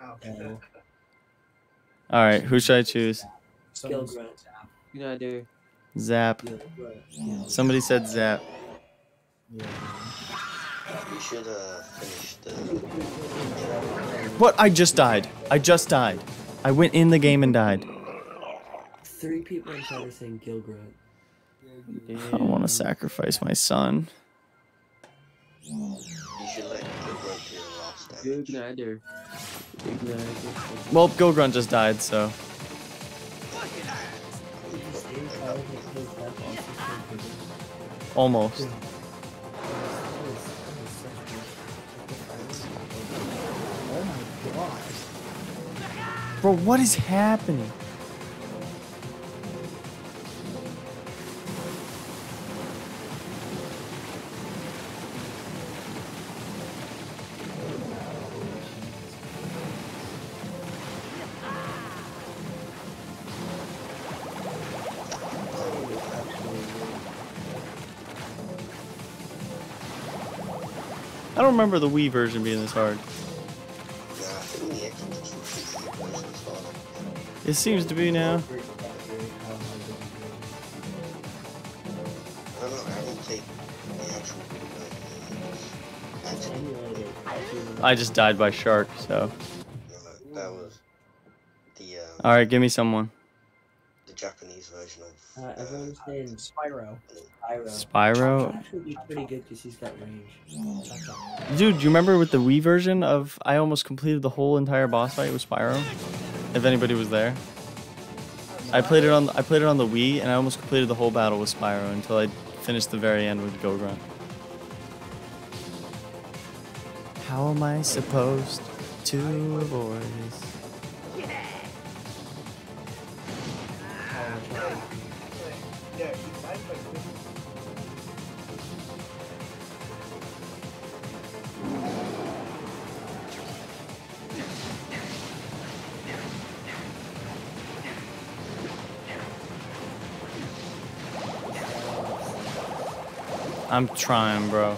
Oh. All right, who should I choose? Gill Grunt. You know, do. Zap. Somebody said Zap. You should uh, finish the. What? I just died. I just died. I went in the game and died. Three people in chat are saying Gill Grunt. I don't want to sacrifice my son. You should let the rope do the last Good Igniter. Igniter. Well, Gill Grunt just died, so. Almost. Bro, what is happening? Don't remember the Wii version being this hard. It seems to be now. I don't know, I haven't played the actual Actually, I just died by shark, so. that was the uh, Alright, give me someone. the Japanese version of. Uh, everyone's saying Spyro. Spyro. Spyro? Actually, be pretty good because he's got range. Dude, do you remember with the Wii version of I almost completed the whole entire boss fight with Spyro? If anybody was there. I played it on I played it on the Wii and I almost completed the whole battle with Spyro until I finished the very end with Gogron. How am I supposed to avoid this? I'm trying, bro.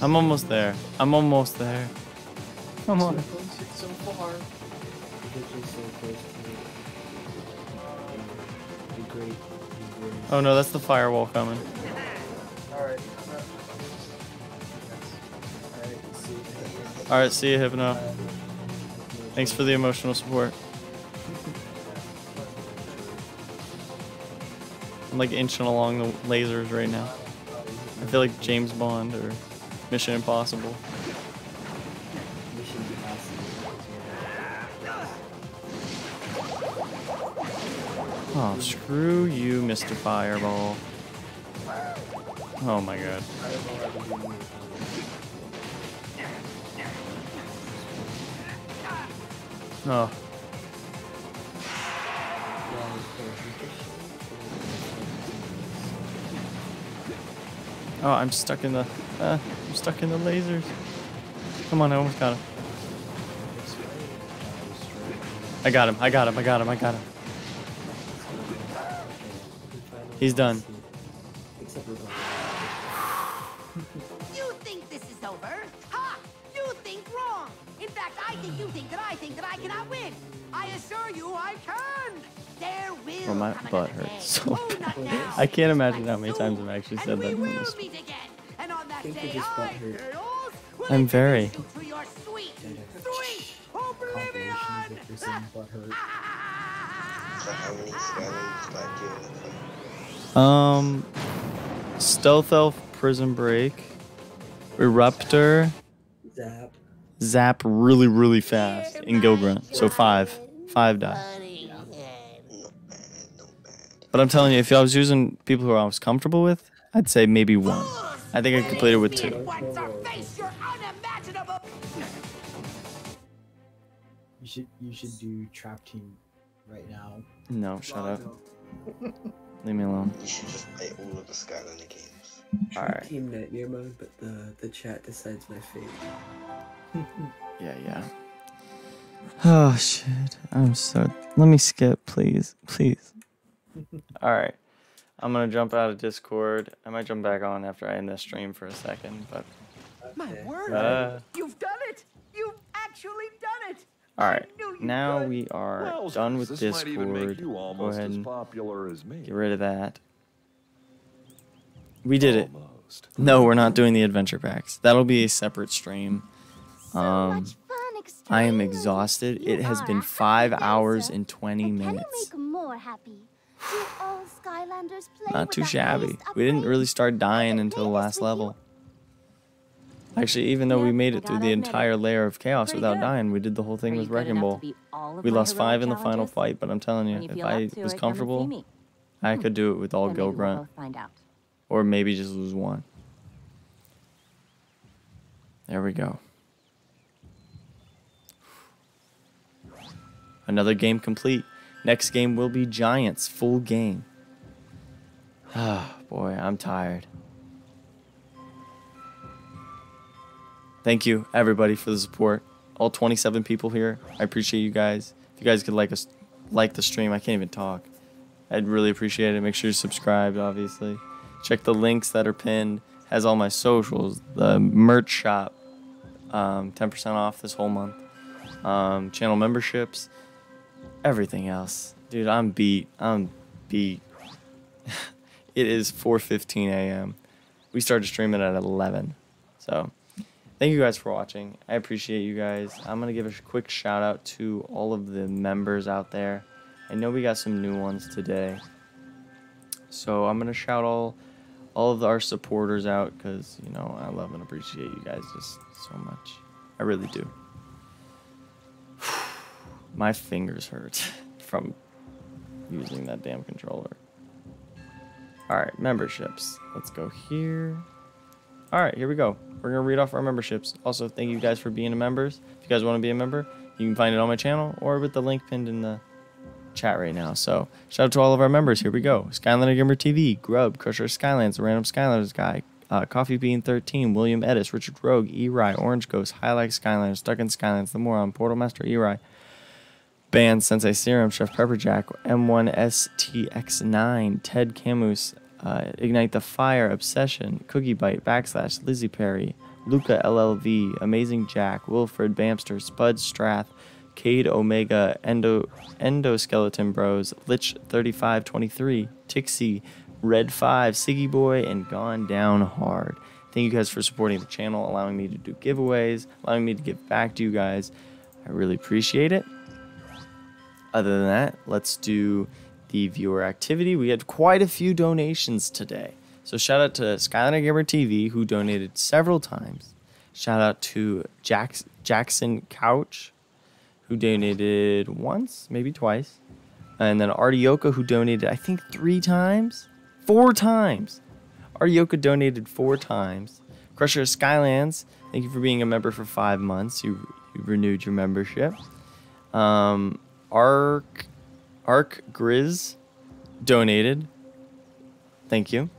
I'm almost there. I'm almost there. Come on. So far. Oh no, that's the firewall coming. Alright, see you, Hypno. Thanks for the emotional support. I'm like inching along the lasers right now. I feel like James Bond or Mission Impossible. Oh, screw you, Mr. Fireball. Oh my god. Oh. Oh, I'm stuck in the. Uh, I'm stuck in the lasers. Come on, I almost got him. I got him. I got him. I got him. I got him. He's done. I can't imagine how many times I've actually said that. we in will this. meet again. And on that day, it I, got hurt. Tails, will I'm very. sweet, sweet oblivion! how many Skylanders got you in the fight? Um, Stealth Elf, Prism Break, Eruptor, Zap. Zap really, really fast, and Gill Grunt. So five. Five die. But I'm telling you, if I was using people who I was comfortable with, I'd say maybe one. I think I completed with two. Once or face your unimaginable You should you should do trap team right now. No, shut up. Leave me alone. You should just play all of the Skylander games. Alright. Team Nightmare mode, but the the chat decides my fate. Yeah, yeah. Oh shit. I'm so let me skip, please. Please. Alright. I'm gonna jump out of Discord. I might jump back on after I end this stream for a second, but My word! Uh. You've done it! You've actually done it! alright. Now we are Wowzers, done with this Discord. might even make you Go almost ahead as and popular as me. get rid of that. We did it. No, we're not doing the adventure packs. That'll be a separate stream. Um I am exhausted. It has been five hours and 20 minutes. Make more happy. Do all Skylanders Not too shabby. We didn't really start dying until the last level. Actually, even though we made it through the entire layer of Kaos without dying, we did the whole thing with Wrecking Ball. to beat all of We lost five in the final fight, but I'm telling you, if I was it, come and see comfortable. I hmm. could do it with all Then Gill maybe we'll Grunt. both find out. Or maybe just lose one. There we go. Another game complete. Next game will be Giants, full game. Ah, boy, I'm tired. Thank you, everybody, for the support. All 27 people here. I appreciate you guys. If you guys could like us, like the stream, I can't even talk. I'd really appreciate it. Make sure you're subscribed, obviously. Check the links that are pinned. Has all my socials, the merch shop, um, 10% off this whole month, um, channel memberships, everything else. Dude, I'm beat. I'm beat. it is 4:15 a.m. We started streaming at 11. So, thank you guys for watching. I appreciate you guys. I'm gonna give a quick shout out to all of the members out there. I know we got some new ones today. So I'm gonna shout all all of our supporters out because you know I love and appreciate you guys just so much. I really do. My fingers hurt from using that damn controller. All right, memberships. Let's go here. All right, here we go. We're gonna read off our memberships. Also, thank you guys for being a members. If you guys want to be a member, you can find it on my channel or with the link pinned in the chat right now. So shout out to all of our members. Here we go. Skylander Gamer TV, Grub, Crusher Skylands, the Random Skylanders Guy, uh, Coffee Bean 13, William Edis, Richard Rogue, Eri, Orange Ghost, Highlight Skylanders, Stuck in Skylands, The Moron, Portal Master Eri, Band, Sensei Serum, Chef Pepperjack, M1STX9, Ted Camus, uh, Ignite the Fire, Obsession, Cookie Bite, Backslash, Lizzie Perry, Luca LLV, Amazing Jack, Wilfred Bamster, Spud Strath, Cade Omega, Endo, Endoskeleton Bros, Lich 3523, Tixie, Red 5, Siggy Boy, and Gone Down Hard. Thank you guys for supporting the channel, allowing me to do giveaways, allowing me to give back to you guys. I really appreciate it. Other than that, let's do the viewer activity. We had quite a few donations today. So shout out to Skylander Gamer TV who donated several times. Shout out to Jax- Jackson Couch who donated once, maybe twice. And then Artioka who donated I think 3 times, 4 times. Artioka donated 4 times. Crusher of Skylands, thank you for being a member for 5 months. You you renewed your membership. Um Arc Arc Grizz donated. Thank you.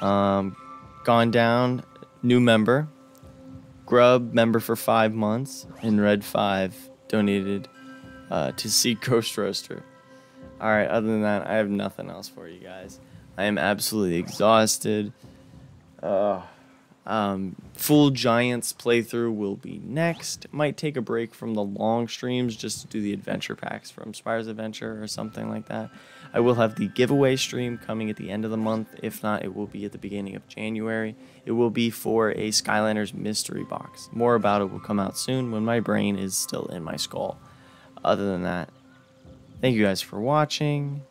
Um, gone down, new member. Grub member for five months, and Red Five donated uh, to see Ghost Roaster. All right. Other than that, I have nothing else for you guys. I am absolutely exhausted. Uh, um, full Giants playthrough will be next. Might take a break from the long streams just to do the adventure packs from Spyro's Adventure or something like that. I will have the giveaway stream coming at the end of the month. If not, it will be at the beginning of January. It will be for a Skylanders mystery box. More about it will come out soon when my brain is still in my skull. Other than that, thank you guys for watching.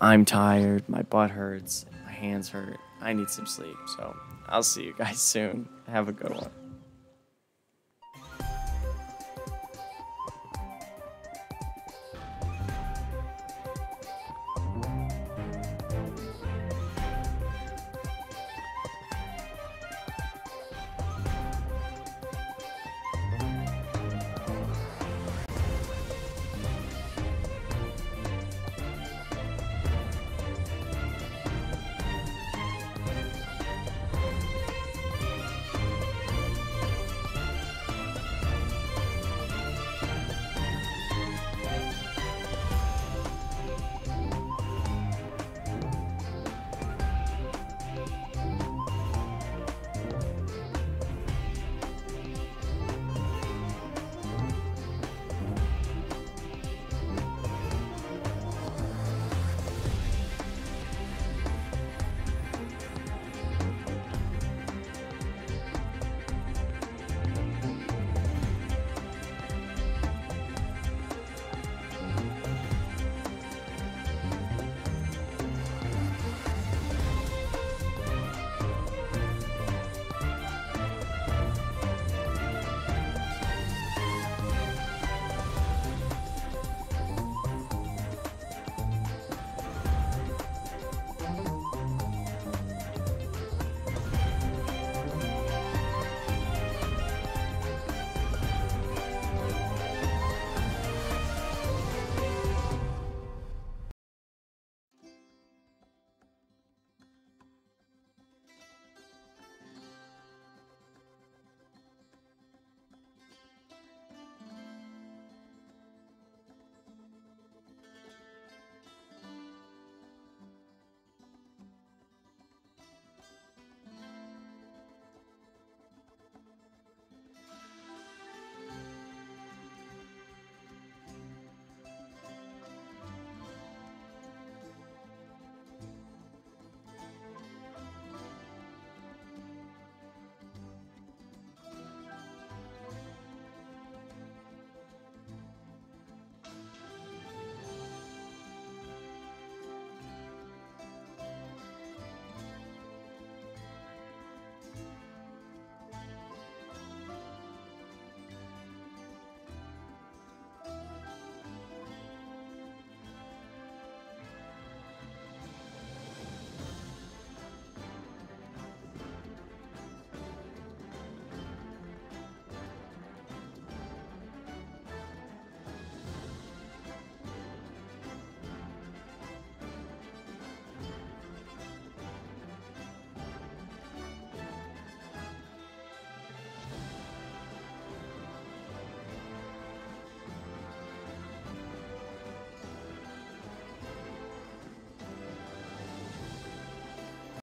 I'm tired, my butt hurts, my hands hurt. I need some sleep. So I'll see you guys soon. Have a good one.